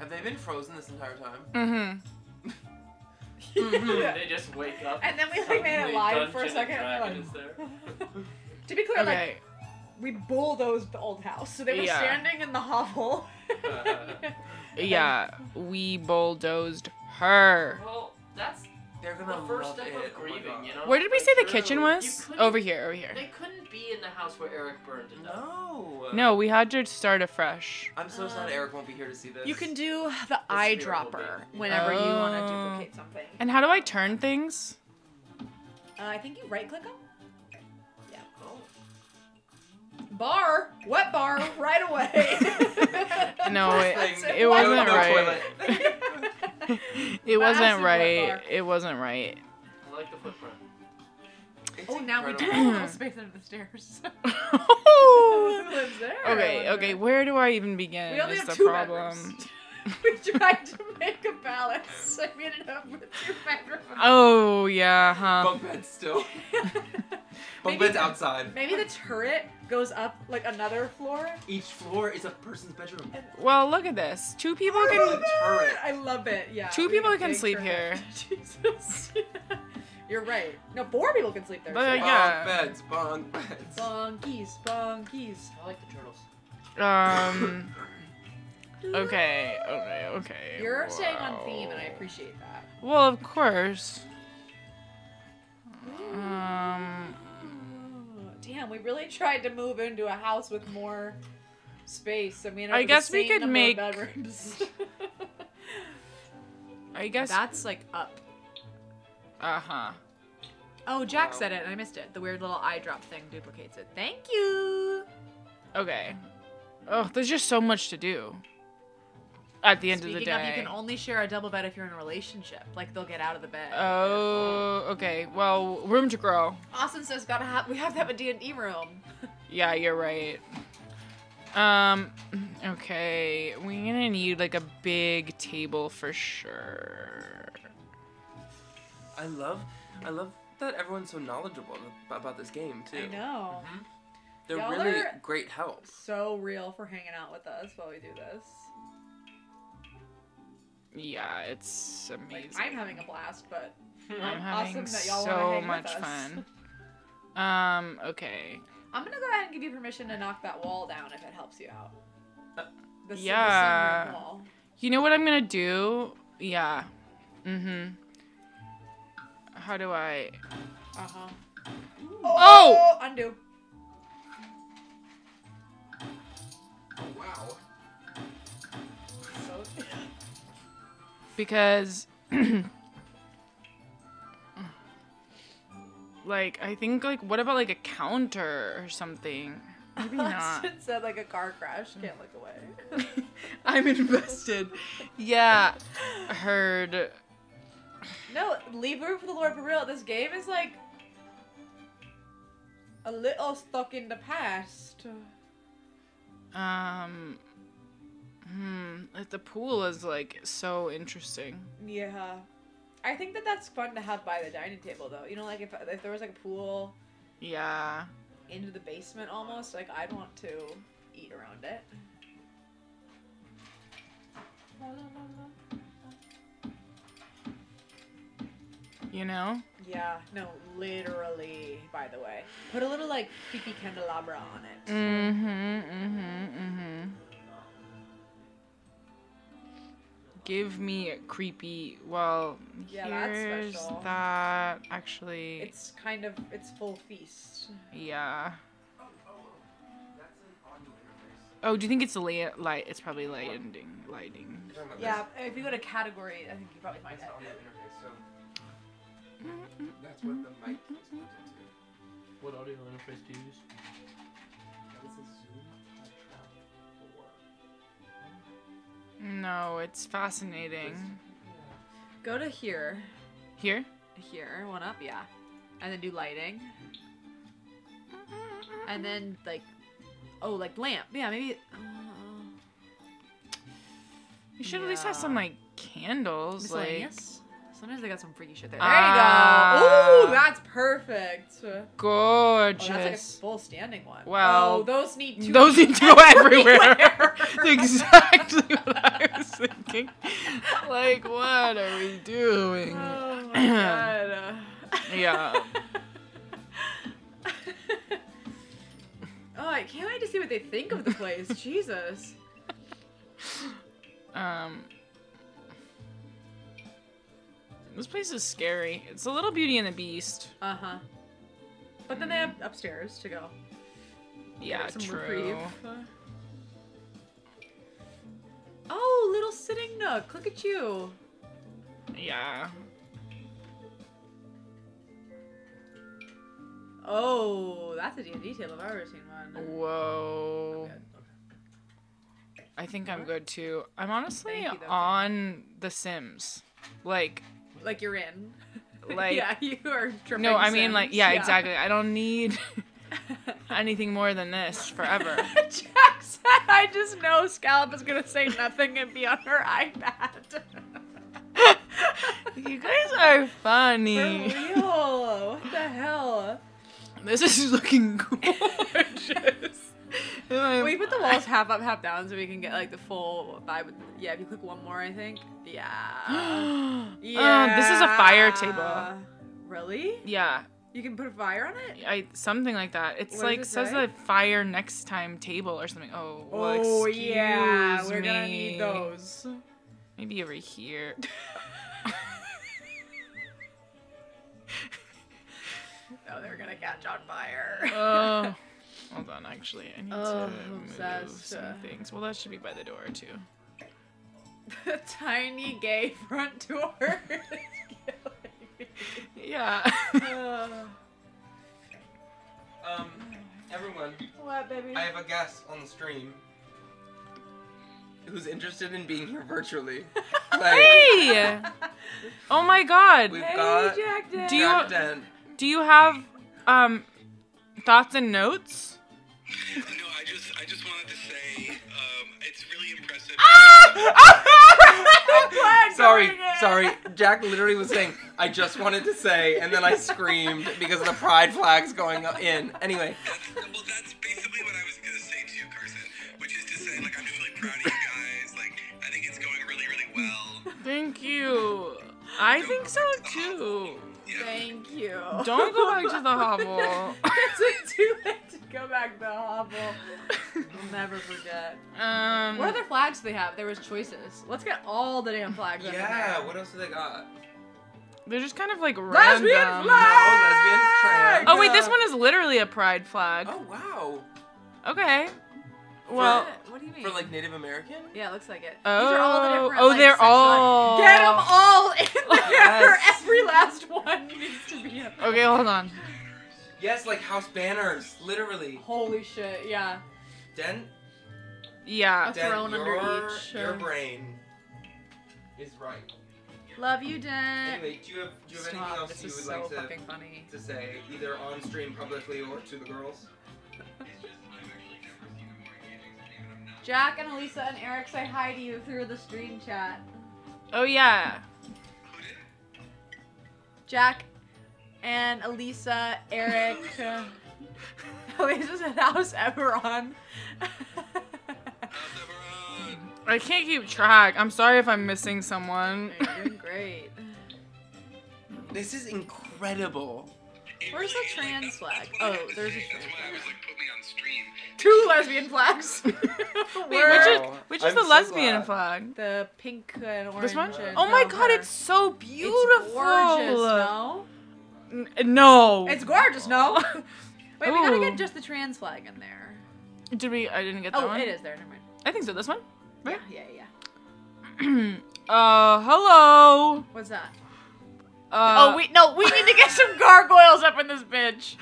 Have they been frozen this entire time? Mm-hmm. <laughs> They just wake up. And then we, like, made it live for a second, and Dragon we're is there. <laughs> To be clear, like Okay. We bulldozed the old house, so they were Yeah. standing in the hovel. <laughs> Yeah. We bulldozed her. Well, that's They're gonna the first love step it. of Oh grieving, God. you know? Where did we Like, say the true. kitchen was? Over here. Over here. They couldn't be in the house where Eric burned it death. No. No, we had to start afresh. I'm so sad Um, Eric won't be here to see this. You can do the spirit eyedropper be- whenever you want to Oh. duplicate something. And how do I turn things? Uh, I think you right click them. Bar, wet bar, right away. <laughs> No, it, That's <laughs> <laughs> it wasn't No right. It wasn't right. It wasn't right. I like the footprint. It's Oh, now we do have a little space under the stairs. Who okay, lives there? I okay. Where do I even begin? We only is have the two problem. bedrooms. <laughs> we tried to make a palace. <laughs> I made it up with two bedrooms. Oh yeah, huh? Bunk beds still. <laughs> Bunk Maybe- beds outside. Maybe the turret goes up like another floor. Each floor is a person's bedroom. Well, look at this. Two people I can. love it. turret. I love it. Yeah. Two we have people a can big sleep turret. Jesus. You're right. No, four people can sleep there. But, too. yeah. Bunk beds. Bunk beds. Bunkies, bunkies. I like the turtles. Um. Okay. Okay. Okay. You're staying on theme, and I appreciate that. Well, of course. Um. Damn, we really tried to move into a house with more space. I mean, I guess we could make- bedrooms. <laughs> I guess. That's like up. Uh huh. Oh, Jack Wow. said it, and I missed it. The weird little eye drop thing duplicates it. Thank you. Okay. Oh, there's just so much to do. At the end Speaking of the day. of, you can only share a double bed if you're in a relationship. Like they'll get out of the bed. Oh, okay. Well, room to grow. Austin says, "Gotta have we have to have a D and D room." <laughs> Yeah, you're right. Um, okay. We're gonna need like a big table for sure. I love, I love that everyone's so knowledgeable about this game too. I know. They're Y'all really great help. So real for hanging out with us while we do this. Yeah, it's Like, amazing. I'm having a blast, but <laughs> I'm awesome having that y'all so hang much with us. fun. <laughs> Um, okay. I'm gonna go ahead and give you permission to knock that wall down if it helps you out. Uh, The, s- the yeah. wall. You know what I'm gonna do? Yeah. Mm-hmm. How do I? Uh huh. Oh! Undo. Oh wow. Because <clears throat> like I think like what about like a counter or something? Maybe <laughs> not. It said like a car crash. Can't look away. <laughs> I'm invested. Yeah, heard. no, leave room for the Lord for real. This game is like a little stuck in the past. Um, hmm. Like the pool is like so interesting. Yeah. I think that that's fun to have by the dining table, though. You know, like if, if there was like a pool Yeah. into the basement almost, like I'd want to eat around it. You know. Yeah, no, literally, by the way. Put a little like creepy candelabra on it. Mm-hmm. Mm-hmm. Mm-hmm. Give me a creepy. Well, Yeah, here's special. that. Actually, It's kind of it's full feast. yeah. That's an audio interface. Oh, do you think it's light? Light. It's probably lighting. Lighting. You're talking about Yeah, if you go to category, I think you probably find That's it. the interface. So that's what the mic is put. What audio interface do you use? No, it's fascinating. Go to here, Here. here, one up, yeah, and then do lighting, and then like, oh, like lamp, yeah, maybe. Uh, You should at least have some like candles. Like. Sometimes they got some freaky shit there. Ah. There you go. Ooh, that's perfect. Oh, Gorgeous. that's like a full standing one. Well, oh, those need to Those need to go <laughs> everywhere. everywhere. <laughs> Exactly what I was thinking. Like, what are we doing? Oh my <clears throat> god. Yeah. <laughs> oh, I can't wait to see what they think of the place. Jesus. Um. This place is scary. It's a little Beauty and the Beast. Uh huh. But then they have upstairs to go. Yeah, some true. reprieve. Oh, little sitting nook. Look at you. Yeah. Oh, that's a D&D table I've ever seen one. Whoa. I think I'm good too. I'm honestly you, though, on The Sims. Like, Like you're in. <laughs> Like- yeah, you are no, I mean, like, Sims. yeah, exactly. I don't need <laughs> anything more than this forever. <laughs> Jack said, I just know Scallop is gonna say nothing and be on her iPad. you guys are For funny. real. What the hell? This is looking gorgeous. <laughs> We put the walls half up, half down, so we can get like the full vibe. Yeah, if you click one more, I think. <gasps> Yeah. Uh, this is a fire table. Really? Yeah, You can put a fire on it? I something like that. It's What like it says say? a fire next time table or something. Oh, well, oh yeah, we're gonna need those. Maybe over here. <laughs> <laughs> Oh, they're gonna catch on fire. Oh, hold on. Actually, I need Oh, to move obsessed. some things. Well, that should be by the door too. <laughs> the tiny gay front door <laughs> is killing me. Yeah. Uh, Um, everyone, what, baby? I have a guest on the stream who's interested in being here virtually. <laughs> Like, hey! Oh my God. we've hey, got Jack Dad. Do you- Jack Dent. Do you have um thoughts and notes? No, I just I just wanted to say um, it's really impressive. <laughs> Sorry, sorry. Jack literally was saying, I just wanted to say, and then I screamed because of the pride flags going up in. Anyway, That's, well, that's basically what I was gonna say to you, Carson, which is to say like I'm just really proud of you guys. Like I think it's going really really well. Thank you. I think so too. Yeah. Thank you. Don't go back to the hovel. Is it too late to go back to the hovel? I'll never forget. Um, What other flags do they have? There was choices. Let's get all the damn flags. up yeah, there. what else do they got? they're just kind of like Lesbian random. flag! lesbian trans. Oh wait, this one is literally a pride flag. Oh wow. Okay. Well, What? What do you mean? For like Native American? yeah, it looks like it. oh, These are all the different. oh, like, they're all. Get them all in <laughs> there. Yes. Every last one needs to be. In there. Okay, hold on. Yes, like house banners, literally. Holy shit! Yeah. Den, Yeah. A Den, throne under your, each, your brain is right. Love you, Dan. Anyway, do you have do you have anything else This you would so like to, fucking funny. to say, either on stream publicly or to the girls? <laughs> Jack and Elisa and Eric say hi to you through the stream chat. Oh yeah. Jack and Elisa, Eric. <laughs> Elisa said, "How's Eberron?" I can't keep track. I'm sorry if I'm missing someone. You're doing great. This is incredible. Where's the trans flag? Oh, there's a trans That's why I was like, put me on stream. Two lesbian flags. <laughs> Wait, which Where? is Wow. which is I'm the so lesbian glad. flag? the pink and orange. This one? and- Oh my no, god, her. it's so beautiful. It's gorgeous. No, N- no. it's gorgeous. No. <laughs> Wait, we gotta Ooh. get just the trans flag in there. Did we? I didn't get that Oh, one. it is there. Never mind. I think so. This one. Right? Yeah, yeah, yeah. <clears throat> uh, hello. What's that? Uh, oh, we no, we need to get some <laughs> gargoyles up in this bitch.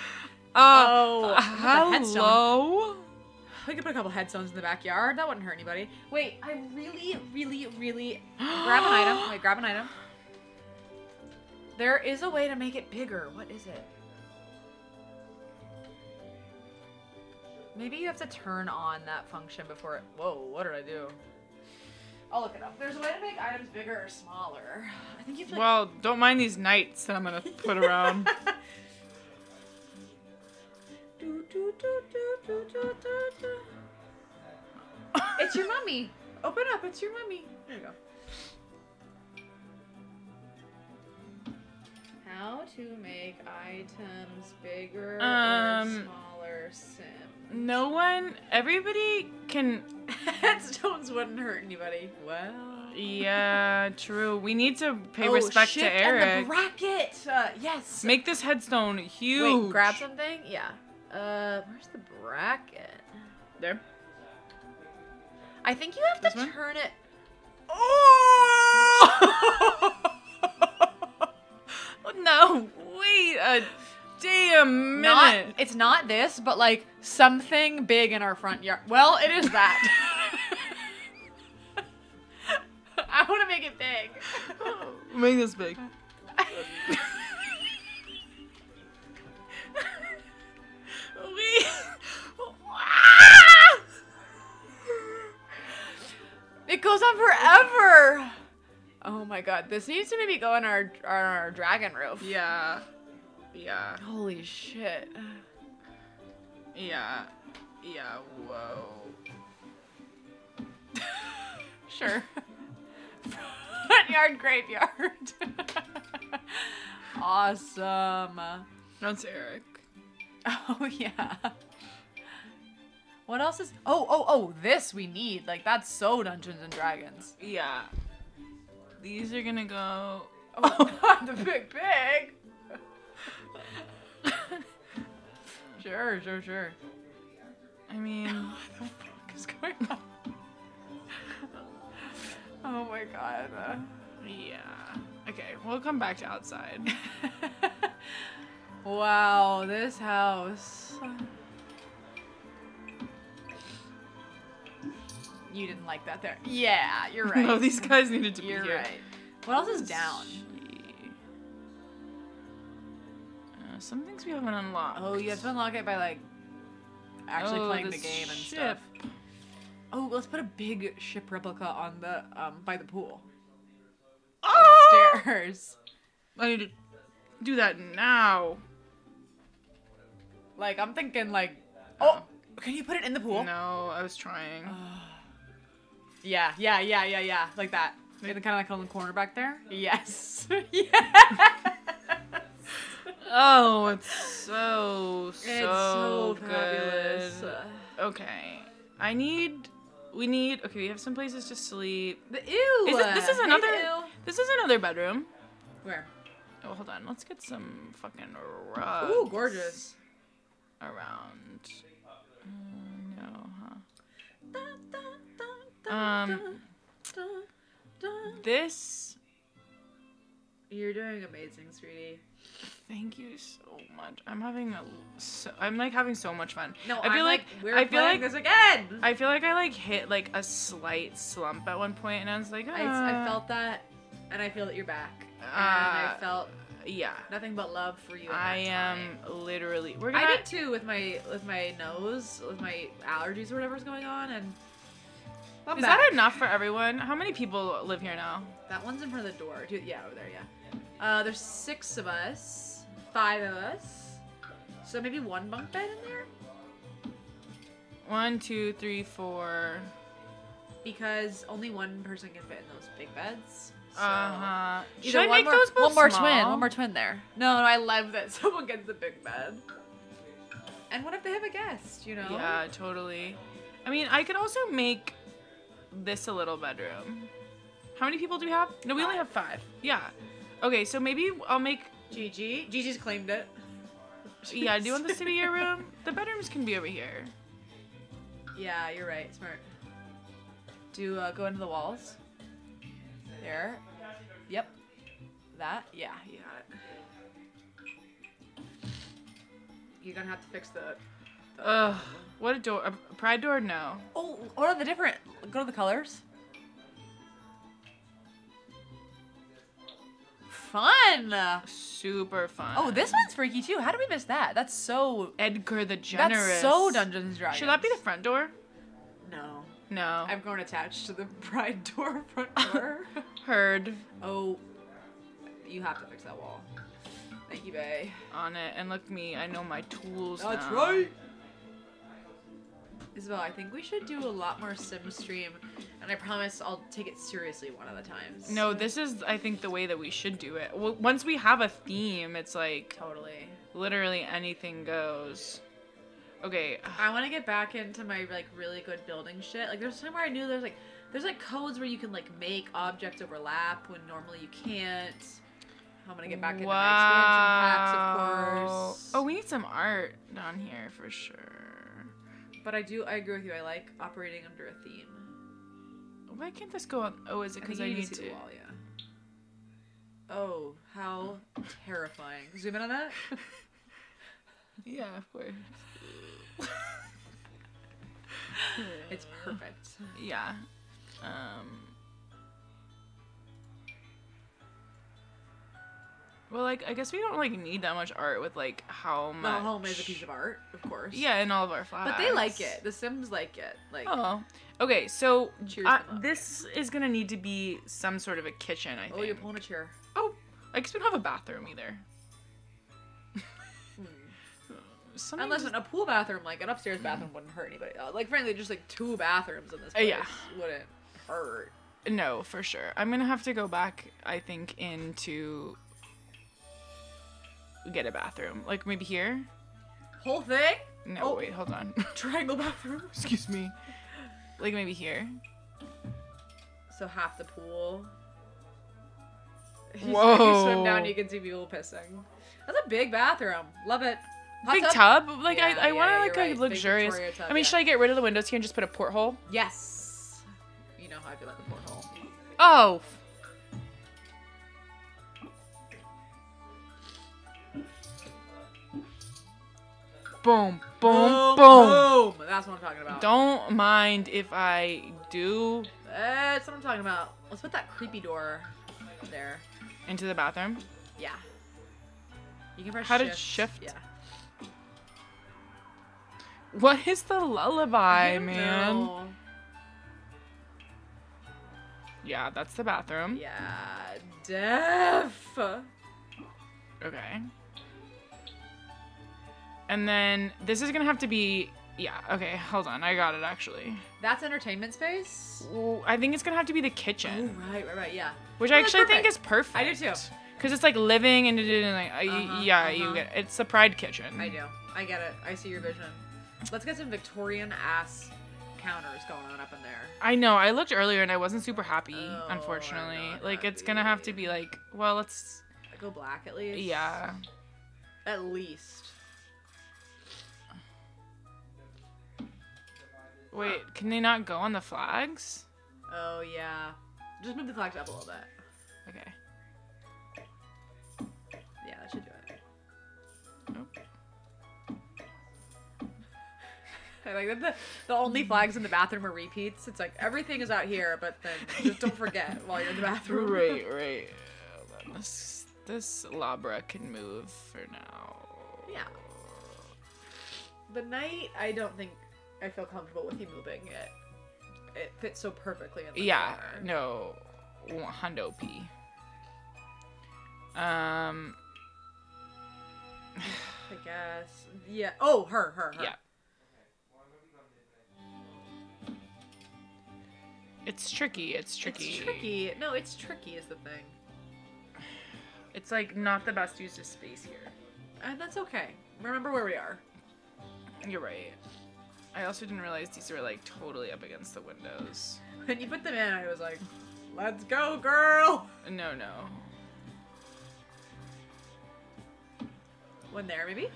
Uh, Oh, hello. We could put a couple headstones in the backyard. That wouldn't hurt anybody. Wait, I really, really, really <gasps> grab an item. Wait, grab an item. There is a way to make it bigger. What is it? Maybe you have to turn on that function before it. Whoa, what did I do? I'll look it up. There's a way to make items bigger or smaller. I think you have to. Like, Well, don't mind these knights that I'm gonna put around. Do, do, do, do, do, do, do, do. it's your mummy. Open up. It's your mummy. There you go. How to make items bigger Um, or smaller sim. no one. Everybody can. <laughs> Headstones wouldn't hurt anybody. Well. Yeah, <laughs> true. We need to pay Oh, respect shift to and the Eric. bracket. Uh, yes. Make this headstone huge. Wait, grab something? Yeah. Uh, where's the bracket? There. I think you have This to one? turn it. Oh! <laughs> <laughs> no, wait a damn minute. Not, it's not this, but like something big in our front yard. Well, it is that. <laughs> <laughs> I want to make it big. Make this big. we. It goes on forever. Oh my god, this needs to maybe go on our on our dragon roof. yeah. Yeah. Holy shit. Yeah. Yeah. Whoa. <laughs> Sure. <laughs> Front yard graveyard. <laughs> awesome. That's Eric. Oh yeah. What else is? Oh oh oh! This we need. Like that's so Dungeons and Dragons. Yeah. These are gonna go. Oh <laughs> the big pig. <laughs> sure, sure, sure. I mean, <laughs> What the fuck is going on? oh my god. yeah. Okay, we'll come back to outside. wow, this house. You didn't like that there. <laughs> Yeah, you're <laughs> right. no, these guys needed to be You're here. right. What else is down? Uh, some things we haven't unlocked. Oh, you have to unlock it by like actually Oh, playing the game and ship. stuff. Oh, let's put a big ship replica on the um by the pool. Oh! Upstairs. I need to do that now. Like I'm thinking like Oh can you put it in the pool? No, I was trying. Yeah, yeah, yeah, yeah, yeah. Like that. Like kind of like on the corner back there? Yes. yes. <laughs> Oh, it's so so, It's so good. fabulous. Okay, I need. We need. Okay, we have some places to sleep. The ew. Is it, this is another. ew. This is another bedroom. Where? Oh, hold on. Let's get some fucking rugs. Ooh, gorgeous. Around. Uh, Um, this. You're doing amazing, sweetie. Thank you so much. I'm having a. So, I'm like having so much fun. No, I feel I'm like, like, we're I feel like this again. I feel like I like hit like a slight slump at one point, and I was like, I, I "Ah." felt that, and I feel that you're back. and Uh, I felt yeah. nothing but love for you. I am literally. We're gonna. I did too with my with my nose, with my allergies or whatever's going on, and I'm Is back. that enough for everyone? How many people live here now? That one's in front of the door. Dude, yeah, over there, yeah. Uh, there's six of us, five of us, so maybe one bunk bed in there One, two, three, four. because only one person can fit in those big beds. So. Uh huh. Should I one make more, those both one more small? twin, one more twin there. No, no, I love that <laughs> someone gets the big bed. And what if they have a guest? You know? Yeah, totally. I mean, I could also make this a little bedroom. How many people do we have? No, we only have five. Yeah. Okay, so maybe I'll make. Gigi, Gigi's claimed it. Yeah, do you want this to be your <laughs> room? The bedrooms can be over here. Yeah, you're right. Smart. Do uh, go into the walls. There. Yep. That. Yeah, you got it. You're gonna have to fix the. Ugh. What a door. A pride door? No. Oh, what are the different? Go to the colors. Fun. Super fun. Oh, this one's freaky too. How did we miss that? That's so. Edgar the Generous. That's so Dungeons and Dragons. Should that be the front door? No. No. I've grown attached to the <laughs> pride door front <laughs> door. Heard oh, you have to fix that wall. Thank you, Bay. on it. And look me, I know my tools That's now. right. Isabel, I think we should do a lot more sim stream, and I promise I'll take it seriously one of the times. No, this is, I think, the way that we should do it. W- Once we have a theme, it's like Totally. literally anything goes. Okay. I want to get back into my like really good building shit. Like there's time where I knew there's like there's like codes where you can like make objects overlap when normally you can't. I'm gonna get back into my expansion packs, of course. Oh, we need some art down here for sure. But I do, I agree with you. I like operating under a theme. Why can't this go on? Oh, is it because I, you need to to? wall, yeah. Oh, how terrifying! Zoom in on that. <laughs> Yeah, of course. It's perfect. Yeah. Um. Well, like I guess we don't like need that much art with like how much. home is a piece of art, of course. Yeah, in all of our flats. But they like it. The Sims like it. Like, Oh, okay. So Cheers uh, this is gonna need to be some sort of a kitchen. I think. oh, you're pulling a chair. Oh, I guess we don't have a bathroom either. <laughs> Something Unless just- in a pool bathroom, like an upstairs bathroom, wouldn't hurt anybody. Uh, like, frankly, just like two bathrooms in this Uh, place yeah. wouldn't hurt. No, for sure. I'm gonna have to go back. I think into get a bathroom, like maybe here. Whole thing? No, Oh. wait, hold on. <laughs> Triangle bathroom. <laughs> Excuse me. Like maybe here. So half the pool. <laughs> If you Whoa. swim down, you can see people pissing. That's a big bathroom. Love it. Hot Big tub. Like Yeah, I, I yeah, want to like you're a right. Luxurious. Tub, I mean, yeah. should I get rid of the windows here and just put a porthole? Yes. You know how I feel about the porthole. Oh. Boom, boom, boom. Boom. That's what I'm talking about. Don't mind if I do That's what I'm talking about. Let's put that creepy door there. into the bathroom. Yeah. You can press How to shift. shift? Yeah. What is the lullaby, don't man? know. Yeah, that's the bathroom. Yeah. Def. Okay. And then this is gonna have to be. Yeah, okay, hold on. I got it actually. That's entertainment space. Ooh, I think it's gonna have to be the kitchen. Oh, right, right, right. Yeah. which Oh, I actually think is perfect. I do too. Because it's like living and, and like, Uh-huh, yeah, you uh-huh. get it's the pride kitchen. I do. I get it. I see your vision. Let's get some Victorian ass counters going on up in there. I know. I looked earlier and I wasn't super happy, Oh, unfortunately. Like it's gonna have to be like, well, let's Go black at least. yeah. At least. Wait, can they not go on the flags? Oh yeah. Just move the flags up a little bit. Okay. Yeah, that should do it. <laughs> I like that the, the only flags in the bathroom are repeats. It's like everything is out here, but then just don't forget <laughs> while you're in the bathroom. Right, right. This this Labra can move for now. Yeah. The night, I don't think I feel comfortable with you moving it. It fits so perfectly in the Yeah, corner. no. Hundo P. Um. I guess. Yeah. Oh, her, her, her. Yeah. It's tricky. It's tricky. It's tricky. No, it's tricky is the thing. It's like not the best use of space here. And that's okay. Remember where we are. You're right. I also didn't realize these were like totally up against the windows. When you put them in, I was like, let's go, girl! No, no. One there, maybe?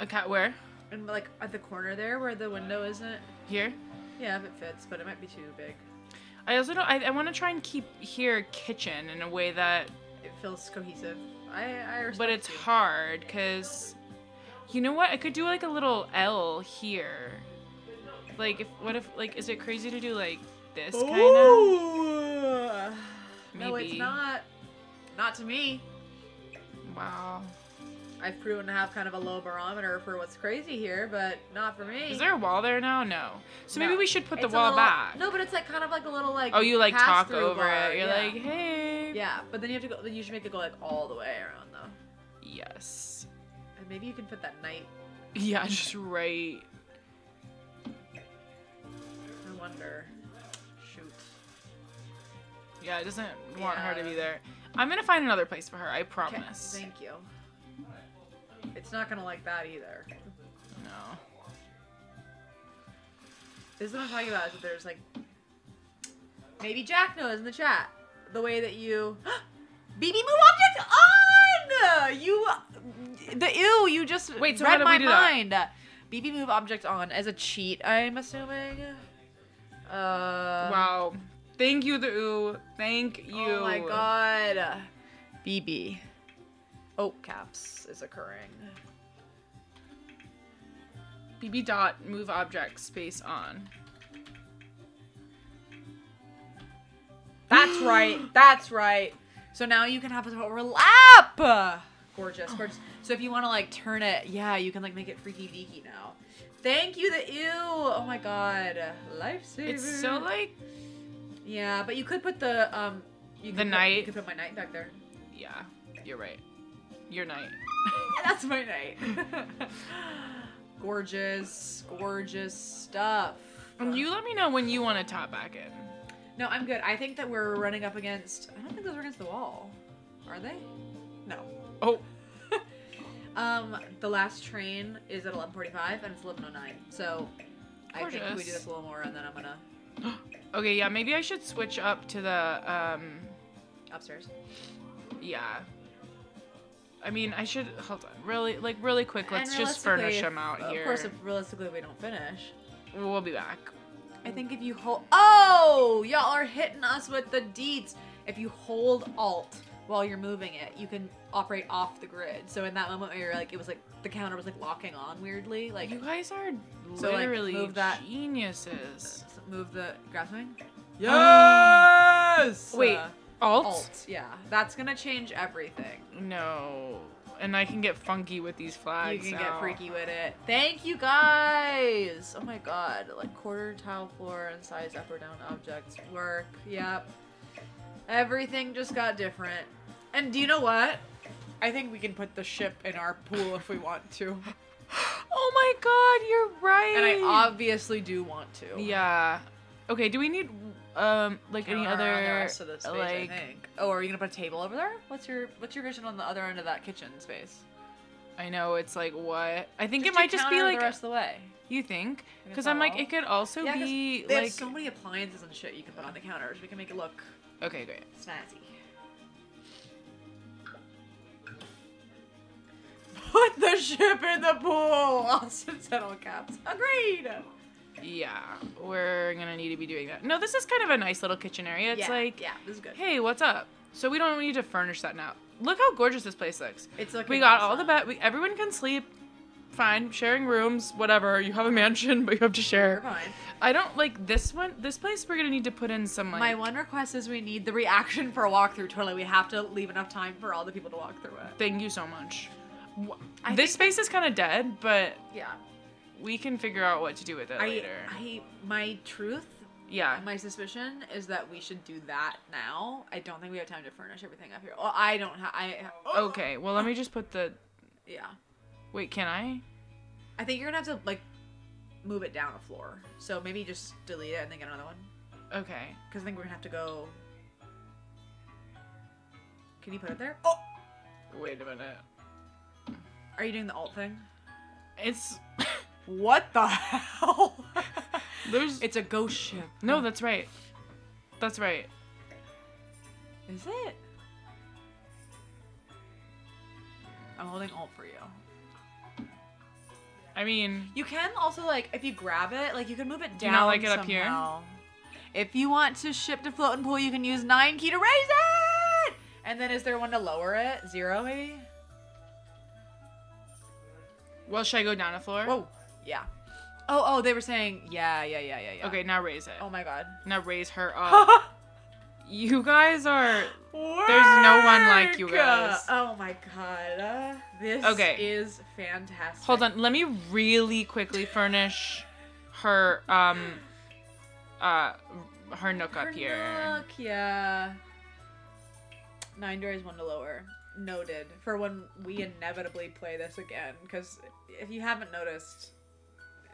A cat where? And like at the corner there where the window isn't. Here? Yeah, if it fits, but it might be too big. I also don't. I, I want to try and keep here kitchen in a way that, It feels cohesive. I, I but it's you. hard because, you know what? I could do like a little L here. Like if what if like is it crazy to do like this kind of? No, it's not. Not to me. Wow. I've proven to have kind of a low barometer for what's crazy here, but not for me. Is there a wall there now? No. So maybe we should put the It's a wall little- back. No, but it's like kind of like a little like. Oh, you like talk over bar, it. You're yeah. like, hey. Yeah, but then you have to go. Then you should make it go like all the way around though. Yes. And maybe you can put that night. Yeah, <laughs> just right. I wonder. Shoot. Yeah, it doesn't want her to be there. I'm gonna find another place for her. I Okay, promise. Thank you. It's not gonna like that either. No. This is what I'm talking about. Is that there's like maybe Jack knows in the chat the way that you <gasps> <gasps> BB move object on. You the ew. You just Wait, so read how do we my do that? mind. BB move object on as a cheat. I'm assuming. Uh, wow. Thank you, the ooh. Thank you. Oh my god. BB. Oh, caps is occurring. BB dot move object space on. That's <gasps> right. That's right. So now you can have it overlap. Gorgeous, gorgeous. So if you want to like turn it, yeah, you can like make it freaky deaky now. Thank you, the ew. Oh my god, lifesaver. It's so like yeah, but you could put the um. You The night. You could put my night back there. yeah. You're right. Your night. <laughs> That's my night. <laughs> gorgeous, gorgeous stuff. And you let me know when you want to top back in. No, I'm good. I think that we're running up against. I don't think those are against the wall. Are they? No. Oh. Um, the last train is at 11:45 and it's 11:09. So I think we do this a little more and then I'm gonna <gasps> Okay, yeah, maybe I should switch up to the um upstairs. yeah. I mean, I should hold on. Really like really quick. Let's just furnish them out if- here. Of course, if realistically we don't finish. we'll be back. I think if you hold. Oh, y'all are hitting us with the deeds. If you hold Alt while you're moving it, you can operate off the grid. So in that moment where you're like, it was like the counter was like locking on weirdly, like You guys are So, like, literally move that- geniuses. s- move the grab swing. Yes! Wait, Uh, alt? Alt, yeah, that's gonna change everything. No. And I can get funky with these flags. you can get now. freaky with it. Thank you guys. Oh my god, like quarter tile floor and size up or down objects work. Yep. Everything just got different. And do you know what? I think we can put the ship in our pool if we want to. Oh my god, you're right. And I obviously do want to. Yeah. Okay, do we need um like any other on the rest of space, like I think. Oh, are you gonna put a table over there? What's your What's your vision on the other end of that kitchen space? I know it's like what? I think Just it might just be like the rest of the way. you think because I'm like all? it could also Yeah, be They like have so many appliances and shit you can put on the counters. We can make it look okay, great. snazzy. Put the ship in the pool. Austin said all caps. Agreed. Yeah, we're gonna need to be doing that. No, this is kind of a nice little kitchen area. It's yeah, like, yeah, this is good. hey, what's up? So we don't need to furnish that now. Look how gorgeous this place looks. It's looking We got all the bed. We, everyone can sleep. Fine, sharing rooms, whatever. You have a mansion, <laughs> but you have to share. fine. I don't like this one. This place, we're gonna need to put in some like. My one request is we need the reaction for a walkthrough. Totally, we have to leave enough time for all the people to walk through it. Thank you so much. I this space is kind of dead, but Yeah. we can figure out what to do with it I, later. I, my truth, yeah. my suspicion is that we should do that now. I don't think we have time to furnish everything up here. Well, I don't have. I. Oh. Okay. Well, let me just put the. Yeah. Wait, can I? I think you're gonna have to like move it down a floor. So maybe just delete it and then get another one. Okay. Because I think we're gonna have to go. Can you put it there? Oh, Wait a minute. Are you doing the alt thing? It's. <laughs> What the hell? <laughs> There's. it's a ghost ship. No, that's right. That's right. Is it? I'm holding alt for you. I mean, You can also like if you grab it, like you can move it down. Do not like it up here? If you want to ship to float and pool, you can use nine key to raise it. And then is there one to lower it? Zero maybe? Well, should I go down a floor? Whoa. Yeah. Oh, oh, they were saying yeah, yeah, yeah, yeah, yeah. Okay, now raise it. Oh my god. Now raise her up. <laughs> you guys are. Work! There's no one like you guys. Oh my god. Uh, this Okay. is fantastic. Hold on. Let me really quickly furnish her um uh her nook up here. Nook, yeah. Nine doors, one to lower. Noted. For when we inevitably play this again, because if you haven't noticed,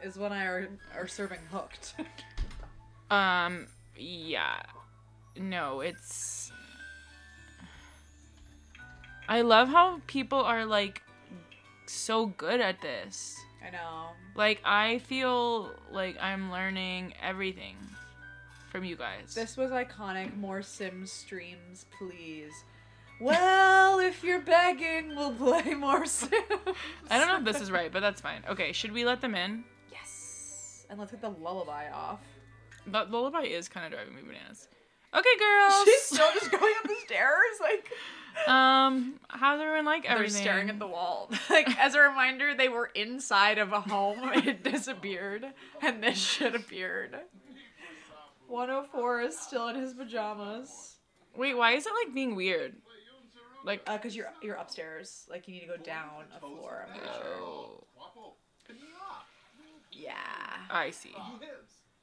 is when I are, are serving hooked. <laughs> Um yeah. No, it's I love how people are like so good at this. I know. Like I feel like I'm learning everything from you guys. This was iconic. More Sims streams, please. Well, if you're begging, we'll play more Sims. I don't know if this is right, but that's fine. Okay, should we let them in? Yes. And let's get the lullaby off. But lullaby is kind of driving me bananas. Okay, girls. She's still just going up the stairs, like <laughs> um, how's everyone like they're staring at the wall. <laughs> like as a reminder, they were inside of a home. <laughs> It disappeared, and this shit appeared. 104 is still in his pajamas. Wait, why is it like being weird? Like, Uh, cause you're you're upstairs. Like you need to go down a floor. I'm pretty sure. Yeah. I see.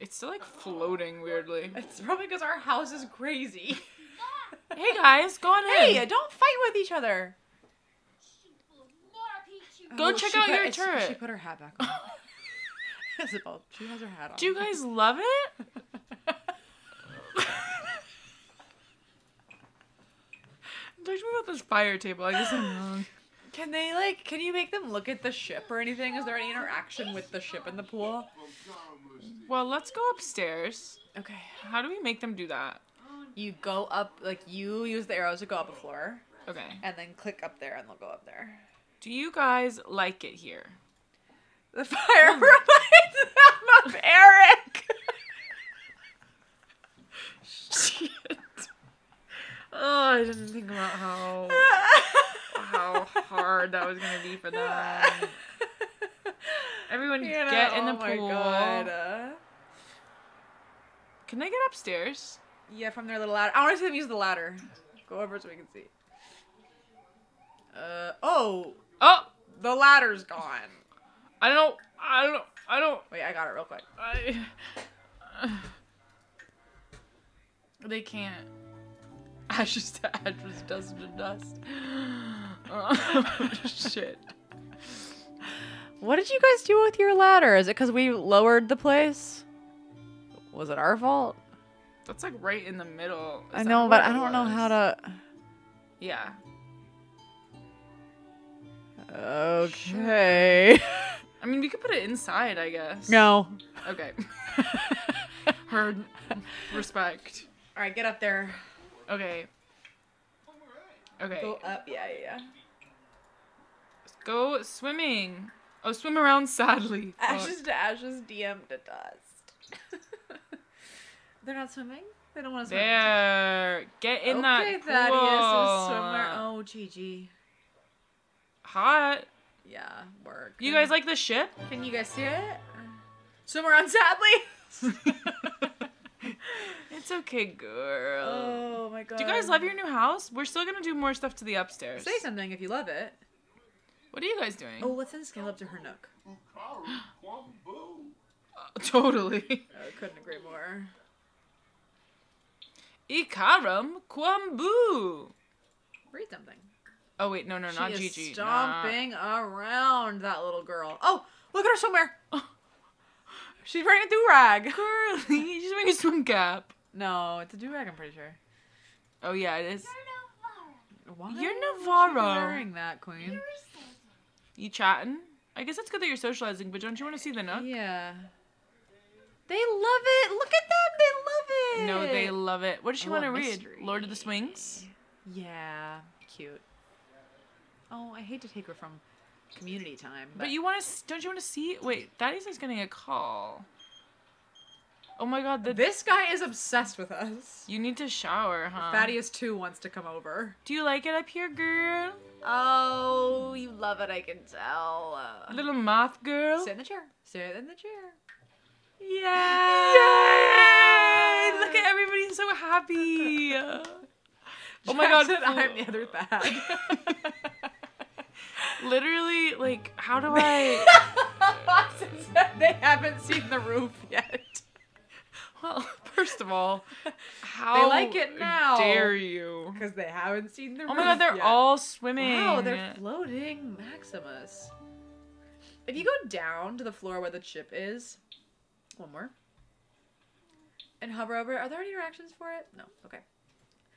It's still like floating weirdly. It's probably because our house is crazy. <laughs> Hey guys, go on hey, in. don't fight with each other. Go Oh, check out put- your turret. She put her hat back on. <laughs> Isabel, she has her hat on. Do you guys love it? <laughs> Talk to me about this fire table. I guess I'm wrong. <laughs> Can they like? Can you make them look at the ship or anything? Is there any interaction with the ship in the pool? Well, let's go upstairs. Okay. How do we make them do that? You go up, like you use the arrows to go up a floor, Okay. and then click up there, and they'll go up there. Do you guys like it here? The fire <laughs> reminds them of Eric. <laughs> Oh, I didn't think about how how hard that was gonna be for them. <laughs> Everyone You get know, in the oh my pool. God, uh, Can they get upstairs? yeah, from their little ladder. I want to see them use the ladder. Go over so we can see. Uh oh, Oh, the ladder's gone. I don't. I don't. I don't. Wait, I got it real quick. I. <sighs> They can't. <laughs> Ashes to ashes, dust to dust. Oh, <laughs> shit. What did you guys do with your ladder? Is it because we lowered the place? Was it our fault? That's like right in the middle. Is I know, but I don't know how to. Yeah. Okay. <laughs> I mean, we could put it inside, I guess. no. Okay. Heard. Respect. All right, get up there. Okay. Okay. Go up. Yeah, yeah. Go swimming. Oh, swim around sadly. yeah. <laughs> Fuck. Ashes to ashes. DM to dust. <laughs> They're not swimming. They don't want to swim. There. Get in that okay, pool. Thaddeus is swimmer. Oh, Gigi. Hot. Yeah, work. You guys like the ship? Can you guys see it? Swim around sadly. <laughs> It's okay, girl. oh my god. Do you guys love your new house? We're still gonna do more stuff to the upstairs. Say something if you love it. What are you guys doing? Oh, let's send Scale up to her nook. <gasps> Hikaru, Kwambu. Uh, totally. <laughs> I couldn't agree more. Ikaram Kwambu. Read something. Oh wait, no, no, she not is Gigi. stomping around that little girl. Oh, look at her swimwear. <laughs> She's wearing a do rag. Nah. Girly, <laughs> she's wearing a swim cap. No, it's a do rag. I'm pretty sure. Oh yeah, it is. Why You're Navarro. You're Navarro. wearing that, Queen. you're chatting? I guess it's good that you're socializing, but don't you want to see the nook? Yeah. They love it. Look at them. They love it. No, they love it. What does she I want to love read? Lord of the Swings. Yeah, cute. Oh, I hate to take her from community time, but, But you want to? Don't you want to see? Wait, Thaddeus is getting a call. Oh my God, the this guy is obsessed with us. you need to shower, huh? Thaddeus too wants to come over. Do you like it up here, girl? Oh, you love it. I can tell. Little moth girl. Sit in the chair. Sit in the chair. Yay! Look at everybody so happy. <laughs> Oh my God, I'm the other Thad. <laughs> Literally, like, how do I? <laughs> They haven't seen the roof yet. Well, <laughs> first of all, <laughs> how like it now. Dare you? Because they haven't seen the Oh my God, they're yet. all swimming. Wow, they're floating Maximus. If you go down to the floor where the chip is, one more, and hover over, are there any directions for it? No. Okay.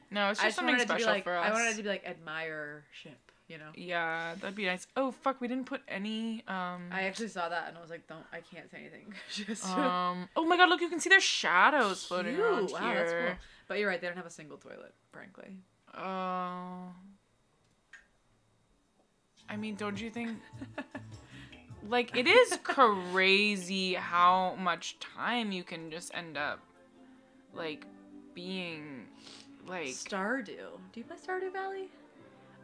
no, it's I just something it to special like, for us. I wanted it to be like admire ship. You know. Yeah, that'd be nice. Oh fuck, we didn't put any. Um. I actually saw that and I was like, don't. I can't say anything. <laughs> Just. um. Oh my god, look! You can see their shadows floating around Wow, here. that's cool. But you're right. They don't have a single toilet, frankly. Oh. I mean, don't you think? like, it is <laughs> crazy how much time you can just end up, like, being, like. Stardew. Do you play Stardew Valley?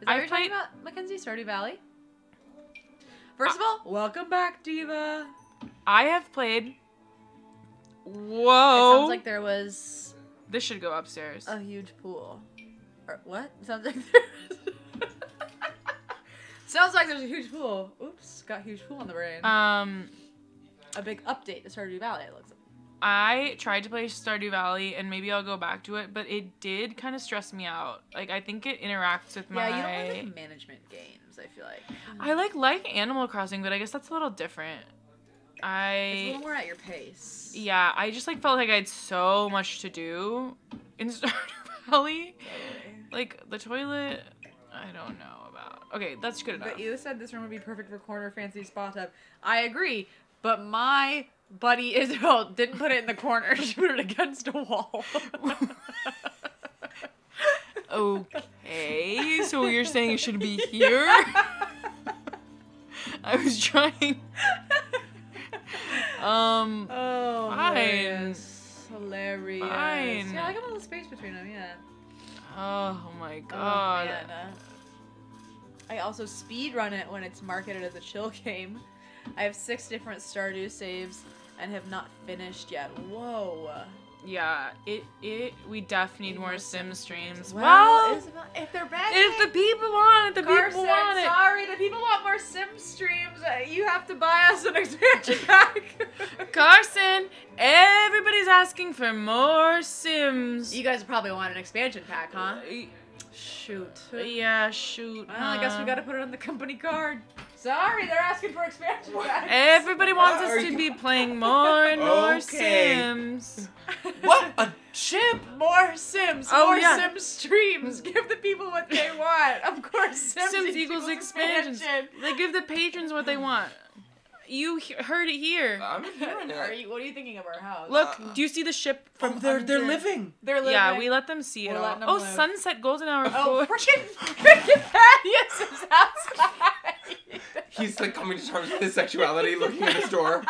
Is that I've what you're talking played- about, Mackenzie? Stardew Valley? First of all, welcome back, Diva. I have played. It Whoa. sounds like there was this should go upstairs. a huge pool. Or what? It sounds like there's. <laughs> sounds like there's a huge pool. Oops, got huge pool on the brain. um. a big update to Stardew Valley. It looks. I tried to play Stardew Valley and maybe I'll go back to it, but it did kind of stress me out. Like I think it interacts with my Yeah, you don't like, like management games. I feel like I like like Animal Crossing, but I guess that's a little different. it's a I little more at your pace. yeah, I just like felt like I had so much to do in <laughs> Stardew Valley. Totally. Like the toilet, I don't know about. Okay, that's good enough. But you said this room would be perfect for corner fancy spot tub. I agree, but my buddy Isabel didn't put it in the corner. <laughs> She put it against a wall. Okay, so you're saying it should be here? <laughs> I was trying. <laughs> Um. oh, Fine. hilarious. Hilarious. Fine. Yeah, I like a little space between them, yeah. Oh my Oh, god. man, uh, I also speed run it when it's marketed as a chill game. I have six different Stardew saves and have not finished yet. Whoa. Yeah, it it we def need more sim streams. Well, Well, Isabel, if they're back, if the people want it, the Carson, people want it. sorry, the people want more sim streams. Uh, You have to buy us an expansion <laughs> pack. Carson, everybody's asking for more sims. you guys probably want an expansion pack, huh? Shoot. Yeah, shoot. Well, I guess we gotta put it on the company card. Sorry, they're asking for expansion packs. Everybody wants us to you- be playing more and more Okay. Sims. What a chip! More Sims, Oh, more yeah. Sim streams. Give the people what they want. Of course, Sims, Sims equals expansions. They give the patrons what they want. You he- heard it here. I'm hearing Are it. you? What are you thinking of our house? Look, Uh, do you see the ship from Oh, they're they're under- living. they're living. Yeah, we let them see it We're all. letting them Oh, live. sunset golden hour. Oh, four. freaking freaking <laughs> Thaddeus is outside. He's like coming to terms with his sexuality, looking at his door. Do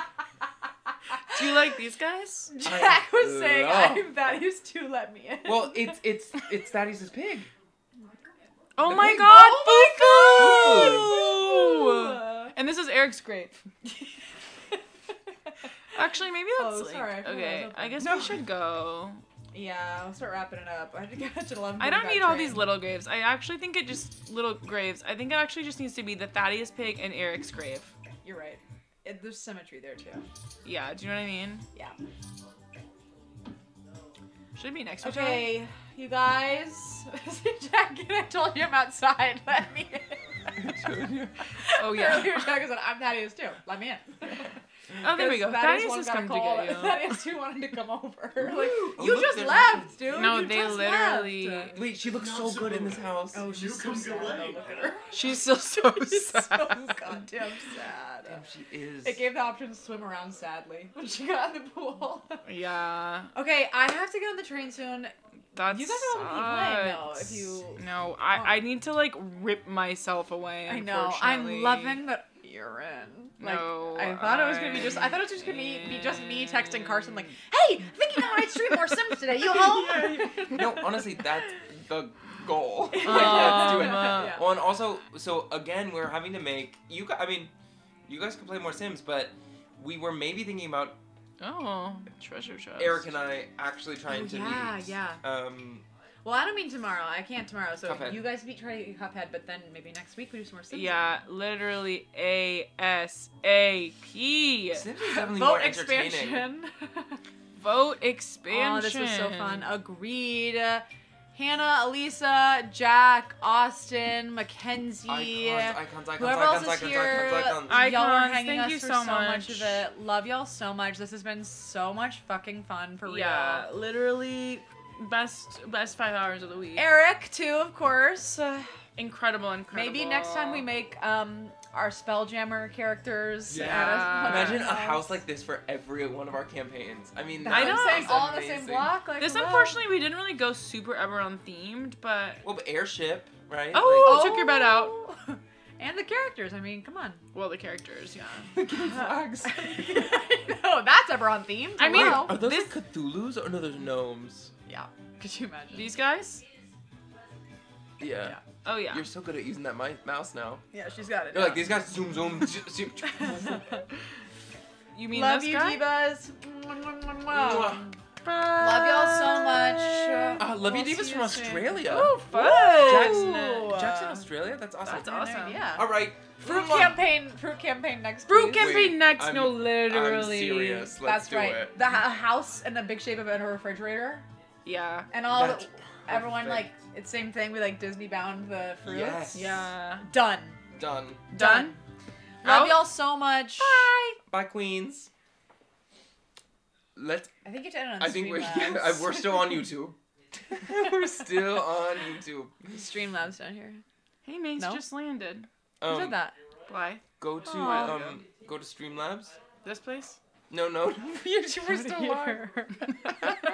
Do you like these guys? Jack was saying, love- "I'm that used to let me in." Well, it's it's it's Thaddeus' pig. Oh The my big god, Oh Fufu! And this is Eric's grape. <laughs> Actually, maybe that's Oh, like sorry, I okay. I guess No. we should go. yeah, I'll start wrapping it up. I have to catch an 11. I don't need all these little graves. I actually think it just little graves. I think it actually just needs to be the Thaddeus pig and Eric's grave. You're right. It, there's symmetry there too. Yeah, do you know what I mean? Yeah. Should it be next to each other? Okay, you guys. <laughs> Jack, I told you I'm outside. <laughs> Let me in. Oh yeah. Earlier, Jack said, I'm Thaddeus too. Let me in. Oh, there we go. Thaddeus one has got come to get <laughs> you. Thaddeus who wanted to come over. <laughs> Like, Oh, you look, just left, dude. No, You they just literally- left. Wait, she looks so good in this house. Oh, she's You so sad. get though. laid. Look at her. She's still so <laughs> She's so sad. goddamn sad. Damn, she is. It gave the option to swim around sadly when she got in the pool. Yeah. okay, I have to get on the train soon. That's You guys are all gonna be playing, though, if you- No, I, Oh. I need to like rip myself away. I know. I'm loving that you're in. Like, No, I thought it was gonna be just. I thought it was just gonna be, be just me texting Carson like, "Hey, thinking I might stream more Sims today. You home?" <laughs> no, honestly, that's the goal. <laughs> Like, Um, let's do it. uh, Well, and also, so again, we're having to make you. I mean, you guys can play more Sims, but we were maybe thinking about Oh, treasure chest. Eric and I actually trying Oh, to yeah, meet. yeah. Um, Well, I don't mean tomorrow. I can't tomorrow. So Cuphead. you guys beat try to Cuphead, but then maybe next week we do some more Sims. Yeah, literally A S A P. Sims is definitely Vote more entertaining. expansion. <laughs> Vote expansion. oh, this was so fun. Agreed. Hannah, Elisa, Jack, Austin, Mackenzie. Icons, icons, icons, Whoever else is here, icons, icons. y'all are hanging thank us you for so so much. much. of it. Love y'all so much. This has been so much fucking fun for real. Yeah, literally best best five hours of the week. Eric too, of course. Incredible, incredible. maybe next time we make um our Spelljammer characters. Uh, yeah. at us- Imagine a house. house like this for every one of our campaigns. I mean, That's I know, saying, is all on the same block. Like, This wow. unfortunately we didn't really go super Eberron themed, but Well, but airship, right? Oh, took your bed out. <laughs> and the characters. I mean, come on. well the characters, yeah. <laughs> Like, flags. <laughs> no, that's Eberron themed. I mean, Hello. Are those This- like Cthulhu's or no? Those gnomes. yeah. Could you imagine? These guys? Yeah. Yeah. Oh yeah. You're so good at using that mi- mouse now. Yeah, she's got it. You're like these guys zoom zoom. <laughs> zoom, zoom. You mean Love this you, guy? divas. Love y'all so much. Uh, love you, We'll divas see from soon. Australia. Oh, fun. Ooh. Jackson, Jackson, Australia. That's awesome. That's I had no awesome. Yeah. All right. Fruit Mwah. campaign. Fruit campaign next. Fruit please. campaign Wait, next, I'm- no, literally. I'm serious. Let's That's do right. it. The ha- house in the big shape of it, a refrigerator, Yeah. and all That's everyone like perfect. It's same thing. We like Disney bound the fruits. Yes. Yeah. Done. Done. Done? Love y'all so much. Bye, Bye, queens. Let's. I think it's on I think we're yeah, <laughs> we're still on YouTube. <laughs> we're still on YouTube. Streamlabs down here. Hey, Mace No? just landed. Who Um, said that? Why? Go to Aw. um, go to Streamlabs. This place? No, no, <laughs> we're still live. Here.